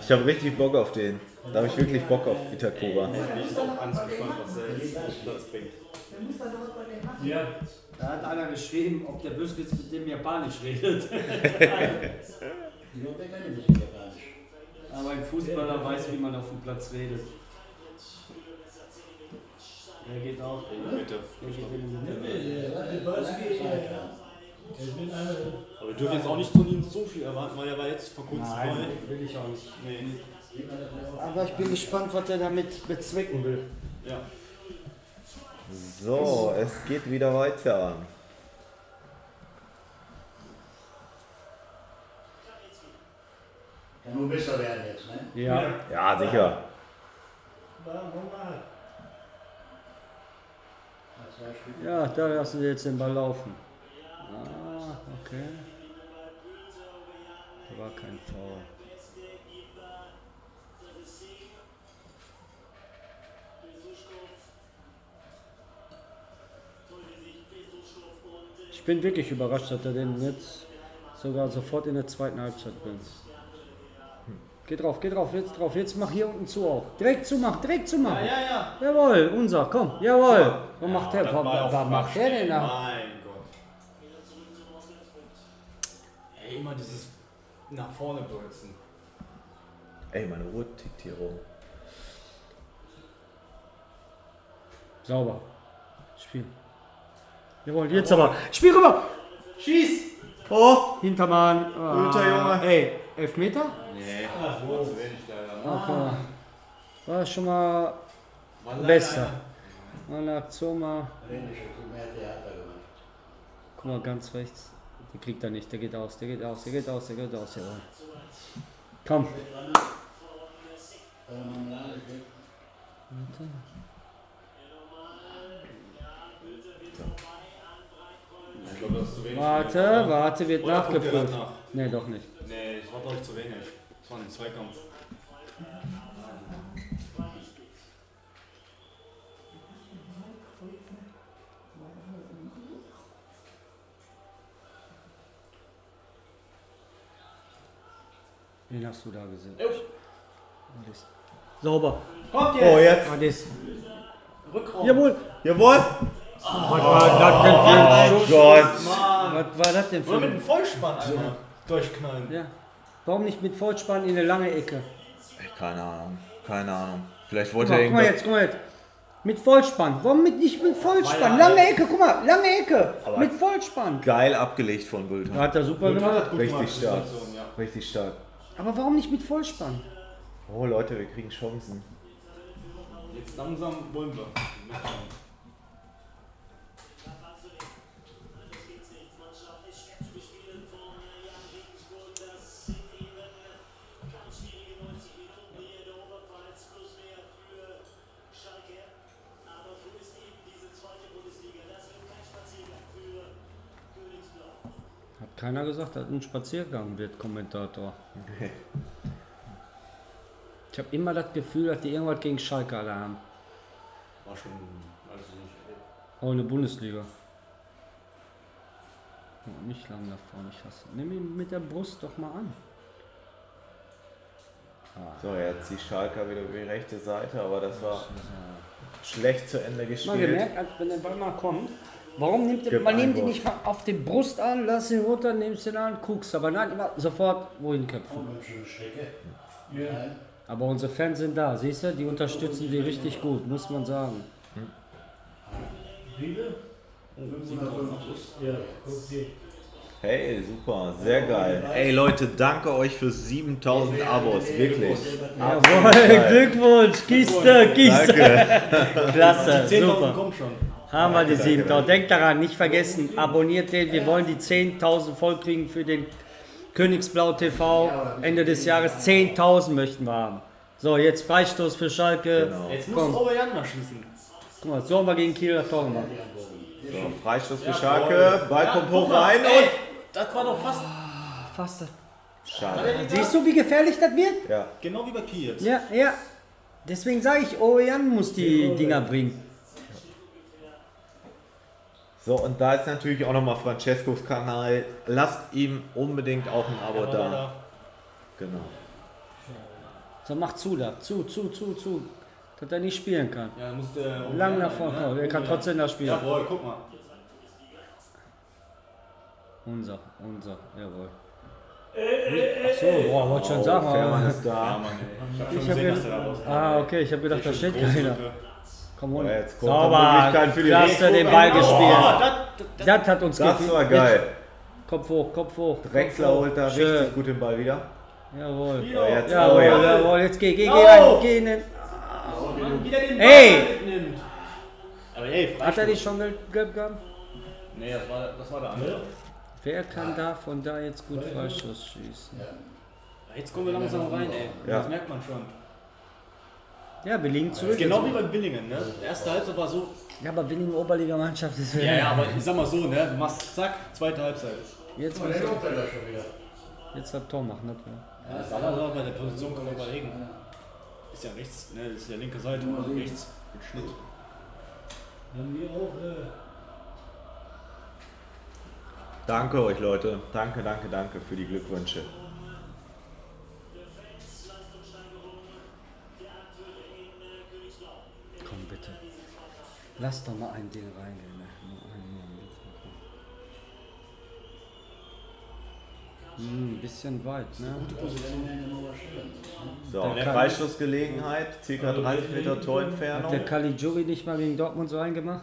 Speaker 1: Ich habe richtig Bock auf den. Da habe ich wirklich Bock auf Itakura.
Speaker 2: Ich bin auch ganz gespannt, was er jetzt auf den Platz bringt.
Speaker 5: Der muss dann was bei dem machen.
Speaker 7: Ja,
Speaker 3: Da hat einer geschrieben, ob der Büskens mit dem Japanisch redet.
Speaker 8: Ich glaube, der kann ein bisschen Japanisch.
Speaker 3: Aber ein Fußballer weiß, wie man auf dem Platz redet. Der geht auch. Der geht in die Mitte.
Speaker 2: Aber wir dürfen jetzt auch nicht von ihm so viel erwarten, weil er war jetzt vor kurzem neu.
Speaker 3: Nein, will ich auch nicht.
Speaker 2: Nee.
Speaker 3: Aber ich bin gespannt, was er damit bezwecken will.
Speaker 2: Ja.
Speaker 1: So, es geht wieder weiter.
Speaker 8: Kann nur besser werden jetzt, ne?
Speaker 3: Ja.
Speaker 1: Ja, sicher.
Speaker 3: Ja, da lassen wir jetzt den Ball laufen. Ah, okay. Da war kein Foul. Ich bin wirklich überrascht, dass er den jetzt sogar sofort in der zweiten Halbzeit bringt. Geh drauf, geh drauf, jetzt drauf. Jetzt mach hier unten zu auch. Direkt zumachen, direkt zumachen.
Speaker 2: Ja, ja.
Speaker 3: Jawohl, unser, komm, jawohl. Was macht der? Was, was macht der denn da?
Speaker 2: Mein Gott.
Speaker 4: immer dieses nach vorne bolzen.
Speaker 1: Ey, meine Uhr tickt hier rum.
Speaker 3: Sauber. Spiel. Jawohl, jetzt aber. Spiel rüber!
Speaker 1: Schieß! Oh!
Speaker 3: Hintermann.
Speaker 1: Guter Junge.
Speaker 3: Ey, Elfmeter?
Speaker 4: Nee, Ach, so. zu wenig leider.
Speaker 3: Okay. War schon mal
Speaker 4: leider
Speaker 3: besser. Mal
Speaker 8: Theater gemacht.
Speaker 3: Guck mal, ganz rechts. Den kriegt er nicht. Der geht aus, der geht aus, der geht aus, der geht aus. Jawohl. Komm.
Speaker 4: Zu wenig.
Speaker 3: Warte, warte, wird
Speaker 4: Oder
Speaker 3: nachgeprüft.
Speaker 4: nach?
Speaker 3: Nee, doch nicht.
Speaker 4: Nee, das war ich zu wenig. Das war ein Zweikampf.
Speaker 3: Wen hast du da gesehen? Sauber.
Speaker 4: Kommt
Speaker 1: Oh, jetzt!
Speaker 3: Ah, das.
Speaker 4: Rückraum.
Speaker 3: Jawohl.
Speaker 1: Jawohl!
Speaker 3: Was war das denn für ein
Speaker 1: Oh
Speaker 3: Schuss?
Speaker 1: Gott!
Speaker 4: Mann.
Speaker 3: Was war das denn für
Speaker 4: Oder mit
Speaker 3: ein...
Speaker 4: dem Vollspann einmal durchknallen.
Speaker 3: Ja. Warum nicht mit Vollspann in eine lange Ecke?
Speaker 1: Ey, keine Ahnung, keine Ahnung. Vielleicht
Speaker 3: Guck
Speaker 1: wollte er
Speaker 3: mal, guck mal
Speaker 1: irgendwas.
Speaker 3: jetzt, guck mal jetzt. Mit Vollspann. Warum mit, nicht mit Vollspann? Lange Ecke, guck mal, lange Ecke.
Speaker 1: Aber-
Speaker 3: mit Vollspann.
Speaker 1: Geil abgelegt von Bülter.
Speaker 3: Hat er super gemacht.
Speaker 1: Richtig
Speaker 4: gemacht, die
Speaker 1: stark.
Speaker 4: Ja.
Speaker 1: Richtig stark.
Speaker 3: Aber warum nicht mit Vollspann?
Speaker 1: Oh Leute, wir kriegen Chancen.
Speaker 4: Jetzt langsam wollen wir.
Speaker 3: Keiner gesagt, dass ein Spaziergang wird, Kommentator. Ich habe immer das Gefühl, dass die irgendwas gegen Schalke alle haben.
Speaker 4: War schon, weiß ich nicht.
Speaker 3: In der Bundesliga. Ja, nicht lang nach vorne, ich hasse. Nimm ihn mit der Brust doch mal an.
Speaker 1: So, jetzt die Schalker wieder über die rechte Seite, aber das war schlecht zu Ende
Speaker 3: Mal
Speaker 1: gespielt.
Speaker 3: gemerkt, als wenn der Ball mal kommt, warum nimmt
Speaker 1: Gib
Speaker 3: man nimmt ihn nicht mal auf die Brust an, lass ihn runter, nimmst ihn an, guckst, aber nein, immer sofort wohin köpfen. Aber unsere Fans sind da, siehst du, die unterstützen die richtig gut, muss man sagen.
Speaker 7: Wie viel?
Speaker 8: 550.
Speaker 7: Ja, guck dir.
Speaker 1: Hey, super, sehr geil. Ey Leute, danke euch für 7000 Abos, wirklich.
Speaker 3: Jawohl, Glückwunsch, Kiste, Kiste. Klasse,
Speaker 4: 10.000
Speaker 3: super.
Speaker 4: kommen schon.
Speaker 3: Haben wir die 7000. Denkt daran, nicht vergessen, abonniert den. Wir wollen die 10.000 voll kriegen für den Königsblau TV. Ende des Jahres 10.000 möchten wir haben. So, jetzt Freistoß für Schalke.
Speaker 1: Genau.
Speaker 4: Jetzt muss. Aubameyang mal schießen.
Speaker 3: Guck mal, so haben wir gegen Kiel das Tor gemacht.
Speaker 1: So, Freistoß für Schalke, Ball kommt hoch rein und...
Speaker 4: Das war doch fast
Speaker 3: Fast. das-
Speaker 1: Schade.
Speaker 3: Siehst du, wie gefährlich das wird?
Speaker 1: Ja,
Speaker 4: genau wie bei Kiel.
Speaker 3: Ja, ja. Deswegen sage ich, Ojan muss die Dinger bringen.
Speaker 1: So und da ist natürlich auch nochmal Francescos Kanal. Lasst ihm unbedingt auch ein Abo da.
Speaker 4: leider-
Speaker 1: Genau.
Speaker 3: So, mach zu da. Zu, zu, zu, zu. Dass er nicht spielen kann.
Speaker 4: Ja, muss der
Speaker 3: Lang nach vorne kommen. Er kann trotzdem da spielen.
Speaker 4: Jawohl, guck mal.
Speaker 3: Unser, unser, jawohl. Ach so, boah, wollte schon sagen.
Speaker 1: Fährmann
Speaker 3: aber-
Speaker 1: ist da.
Speaker 4: Ja, Mann, ey. Ich hab schon
Speaker 3: Ich hab
Speaker 4: gesehen, dass
Speaker 3: ge-
Speaker 4: der da rauskommt.
Speaker 3: Ah, okay, ich habe gedacht, da steht keiner. Komm hol.
Speaker 1: Oh, jetzt kommt
Speaker 3: Sauber,
Speaker 1: für die
Speaker 3: klasse, den Ball gespielt. Das hat uns
Speaker 1: Das
Speaker 3: gefehlt.
Speaker 1: war geil.
Speaker 3: Kopf hoch, Kopf hoch.
Speaker 1: Drexler holt da
Speaker 3: Schön.
Speaker 1: richtig gut den Ball wieder.
Speaker 3: Jawohl.
Speaker 1: So, jetzt
Speaker 3: Jawohl,
Speaker 1: oh, ja.
Speaker 3: jawohl, jetzt geh, geh, geh
Speaker 4: Oh!
Speaker 3: rein, geh in den.
Speaker 4: Wieder den
Speaker 3: Ey!
Speaker 4: Aber ey,
Speaker 3: Hat er dich schon gelb gelb gehabt?
Speaker 4: Nee, das war, das war der andere.
Speaker 3: Wer kann da von da jetzt gut Freischuss schießen?
Speaker 4: Jetzt kommen wir langsam rein, ey.
Speaker 1: Ja.
Speaker 4: Das merkt man schon.
Speaker 3: Ja, wir liegen zurück.
Speaker 4: Genau wie bei Billingen, ne? Erste Halbzeit war so.
Speaker 3: Ja, aber Winning Oberliga-Mannschaft ist
Speaker 4: Ja, ja, aber ich sag mal so, ne? Du machst zack, zweite Halbzeit.
Speaker 3: Jetzt,
Speaker 8: Der
Speaker 3: muss
Speaker 8: kommt er da schon wieder.
Speaker 3: er- jetzt hat Tor machen, nicht wahr?
Speaker 4: Ja, Salah bei der Position kann man überlegen. Ist ja rechts, ne? Das ist ja linke Seite, also rechts. Mit Schnitt.
Speaker 7: Haben wir auch. Äh,
Speaker 1: Danke euch Leute. Danke, danke, danke für die Glückwünsche.
Speaker 3: Lass doch mal ein Ding reingehen. Ne? Nur ein, nur ein bisschen. Hm, ein bisschen weit, ne?
Speaker 1: So,
Speaker 3: Der
Speaker 1: Freistoßgelegenheit, circa 30 Meter
Speaker 3: Hat der
Speaker 1: Torentfernung.
Speaker 3: Caligiuri nicht mal gegen Dortmund so
Speaker 7: er da?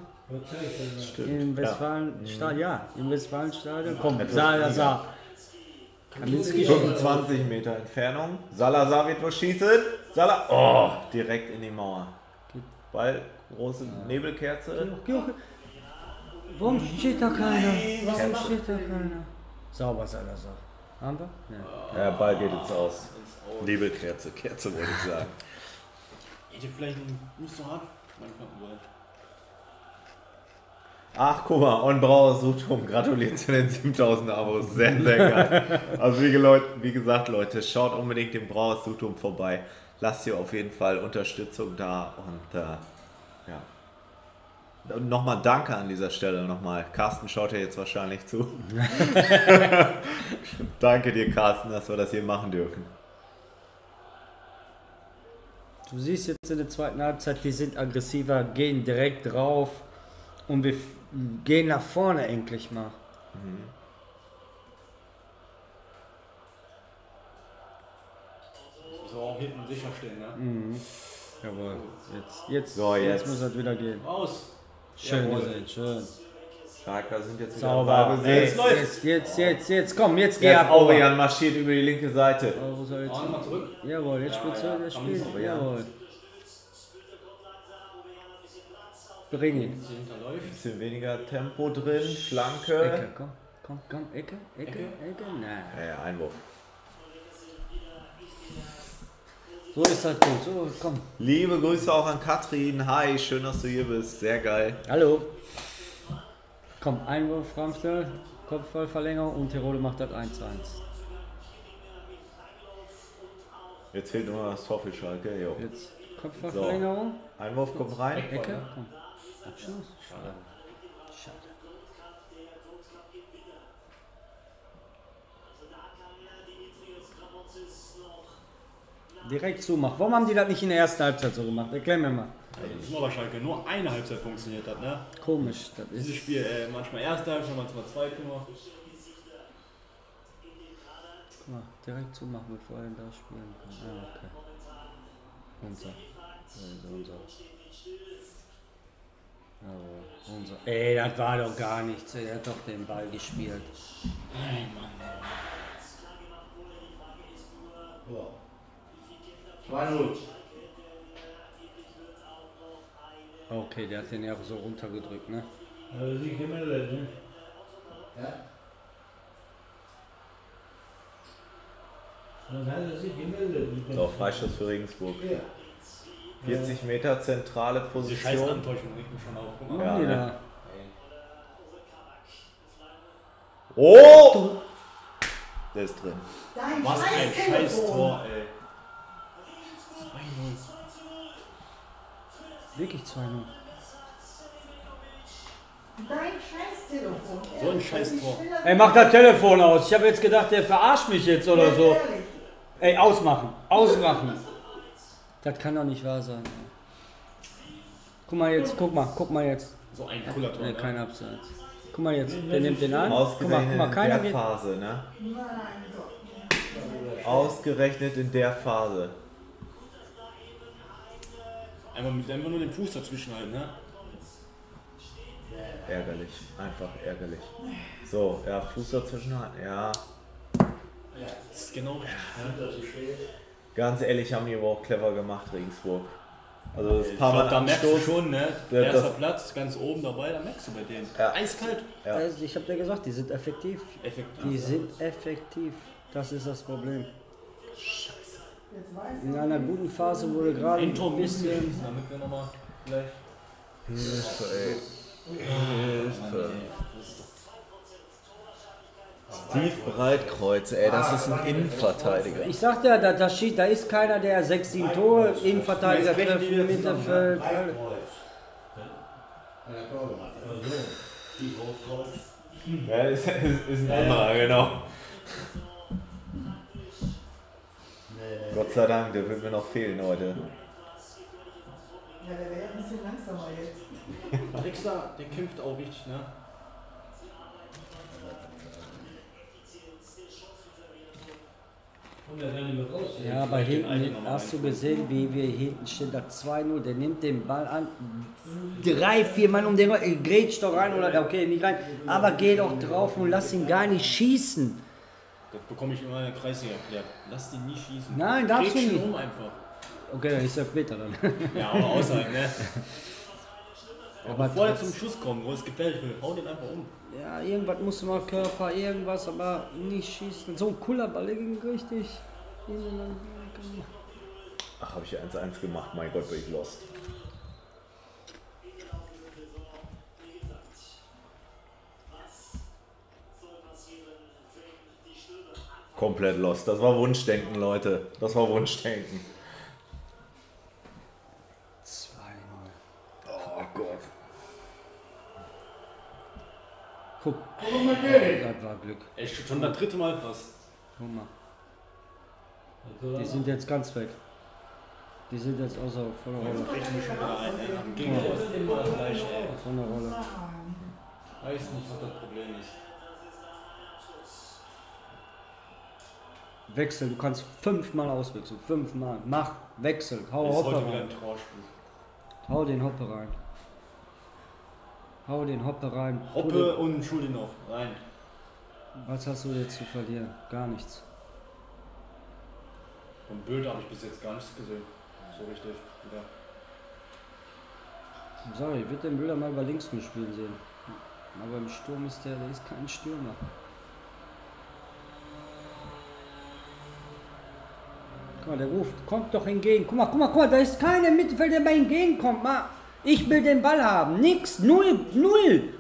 Speaker 3: Im Westfalenstadion, ja. im Westfalenstadion. Komm, Salazar. Kaminski.
Speaker 1: 25 Meter Entfernung. Salazar wird was schießen. Salah. Oh, direkt in die Mauer. Ball, große Nebelkerze.
Speaker 3: Warum steht da keiner? Warum steht da keiner? Sauber Salazar. Haben wir? Ja.
Speaker 1: Ja, Ball geht jetzt aus. Nebelkerze, Kerze wollte ich sagen.
Speaker 2: Ich hätte vielleicht nicht so hart.
Speaker 1: Ach, guck mal, On Brauer Suchtum, gratuliert zu den 7000 Abos. Sehr, sehr geil. Also wie, Leute, wie gesagt, Leute, schaut unbedingt dem Brauer Suchtum vorbei. Lasst ihr auf jeden Fall Unterstützung da und äh, ja. Und nochmal danke an dieser Stelle nochmal. Carsten schaut ja jetzt wahrscheinlich zu. danke dir, Carsten, dass wir das hier machen dürfen.
Speaker 3: Du siehst jetzt in der zweiten Halbzeit, die sind aggressiver, gehen direkt drauf und wir gehen nach vorne endlich mal.
Speaker 2: Muss aber auch hinten sicher stehen, ne?
Speaker 3: Jawohl. Jetzt, jetzt,
Speaker 1: So,
Speaker 3: jetzt.
Speaker 1: jetzt.
Speaker 3: muss es wieder gehen.
Speaker 2: Raus!
Speaker 3: Schön
Speaker 2: Jawohl.
Speaker 3: gesehen, schön.
Speaker 1: Schalker sind jetzt wieder
Speaker 3: Sauber. Ey,
Speaker 1: besetzt.
Speaker 3: jetzt, jetzt, jetzt, jetzt, komm, jetzt geh
Speaker 1: Jetzt
Speaker 3: ab.
Speaker 1: Aurian marschiert über die linke Seite.
Speaker 3: Oh, wo soll jetzt
Speaker 2: Oh, zurück.
Speaker 3: Jawohl, jetzt spielt
Speaker 2: ja,
Speaker 3: er, jetzt
Speaker 2: komm,
Speaker 3: spielt
Speaker 2: aber
Speaker 3: er.
Speaker 1: ja.
Speaker 3: Jawohl. Bring ihn.
Speaker 2: Hinterläuft.
Speaker 1: Bisschen weniger Tempo drin, Flanke.
Speaker 3: Ecke, komm, komm, komm, Ecke, Ecke, Ecke, nein.
Speaker 1: Ja, ja, Einwurf.
Speaker 3: So ist das gut, so, komm.
Speaker 1: Liebe Grüße auch an Katrin. Hi, schön, dass du hier bist. Sehr geil.
Speaker 3: Hallo. Komm, Einwurf, Ramsdale, Kopfballverlängerung und Tirol macht das 1-1.
Speaker 1: Jetzt fehlt nur noch das Tor für Schalke. Jo.
Speaker 3: Jetzt Kopfballverlängerung,
Speaker 1: Einwurf kommt rein.
Speaker 3: Ecke, komm. Abschluss. Schade. Direkt zumachen. Warum haben die das nicht in der ersten Halbzeit so gemacht? Erklär mir mal.
Speaker 2: Also, das ist nur bei Schalke. Nur eine Halbzeit funktioniert hat, ne?
Speaker 3: Komisch. Das
Speaker 2: Dieses
Speaker 3: ist
Speaker 2: Spiel äh, manchmal erste Halbzeit, manchmal zweite nur.
Speaker 3: Guck mal, direkt zumachen, bevor er da spielen kann. Ah, okay. Unser. Also unser. Aber unser. Ey, das war doch gar nichts. Er hat doch den Ball gespielt.
Speaker 8: So. 2-0.
Speaker 3: Okay, der hat den ja auch so runtergedrückt, ne?
Speaker 7: Also sich gemeldet, ne?
Speaker 8: Ja?
Speaker 7: Dann hat er sich gemeldet.
Speaker 1: So, Freistoß für Regensburg.
Speaker 8: Ja.
Speaker 1: 40 Meter zentrale
Speaker 2: Diese scheiß
Speaker 1: Position.
Speaker 2: Antäuschung regt mich schon auf.
Speaker 1: Ja,
Speaker 3: die
Speaker 1: ne? Oh! Der ist drin.
Speaker 5: Dein
Speaker 2: Was ein scheiß. Tor, ey. 2-0.
Speaker 3: Wirklich 2-0.
Speaker 5: Dein Scheiß-Telefon.
Speaker 2: So ein Scheiß-Tor.
Speaker 3: Ey, mach das Telefon aus. Ich habe jetzt gedacht, der verarscht mich jetzt oder so.
Speaker 5: Ehrlich.
Speaker 3: Ey, ausmachen. Ausmachen. Das kann doch nicht wahr sein. ey. Guck mal jetzt, guck mal, guck mal jetzt.
Speaker 2: So ein cooler Tor,
Speaker 3: Ne,
Speaker 2: ne?
Speaker 3: kein Abseits. Guck mal jetzt, der nimmt den an. Guck mal,
Speaker 1: Ausgerechnet
Speaker 3: guck mal,
Speaker 1: in
Speaker 3: keiner
Speaker 1: der
Speaker 3: wird.
Speaker 1: Phase, ne? Ausgerechnet in der Phase.
Speaker 2: Einmal mit einfach nur den Fuß dazwischen halten, ne?
Speaker 1: Ärgerlich. Einfach ärgerlich. So, ja, Fuß dazwischen halten. Ja.
Speaker 2: Das ist genau richtig. Ne?
Speaker 1: Ganz ehrlich haben die aber auch clever gemacht, Regensburg. Also das
Speaker 2: Ich
Speaker 1: paar
Speaker 2: glaub,
Speaker 1: Mal
Speaker 2: da merkst du schon, ne?
Speaker 1: Ja,
Speaker 2: Erster
Speaker 1: das-
Speaker 2: Platz, ganz oben dabei, da merkst du bei denen.
Speaker 1: Ja.
Speaker 2: Eiskalt.
Speaker 1: Ja.
Speaker 3: Also, Ich hab dir gesagt, die sind effektiv.
Speaker 2: Effektiv.
Speaker 3: Die sind effektiv. Das ist das Problem.
Speaker 5: Weiß
Speaker 3: In einer guten Phase wurde gerade
Speaker 2: Ein Tor
Speaker 3: bisschen.
Speaker 2: damit wir nochmal vielleicht.
Speaker 1: Hilfe, ey. Hilfe. Steve Breitkreuz, ey, das ist ein Innenverteidiger.
Speaker 3: Ich sagte ja, da, da, steht, da ist keiner, der 6, 7 Tore, Innenverteidiger
Speaker 2: zusammen.
Speaker 3: Mittelfeld.
Speaker 8: Ja,
Speaker 1: ist, ist, ist ein anderer, genau. Gott sei Dank, der wird mir noch fehlen heute.
Speaker 5: Ja, der wäre ein bisschen langsamer jetzt.
Speaker 2: Drexler, der kämpft auch richtig, ne?
Speaker 7: Ja
Speaker 3: aber hinten, hast du gesehen, wie wir hinten stehen, da 2-0, der nimmt den Ball an, drei, vier Mann um den äh, grätscht doch rein oder, okay, nicht rein, aber geh doch drauf und lass ihn gar nicht schießen.
Speaker 4: Das bekomme ich immer in der Kreisliga erklärt. Lass den nie schießen.
Speaker 3: Nein, darfst du nicht.
Speaker 4: um einfach.
Speaker 3: Okay, dann ist er Meter dann.
Speaker 4: Ja, aber außerhalb, ne?
Speaker 3: Aber
Speaker 4: Bevor er zum Schuss kommt, wo es gefällt wird, hau den einfach um.
Speaker 3: Ja, irgendwas muss mal Körper, irgendwas, aber nicht schießen. So ein cooler Ball, der ging richtig.
Speaker 1: Ach, habe ich 1-1 gemacht. Mein Gott, bin ich lost. Komplett lost. Das war Wunschdenken, Leute. Das war Wunschdenken.
Speaker 3: 2-0.
Speaker 1: Oh Gott.
Speaker 3: Guck,
Speaker 8: mal, Geld.
Speaker 3: das war Glück.
Speaker 4: Echt schon das dritte Mal fast.
Speaker 3: Guck mal.
Speaker 7: Also,
Speaker 3: Die sind jetzt ganz weg. Die sind jetzt außer von der Rolle.
Speaker 4: Brechen mich schon wieder ein, ey. Am Gegenhaus immer gleich, ey.
Speaker 3: Von der Rolle.
Speaker 4: Weiß nicht, was das Problem ist.
Speaker 3: Wechsel, du kannst fünfmal auswechseln. Fünfmal. Mach, wechsel. Hau
Speaker 4: Ist
Speaker 3: Hoppe
Speaker 4: heute wieder
Speaker 3: rein. Hau den Hoppe rein. Hau den Hoppe rein.
Speaker 4: Hoppe und Schuldinov rein.
Speaker 3: den- Was hast du jetzt zu verlieren? Gar nichts.
Speaker 4: Vom Bild habe ich bis jetzt gar nichts gesehen. So richtig. Wieder.
Speaker 3: Sorry, ich würde den Bilder mal über links spielen sehen. Aber im Sturm ist der, der ist kein Stürmer. Guck mal, der ruft, kommt doch entgegen. Guck mal, guck mal, guck mal, da ist keiner im Mittelfeld, der mal entgegenkommt. Mal, ich will den Ball haben. Nix, null, null.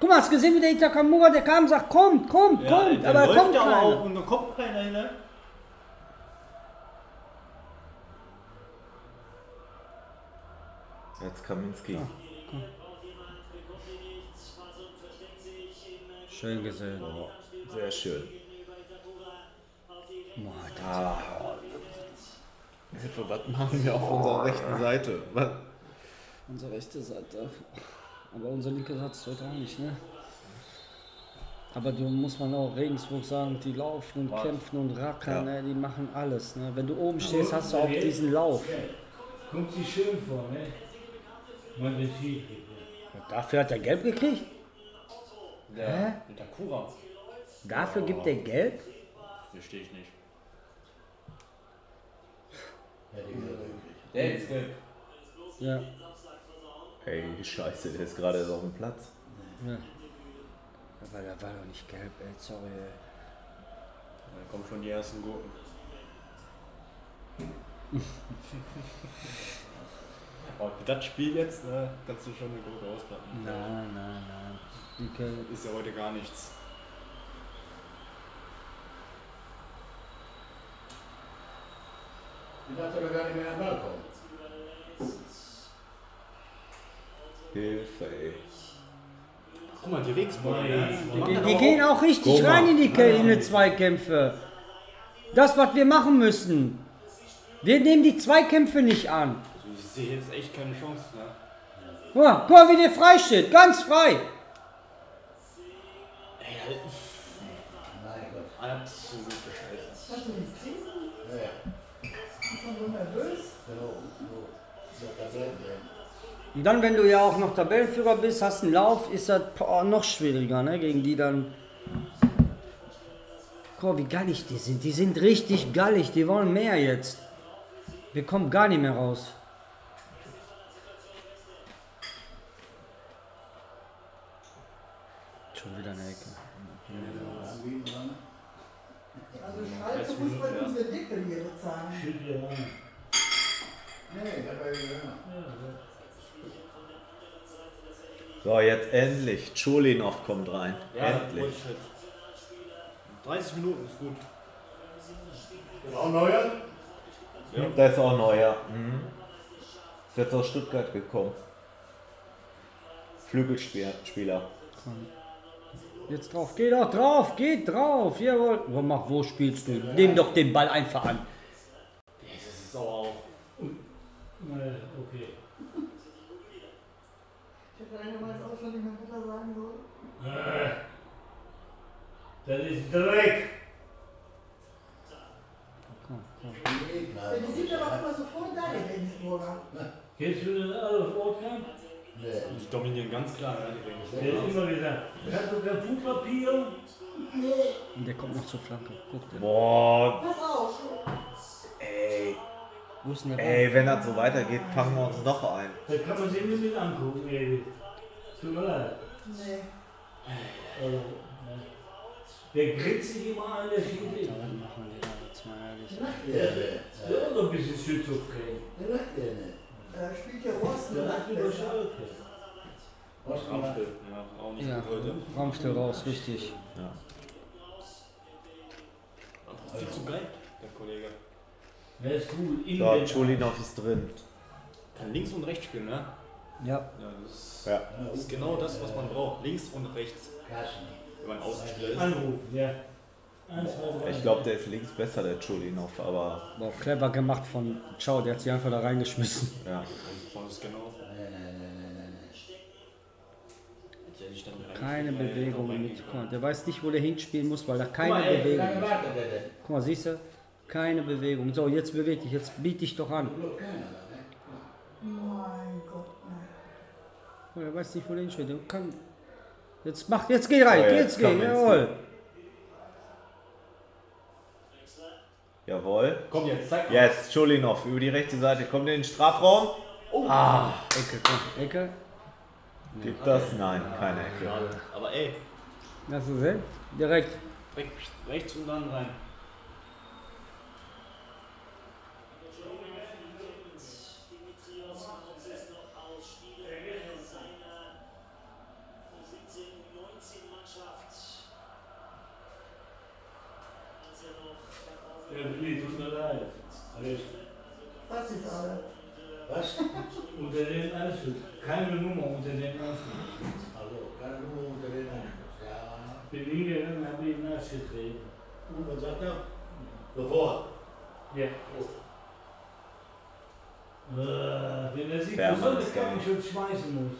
Speaker 3: Guck mal, hast du gesehen, wie der Itakamura, der kam und sagt, kommt, kommt, kommt.
Speaker 4: der
Speaker 3: aber
Speaker 4: läuft
Speaker 3: kommt
Speaker 4: ja
Speaker 3: keiner.
Speaker 4: auch und dann kommt keiner hin. ne?
Speaker 1: Jetzt Kaminski.
Speaker 3: Schön gesehen.
Speaker 1: Oh, sehr schön.
Speaker 3: Boah,
Speaker 1: Ah. Was machen wir auf unserer rechten Seite? Was?
Speaker 3: Unsere rechte Seite. Aber unsere linke Seite ist heute auch nicht, ne? Aber du muss man auch Regensburg sagen, die laufen und kämpfen und rackern,
Speaker 1: Ja.
Speaker 3: ne? die machen alles. Ne? Wenn du oben stehst, hast du auch diesen Lauf.
Speaker 7: Kommt sie schön vor, ne? Man den
Speaker 3: dafür hat er gelb gekriegt?
Speaker 4: Der, mit der Kura.
Speaker 3: Dafür gibt er gelb?
Speaker 4: Verstehe ich nicht.
Speaker 8: Ja, die wieder gekriegt.
Speaker 4: Der ist gelb.
Speaker 3: Ja.
Speaker 1: Ey, scheiße, der ist gerade erst auf dem Platz.
Speaker 3: ja. Aber der war doch nicht gelb, ey, sorry. Ey.
Speaker 4: Da kommen schon die ersten Gurken. Aber für das Spiel jetzt ne, kannst du schon eine Gurke auspacken.
Speaker 3: Nein, nein, nein. Die können,
Speaker 4: Ist ja heute gar nichts.
Speaker 8: Die darf aber gar nicht mehr an den Ball kommen.
Speaker 1: Hilfe, ey.
Speaker 4: Guck mal, die Regensburger. ne?
Speaker 3: die, die
Speaker 4: aber
Speaker 3: gehen auch richtig
Speaker 1: mal.
Speaker 3: rein in die, in die Zweikämpfe. Das, was wir machen müssen. Wir nehmen die Zweikämpfe nicht an.
Speaker 4: Also ich sehe jetzt echt keine Chance. Ne?
Speaker 3: Guck mal, guck mal, wie der frei steht. Ganz frei.
Speaker 8: Mein Gott.
Speaker 4: Absolute Scheiße.
Speaker 5: Kannst du nicht kriegen?
Speaker 8: Ja, ja.
Speaker 5: Nervös?
Speaker 3: Und dann, wenn du ja auch noch Tabellenführer bist, hast einen Lauf, ist das boah, noch schwieriger, ne? Gegen die dann. Guck mal, wie gallig die sind. Die sind richtig gallig. Die wollen mehr jetzt. Wir kommen gar nicht mehr raus. Schon wieder eine Ecke.
Speaker 5: Also Schalke muss man
Speaker 7: Schüttle an.
Speaker 8: Nee, dabei, ja.
Speaker 1: So, jetzt endlich. Chulinov kommt rein.
Speaker 4: Ja,
Speaker 1: endlich.
Speaker 4: Bullshit. 30 Minuten ist gut.
Speaker 8: Ist auch neuer?
Speaker 1: Da ist auch neuer. Mhm. Ist jetzt aus Stuttgart gekommen. Flügelspieler.
Speaker 3: Jetzt drauf, geh doch drauf, geh drauf, jawohl. Wo, mach, wo spielst du? Nimm doch den Ball einfach an
Speaker 4: ich sauer auf.
Speaker 7: Nein, okay.
Speaker 5: Ich habe einer weiß auch schon, wie mein Mutter sagen soll.
Speaker 7: Äh, das ist Dreck! Ja, die sind aber immer sofort da, die Regensburger. Kennst du den alles Orkan?
Speaker 8: Nee.
Speaker 2: Ich dominieren ganz klar.
Speaker 7: Der ist immer wieder. Der hat sogar Pupapier? Nee.
Speaker 3: Und der kommt noch zur Flanke. Guck dir.
Speaker 1: Boah.
Speaker 5: Pass auf.
Speaker 1: Ey.
Speaker 3: Wo ist denn der
Speaker 1: Ey, wenn das so weitergeht, fangen wir uns noch ein.
Speaker 7: Da kann man sich nicht mit angucken, ey. Tut mir leid.
Speaker 5: Nee.
Speaker 7: Also, ne. Der grinst sich immer an, der nicht.
Speaker 3: Ball? machen die da jetzt mal ehrlich.
Speaker 8: Lacht der nicht.
Speaker 7: Der ist ein bisschen schizophren.
Speaker 8: Der lacht der nicht.
Speaker 5: Da spielt ja Rosten.
Speaker 7: Der hat über Schalke.
Speaker 2: Ramstel, ja, auch nicht
Speaker 3: Ja,
Speaker 2: heute.
Speaker 3: Ramfte raus, richtig.
Speaker 2: Viel zu geil, der Kollege.
Speaker 7: Der ist cool.
Speaker 1: So,
Speaker 7: Inländer.
Speaker 1: Chulinov ist drin.
Speaker 2: Kann links und rechts spielen, ne?
Speaker 3: Ja,
Speaker 2: Ja, das ist,
Speaker 1: Ja.
Speaker 2: das ist genau das, was man braucht. Links und rechts, wenn man Außenspieler ist.
Speaker 7: Anrufen, ja.
Speaker 1: Ich glaube, der ist links besser, der Chulinov, aber
Speaker 3: war auch clever gemacht von Ciao, der hat sich einfach da reingeschmissen.
Speaker 1: ja.
Speaker 2: Das ist genau.
Speaker 3: Keine Bewegung mit. Der weiß nicht, wo der hinspielen muss, weil da keine Bewegung ist. Guck mal, siehst du? Keine Bewegung. So, jetzt beweg dich, jetzt biet dich doch an.
Speaker 5: Mein Gott, nein.
Speaker 3: Oh, er weiß nicht, wo der kann. Jetzt mach, jetzt geh rein,
Speaker 1: Oh, jetzt
Speaker 3: jetzt geh, jawohl.
Speaker 1: Jawohl.
Speaker 2: Komm jetzt, zeig mal.
Speaker 1: Jetzt, Chulinov über die rechte Seite. Kommt in den Strafraum. Ah,
Speaker 3: Ecke, komm, Ecke.
Speaker 1: gibt das? Nein, keine Ecke.
Speaker 2: Aber ey,
Speaker 3: Hast du gesehen? Direkt.
Speaker 2: rechts, rechts und dann rein.
Speaker 7: Der Blick tut mir leid. Alles
Speaker 5: Was ist alle?
Speaker 8: Was?
Speaker 7: unter den Anschluss. Keine Nummer unter den Anschluss.
Speaker 8: Also, keine Nummer unter den Anschluss. Ja.
Speaker 7: Bin hingegangen, habe ihn nachgetreten.
Speaker 8: Und was sagt er? Sofort.
Speaker 7: Ja. Äh, wenn er sich besonders
Speaker 1: ist
Speaker 7: kann
Speaker 1: geil.
Speaker 7: ich schon schmeißen muss.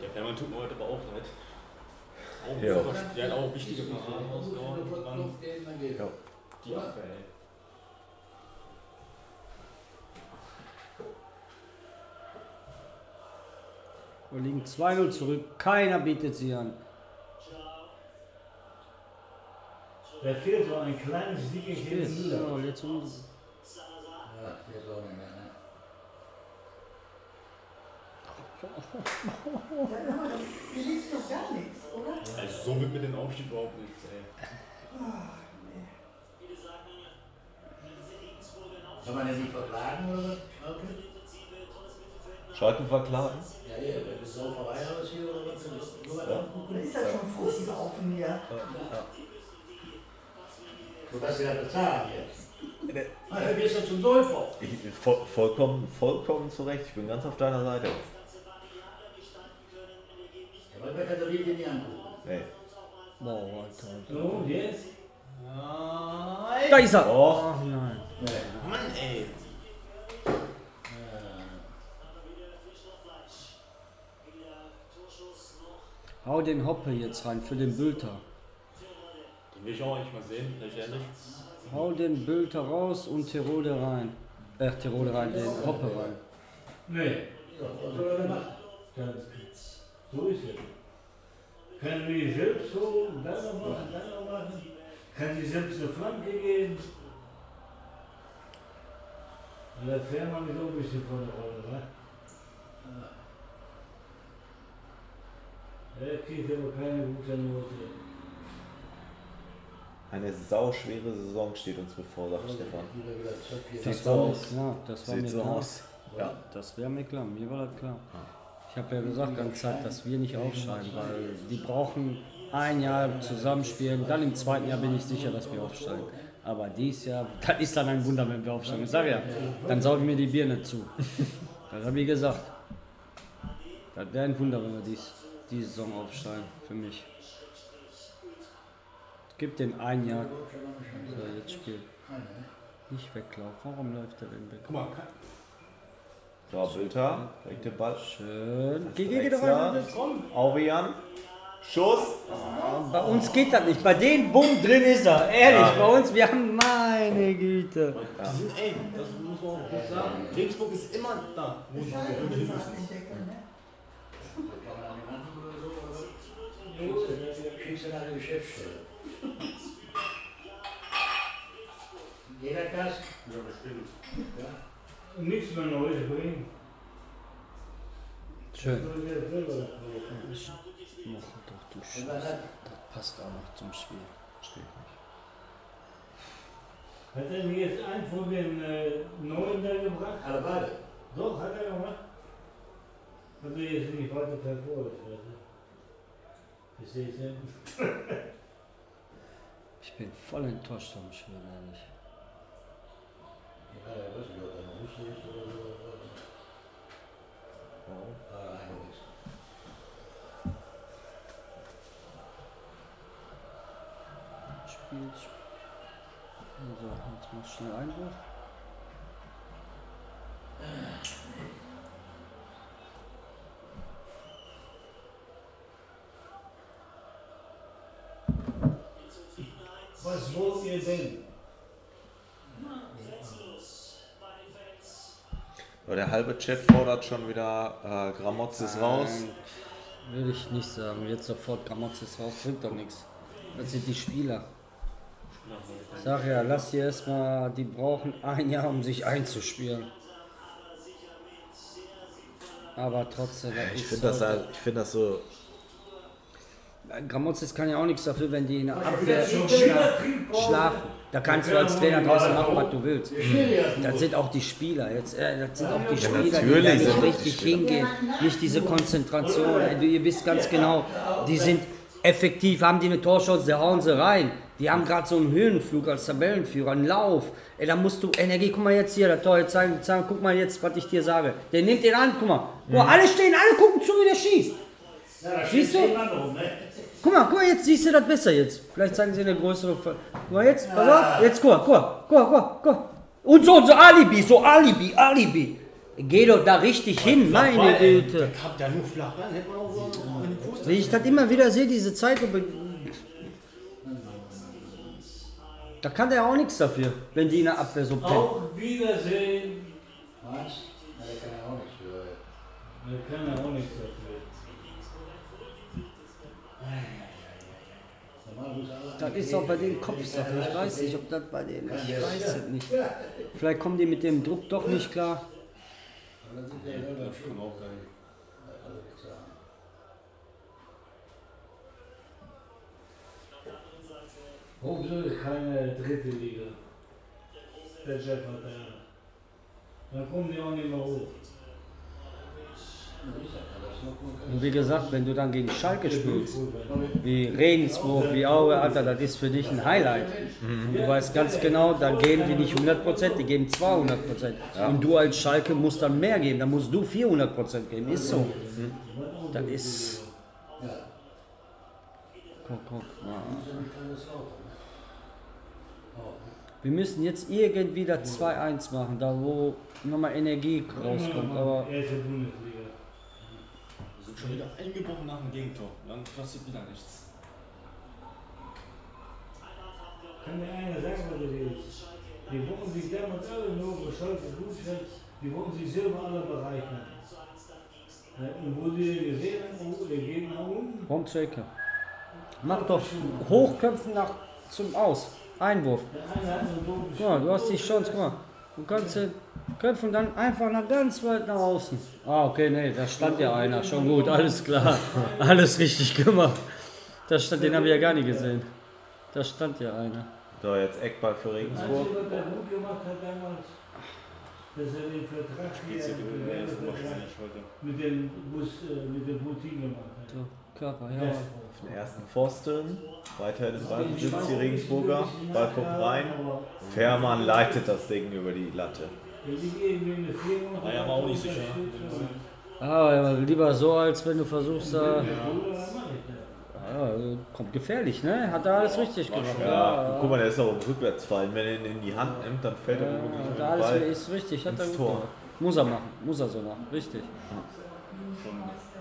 Speaker 2: Der Fährmann tut mir heute aber auch leid. Auch
Speaker 1: Ja.
Speaker 2: der hat auch wichtige Paraden Dann
Speaker 8: dann geht
Speaker 1: Ja.
Speaker 2: Die ey.
Speaker 3: Wir liegen 2-0 zurück. Keiner bietet sie an.
Speaker 7: Da fehlt so ein kleines Dickerchen
Speaker 3: Jetzt,
Speaker 7: Müller.
Speaker 3: jetzt um.
Speaker 8: Ja, ne?
Speaker 5: Doch gar nichts, oder?
Speaker 2: Also so wird mit den Aufstieg überhaupt nichts, ey.
Speaker 8: Kann man den nicht verklagen oder was? Okay.
Speaker 1: Schalten verklagen?
Speaker 8: Ja, hier, das ist Sauferei aus hier oder was? Nur was
Speaker 5: Da
Speaker 8: angucken?
Speaker 5: ist ja schon Frustsaufen hier.
Speaker 8: Du kannst ja bezahlen jetzt. Ah, dann gehst du zum Säufer.
Speaker 1: Ich, voll, vollkommen, vollkommen zu Recht. Ich bin ganz auf deiner Seite.
Speaker 8: Ja, aber man kann nicht angucken.
Speaker 1: Nee.
Speaker 3: Boah, Alter.
Speaker 7: So, und jetzt?
Speaker 3: Da ist er!
Speaker 1: Oh.
Speaker 3: Ach nein.
Speaker 8: Nee.
Speaker 2: Mann, ey.
Speaker 3: Hau den Hoppe jetzt rein für den Bülter.
Speaker 2: Den will ich auch eigentlich mal sehen, ehrlich.
Speaker 3: Hau den Bülter raus und Tirode rein. Äh, Tirode rein, den Hoppe rein.
Speaker 7: Nee.
Speaker 8: Was soll er machen?
Speaker 7: So ist es. Kann die selbst so, dann noch machen, dann noch machen. Kann sie selbst eine Flanke geben. Und der Fährmann ist auch ein bisschen von der Rolle, ne? Er kriegt aber keine gute Note.
Speaker 1: Eine sauschwere Saison steht uns bevor, sagt Stefan. Sieht
Speaker 3: Das
Speaker 1: so
Speaker 3: war
Speaker 1: aus.
Speaker 3: mir, ja, das war
Speaker 1: Sieht
Speaker 3: mir
Speaker 1: so
Speaker 3: klar.
Speaker 1: aus. Ja.
Speaker 3: Das wäre mir klar, mir war das klar. Ich habe ja gesagt, ganz Zeit, dass wir nicht aufsteigen, weil die brauchen ein Jahr zusammenspielen, dann im zweiten Jahr bin ich sicher, dass wir aufsteigen. Aber dies Jahr, das ist dann ein Wunder, wenn wir aufsteigen. Ich sage ja, dann sauge ich mir die Birne zu. Das habe ich gesagt. Das wäre ein Wunder, wenn wir dies, diese Saison aufsteigen, für mich. Gib den ein Jahr, so jetzt spielt. Nicht weglaufen. Warum läuft er denn weg?
Speaker 2: Guck mal,
Speaker 1: So, Bülter, direkt den Ball.
Speaker 3: Schön. Geh, geh, geh doch rein.
Speaker 1: Aurian. Schuss.
Speaker 3: Bei uns geht das nicht. Bei denen, bumm, drin ist er. Ehrlich, bei uns, wir haben, mein Meine Güte.
Speaker 4: Die sind eng, das muss man auch gut sagen. Regensburg ist immer da, wo müssen.
Speaker 8: Kriegst du eine Geschäftsstelle. Jeder Gast?
Speaker 2: Ja, bestimmt.
Speaker 7: Nichts mehr Neues bringen.
Speaker 3: Schön. Du Scheiße. Das passt auch noch zum Spiel.
Speaker 7: Hat er mir jetzt einen von den äh, Neuen da gebracht?
Speaker 8: alle beide?
Speaker 7: Doch, hat er gemacht. Hat er jetzt nicht weiter verfolgt. du. Verstehst du?
Speaker 3: Ich bin voll enttäuscht vom Spiel, ehrlich.
Speaker 8: Ja, ja, weiß nicht, ob er noch Russe ist oder so. Ah,
Speaker 3: Spiel. Also, jetzt mach schnell Einwurf.
Speaker 7: Was wollt ihr denn?
Speaker 1: So, der halbe Chat fordert schon wieder äh, Gramotz ist raus.
Speaker 3: Würde ich nicht sagen. Jetzt sofort Gramotz ist raus, bringt doch nichts. Das sind die Spieler. Sag ja, lass die erstmal, die brauchen ein Jahr, um sich einzuspielen. Aber trotzdem,
Speaker 1: Ich finde das,
Speaker 3: halt-
Speaker 1: ich find das so.
Speaker 3: Gramozis kann ja auch nichts dafür, wenn die in der Abwehr schlafen. schlafen. Da kannst du als Trainer draußen machen, was du willst. Das sind auch die Spieler. Jetzt, äh, das sind auch die Spieler, die da nicht richtig hingehen. Nicht diese Konzentration. Ey, du, ihr wisst ganz genau, die sind effektiv, haben die eine Torchance, da hauen sie rein. Die haben gerade so einen Höhenflug als Tabellenführer, einen Lauf. Ey, da musst du Energie, guck mal jetzt hier, das Tor, jetzt zeigen, zeigen, guck mal jetzt, was ich dir sage. Der nimmt den an, guck mal. Guck mal, alle stehen, alle gucken zu, wie der schießt.
Speaker 8: Ja, da
Speaker 3: Siehst du?
Speaker 8: rum, ne?
Speaker 3: Guck mal, guck mal, jetzt siehst du das besser jetzt. Vielleicht zeigen sie eine größere. Ver guck mal jetzt, pass auf, jetzt guck mal, guck mal, guck mal, guck mal. Und so, und so Alibi, so Alibi, Alibi. Geh doch da richtig hin, meine Güte.
Speaker 4: Das habt ihr nur flach ran, hätte man auch so.
Speaker 3: Wenn ich das immer wieder sehe, diese Zeitlupe. Da kann der auch nichts dafür, wenn die in der Abwehr so pennen.
Speaker 7: Auf Wiedersehen.
Speaker 8: Was? Na, der kann ja auch nichts für.
Speaker 7: Da kann er auch nichts dafür.
Speaker 3: Das ist auch bei denen Kopfsache. Ich weiß nicht, ob das bei denen ist. Ich weiß es nicht. Vielleicht kommen die mit dem Druck doch nicht klar.
Speaker 8: Aber dann sind die ja auch gar nicht. Also, ich sagen.
Speaker 7: Es keine dritte Liga? Der Chef hat da. Dann kommen die auch nicht mehr hoch.
Speaker 8: Ja.
Speaker 3: Und wie gesagt, wenn du dann gegen Schalke spielst, wie Regensburg, wie Aue, Alter, das ist für dich ein Highlight. Und du weißt ganz genau, da geben die nicht 100%, die geben 200%. Und du als Schalke musst dann mehr geben, dann musst du 400% geben, ist so. Das ist... Guck, guck. Ah. Wir müssen jetzt irgendwie das 2-1 machen, da wo nochmal Energie rauskommt. Aber
Speaker 7: Erste Bundesliga.
Speaker 4: Wir sind schon wieder eingebrochen nach dem Gegentor. Dann passiert wieder nichts.
Speaker 7: Kann mir einer sagen, was das ist? Die wollten sich damals alle nur, wo Schalke gut die wollten sich selber alle bereichern. Und wo die gesehen haben, oh, der geht nach unten,
Speaker 3: warum zur Ecke? Mach doch hochköpfen nach zum Aus. Einwurf. Guck mal, du hast die Chance, guck mal. Du kannst den köpfen dann einfach nach ganz weit nach außen. Ah, okay, nee, da stand ja einer. Schon gut, alles klar. Alles richtig gemacht. Da stand, den habe ich ja gar nicht gesehen. Da stand ja einer.
Speaker 1: So, jetzt Eckball für Regensburg.
Speaker 7: du, was der gut gemacht hat damals? Dass er den Vertrag mit dem Bus, äh, mit dem Boutique gemacht hat.
Speaker 3: So, Körper, ja.
Speaker 7: Das-
Speaker 1: Den ersten Pfosten. Weiter den Ball besitzt die Regensburger. Ball kommt rein. Fährmann leitet das Ding über die Latte.
Speaker 4: War ja aber auch nicht sicher.
Speaker 3: Ah, aber lieber so, als wenn du versuchst, da.
Speaker 7: Dann mach ich das.
Speaker 3: Ja, kommt gefährlich, ne? Hat er alles richtig gemacht.
Speaker 1: Ja, guck mal, der ist auch im Rückwärtsfallen. Wenn er ihn in die Hand nimmt, dann fällt er
Speaker 3: Ja,
Speaker 1: wirklich mit
Speaker 3: hat er alles
Speaker 1: Ball.
Speaker 3: ist richtig, hat er gut
Speaker 1: Tor.
Speaker 3: gemacht. Muss er machen, muss er so machen, richtig.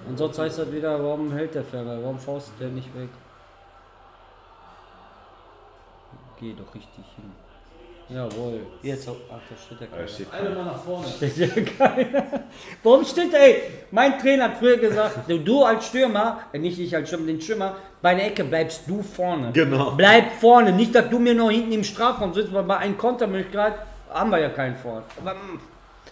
Speaker 3: Und sonst heißt das wieder, warum hält der Ferner, warum faust der nicht weg? Geh doch richtig hin. Jawohl. Jetzt, ach, da steht der keiner.
Speaker 1: steht
Speaker 4: Alle mal nach vorne.
Speaker 3: Steht ja keiner. Warum steht da, ey? Mein Trainer hat früher gesagt, du, du als Stürmer, äh, nicht ich als Stürmer, den Stürmer, bei der Ecke bleibst du vorne.
Speaker 1: Genau.
Speaker 3: Bleib vorne, nicht, dass du mir noch hinten im Strafraum sitzt, weil bei einem Kontermöglichkeit haben wir ja keinen vorne. Aber, mm,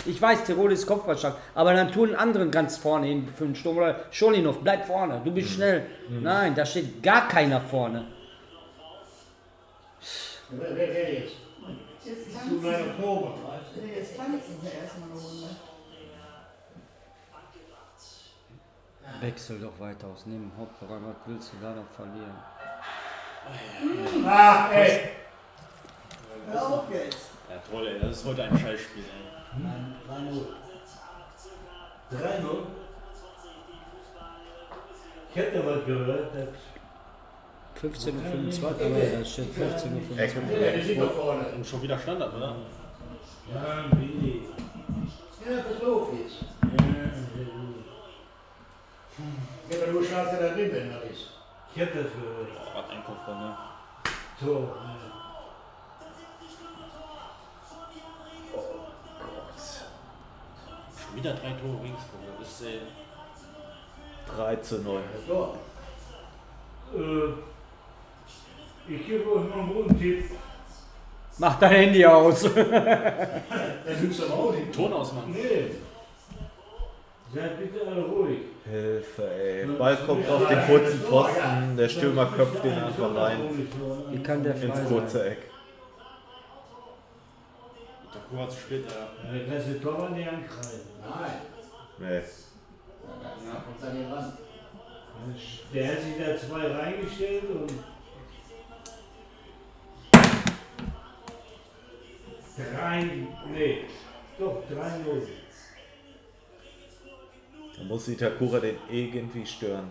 Speaker 3: ich weiß, Tirol ist Kopfballstark, aber dann tun anderen ganz vorne hin für den Sturm. Oder Scholinov, bleib vorne, du bist schnell. Nein, da steht gar keiner vorne.
Speaker 8: Wer, wer, wer jetzt?
Speaker 5: Jetzt
Speaker 8: Du
Speaker 5: tanzen
Speaker 8: meine
Speaker 5: sie.
Speaker 8: Probe, du?
Speaker 5: Jetzt tanzen sie erstmal eine Runde.
Speaker 3: Wechsel doch weiter aus, nimm Hauptbereich, was willst du da noch verlieren?
Speaker 8: Ah, ey!
Speaker 5: Hör auf jetzt.
Speaker 4: Ja, toll, ey. Das ist heute ein Scheißspiel, ey.
Speaker 7: Nein, 3-0. 3-0? Ich hätte was gehört, dass
Speaker 3: 15.25 Uhr, aber da steht 15.25 Uhr.
Speaker 8: Ja, die sind doch vorne.
Speaker 4: Und schon wieder Standard, oder?
Speaker 7: ja, wie.
Speaker 8: Ja, pass auf jetzt.
Speaker 7: Ja, sehr gut.
Speaker 8: Ja, aber du schaust ja da drin, wenn das ist.
Speaker 7: Ich hätte das gehört.
Speaker 4: Was ein Kopfball, ne?
Speaker 7: Tor. Ja.
Speaker 4: Wieder drei Tore Regensburg. Das ist, äh,
Speaker 1: 3 zu 0.
Speaker 8: Das Tor.
Speaker 7: Äh, ich gebe euch noch einen guten Tipp.
Speaker 3: Mach dein Handy aus.
Speaker 8: Das nützt aber auch nicht.
Speaker 4: Ton ausmachen.
Speaker 7: Nee. Seid bitte alle ruhig.
Speaker 1: Hilfe, ey. Ball kommt auf den kurzen Pfosten. Der Stürmer köpft den einfach rein.
Speaker 3: Wie kann der
Speaker 1: Ins kurze Eck.
Speaker 4: Der Kur zu spät, Alter.
Speaker 7: Ja, Da kannst du Torwart nicht ankreisen.
Speaker 8: Nein.
Speaker 1: Nee.
Speaker 8: Na, kommt da nicht ran.
Speaker 7: Der hat sich da zwei reingestellt und. Drei, nee, doch 3-0.
Speaker 1: Da muss Itakura den irgendwie stören.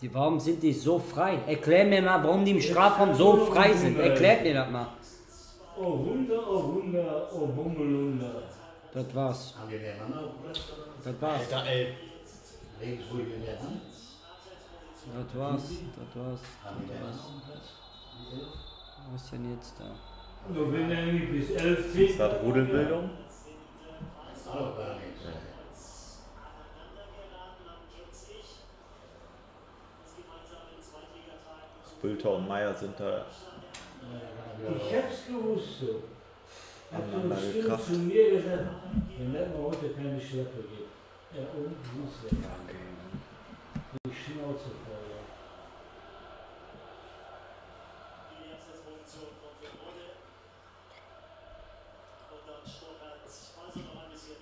Speaker 3: Die, warum sind die so frei? Erklär mir mal, warum die im Strafraum so frei sind. Erklärt mir das mal.
Speaker 7: Oh Wunder, oh Wunder, oh Bummelunder.
Speaker 3: Das war's.
Speaker 8: Haben wir mehr Mann?
Speaker 3: Das war's.
Speaker 4: Alter, ey.
Speaker 8: Regensburg wir mehr Mann?
Speaker 3: Das war's. Das war's.
Speaker 8: Haben wir
Speaker 3: Das
Speaker 8: mehr Mann
Speaker 3: war's. Was ist denn jetzt da?
Speaker 7: Also wenn er nicht bis 11 zieht.
Speaker 1: Ist das Rudelbildung?
Speaker 8: Das war doch gar nichts.
Speaker 1: Bülter und Meier sind da
Speaker 7: Ich hab's gewusst so. Hat so eine Stimme
Speaker 1: gekracht.
Speaker 7: zu mir gesagt, wenn das mal heute keine Schleppe gibt. Ja, und Fuß weg. Die Schnauze voll. ja.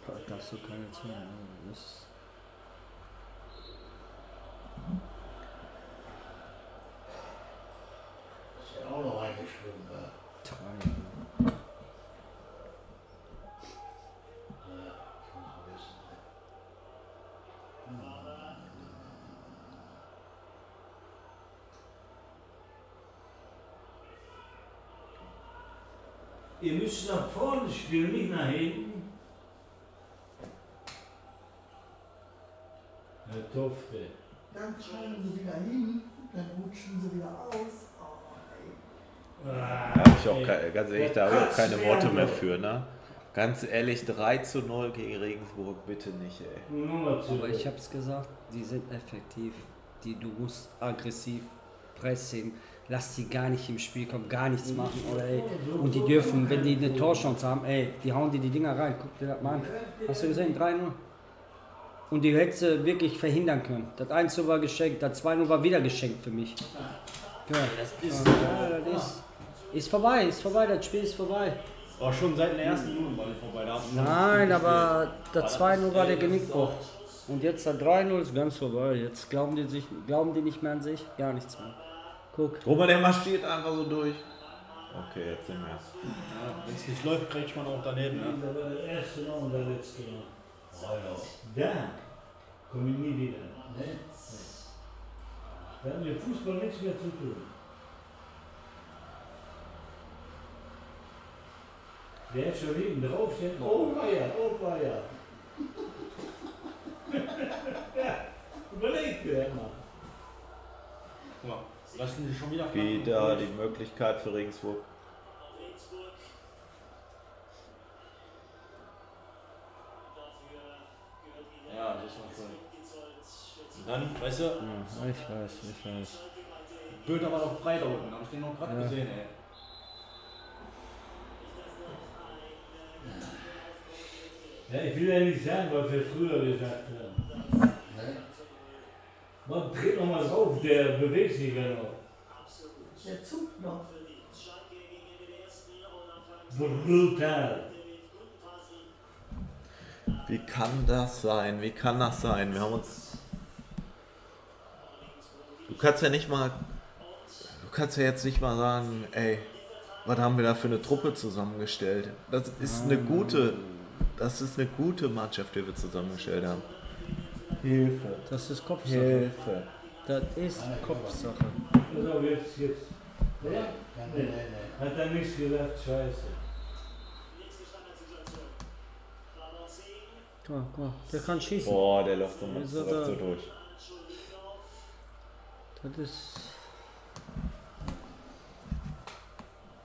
Speaker 3: Da darfst du keine Zeit. ne? Das
Speaker 8: auch noch eingeschwimmen. Ja. wissen.
Speaker 7: Ihr müsst nach vorne spielen, nicht nach hinten. Herr Tofte.
Speaker 5: Dann fallen sie wieder hin, dann rutschen sie wieder aus.
Speaker 1: Da habe ich auch keine, ganz ehrlich, da habe ich auch keine Worte mehr für, ne? Ganz ehrlich, 3 zu 0 gegen Regensburg, bitte nicht, ey.
Speaker 3: Aber ich hab's gesagt, die sind effektiv. Die, du musst aggressiv Pressing, lass die gar nicht im Spiel kommen, gar nichts machen. Oder, ey. Und die dürfen, wenn die eine Torchance haben, ey, die hauen dir die Dinger rein. Guck dir das mal an. Hast du gesehen? 3-0. Und die hättest du wirklich verhindern können. Das 1 war geschenkt, das 2 war wieder geschenkt für mich. Ja,
Speaker 4: Das ist.
Speaker 3: ja das ist, ist vorbei, ist vorbei, das Spiel ist vorbei.
Speaker 4: Oh, schon seit der ersten Minute war ich vorbei. Da
Speaker 3: Nein, aber das 2-0 war der Genickbruch. Und jetzt der 3-0 ist ganz vorbei. Jetzt glauben die, sich, glauben die nicht mehr an sich, gar nichts mehr. Guck.
Speaker 1: Roman, der marschiert einfach so durch. Okay, jetzt sind wir.
Speaker 4: Wenn es nicht läuft, kriegt man auch daneben. Ne?
Speaker 7: War der erste noch und der letzte noch.
Speaker 8: Reulau.
Speaker 7: Da komme ich nie wieder.
Speaker 8: Ne?
Speaker 7: Da hat mit Fußball nichts mehr zu tun. Der hat schon hinten draufstehen. Oh, war ja, oh, war ja. ja, überlegt wer immer.
Speaker 4: Guck mal, lassen die schon wieder
Speaker 1: Wieder die Möglichkeit für Regensburg.
Speaker 4: Ja, das war schön. Und dann, weißt du,
Speaker 3: Ja, ich weiß, ich weiß.
Speaker 4: Böter war doch frei da unten, hab ich den noch gerade
Speaker 3: Ja.
Speaker 4: gesehen, ey.
Speaker 7: Ja, ich will ja nicht sagen, was wir früher gesagt haben. Man tritt noch mal drauf, der bewegt sich ja noch.
Speaker 5: Der zuckt noch.
Speaker 7: Brutal.
Speaker 1: Wie kann das sein? Wie kann das sein? Wir haben uns. Du kannst ja nicht mal. Du kannst ja jetzt nicht mal sagen, ey, was haben wir da für eine Truppe zusammengestellt? Das ist eine gute. Das ist eine gute Mannschaft, die wir zusammengestellt haben. Hilfe.
Speaker 3: Das ist Kopfsache.
Speaker 1: Hilfe.
Speaker 3: Das ist Kopfsache.
Speaker 7: Pass auf, jetzt, jetzt. Ja?
Speaker 6: Nee, nee.
Speaker 7: Hat er nichts gesagt, scheiße.
Speaker 3: Guck mal, guck mal, der kann schießen.
Speaker 1: Boah, der läuft so, läuft durch.
Speaker 3: Das ist.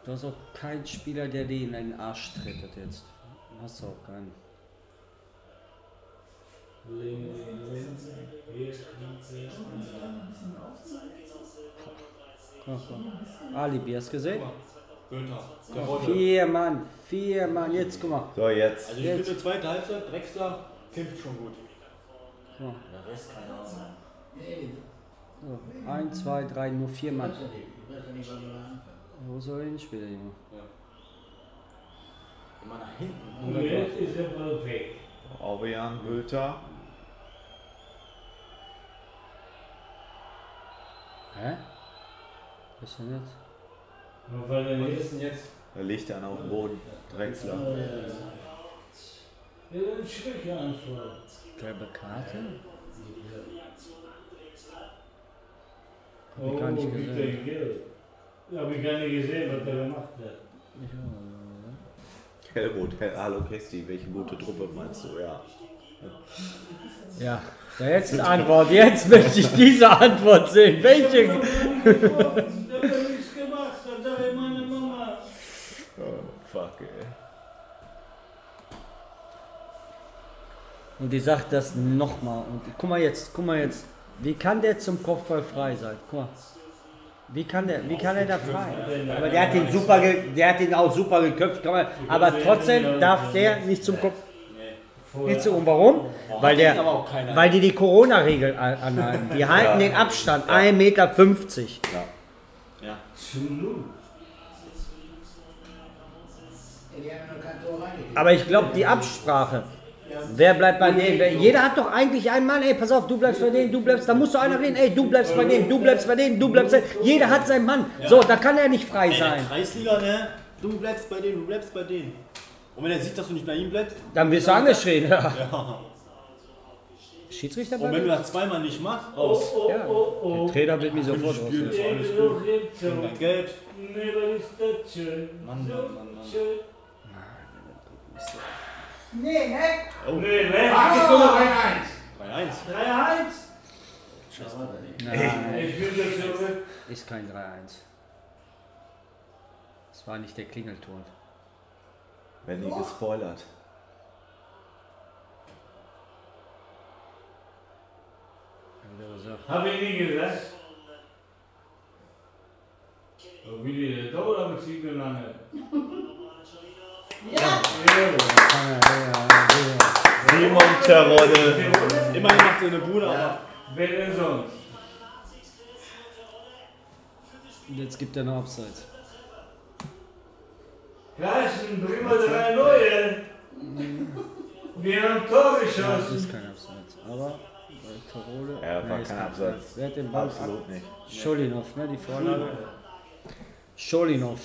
Speaker 3: Du hast auch keinen Spieler, der dir in den Arsch trettet jetzt. Hast du auch keinen. Guck guck. Alibi, hast du gesehen?
Speaker 4: Wollte.
Speaker 3: Vier Mann, vier Mann, jetzt guck mal.
Speaker 1: So, jetzt.
Speaker 4: Also ich
Speaker 3: Jetzt.
Speaker 4: finde zweite Halbzeit, Drexler kämpft schon gut.
Speaker 3: Guck mal.
Speaker 6: Der Rest keine Ahnung.
Speaker 3: So, ein, zwei, drei, nur vier Mann.
Speaker 6: Ja ich ja.
Speaker 3: Wo soll er hinspielen, Junge?
Speaker 4: Immer nach hinten.
Speaker 7: Und jetzt ist er mal weg.
Speaker 1: Aubian, Bülter.
Speaker 3: Hä? Was ist denn jetzt?
Speaker 7: Nur weil er
Speaker 4: ist denn jetzt?
Speaker 1: Da liegt einer auf dem Boden. Drechsler.
Speaker 7: Ja, ist schwäche Antwort.
Speaker 3: Gelbe Karte? Hab
Speaker 7: Oh,
Speaker 3: ich gar nicht
Speaker 7: bitte,
Speaker 3: gesehen.
Speaker 7: Geld. Hab ich gar nicht gesehen, was er gemacht hat.
Speaker 1: Helmut, Hel- hallo Christi, welche gute Truppe meinst du? Ja.
Speaker 3: Ja, ja jetzt Antwort. Jetzt möchte ich diese Antwort sehen. Welche?
Speaker 7: Der hat nichts gemacht, das sag ich meine Mama.
Speaker 1: Oh, fuck, ey.
Speaker 3: Und die sagt das nochmal. Und guck mal jetzt, guck mal jetzt. Wie kann der zum Kopfball frei sein? Guck mal. Wie kann der, wie kann er da frei? Aber der hat ihn super, der hat ihn auch super geköpft. Kann man, aber trotzdem darf der nicht zum Kopf. Nicht so, und warum? Weil, der, weil die die Corona-Regel an- anhalten. Die halten den Abstand, 1,50 Meter.
Speaker 4: Ja.
Speaker 7: Zu null.
Speaker 6: Ja.
Speaker 3: Aber ich glaube, die Absprache. Wer bleibt bei denen? Wer- Jeder hat doch eigentlich einen Mann, ey, pass auf, du bleibst bei denen, du bleibst, da muss doch einer reden, ey, du bleibst bei denen, du bleibst bei denen, du bleibst bei denen. Jeder hat seinen Mann. So, da kann er nicht frei
Speaker 4: Ey, in der
Speaker 3: sein.
Speaker 4: Kreisliga, ne? Du bleibst bei denen, du bleibst bei denen. Und wenn er sieht, dass du nicht bei ihm bleibst,
Speaker 3: Dann wirst du angeschrien. Ja.
Speaker 4: ja.
Speaker 3: Schiedsrichter
Speaker 4: Und wenn du das zweimal nicht machst,
Speaker 7: Oh,
Speaker 4: raus.
Speaker 7: oh,
Speaker 3: Ja.
Speaker 7: oh, oh.
Speaker 3: Der Trainer wird mich
Speaker 4: Fünf
Speaker 3: sofort raus.
Speaker 4: ist alles
Speaker 7: so
Speaker 4: gut. dein Geld. Mann,
Speaker 7: so
Speaker 4: Mann, Mann, Mann.
Speaker 5: Nee, ne?
Speaker 4: Oh,
Speaker 7: Nee, ne?
Speaker 6: Ich komme rein eins.
Speaker 4: 3-1.
Speaker 7: 3-1.
Speaker 3: Nein,
Speaker 7: Ich bin jetzt zurück.
Speaker 3: ist kein 3-1. Das war nicht der Klingelton.
Speaker 1: Wenn die gespoilert.
Speaker 3: Hab ich
Speaker 7: nie gesagt. So wie die da oder mit sie lange?
Speaker 5: Ja.
Speaker 3: Ja, ja, ja,
Speaker 1: Simon Terodde.
Speaker 4: Immerhin macht er eine Bude, aber
Speaker 7: Wer denn sonst?
Speaker 3: ja. Jetzt gibt er noch Abseits.
Speaker 7: Wir drei neue. Wir haben Tor
Speaker 3: Ja, das
Speaker 7: geschossen.
Speaker 3: ist kein Abseits. Aber bei Tirole.
Speaker 1: Ja, war
Speaker 3: ist
Speaker 1: kein Abseits.
Speaker 3: Wer hat den Ball?
Speaker 1: Absolut nicht.
Speaker 3: Scholinov, ne? Die Vorlage. Scholinov.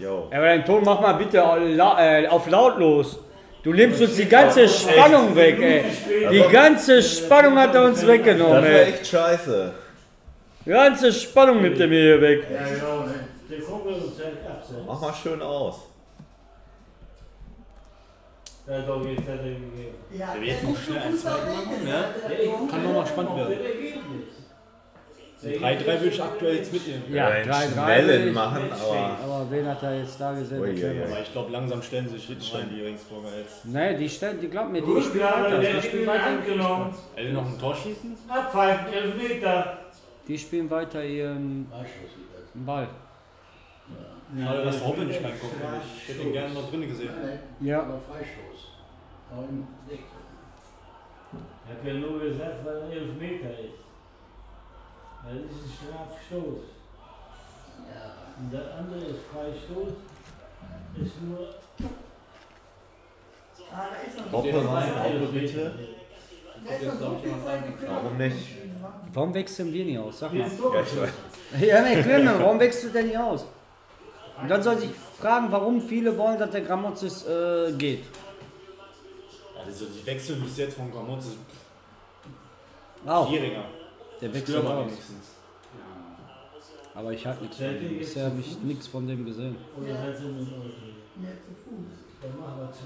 Speaker 3: Ja, aber dein Ton mach mal bitte äh, auf lautlos. Du nimmst uns die ganze Spannung weg, ey. Die ganze Spannung hat er uns
Speaker 1: Das
Speaker 3: weggenommen,
Speaker 1: war
Speaker 3: ey.
Speaker 1: echt scheiße.
Speaker 3: Die ganze Spannung nimmt er mir hier weg.
Speaker 6: Ja, genau, ne?
Speaker 1: Mach mal schön aus.
Speaker 7: Ja, doch, jetzt hat er gegeben.
Speaker 5: Ja,
Speaker 4: Der wird jetzt
Speaker 5: der
Speaker 4: noch schnell ein
Speaker 5: Fußball
Speaker 4: Zweiten
Speaker 5: weg
Speaker 4: machen, ne? Kann nochmal spannend werden.
Speaker 7: Ergebnis.
Speaker 4: 3-3 würde ich aktuell jetzt mitnehmen.
Speaker 3: Ja,
Speaker 1: einen
Speaker 3: 3-3
Speaker 1: schnellen
Speaker 3: will
Speaker 1: machen, aber
Speaker 3: Aber wen hat er jetzt da gesehen?
Speaker 1: Ui, ui.
Speaker 4: Aber ich glaube, langsam stellen sich jetzt rein, die Regensburger jetzt.
Speaker 3: Nee, die stellen, die glauben mir, die
Speaker 7: Gut,
Speaker 3: spielen
Speaker 7: ja,
Speaker 3: weiter.
Speaker 7: der
Speaker 3: Die spielen weiter.
Speaker 7: angenommen.
Speaker 4: Also noch ein Tor schießen?
Speaker 7: Abpfeifen, Elfmeter.
Speaker 3: Die spielen weiter ihren
Speaker 6: Freischuss sieht das.
Speaker 3: Ball.
Speaker 4: Schade, dass Hoppe nicht reinkommt. Ich hätte ihn gerne noch drinnen gesehen.
Speaker 6: Nein,
Speaker 3: Ja.
Speaker 6: aber Freistoß. Aber im.
Speaker 7: Ich habe ja nur gesagt, weil er Elfmeter ist. Das ist ein Strafstoß.
Speaker 6: Ja.
Speaker 7: Und der andere ist Freistoß. Ist nur.
Speaker 5: Ah, da ist noch
Speaker 1: Hoppe,
Speaker 7: ein
Speaker 1: Hoppe bitte. Warum nicht?
Speaker 3: Warum wechseln wir nicht aus? Sag mal.
Speaker 1: Ja, ich weiß.
Speaker 3: Ja, nee, Clemens, warum wechselst du denn nicht aus? Und dann soll sich fragen, warum viele wollen, dass der Gramozis äh, geht.
Speaker 4: Also die Wechsel bis jetzt von Gramotz ist
Speaker 3: Auch. Der wechselt
Speaker 4: Stürmer
Speaker 3: aus.
Speaker 4: wenigstens.
Speaker 3: Aber ich halte nichts von dem. Bisher habe ich nichts von dem gesehen.
Speaker 7: Oder hat sie mit.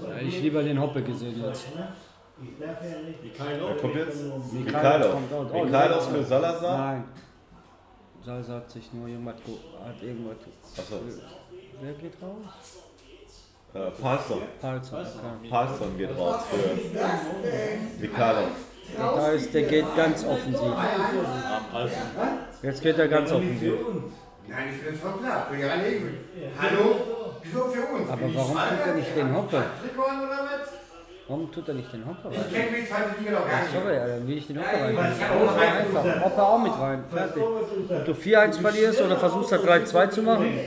Speaker 3: Ja, ich lieber den Hoppe gesehen jetzt.
Speaker 7: Ich darf ja nicht.
Speaker 4: Mikhailo?
Speaker 1: Wer kommt jetzt?
Speaker 3: Mikhailov
Speaker 1: Mikhailov.
Speaker 3: Oh,
Speaker 1: Mikhailov
Speaker 3: ja.
Speaker 1: für Salazar?
Speaker 3: Nein. Salsa hat sich nur ge- hat irgendwas.
Speaker 1: Achso.
Speaker 3: Wer geht raus?
Speaker 1: Äh, Palsson.
Speaker 3: Palzer. Okay.
Speaker 1: Palsson geht raus für Mikhailov.
Speaker 3: Da ist, der geht ganz offensiv. Jetzt geht er ganz offensiv.
Speaker 9: Nein, ich bin schon klar. Für ja nicht. Hallo? Wieso für uns?
Speaker 3: Aber
Speaker 9: ich
Speaker 3: warum tut er nicht den Hoppe?
Speaker 9: Trikot oder was?
Speaker 3: Warum tut er nicht den Hoppe
Speaker 9: Ich
Speaker 3: rein?
Speaker 9: kenne mich zweite Liga noch gar nicht.
Speaker 3: Sorry, ja, dann will ich den Hoppe rein.
Speaker 9: ich einen
Speaker 3: Einfach. Hoppe auch mit rein. Fertig. Ob du 4-1 verlierst oder versuchst halt 3-2 zu machen.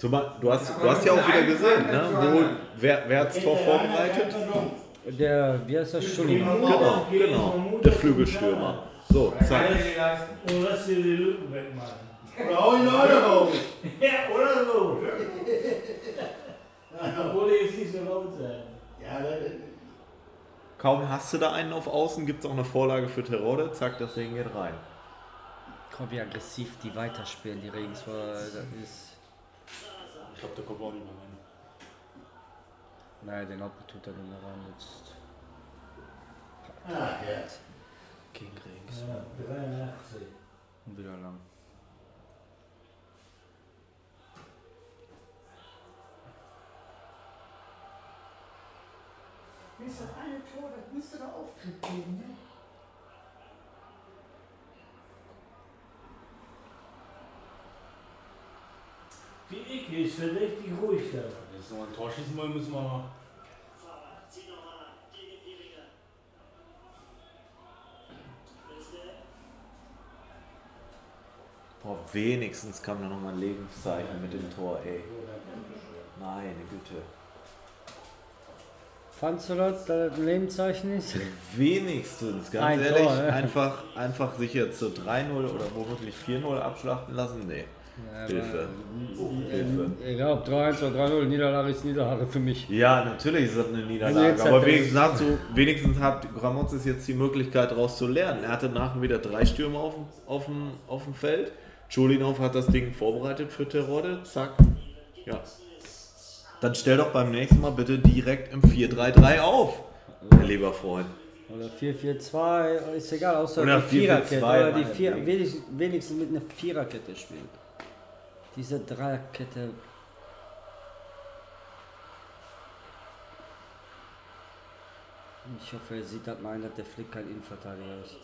Speaker 1: Du hast, du hast ja auch wieder gesehen, ne? Wo, wer, wer hat das Tor vorbereitet?
Speaker 3: Der, wie heißt das? Entschuldigung.
Speaker 1: Genau, genau. Der Flügelstürmer. So, zack.
Speaker 7: Und lass dir die Lücken wegmachen.
Speaker 6: Oder auch noch auf.
Speaker 7: Ja, oder so. Obwohl die jetzt nicht so laut sein.
Speaker 6: Ja, das
Speaker 1: Kaum hast du da einen auf Außen, gibt es auch eine Vorlage für Terode. Zack, das Ding geht rein.
Speaker 3: Guck, wie aggressiv die weiterspielen, die Regensburger. Das ist.
Speaker 4: ich glaube, der kommt auch nicht mehr rein.
Speaker 3: Nein, den Hoppe tut er nicht mehr rein. Jetzt
Speaker 6: Ah, ja.
Speaker 3: gegen Regens.
Speaker 7: Ja, 83.
Speaker 3: Und wieder lang.
Speaker 5: Wenn es das eine Tor, das müsste da Auftritt geben, ne?
Speaker 7: Die Ecke ist verdächtig ruhig da.
Speaker 4: Wenn wir jetzt noch ein Tor schießen wollen, müssen wir.
Speaker 1: Boah, wenigstens kam da nochmal ein Lebenszeichen mit dem Tor, ey. Meine Güte.
Speaker 3: Fandst du das, dass das ein Lebenszeichen ist?
Speaker 1: Wenigstens, ganz
Speaker 3: Ein
Speaker 1: ehrlich,
Speaker 3: Tor, ne?
Speaker 1: einfach, einfach sich jetzt so 3-0 oder womöglich 4-0 abschlachten lassen? Nee.
Speaker 3: Ja,
Speaker 1: Hilfe. Hilfe.
Speaker 3: Egal ob 3-1 oder 3-0, Niederlage ist Niederlage für mich.
Speaker 1: Ja, natürlich ist das eine Niederlage,
Speaker 3: jetzt
Speaker 1: aber wenigstens, hast du, wenigstens hat Gramozis jetzt die Möglichkeit daraus zu lernen. Er hatte nachher wieder drei Stürme auf, dem- auf, dem, auf dem Feld. Chulinov hat das Ding vorbereitet für Terode, zack. Ja. Dann stell doch beim nächsten Mal bitte direkt im 4-3-3 auf, mein lieber Freund.
Speaker 3: Oder 4-4-2, ist egal, außer
Speaker 1: Oder
Speaker 3: die Viererkette.
Speaker 1: 4-4-2
Speaker 3: Oder die vier, wenigstens, wenigstens mit einer Viererkette spielen. Diese Dreierkette. Ich hoffe, er sieht das mal ein, dass der Flick kein Innenverteidiger ist.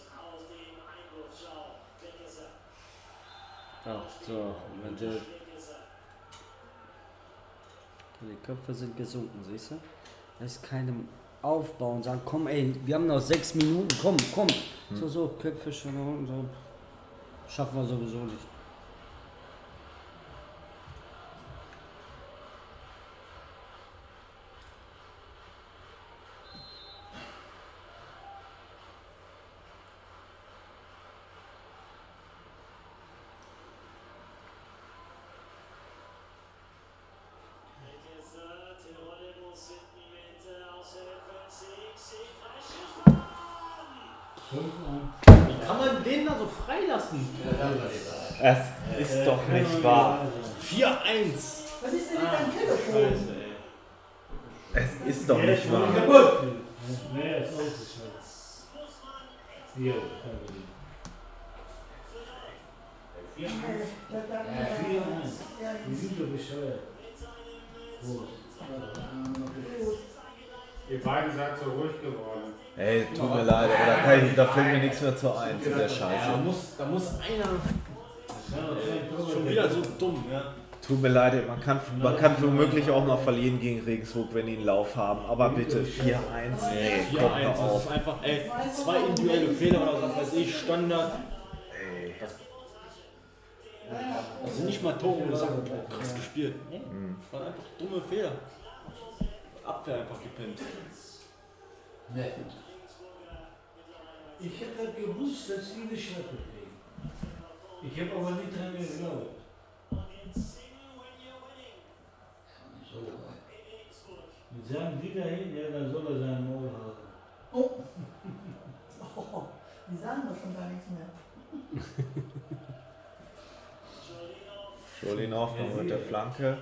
Speaker 3: Ach so, wenn der, die Köpfe sind gesunken, siehst du? Da ist keinem Aufbau und sagen, komm ey, wir haben noch sechs Minuten, komm, komm. So, so, Köpfe schon unten, so. Schaffen wir sowieso nicht.
Speaker 1: Zu ein zu der
Speaker 4: Ja, da
Speaker 1: Scheiße.
Speaker 4: muss, da muss einer.
Speaker 7: Ja,
Speaker 4: Schon wieder so dumm, ja.
Speaker 1: Tut mir leid, man kann, man kann womöglich auch mal verlieren gegen Regensburg, wenn die einen Lauf haben. Aber bitte 4-1. Nee,
Speaker 4: Hier
Speaker 1: kommt
Speaker 4: eins,
Speaker 1: mal
Speaker 4: das
Speaker 1: auf.
Speaker 4: ist einfach, ey, zwei individuelle Fehler oder was weiß ich, Standard.
Speaker 1: Ey.
Speaker 4: Das sind nicht mal Tore, wo du sagst, boah, krass gespielt. Nee, das waren einfach dumme Fehler. Abwehr einfach gepennt.
Speaker 8: Nee.
Speaker 7: Ich hätte gewusst, dass die eine Schnappe kriegen. Ich habe aber nicht dran geglaubt.
Speaker 8: So weit.
Speaker 7: Die sagen die dahin, ja, dann soll er seinen Maul haben.
Speaker 5: Oh. Oh, die sagen doch schon gar nichts mehr.
Speaker 1: Scholinov noch mit der Flanke.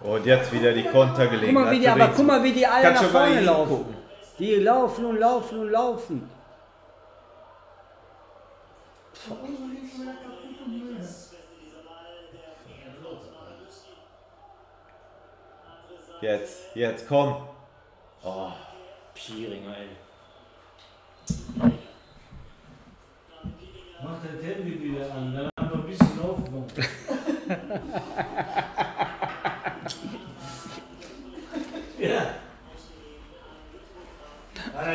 Speaker 1: Und jetzt wieder die Konter
Speaker 3: Guck mal, wie die, aber guck mal, wie die alle nach vorne laufen. Die laufen und laufen und laufen.
Speaker 1: Jetzt, jetzt, komm. Oh,
Speaker 4: Pieringer, ey.
Speaker 7: Mach das Handy wieder an, dann haben wir ein bisschen Aufwand.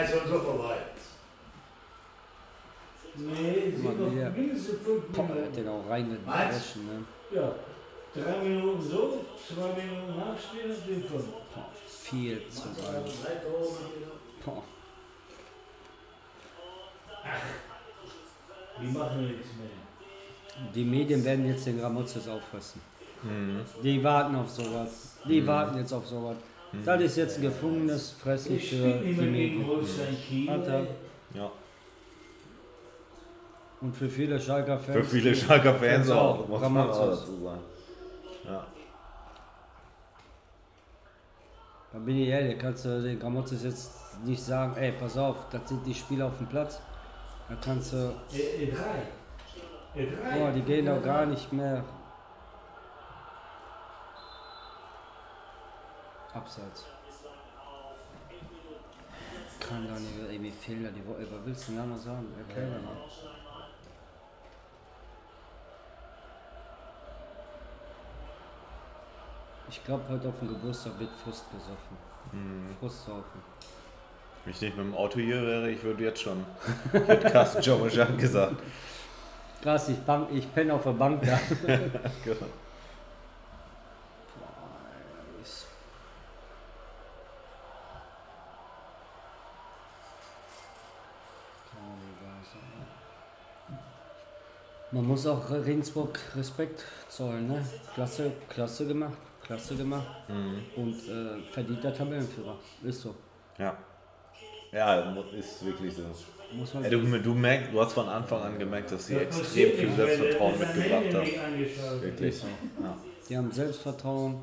Speaker 8: Ist schon so vorbei.
Speaker 7: Nee, sie
Speaker 3: Mal
Speaker 7: noch
Speaker 3: wieder.
Speaker 7: mindestens fünf
Speaker 3: Boah, hat
Speaker 7: Minuten.
Speaker 3: den auch reingedreschen, ne?
Speaker 7: Ja. Drei Minuten so, zwei Minuten nachspielen und den fünf.
Speaker 3: Boah, 4 zu 3.
Speaker 8: Drei Tore wieder.
Speaker 3: Boah.
Speaker 7: Die machen nichts mehr.
Speaker 3: Die Medien werden jetzt den Gramozis auffressen.
Speaker 1: Mhm.
Speaker 3: Die warten auf sowas. Die warten jetzt auf sowas. Das ist jetzt ein gefundenes Fressen
Speaker 7: Ich
Speaker 3: für
Speaker 7: spiele
Speaker 3: die Medien.
Speaker 1: Ja.
Speaker 3: Und für viele Schalker Fans.
Speaker 1: Für viele Schalker Fans auch,
Speaker 3: auch.
Speaker 1: muss man auch dazu sagen. Ja.
Speaker 3: Da bin ich ehrlich, kannst du den Gramozis jetzt nicht sagen, ey, pass auf, das sind die Spieler auf dem Platz. Da kannst du,
Speaker 7: E- E3. E3.
Speaker 3: boah, die gehen doch gar nicht mehr. Abseits. Kann doch nicht, ey, mir fehlen da die Worte. Was willst du denn da noch sagen? Erklär doch mal. Ich glaube, heute auf dem Geburtstag wird Frust gesoffen.
Speaker 1: Mhm.
Speaker 3: Frust saufen.
Speaker 1: Wenn ich nicht mit dem Auto hier wäre, ich würde jetzt schon. Ich hätte Carsten Jomojan gesagt.
Speaker 3: Krass, ich, bank, ich penne auf der Bank da.
Speaker 1: Genau.
Speaker 3: Man muss auch Regensburg Respekt zollen, ne? Klasse, klasse gemacht, klasse gemacht
Speaker 1: Mhm.
Speaker 3: und äh, verdienter Tabellenführer. Ist so.
Speaker 1: Ja. Ja, ist wirklich so.
Speaker 3: Muss man
Speaker 1: Ey, du, du, merkst, du hast von Anfang an gemerkt, dass sie extrem viel Selbstvertrauen mitgebracht haben. Wirklich. Ja.
Speaker 3: Die haben Selbstvertrauen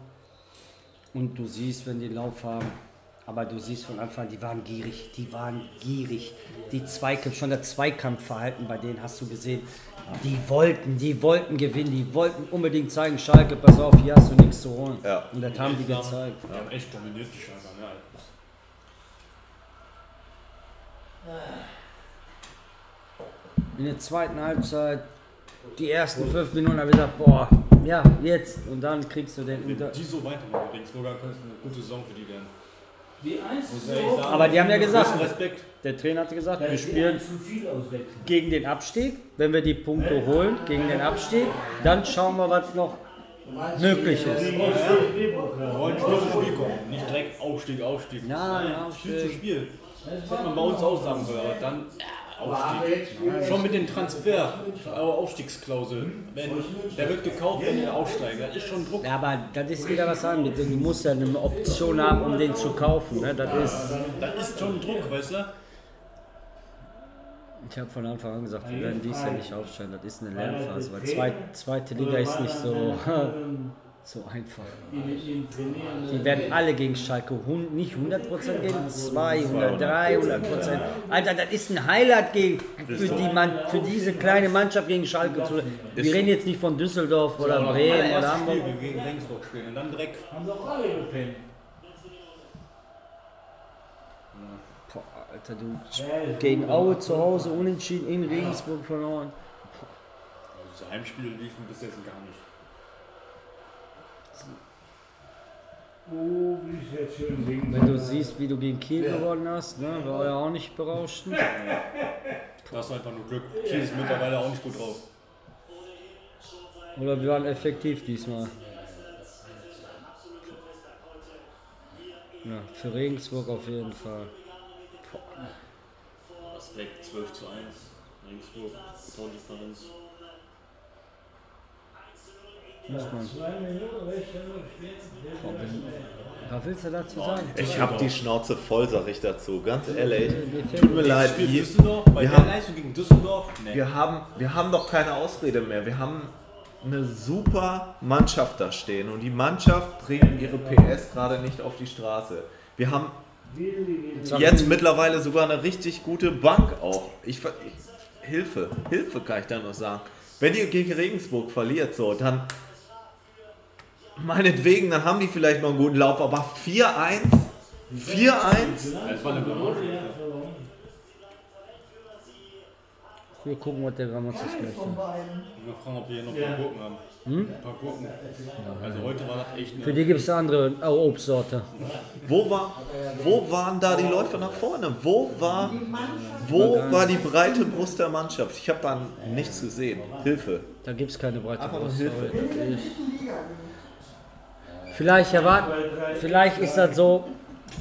Speaker 3: und du siehst, wenn die Lauf haben, aber du siehst von Anfang an, die waren gierig, die waren gierig. Die Zweikampf, schon das Zweikampfverhalten bei denen hast du gesehen. Die wollten, die wollten gewinnen, die wollten unbedingt zeigen, Schalke, pass auf, hier hast du nichts zu holen.
Speaker 1: Ja.
Speaker 3: Und das haben die gezeigt.
Speaker 4: Die haben echt dominiert, die Schalker, ne?
Speaker 3: In der zweiten Halbzeit, die ersten fünf Minuten, habe ich gesagt, boah, ja, jetzt. Und dann kriegst du den.
Speaker 4: Wenn die so weitermachen, die Regensburger, könnte es eine gute Saison für die werden.
Speaker 3: Aber die haben ja gesagt, der Trainer hat gesagt, wir spielen gegen den Abstieg. Wenn wir die Punkte holen gegen den Abstieg, dann schauen wir, was noch möglich ist.
Speaker 4: Spiel Spiel. Nicht direkt Aufstieg, Aufstieg.
Speaker 3: Nein,
Speaker 4: Spiel
Speaker 3: Aufstieg.
Speaker 4: zu Spiel. Das hätte man bei uns auch sagen können, aber dann Aufstieg. Schon mit dem Transfer, äh, Aufstiegsklausel. Wenn, der wird gekauft, wenn ihr aufsteigt. Das ist schon Druck.
Speaker 3: Ja, aber das ist wieder was anderes. Du musst ja eine Option haben, um den zu kaufen. Ne? Das ist,
Speaker 4: Das ist schon Druck, weißt du?
Speaker 3: ich habe von Anfang an gesagt, wir werden dies Jahr nicht aufsteigen. Das ist eine Lernphase. Weil zweit, zweite Liga ist nicht so. So einfach. Die werden alle gegen Schalke nicht 100% gehen, 200, 300%. Alter, das ist ein Highlight gegen, für, die Mann, für diese kleine Mannschaft gegen Schalke. Zu, wir reden jetzt nicht von Düsseldorf oder Bremen oder Hamburg.
Speaker 4: Spiel gegen Regensburg spielen und dann direkt.
Speaker 7: Haben doch alle gepennt.
Speaker 3: Boah, Alter, du gegen Aue zu Hause unentschieden in Regensburg verloren.
Speaker 4: Also Heimspiele liefen bis jetzt gar nicht.
Speaker 7: Oh, wie ich jetzt schön singen.
Speaker 3: Wenn du siehst, wie du gegen Kiel gewonnen hast, ne, war ja auch nicht berauschend.
Speaker 4: Da hast du einfach nur Glück. Kiel ist mittlerweile auch nicht gut drauf.
Speaker 3: Oder wir waren effektiv diesmal. Ja, für Regensburg auf jeden Fall.
Speaker 4: Respekt 12 zu 1. Regensburg, Tordifferenz.
Speaker 3: Muss man. Was willst du dazu sagen?
Speaker 1: Ich habe die Schnauze voll, sag ich dazu. Ganz ehrlich. Tut mir leid. Wir, wir haben- wir, haben, wir haben doch keine Ausrede mehr. Wir haben eine super Mannschaft da stehen und die Mannschaft bringt ihre PS gerade nicht auf die Straße. Wir haben jetzt mittlerweile sogar eine richtig gute Bank auch. Ich, ver- ich, Hilfe, Hilfe kann ich da noch sagen. Wenn ihr gegen Regensburg verliert, so, dann meinetwegen, dann haben die vielleicht noch einen guten Lauf, aber 4-1? 4-1?
Speaker 4: Das war eine Blamage.
Speaker 3: Wir gucken, was der
Speaker 5: Von
Speaker 3: sagt.
Speaker 5: beiden.
Speaker 4: Wir fragen, ob wir hier noch ein paar Gurken haben. Ein paar Gurken. Also heute war das echt
Speaker 3: Für
Speaker 4: eine.
Speaker 3: die gibt es andere äh, Obstsorte.
Speaker 1: Wo, war, wo waren da die Läufe nach vorne? Wo war, wo war die breite Brust der Mannschaft? Ich habe da nichts gesehen. Hilfe.
Speaker 3: Da gibt es keine breite
Speaker 1: Einfach nur
Speaker 3: Brust.
Speaker 1: Hilfe.
Speaker 3: sorry. Vielleicht erwarten, vielleicht ist das so,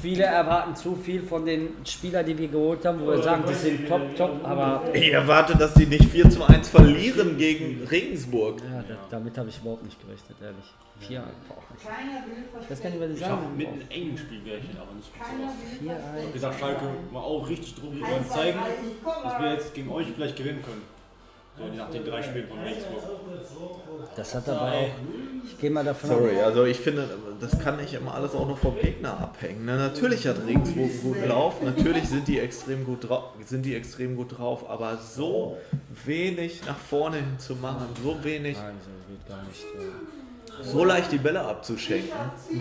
Speaker 3: viele erwarten zu viel von den Spielern, die wir geholt haben, wo wir sagen, die sind top, top, aber
Speaker 1: Ich erwarte, dass die nicht 4 zu 1 verlieren gegen Regensburg.
Speaker 3: ja, da, damit habe ich überhaupt nicht gerechnet, ehrlich. Vier, boah, ich
Speaker 5: Keiner will
Speaker 3: weiß gar nicht, was ich
Speaker 4: Ich habe
Speaker 3: sagen
Speaker 4: mit einem engen Spiel gerechnet, aber nicht so. Ich hab gesagt, Schalke war auch richtig drum. Wir wollen zeigen, dass wir jetzt gegen euch vielleicht gewinnen können. Nach den drei Spielen von Regensburg.
Speaker 3: Das hat aber auch, ich gehe mal davon
Speaker 1: Sorry, also ich finde, das kann nicht immer alles auch nur vom Gegner abhängen. Ne? Natürlich hat Regensburg einen guten Lauf, natürlich sind die, extrem gut drauf, sind die extrem gut drauf, aber so wenig nach vorne hin zu machen, so wenig,
Speaker 3: Nein, so geht gar nicht. ja.
Speaker 1: so leicht die Bälle abzuschenken.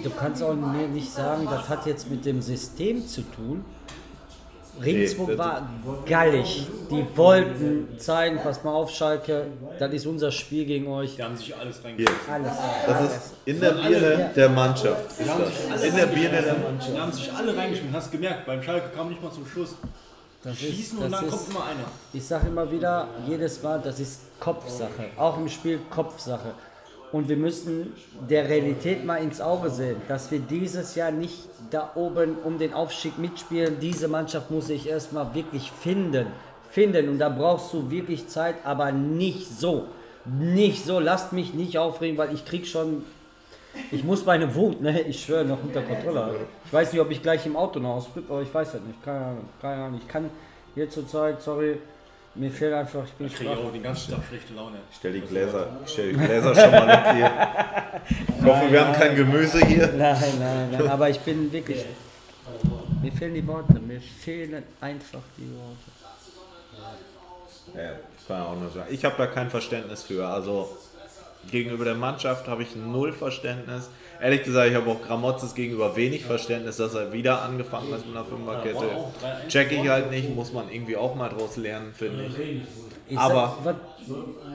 Speaker 3: Du kannst auch mir nicht sagen, das hat jetzt mit dem System zu tun. Regensburg
Speaker 1: Nee,
Speaker 3: war gallig. Die wollten zeigen, pass mal auf, Schalke, das ist unser Spiel gegen euch.
Speaker 4: Die haben sich alles reingeschrieben.
Speaker 3: Alles.
Speaker 1: das ist in der Birne der Mannschaft. Ist. In der Birne der Mannschaft.
Speaker 4: Die haben sich alle reingeschmissen. Hast gemerkt, beim Schalke kam nicht mal zum Schluss.
Speaker 3: Das ist,
Speaker 4: Schießen und
Speaker 3: das
Speaker 4: dann kommt
Speaker 3: ist,
Speaker 4: immer einer.
Speaker 3: ich sage immer wieder, jedes Mal, das ist Kopfsache. Auch im Spiel Kopfsache. Und wir müssen der Realität mal ins Auge sehen, dass wir dieses Jahr nicht da oben um den Aufstieg mitspielen. Diese Mannschaft muss sich erstmal wirklich finden. Finden. Und da brauchst du wirklich Zeit, aber nicht so. Nicht so. Lasst mich nicht aufregen, weil ich krieg schon. Ich muss meine Wut, ne? Ich schwöre, noch unter Kontrolle. Ich weiß nicht, ob ich gleich im Auto noch ausflippe, aber ich weiß das nicht. Keine Ahnung. Keine Ahnung. Ich kann hier zur Zeit, sorry, mir fehlt einfach, ich bin
Speaker 4: Ich kriege auch den ganzen Tag schlechte Laune.
Speaker 1: Ich stell die Gläser, stell die Gläser schon mal weg hier. Ich hoffe, wir haben kein Gemüse hier.
Speaker 3: Nein, nein, nein, aber ich bin wirklich. Mir fehlen die Worte, mir fehlen einfach die Worte.
Speaker 1: Ja, kann ich auch nur sagen. Ich habe da kein Verständnis für. Also gegenüber der Mannschaft habe ich null Verständnis. Ehrlich gesagt, ich habe auch Gramotzes gegenüber wenig Verständnis, dass er wieder angefangen ist mit einer Fünferkette. Check ich halt nicht, muss man irgendwie auch mal draus lernen, finde ich. Aber-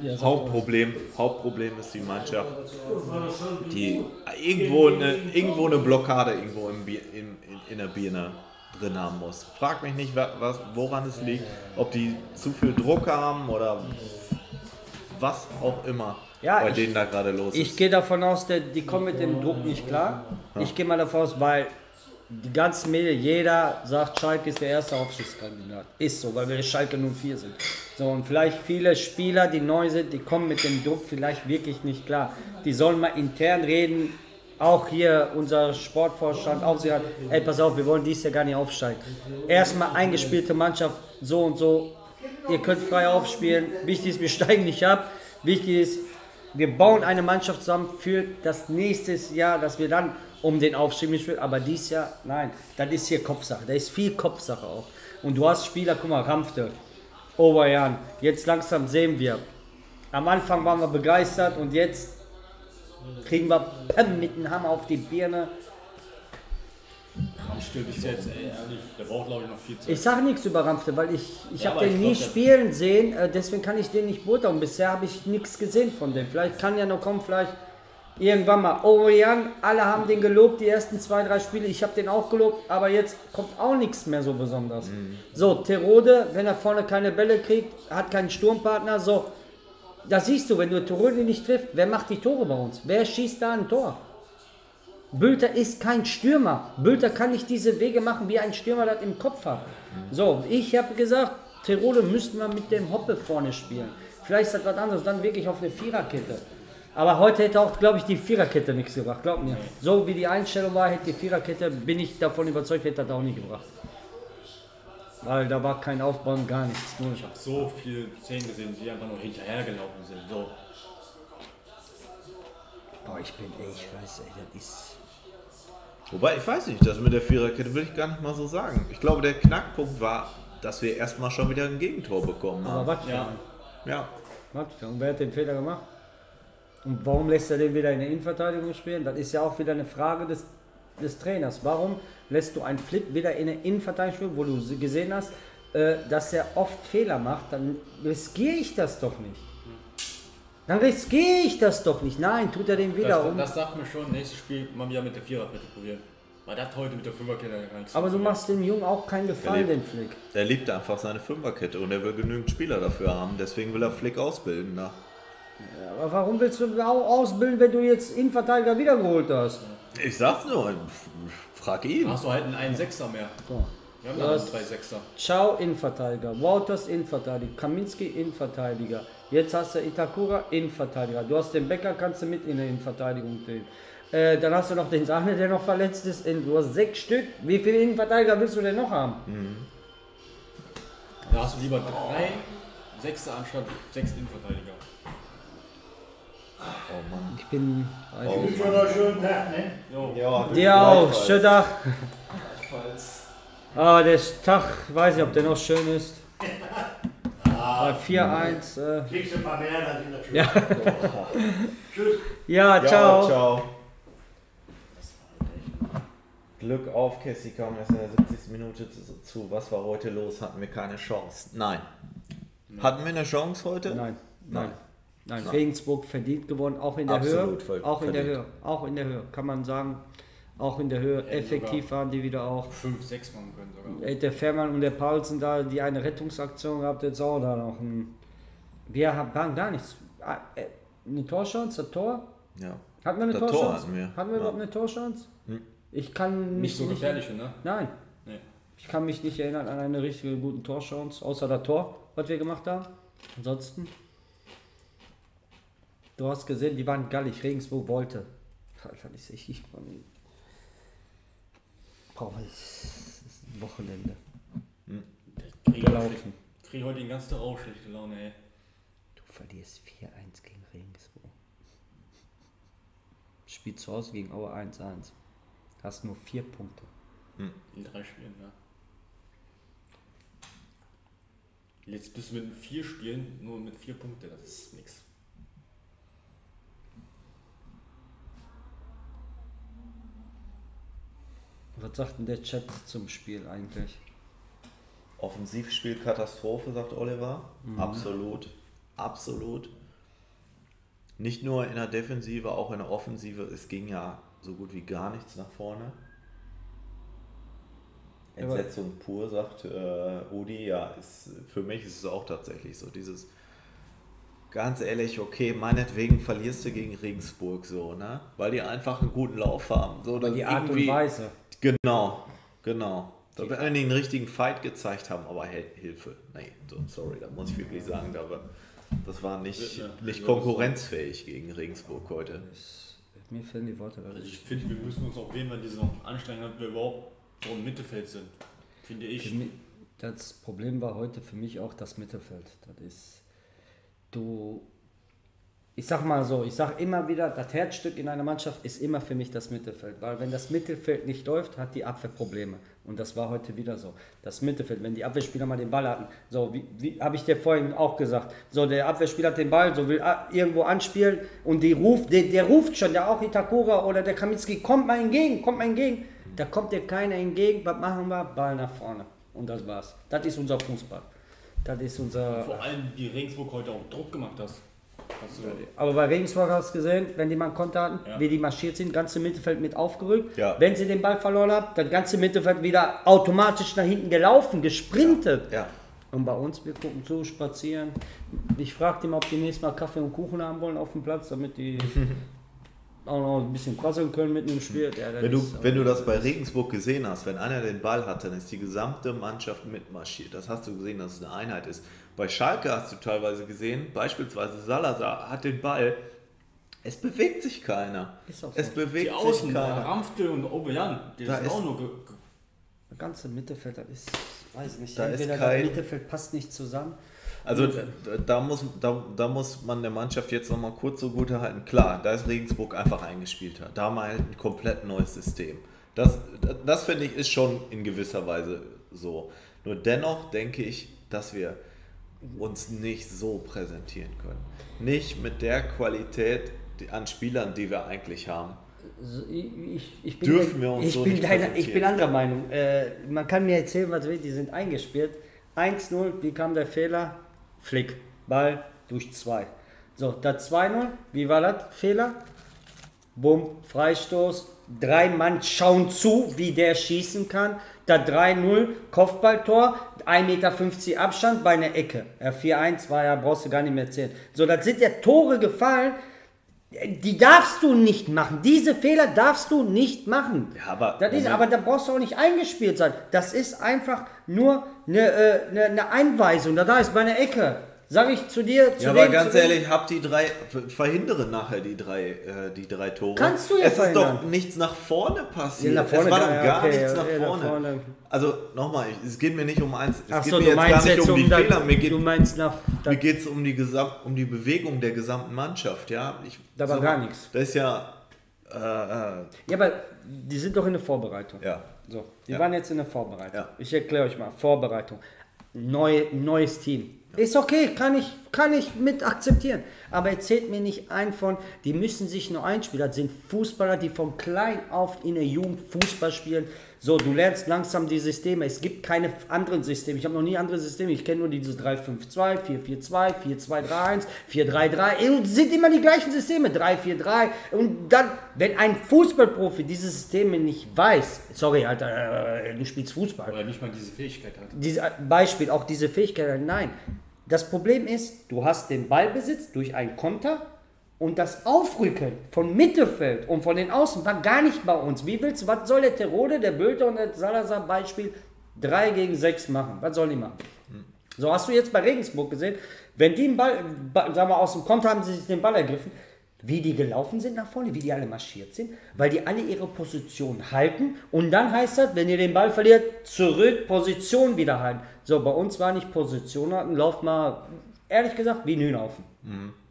Speaker 3: ja,
Speaker 1: Hauptproblem, Hauptproblem ist die Mannschaft, die irgendwo eine, irgendwo eine Blockade irgendwo im Bier, in, in, in der Birne drin haben muss. Frag mich nicht, wa- was, woran es liegt, ob die zu viel Druck haben oder was auch immer
Speaker 3: Ja,
Speaker 1: bei
Speaker 3: ich-
Speaker 1: denen da gerade los
Speaker 3: Ich
Speaker 1: ist.
Speaker 3: gehe davon aus, der, die kommen mit dem Druck nicht klar. Ich gehe mal davon aus, weil die ganzen Medien, jeder sagt, Schalke ist der erste Aufstiegskandidat. Ist so, weil wir Schalke 04 sind. So, und vielleicht viele Spieler, die neu sind, die kommen mit dem Druck vielleicht wirklich nicht klar. Die sollen mal intern reden. Auch hier unser Sportvorstand, Aufsichtsrat, ey, pass auf, wir wollen dies Jahr gar nicht aufsteigen. Erstmal eingespielte Mannschaft, so und so. Ihr könnt frei aufspielen. Wichtig ist, wir steigen nicht ab. Wichtig ist, wir bauen eine Mannschaft zusammen für das nächste Jahr, dass wir dann um den Aufstieg mitspielen. Aber dieses Jahr, nein, das ist hier Kopfsache. Da ist viel Kopfsache auch. Und du hast Spieler, guck mal, Ramfte, Oberjan. Jetzt langsam sehen wir. Am Anfang waren wir begeistert und jetzt kriegen wir mit dem Hammer auf die Birne.
Speaker 4: Ramstil bis jetzt, ey, ehrlich, der braucht glaube ich noch viel Zeit.
Speaker 3: Ich sage nichts über Ramfte, weil ich, ich
Speaker 4: Ja,
Speaker 3: habe den
Speaker 4: ich
Speaker 3: nie
Speaker 4: glaub,
Speaker 3: spielen sehen, äh, deswegen kann ich den nicht beurteilen. Bisher habe ich nichts gesehen von dem. Vielleicht kann ja noch kommen, vielleicht irgendwann mal. Orian, alle haben den gelobt, die ersten zwei, drei Spiele. Ich habe den auch gelobt, aber jetzt kommt auch nichts mehr so besonders. So, Terode, wenn er vorne keine Bälle kriegt, hat keinen Sturmpartner. So, das siehst du, wenn du Terode nicht trifft, wer macht die Tore bei uns? Wer schießt da ein Tor? Bülter ist kein Stürmer. Bülter kann nicht diese Wege machen, wie ein Stürmer das im Kopf hat. So, ich habe gesagt, Tirole müssten wir mit dem Hoppe vorne spielen. Vielleicht ist das was anderes, dann wirklich auf eine Viererkette. Aber heute hätte auch, glaube ich, die Viererkette nichts gebracht, glaub mir. So wie die Einstellung war, hätte die Viererkette, bin ich davon überzeugt, hätte das auch nicht gebracht. Weil da war kein Aufbauen, gar nichts. Nur
Speaker 4: Ich habe so viele Szenen gesehen, die einfach nur hinterhergelaufen sind. So.
Speaker 3: Boah, ich bin, ey, ich weiß, ey, das ist...
Speaker 1: Wobei, ich weiß nicht, das mit der Viererkette will ich gar nicht mal so sagen. Ich glaube, der Knackpunkt war, dass wir erstmal schon wieder ein Gegentor bekommen
Speaker 3: Aber
Speaker 1: haben.
Speaker 3: was für
Speaker 4: Ja.
Speaker 3: ein?
Speaker 1: Ja.
Speaker 3: Was für ein? Wer hat den Fehler gemacht? Und warum lässt er den wieder in der Innenverteidigung spielen? Das ist ja auch wieder eine Frage des, des Trainers. Warum lässt du einen Flick wieder in der Innenverteidigung spielen, wo du gesehen hast, äh, dass er oft Fehler macht? Dann riskiere ich das doch nicht. Dann riskiere ich das doch nicht. Nein, tut er den wieder
Speaker 4: Das,
Speaker 3: um.
Speaker 4: das sagt mir schon, nächstes Spiel mal wieder mit der Viererkette probieren. Weil das heute mit der Fünferkette nichts
Speaker 3: Aber du machst dem Jungen auch keinen Gefallen,
Speaker 1: Ja,
Speaker 3: den Flick.
Speaker 1: Er liebt einfach seine Fünferkette und er will genügend Spieler dafür haben. Deswegen will er Flick ausbilden. Ne?
Speaker 3: Aber warum willst du auch ausbilden, wenn du jetzt Innenverteidiger wiedergeholt hast?
Speaker 1: Ich sag's nur, frag ihn.
Speaker 4: Hast du halt einen, einen Sechser mehr.
Speaker 3: So.
Speaker 4: Wir haben
Speaker 3: Ja,
Speaker 4: ja
Speaker 3: das-
Speaker 4: drei Sechser.
Speaker 3: Ciao, Innenverteidiger. Wouters, Innenverteidiger. Kaminski, Innenverteidiger. Jetzt hast du Itakura, Innenverteidiger. Du hast den Becker, kannst du mit in der Innenverteidigung nehmen. Äh, dann hast du noch den Sahne, der noch verletzt ist. Du hast sechs Stück. Wie viele Innenverteidiger willst du denn noch haben?
Speaker 4: Da hast du lieber drei Sechser anstatt sechs Innenverteidiger.
Speaker 3: Ich bin. Weiß
Speaker 1: Oh.
Speaker 8: Schon noch einen schönen Tag, ne?
Speaker 4: Jo.
Speaker 3: Dir auch, schönen Tag. Ah, der Tag, weiß nicht, ob der noch schön ist. Ah, 4-1. Äh,
Speaker 8: Kriegst du ein paar mehr, dann sind das schön.
Speaker 3: Ja.
Speaker 8: Tschüss.
Speaker 3: ja, ciao.
Speaker 1: ciao. Glück auf, Cassie kam erst in der 70. Minute zu, zu. Was war heute los? Hatten wir keine Chance? Nein. Hatten wir eine Chance heute?
Speaker 3: Nein, nein. Nein,
Speaker 1: Nein.
Speaker 3: Regensburg verdient gewonnen, auch in der
Speaker 1: Absolut
Speaker 3: Höhe. Auch in der. Höhe. Auch in der Höhe, kann man sagen. Auch in der Höhe.
Speaker 4: Ja,
Speaker 3: Effektiv waren die wieder auch.
Speaker 4: Fünf, sechs machen können sogar.
Speaker 3: Ey, Der Fährmann und der Paulsen da, die eine Rettungsaktion gehabt, jetzt auch da noch ein. Wir haben waren gar nichts. Ah, äh, Eine Torchance, das Tor?
Speaker 1: Ja.
Speaker 3: Hatten wir eine
Speaker 1: Das Tor
Speaker 3: Torchance?
Speaker 1: hatten wir,
Speaker 3: Hatten wir
Speaker 1: ja.
Speaker 3: überhaupt eine Torchance?
Speaker 1: Hm.
Speaker 3: Ich kann mich
Speaker 4: Nicht so gefährliche, ne?
Speaker 3: Nein.
Speaker 4: Nee.
Speaker 3: Ich kann mich nicht erinnern an eine richtige gute Torchance, außer das Tor, was wir gemacht haben. Ansonsten. Du hast gesehen, die waren gallig. Regensburg wollte. Alter, ich sehe ich von. Boah, es ist ein Wochenende.
Speaker 4: Krieg,
Speaker 3: Gelaufen.
Speaker 4: krieg heute den ganzen Tag auch schlechte Laune, ey.
Speaker 3: Du verlierst 4-1 gegen Regensburg. Spiel zu Hause gegen Aue 1-1. Hast nur vier Punkte.
Speaker 4: In drei Spielen, ja. Jetzt bist du mit vier Spielen nur mit vier Punkten, das ist nix.
Speaker 3: Was sagt denn der Chat zum Spiel eigentlich?
Speaker 1: Offensivspielkatastrophe, sagt Oliver. Absolut. Absolut. Nicht nur in der Defensive, auch in der Offensive. Es ging ja so gut wie gar nichts nach vorne.
Speaker 3: Ja, aber-
Speaker 1: Entsetzung pur, sagt äh, Rudi. Ja, ist, für mich ist es auch tatsächlich so. Dieses ganz ehrlich, okay, meinetwegen verlierst du gegen Regensburg so, ne? Weil die einfach einen guten Lauf haben. So,
Speaker 3: Die Art und Weise.
Speaker 1: Genau, genau. Da wir den richtigen Fight gezeigt haben, aber Hilfe. Nee, so, sorry, da muss ich wirklich sagen, da war, das war nicht, nicht konkurrenzfähig gegen Regensburg heute.
Speaker 3: Mir fehlen die Worte.
Speaker 4: Also ich finde, wir müssen uns auch wählen, weil diese noch anstrengen, dass wir überhaupt so im Mittelfeld sind. Finde ich.
Speaker 3: das Problem war heute für mich auch das Mittelfeld. Das ist, du, ich sag mal so, ich sag immer wieder, das Herzstück in einer Mannschaft ist immer für mich das Mittelfeld. Weil wenn das Mittelfeld nicht läuft, hat die Abwehr Probleme. Und das war heute wieder so. Das Mittelfeld, wenn die Abwehrspieler mal den Ball hatten, so wie, wie habe ich dir vorhin auch gesagt, so der Abwehrspieler hat den Ball, so will a- irgendwo anspielen und die ruft, der, der ruft schon, der auch Itakura oder der Kaminski, kommt mal entgegen, kommt mal entgegen. Da kommt dir keiner entgegen, was machen wir? Ball nach vorne. Und das war's. Das ist unser Fußball. Das ist unser.
Speaker 4: Vor allem, wie Regensburg heute auch Druck gemacht hast.
Speaker 3: Aber bei Regensburg hast du gesehen, wenn die mal einen Konter hatten,
Speaker 4: Ja.
Speaker 3: wie die marschiert sind, ganze Mittelfeld mit aufgerückt.
Speaker 1: Ja.
Speaker 3: Wenn sie den Ball verloren haben, das ganze Mittelfeld wieder automatisch nach hinten gelaufen, gesprintet.
Speaker 1: Ja.
Speaker 3: Und bei uns, wir gucken zu, spazieren. Ich fragte ihn, ob die nächstes Mal Kaffee und Kuchen haben wollen auf dem Platz, damit die auch noch ein bisschen quasseln können mitten im Spiel. Ja,
Speaker 1: Wenn du, wenn du das bei Regensburg gesehen hast, wenn einer den Ball hat, dann ist die gesamte Mannschaft mitmarschiert. Das hast du gesehen, dass es eine Einheit ist. Bei Schalke hast du teilweise gesehen, beispielsweise Salazar hat den Ball, es bewegt sich keiner.
Speaker 3: Ist auch so.
Speaker 1: Es bewegt
Speaker 4: die Außen,
Speaker 1: sich keiner.
Speaker 4: Ramfte und Obejan, die
Speaker 1: Da
Speaker 4: sind
Speaker 1: ist-
Speaker 4: auch nur. Ge
Speaker 3: das ganze Mittelfeld, das ist, weiß nicht,
Speaker 1: Da ist
Speaker 3: entweder
Speaker 1: kein-
Speaker 3: das Mittelfeld passt nicht zusammen.
Speaker 1: Also da, da, muss, da, da muss man der Mannschaft jetzt nochmal kurz so gut halten. Klar, da ist Regensburg einfach eingespielt hat. Da haben wir halt ein komplett neues System. Das, das finde ich ist schon in gewisser Weise so. Nur dennoch denke ich, dass wir uns nicht so präsentieren können. Nicht mit der Qualität an Spielern, die wir eigentlich haben.
Speaker 3: Ich, ich, bin,
Speaker 1: Dürfen wir uns
Speaker 3: ich
Speaker 1: so
Speaker 3: bin
Speaker 1: nicht
Speaker 3: deiner, Ich bin anderer Meinung. Äh, man kann mir erzählen, was will, die sind eingespielt. 1-0, wie kam der Fehler? Flick, Ball durch 2. So, das 2-0, wie war das? Fehler? Bumm, Freistoß. Drei Mann schauen zu, wie der schießen kann. Da 3-0, Kopfballtor, 1,50 Meter Abstand bei einer Ecke. Ja, 4-1 war ja, brauchst du gar nicht mehr erzählen. So, das sind ja Tore gefallen, die darfst du nicht machen. Diese Fehler darfst du nicht machen.
Speaker 1: Ja, aber-
Speaker 3: das ist, aber da brauchst du auch nicht eingespielt sein. Das ist einfach nur eine, äh, eine, eine Einweisung. Da, da ist meine Ecke. Sag ich zu dir, zu
Speaker 1: Ja, aber
Speaker 3: dem,
Speaker 1: ganz
Speaker 3: zu dem-
Speaker 1: ehrlich, hab die drei, verhindere nachher die drei, äh, die drei Tore.
Speaker 3: Kannst du ja
Speaker 1: Es ist doch nichts nach vorne passiert.
Speaker 3: Ja, nach vorne
Speaker 1: es war doch
Speaker 3: gar-
Speaker 1: gar
Speaker 3: okay,
Speaker 1: nichts nach
Speaker 3: ja, nach
Speaker 1: vorne.
Speaker 3: vorne.
Speaker 1: Also nochmal, es geht mir nicht um eins, es
Speaker 3: Ach
Speaker 1: geht
Speaker 3: so,
Speaker 1: mir
Speaker 3: du
Speaker 1: jetzt gar nicht
Speaker 3: jetzt
Speaker 1: um die
Speaker 3: das-
Speaker 1: Fehler, mir geht
Speaker 3: du meinst nach,
Speaker 1: mir geht's um die Gesam um die Bewegung der gesamten Mannschaft, ja. Ich,
Speaker 3: Da war
Speaker 1: sag
Speaker 3: gar nichts.
Speaker 1: Das ist ja, äh, äh,
Speaker 3: Ja, aber die sind doch in der Vorbereitung.
Speaker 1: ja.
Speaker 3: So, die
Speaker 1: Ja.
Speaker 3: waren jetzt in der Vorbereitung.
Speaker 1: Ja.
Speaker 3: Ich erkläre euch mal, Vorbereitung. Neu, neues Team. Ist okay, kann ich, kann ich mit akzeptieren. Aber erzählt mir nicht ein von, die müssen sich nur einspielen. Das sind Fußballer, die von klein auf in der Jugend Fußball spielen. So, du lernst langsam die Systeme. Es gibt keine anderen Systeme. Ich habe noch nie andere Systeme. Ich kenne nur dieses 3-5-2, 4-4-2, 4-2-3-1, 4-3-3. Es sind immer die gleichen Systeme. 3-4-3. Und dann, wenn ein Fußballprofi diese Systeme nicht weiß, sorry, Alter, äh, du spielst Fußball.
Speaker 4: oder nicht mal diese Fähigkeit hat.
Speaker 3: Dieses Beispiel, auch diese Fähigkeit, nein. Das Problem ist, du hast den Ballbesitz durch einen Konter und das Aufrücken von Mittelfeld und von den Außen war gar nicht bei uns. Wie willst du, was soll der Terode, der Bülter und der Salazar Beispiel 3 gegen 6 machen? Was sollen die machen? So hast du jetzt bei Regensburg gesehen, wenn die einen Ball, ba- sagen wir aus dem Konter haben sie sich den Ball ergriffen, wie die gelaufen sind nach vorne, wie die alle marschiert sind, weil die alle ihre Position halten und dann heißt das, wenn ihr den Ball verliert, zurück, Position wieder halten. So, bei uns war nicht Position halten, lauft mal, ehrlich gesagt, wie ein Hühnerhaufen.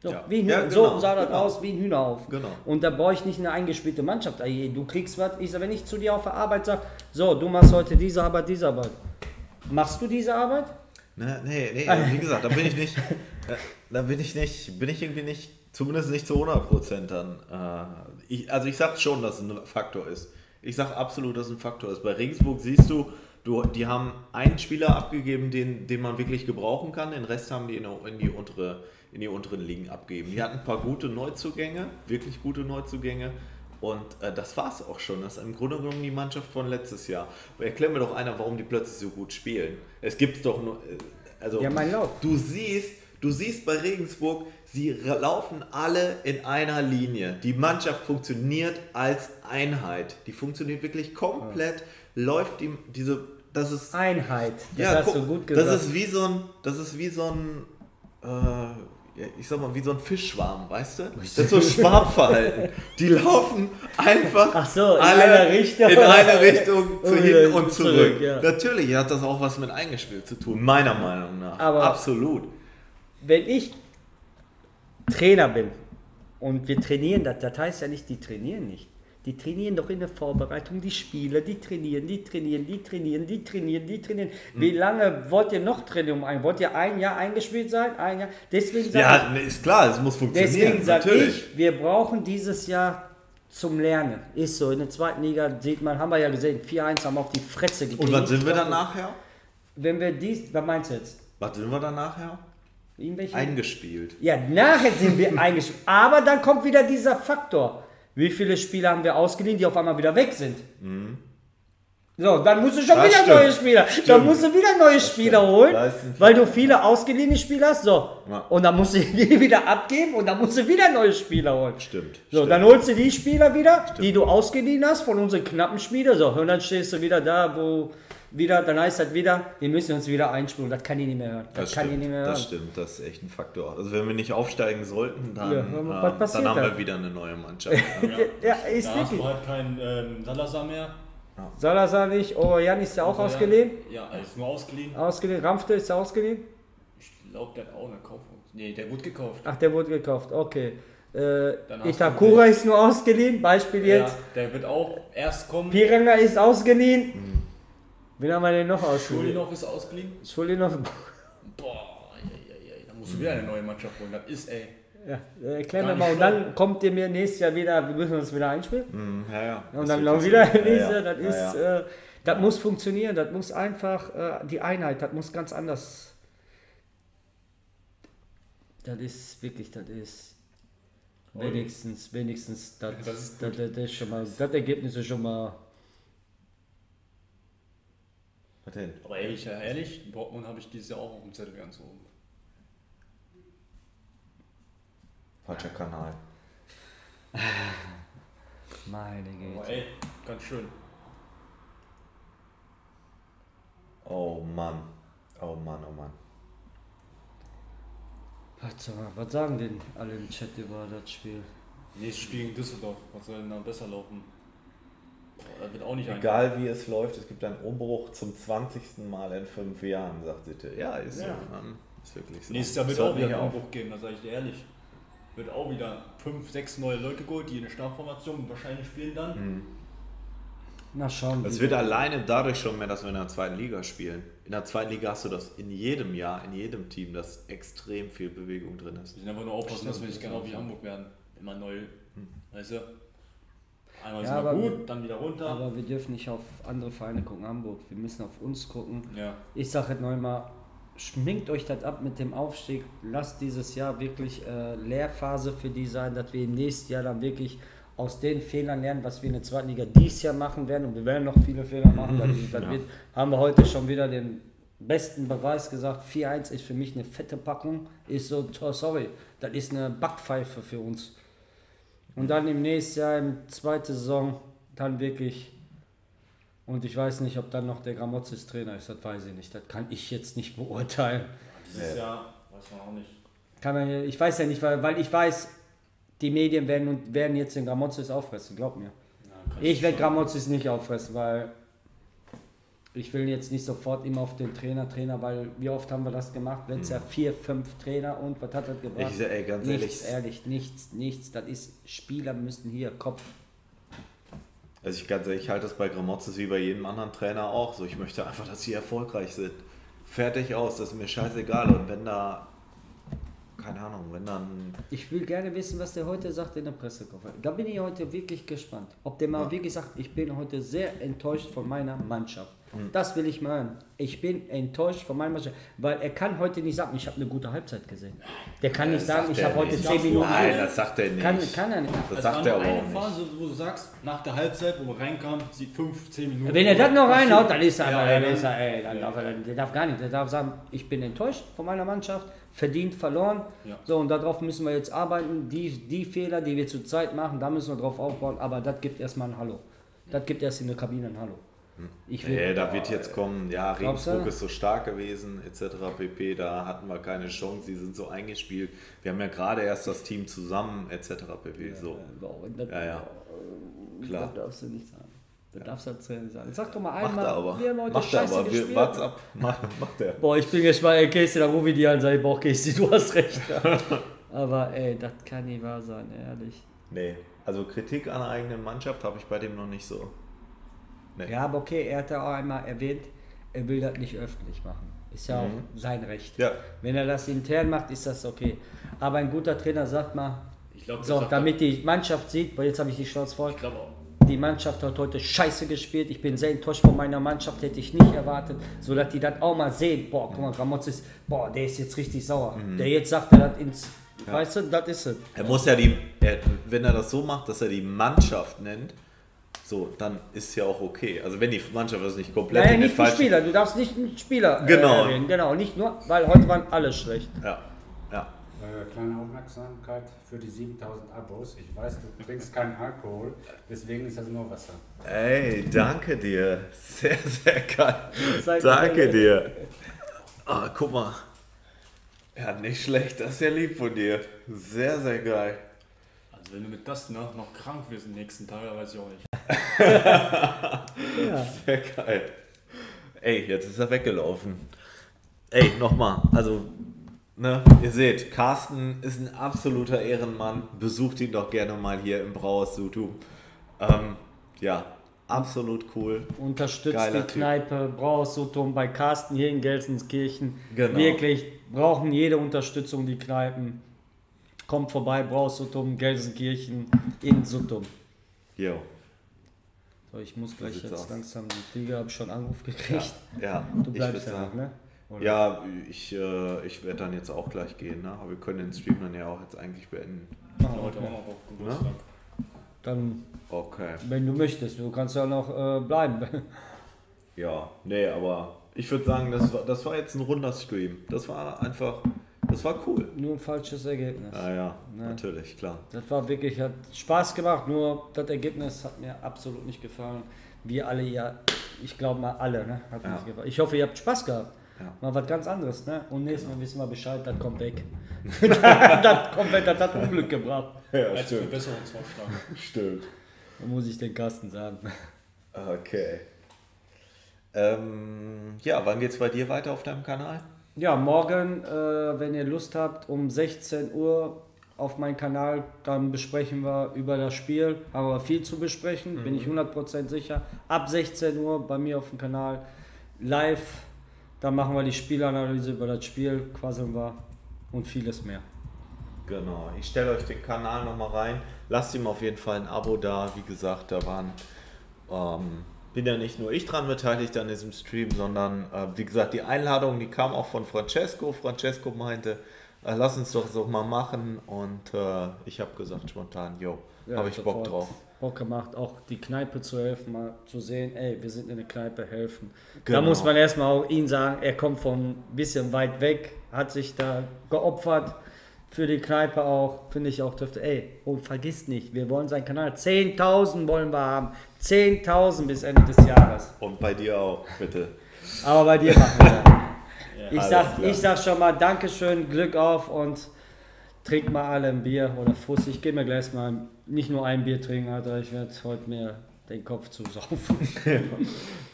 Speaker 3: So,
Speaker 1: Ja.
Speaker 3: wie ein
Speaker 1: Ja,
Speaker 3: Hühner,
Speaker 1: genau,
Speaker 3: so sah das
Speaker 1: genau.
Speaker 3: aus wie ein Hühnerhaufen.
Speaker 1: Genau.
Speaker 3: Und da brauche ich nicht eine eingespielte Mannschaft. Du kriegst was, ich sag, wenn ich zu dir auf der Arbeit sage, so, du machst heute diese Arbeit, diese Arbeit. Machst du diese Arbeit?
Speaker 1: Ne, nee, nee, wie gesagt, da bin ich nicht, äh, da bin ich nicht, bin ich irgendwie nicht, zumindest nicht zu 100 Prozent dann. Äh, ich, also ich sag schon, dass es ein Faktor ist. Ich sag absolut, dass es ein Faktor ist. Bei Regensburg siehst du, du die haben einen Spieler abgegeben, den, den man wirklich gebrauchen kann. Den Rest haben die in, in, die, untere, in die unteren Ligen abgegeben. Die hatten ein paar gute Neuzugänge, wirklich gute Neuzugänge. Und äh, das war es auch schon. Das ist im Grunde genommen die Mannschaft von letztes Jahr. Erklär mir doch einer, warum die plötzlich so gut spielen. Es gibt doch nur. äh, Also,
Speaker 3: Ja, mein Lauf.
Speaker 1: Du siehst, du siehst bei Regensburg, sie laufen alle in einer Linie. Die Mannschaft funktioniert als Einheit. Die funktioniert wirklich komplett. Läuft die, diese. Das ist.
Speaker 3: Einheit. Das
Speaker 1: Ja,
Speaker 3: hast
Speaker 1: guck,
Speaker 3: du gut gesagt.
Speaker 1: das ist wie so ein. Das ist wie so ein. Äh, ja, ich sag mal, wie so ein Fischschwarm, weißt du? Das ist so Schwarmverhalten. Die laufen einfach
Speaker 3: Ach so, in
Speaker 1: alle
Speaker 3: einer Richtung.
Speaker 1: in eine Richtung zu hin und zurück.
Speaker 3: zurück, ja.
Speaker 1: Natürlich hat das auch was mit eingespielt zu tun, meiner Meinung nach.
Speaker 3: Aber-
Speaker 1: Absolut.
Speaker 3: Wenn ich Trainer bin Und wir trainieren das. Das heißt ja nicht, die trainieren nicht. Die trainieren doch in der Vorbereitung, die Spieler, die trainieren, die trainieren, die trainieren, die trainieren, die trainieren. Wie lange wollt ihr noch trainieren? um ein? Wollt ihr ein Jahr eingespielt sein? Ein Jahr? Deswegen
Speaker 1: Ja, ne, ist klar, es muss funktionieren.
Speaker 3: Deswegen sage ich, wir brauchen dieses Jahr zum Lernen. Ist so. In der zweiten Liga sieht man, haben wir ja gesehen, 4-1 haben wir auf die Fresse gekriegt.
Speaker 1: Und was sind wir dann nachher?
Speaker 3: Wenn wir dies, was meinst du jetzt?
Speaker 1: Was sind wir dann nachher?
Speaker 3: Irgendwelche?
Speaker 1: Eingespielt.
Speaker 3: ja, nachher sind wir eingespielt. Aber dann kommt wieder dieser Faktor. Wie viele Spieler haben wir ausgeliehen, die auf einmal wieder weg sind? So, dann musst du schon
Speaker 1: Das
Speaker 3: wieder
Speaker 1: stimmt.
Speaker 3: neue Spieler. Dann musst du wieder neue Spieler holen,
Speaker 1: Da ist ein
Speaker 3: weil du viele ausgeliehene Spieler hast. So.
Speaker 1: Ja.
Speaker 3: Und dann musst du die wieder abgeben und dann musst du wieder neue Spieler holen.
Speaker 1: Stimmt.
Speaker 3: So,
Speaker 1: stimmt.
Speaker 3: dann holst du die Spieler wieder, die du ausgeliehen hast von unseren knappen Spielern. So, und dann stehst du wieder da, wo wieder, dann heißt das wieder, wir müssen uns wieder einspielen. Das kann ich nicht mehr hören. Das,
Speaker 1: Das
Speaker 3: kann ich
Speaker 1: stimmt,
Speaker 3: nicht mehr hören.
Speaker 1: das stimmt, das ist echt ein Faktor. Also wenn wir nicht aufsteigen sollten, dann,
Speaker 3: Ja,
Speaker 1: äh,
Speaker 3: passiert
Speaker 1: dann haben
Speaker 3: dann?
Speaker 1: wir wieder eine neue Mannschaft.
Speaker 3: Ja, ist
Speaker 4: Da hast
Speaker 3: wirklich.
Speaker 4: du halt keinen ähm, Salazar mehr.
Speaker 3: Salazar nicht, Jan ist ja auch
Speaker 4: Also,
Speaker 3: ausgeliehen.
Speaker 4: Ja, er ist nur ausgeliehen.
Speaker 3: Ausgeliehen. Ramfte ist ja ausgeliehen.
Speaker 4: Ich glaube, der hat auch eine Kaufung. Nee, der wurde gekauft.
Speaker 3: Ach, der wurde gekauft, okay. Äh,
Speaker 4: Dann hast
Speaker 3: Itakura ist nur ausgeliehen, Beispiel
Speaker 4: Ja,
Speaker 3: jetzt.
Speaker 4: der wird auch erst kommen.
Speaker 3: Piranga ist ausgeliehen. Wen haben wir denn noch ausgeliehen?
Speaker 4: Schulinov ist ausgeliehen.
Speaker 3: Schulinov.
Speaker 4: Boah, da musst du wieder eine neue Mannschaft holen. Das ist, ey.
Speaker 3: Ja, äh, erklär mir
Speaker 4: Gar
Speaker 3: mal. Und dann kommt ihr mir nächstes Jahr wieder, wir müssen uns wieder einspielen.
Speaker 1: Hm, ja, ja.
Speaker 3: Und
Speaker 1: Ist
Speaker 3: dann noch wieder
Speaker 1: so. Ja,
Speaker 3: Lese,
Speaker 1: ja.
Speaker 3: das ist,
Speaker 1: ja.
Speaker 3: Äh, das muss funktionieren, das muss einfach, äh, die Einheit, das muss ganz anders. Das ist wirklich, das ist wenigstens, wenigstens, das,
Speaker 4: Das
Speaker 3: das, das, das, ist schon mal, das Ergebnis ist schon mal,
Speaker 1: Was denn?
Speaker 4: Aber ehrlich, ja, ehrlich, Dortmund habe ich dieses Jahr auch auf dem Zettel ganz oben.
Speaker 1: Falscher Kanal.
Speaker 3: meine
Speaker 4: Aber
Speaker 3: Güte.
Speaker 4: ey, ganz schön.
Speaker 1: Oh Mann. Oh Mann, oh Mann.
Speaker 3: Was, sag mal, was sagen denn alle im Chat über das Spiel?
Speaker 4: Nächstes Spiel gegen Düsseldorf. Was soll denn da besser laufen? Wird auch nicht
Speaker 1: Egal wie es läuft, es gibt einen Umbruch zum 20. Mal in fünf Jahren, sagt Sitte. Ja, ist so.
Speaker 3: Ja.
Speaker 1: Ähm, Ist wirklich so.
Speaker 4: Nächstes Jahr wird auch wieder einen
Speaker 1: auf.
Speaker 4: Umbruch geben, das sage ich dir ehrlich. Wird auch wieder fünf, sechs neue Leute geholt, die in der Startformation wahrscheinlich spielen dann.
Speaker 1: Mhm.
Speaker 3: Na schauen
Speaker 1: Es wird alleine dadurch schon mehr, dass wir in der zweiten Liga spielen. In der zweiten Liga hast du das in jedem Jahr, in jedem Team, dass extrem viel Bewegung drin ist.
Speaker 4: Wir müssen einfach nur aufpassen, dass wir nicht genau wie Hamburg werden. Immer neu. Weißt du? Einmal
Speaker 3: Ja,
Speaker 4: sind wir
Speaker 3: aber-
Speaker 4: gut, dann wieder runter.
Speaker 3: Aber wir dürfen nicht auf andere Vereine gucken, Hamburg. Wir müssen auf uns gucken.
Speaker 4: ja.
Speaker 3: Ich sage halt noch einmal, schminkt euch das ab mit dem Aufstieg. Lasst dieses Jahr wirklich äh, Lehrphase für die sein, dass wir im nächsten Jahr dann wirklich aus den Fehlern lernen, was wir in der zweiten Liga dieses Jahr machen werden. Und wir werden noch viele Fehler machen. Das, das wird, haben wir heute schon wieder den besten Beweis gesagt. 4-1 ist für mich eine fette Packung. Ist so, sorry, das ist eine Backpfeife für uns. Und dann im nächsten Jahr, im zweiten Saison, dann wirklich und ich weiß nicht, ob dann noch der Gramozis Trainer ist, das weiß ich nicht. Das kann ich jetzt nicht beurteilen.
Speaker 4: Dieses Jahr weiß man auch nicht.
Speaker 3: Kann man, ich weiß ja nicht, weil, weil ich weiß, die Medien werden, und werden jetzt den Gramozis auffressen, glaub mir.
Speaker 4: Ja,
Speaker 3: Ich werde Gramozis nicht auffressen, weil ich will jetzt nicht sofort immer auf den Trainer, Trainer, weil wie oft haben wir das gemacht? Letztes Jahr vier, fünf Trainer und was hat das gebracht?
Speaker 1: Ich sag, ey, ganz
Speaker 3: nichts,
Speaker 1: ehrlich,
Speaker 3: ehrlich, nichts, nichts. Das ist, Spieler müssen hier, Kopf.
Speaker 1: Also ich ganz ehrlich, ich halte das bei Gramotzes wie bei jedem anderen Trainer auch so. Ich möchte einfach, dass sie erfolgreich sind. Fertig aus, das ist mir scheißegal. Und wenn da, keine Ahnung, wenn dann,
Speaker 3: Ich will gerne wissen, was der heute sagt in der Pressekonferenz. Da bin ich heute wirklich gespannt. Ob der mal wirklich sagt, ich bin heute sehr enttäuscht von meiner Mannschaft.
Speaker 1: Hm.
Speaker 3: Das will ich mal hören. Ich bin enttäuscht von meiner Mannschaft. Weil er kann heute nicht sagen, ich habe eine gute Halbzeit gesehen. Der kann nicht sagen,
Speaker 1: sagt
Speaker 3: ich
Speaker 1: er
Speaker 3: habe heute
Speaker 1: nicht.
Speaker 3: 10 Minuten.
Speaker 1: nein, das sagt er nicht.
Speaker 3: Kann, kann er nicht.
Speaker 1: das
Speaker 4: Es
Speaker 1: sagt
Speaker 4: war
Speaker 1: er aber
Speaker 4: eine
Speaker 1: auch nicht.
Speaker 4: Phase, wo du sagst, nach der Halbzeit, wo wir reinkamen, sie 5, 10 Minuten.
Speaker 3: Wenn er das noch reinhaut, dann ist er,
Speaker 4: Ja,
Speaker 3: aber,
Speaker 4: ja,
Speaker 3: dann
Speaker 4: dann-
Speaker 3: ist er ey, dann darf er, der darf gar nicht. Der darf sagen, ich bin enttäuscht von meiner Mannschaft, verdient verloren.
Speaker 4: Ja.
Speaker 3: So, und darauf müssen wir jetzt arbeiten. Die, die Fehler, die wir zurzeit machen, da müssen wir drauf aufbauen. Aber das gibt erstmal ein Hallo. Das gibt erst in der Kabine ein Hallo. Ich will,
Speaker 1: Nee, da wird jetzt kommen, ja? Regensburg ist so stark gewesen, etc. pp. Da hatten wir keine Chance, die sind so eingespielt. Wir haben ja gerade erst das Team zusammen, etc. pp. So.
Speaker 3: Das,
Speaker 1: Ja, ja. Klar.
Speaker 3: Das darfst du nicht sagen. Das darfst du Trainer nicht sagen. Sag doch mal einmal,
Speaker 1: er aber.
Speaker 3: wir haben heute
Speaker 1: Macht
Speaker 3: scheiße
Speaker 1: aber.
Speaker 3: Gespielt.
Speaker 1: wart's ab. Macht, macht er.
Speaker 3: Boah, ich bin gespannt, ey, Casey, da rufe ich die an, sag ich, boah, Casey, du hast recht. Ja. Aber ey, das kann nicht wahr sein, ehrlich.
Speaker 1: Nee, also Kritik an der eigenen Mannschaft habe ich bei dem noch nicht so. Nee.
Speaker 3: Ja, aber okay, er hat ja auch einmal erwähnt, er will das nicht öffentlich machen. Ist ja
Speaker 1: Mhm.
Speaker 3: auch sein Recht.
Speaker 1: Ja.
Speaker 3: Wenn er das intern macht, ist das okay. Aber ein guter Trainer sagt mal,
Speaker 4: Ich glaube,
Speaker 3: so, damit die Mannschaft sieht, weil jetzt habe ich die Schnauze voll,
Speaker 4: Ich glaube auch.
Speaker 3: die Mannschaft hat heute scheiße gespielt. Ich bin sehr enttäuscht von meiner Mannschaft, hätte ich nicht erwartet, so dass die dann auch mal sehen, boah, guck mal, Gramotz ist, boah, der ist jetzt richtig sauer.
Speaker 1: Mhm.
Speaker 3: Der jetzt sagt er das ins, weißt du, das ist es.
Speaker 1: Er muss ja die, er, wenn er das so macht, dass er die Mannschaft nennt, so, dann ist ja auch okay. Also wenn die Mannschaft das nicht komplett den
Speaker 3: nicht ein
Speaker 1: falschen-
Speaker 3: Spieler, du darfst nicht einen Spieler
Speaker 1: Genau.
Speaker 3: äh, erwähnen. Genau, nicht nur, weil heute waren alle schlecht.
Speaker 1: Ja, ja.
Speaker 10: Äh, kleine Aufmerksamkeit für die 7000 Abos. Ich weiß, du trinkst keinen Alkohol, deswegen ist das nur Wasser.
Speaker 1: Ey, danke dir. Sehr, sehr geil. Danke dir. Ah, guck mal. Ja, nicht schlecht. Das ist ja lieb von dir. Sehr, sehr geil.
Speaker 4: Also wenn du mit das noch, noch krank wirst im nächsten Tag, dann weiß ich auch nicht.
Speaker 1: Sehr geil. Ey, jetzt ist er weggelaufen. Ey, nochmal. Also, ne, ihr seht, Carsten ist ein absoluter Ehrenmann. Besucht ihn doch gerne mal hier im Brauhaus Sutu. Ähm, ja, absolut cool.
Speaker 3: Unterstützt
Speaker 1: Geiler
Speaker 3: die
Speaker 1: Typ.
Speaker 3: Kneipe, Brauhaussotum bei Carsten hier in Gelsenkirchen.
Speaker 1: Genau.
Speaker 3: Wirklich, brauchen jede Unterstützung, die Kneipen. Kommt vorbei, Brauhaussotum, Gelsenkirchen in Suttum.
Speaker 1: Jo.
Speaker 3: So, ich muss gleich jetzt
Speaker 1: aus.
Speaker 3: langsam die Flieger, habe ich schon Anruf gekriegt.
Speaker 1: Ja,
Speaker 3: Du
Speaker 1: ich
Speaker 3: bleibst ja noch, ne? Oder?
Speaker 1: Ja, ich, äh, ich werde dann jetzt auch gleich gehen, ne? aber wir können den Stream dann ja auch jetzt eigentlich beenden.
Speaker 3: Ah,
Speaker 4: Heute
Speaker 3: okay.
Speaker 4: auch noch auf Geburtstag.
Speaker 3: Dann,
Speaker 1: Okay.
Speaker 3: wenn du möchtest, du kannst ja noch äh, bleiben.
Speaker 1: Ja, nee, aber ich würde sagen, das war, das war jetzt ein runder Stream. Das war einfach, das war cool.
Speaker 3: Nur ein falsches Ergebnis.
Speaker 1: Ja, ja,
Speaker 3: Ne.
Speaker 1: natürlich, klar.
Speaker 3: Das war wirklich, hat Spaß gemacht, nur das Ergebnis hat mir absolut nicht gefallen. Wir alle ja, ich glaube mal alle, ne? Hat mir
Speaker 1: Ja.
Speaker 3: nicht gefallen. Ich hoffe, ihr habt Spaß gehabt.
Speaker 1: Ja.
Speaker 3: Mal was ganz anderes, ne? Und nächstes Mal wissen wir Bescheid, das kommt weg. das kommt weg, das hat Unglück gebracht.
Speaker 1: Ja,
Speaker 4: Als Verbesserungsvorschlag.
Speaker 1: Stimmt.
Speaker 3: Da muss ich den Kasten sagen.
Speaker 1: Okay. Ähm, ja, wann geht's bei dir weiter auf deinem Kanal?
Speaker 3: Ja, morgen, äh, wenn ihr Lust habt, um 16 Uhr auf meinen Kanal, dann besprechen wir über das Spiel. Haben wir viel zu besprechen, bin ich 100% sicher. Ab 16 Uhr bei mir auf dem Kanal live. Dann machen wir die Spielanalyse über das Spiel, quasseln wir und vieles mehr.
Speaker 1: Genau, ich stelle euch den Kanal nochmal rein. Lasst ihm auf jeden Fall ein Abo da. Wie gesagt, da waren, ähm, bin ja nicht nur ich dran beteiligt an diesem Stream, sondern äh, wie gesagt, die Einladung, die kam auch von Francesco. Francesco meinte, äh, lass uns doch so mal machen. Und äh, ich habe gesagt spontan, yo,
Speaker 3: Ja,
Speaker 1: habe ich Bock drauf.
Speaker 3: Bock gemacht, auch die Kneipe zu helfen, mal zu sehen, ey, wir sind in der Kneipe, helfen.
Speaker 1: Genau.
Speaker 3: Da muss man erstmal auch ihn sagen, er kommt von ein bisschen weit weg, hat sich da geopfert für die Kneipe auch, finde ich auch dürfte, ey, und vergiss nicht, wir wollen seinen Kanal, 10.000 wollen wir haben, 10.000 bis Ende des Jahres.
Speaker 1: Und bei dir auch, bitte.
Speaker 3: Aber bei dir machen wir das. Ich sag,
Speaker 1: klar.
Speaker 3: ich sag schon mal Dankeschön, Glück auf und trinkt mal alle ein Bier oder Fuß. Ich gehe mir gleich mal nicht nur ein Bier trinken, Alter. Ich werde heute mir den Kopf zusaufen.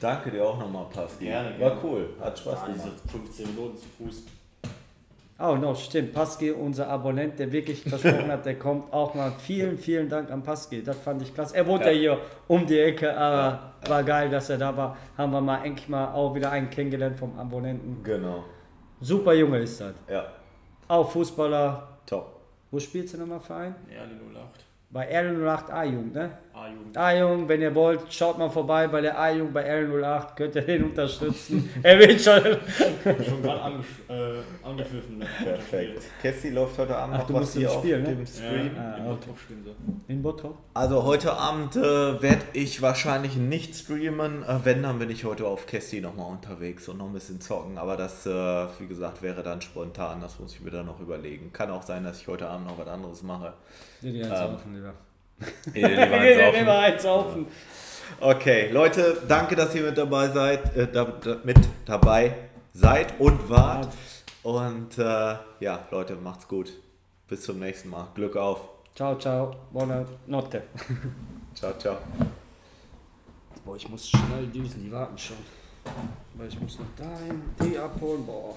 Speaker 1: Danke dir auch nochmal, Pascal.
Speaker 2: Gerne,
Speaker 1: War
Speaker 2: gerne.
Speaker 1: cool, hat Spaß
Speaker 4: Diese
Speaker 1: gemacht.
Speaker 4: 15 Minuten zu Fuß.
Speaker 3: Oh, no, stimmt. Paski, unser Abonnent, der wirklich versprochen hat, der kommt auch mal. Vielen, vielen Dank an Paski. Das fand ich klasse. Er wohnt ja,
Speaker 1: Ja.
Speaker 3: hier um die Ecke, aber war geil, dass er da war. Haben wir mal endlich mal auch wieder einen kennengelernt vom Abonnenten.
Speaker 1: Genau,
Speaker 3: Super Junge ist das.
Speaker 1: ja,
Speaker 3: Auch Fußballer.
Speaker 1: top.
Speaker 3: Wo spielst du nochmal Verein?
Speaker 4: Erle 08.
Speaker 3: Bei R08 A-Jugend, ne?
Speaker 4: A-Jugend.
Speaker 3: A-Jung, wenn ihr wollt, schaut mal vorbei bei der A-Jung bei R08, könnt ihr den unterstützen. er will schon.
Speaker 4: Schon gerade ange äh, angepfiffen. Ne?
Speaker 1: Perfekt. Kessi läuft heute Abend
Speaker 3: Ach,
Speaker 1: noch
Speaker 3: du
Speaker 1: was
Speaker 3: musst
Speaker 1: hier auf
Speaker 3: Spiel, ne?
Speaker 1: dem Stream.
Speaker 4: Ja,
Speaker 3: Ah,
Speaker 4: im
Speaker 3: okay.
Speaker 4: Bottrop spielen sie.
Speaker 3: In Bottrop?
Speaker 1: Also heute Abend äh, werde ich wahrscheinlich nicht streamen. Äh, wenn, dann bin ich heute auf Kessi nochmal unterwegs und noch ein bisschen zocken. Aber das, äh, wie gesagt, wäre dann spontan. Das muss ich mir dann noch überlegen. Kann auch sein, dass ich heute Abend noch was anderes mache.
Speaker 3: Nee, die
Speaker 1: Ähm,
Speaker 3: einsaufen lieber.
Speaker 1: Einsaufen.
Speaker 3: lieber einsaufen.
Speaker 1: Okay, Leute, danke, dass ihr mit dabei seid, äh, da, da, mit dabei seid und wart. Und äh, ja, Leute, macht's gut. Bis zum nächsten Mal. Glück auf.
Speaker 3: Ciao, ciao. Buona notte.
Speaker 1: Ciao, ciao.
Speaker 3: Boah, ich muss schnell düsen, die warten schon. Weil ich muss noch dahin, die abholen. Boah.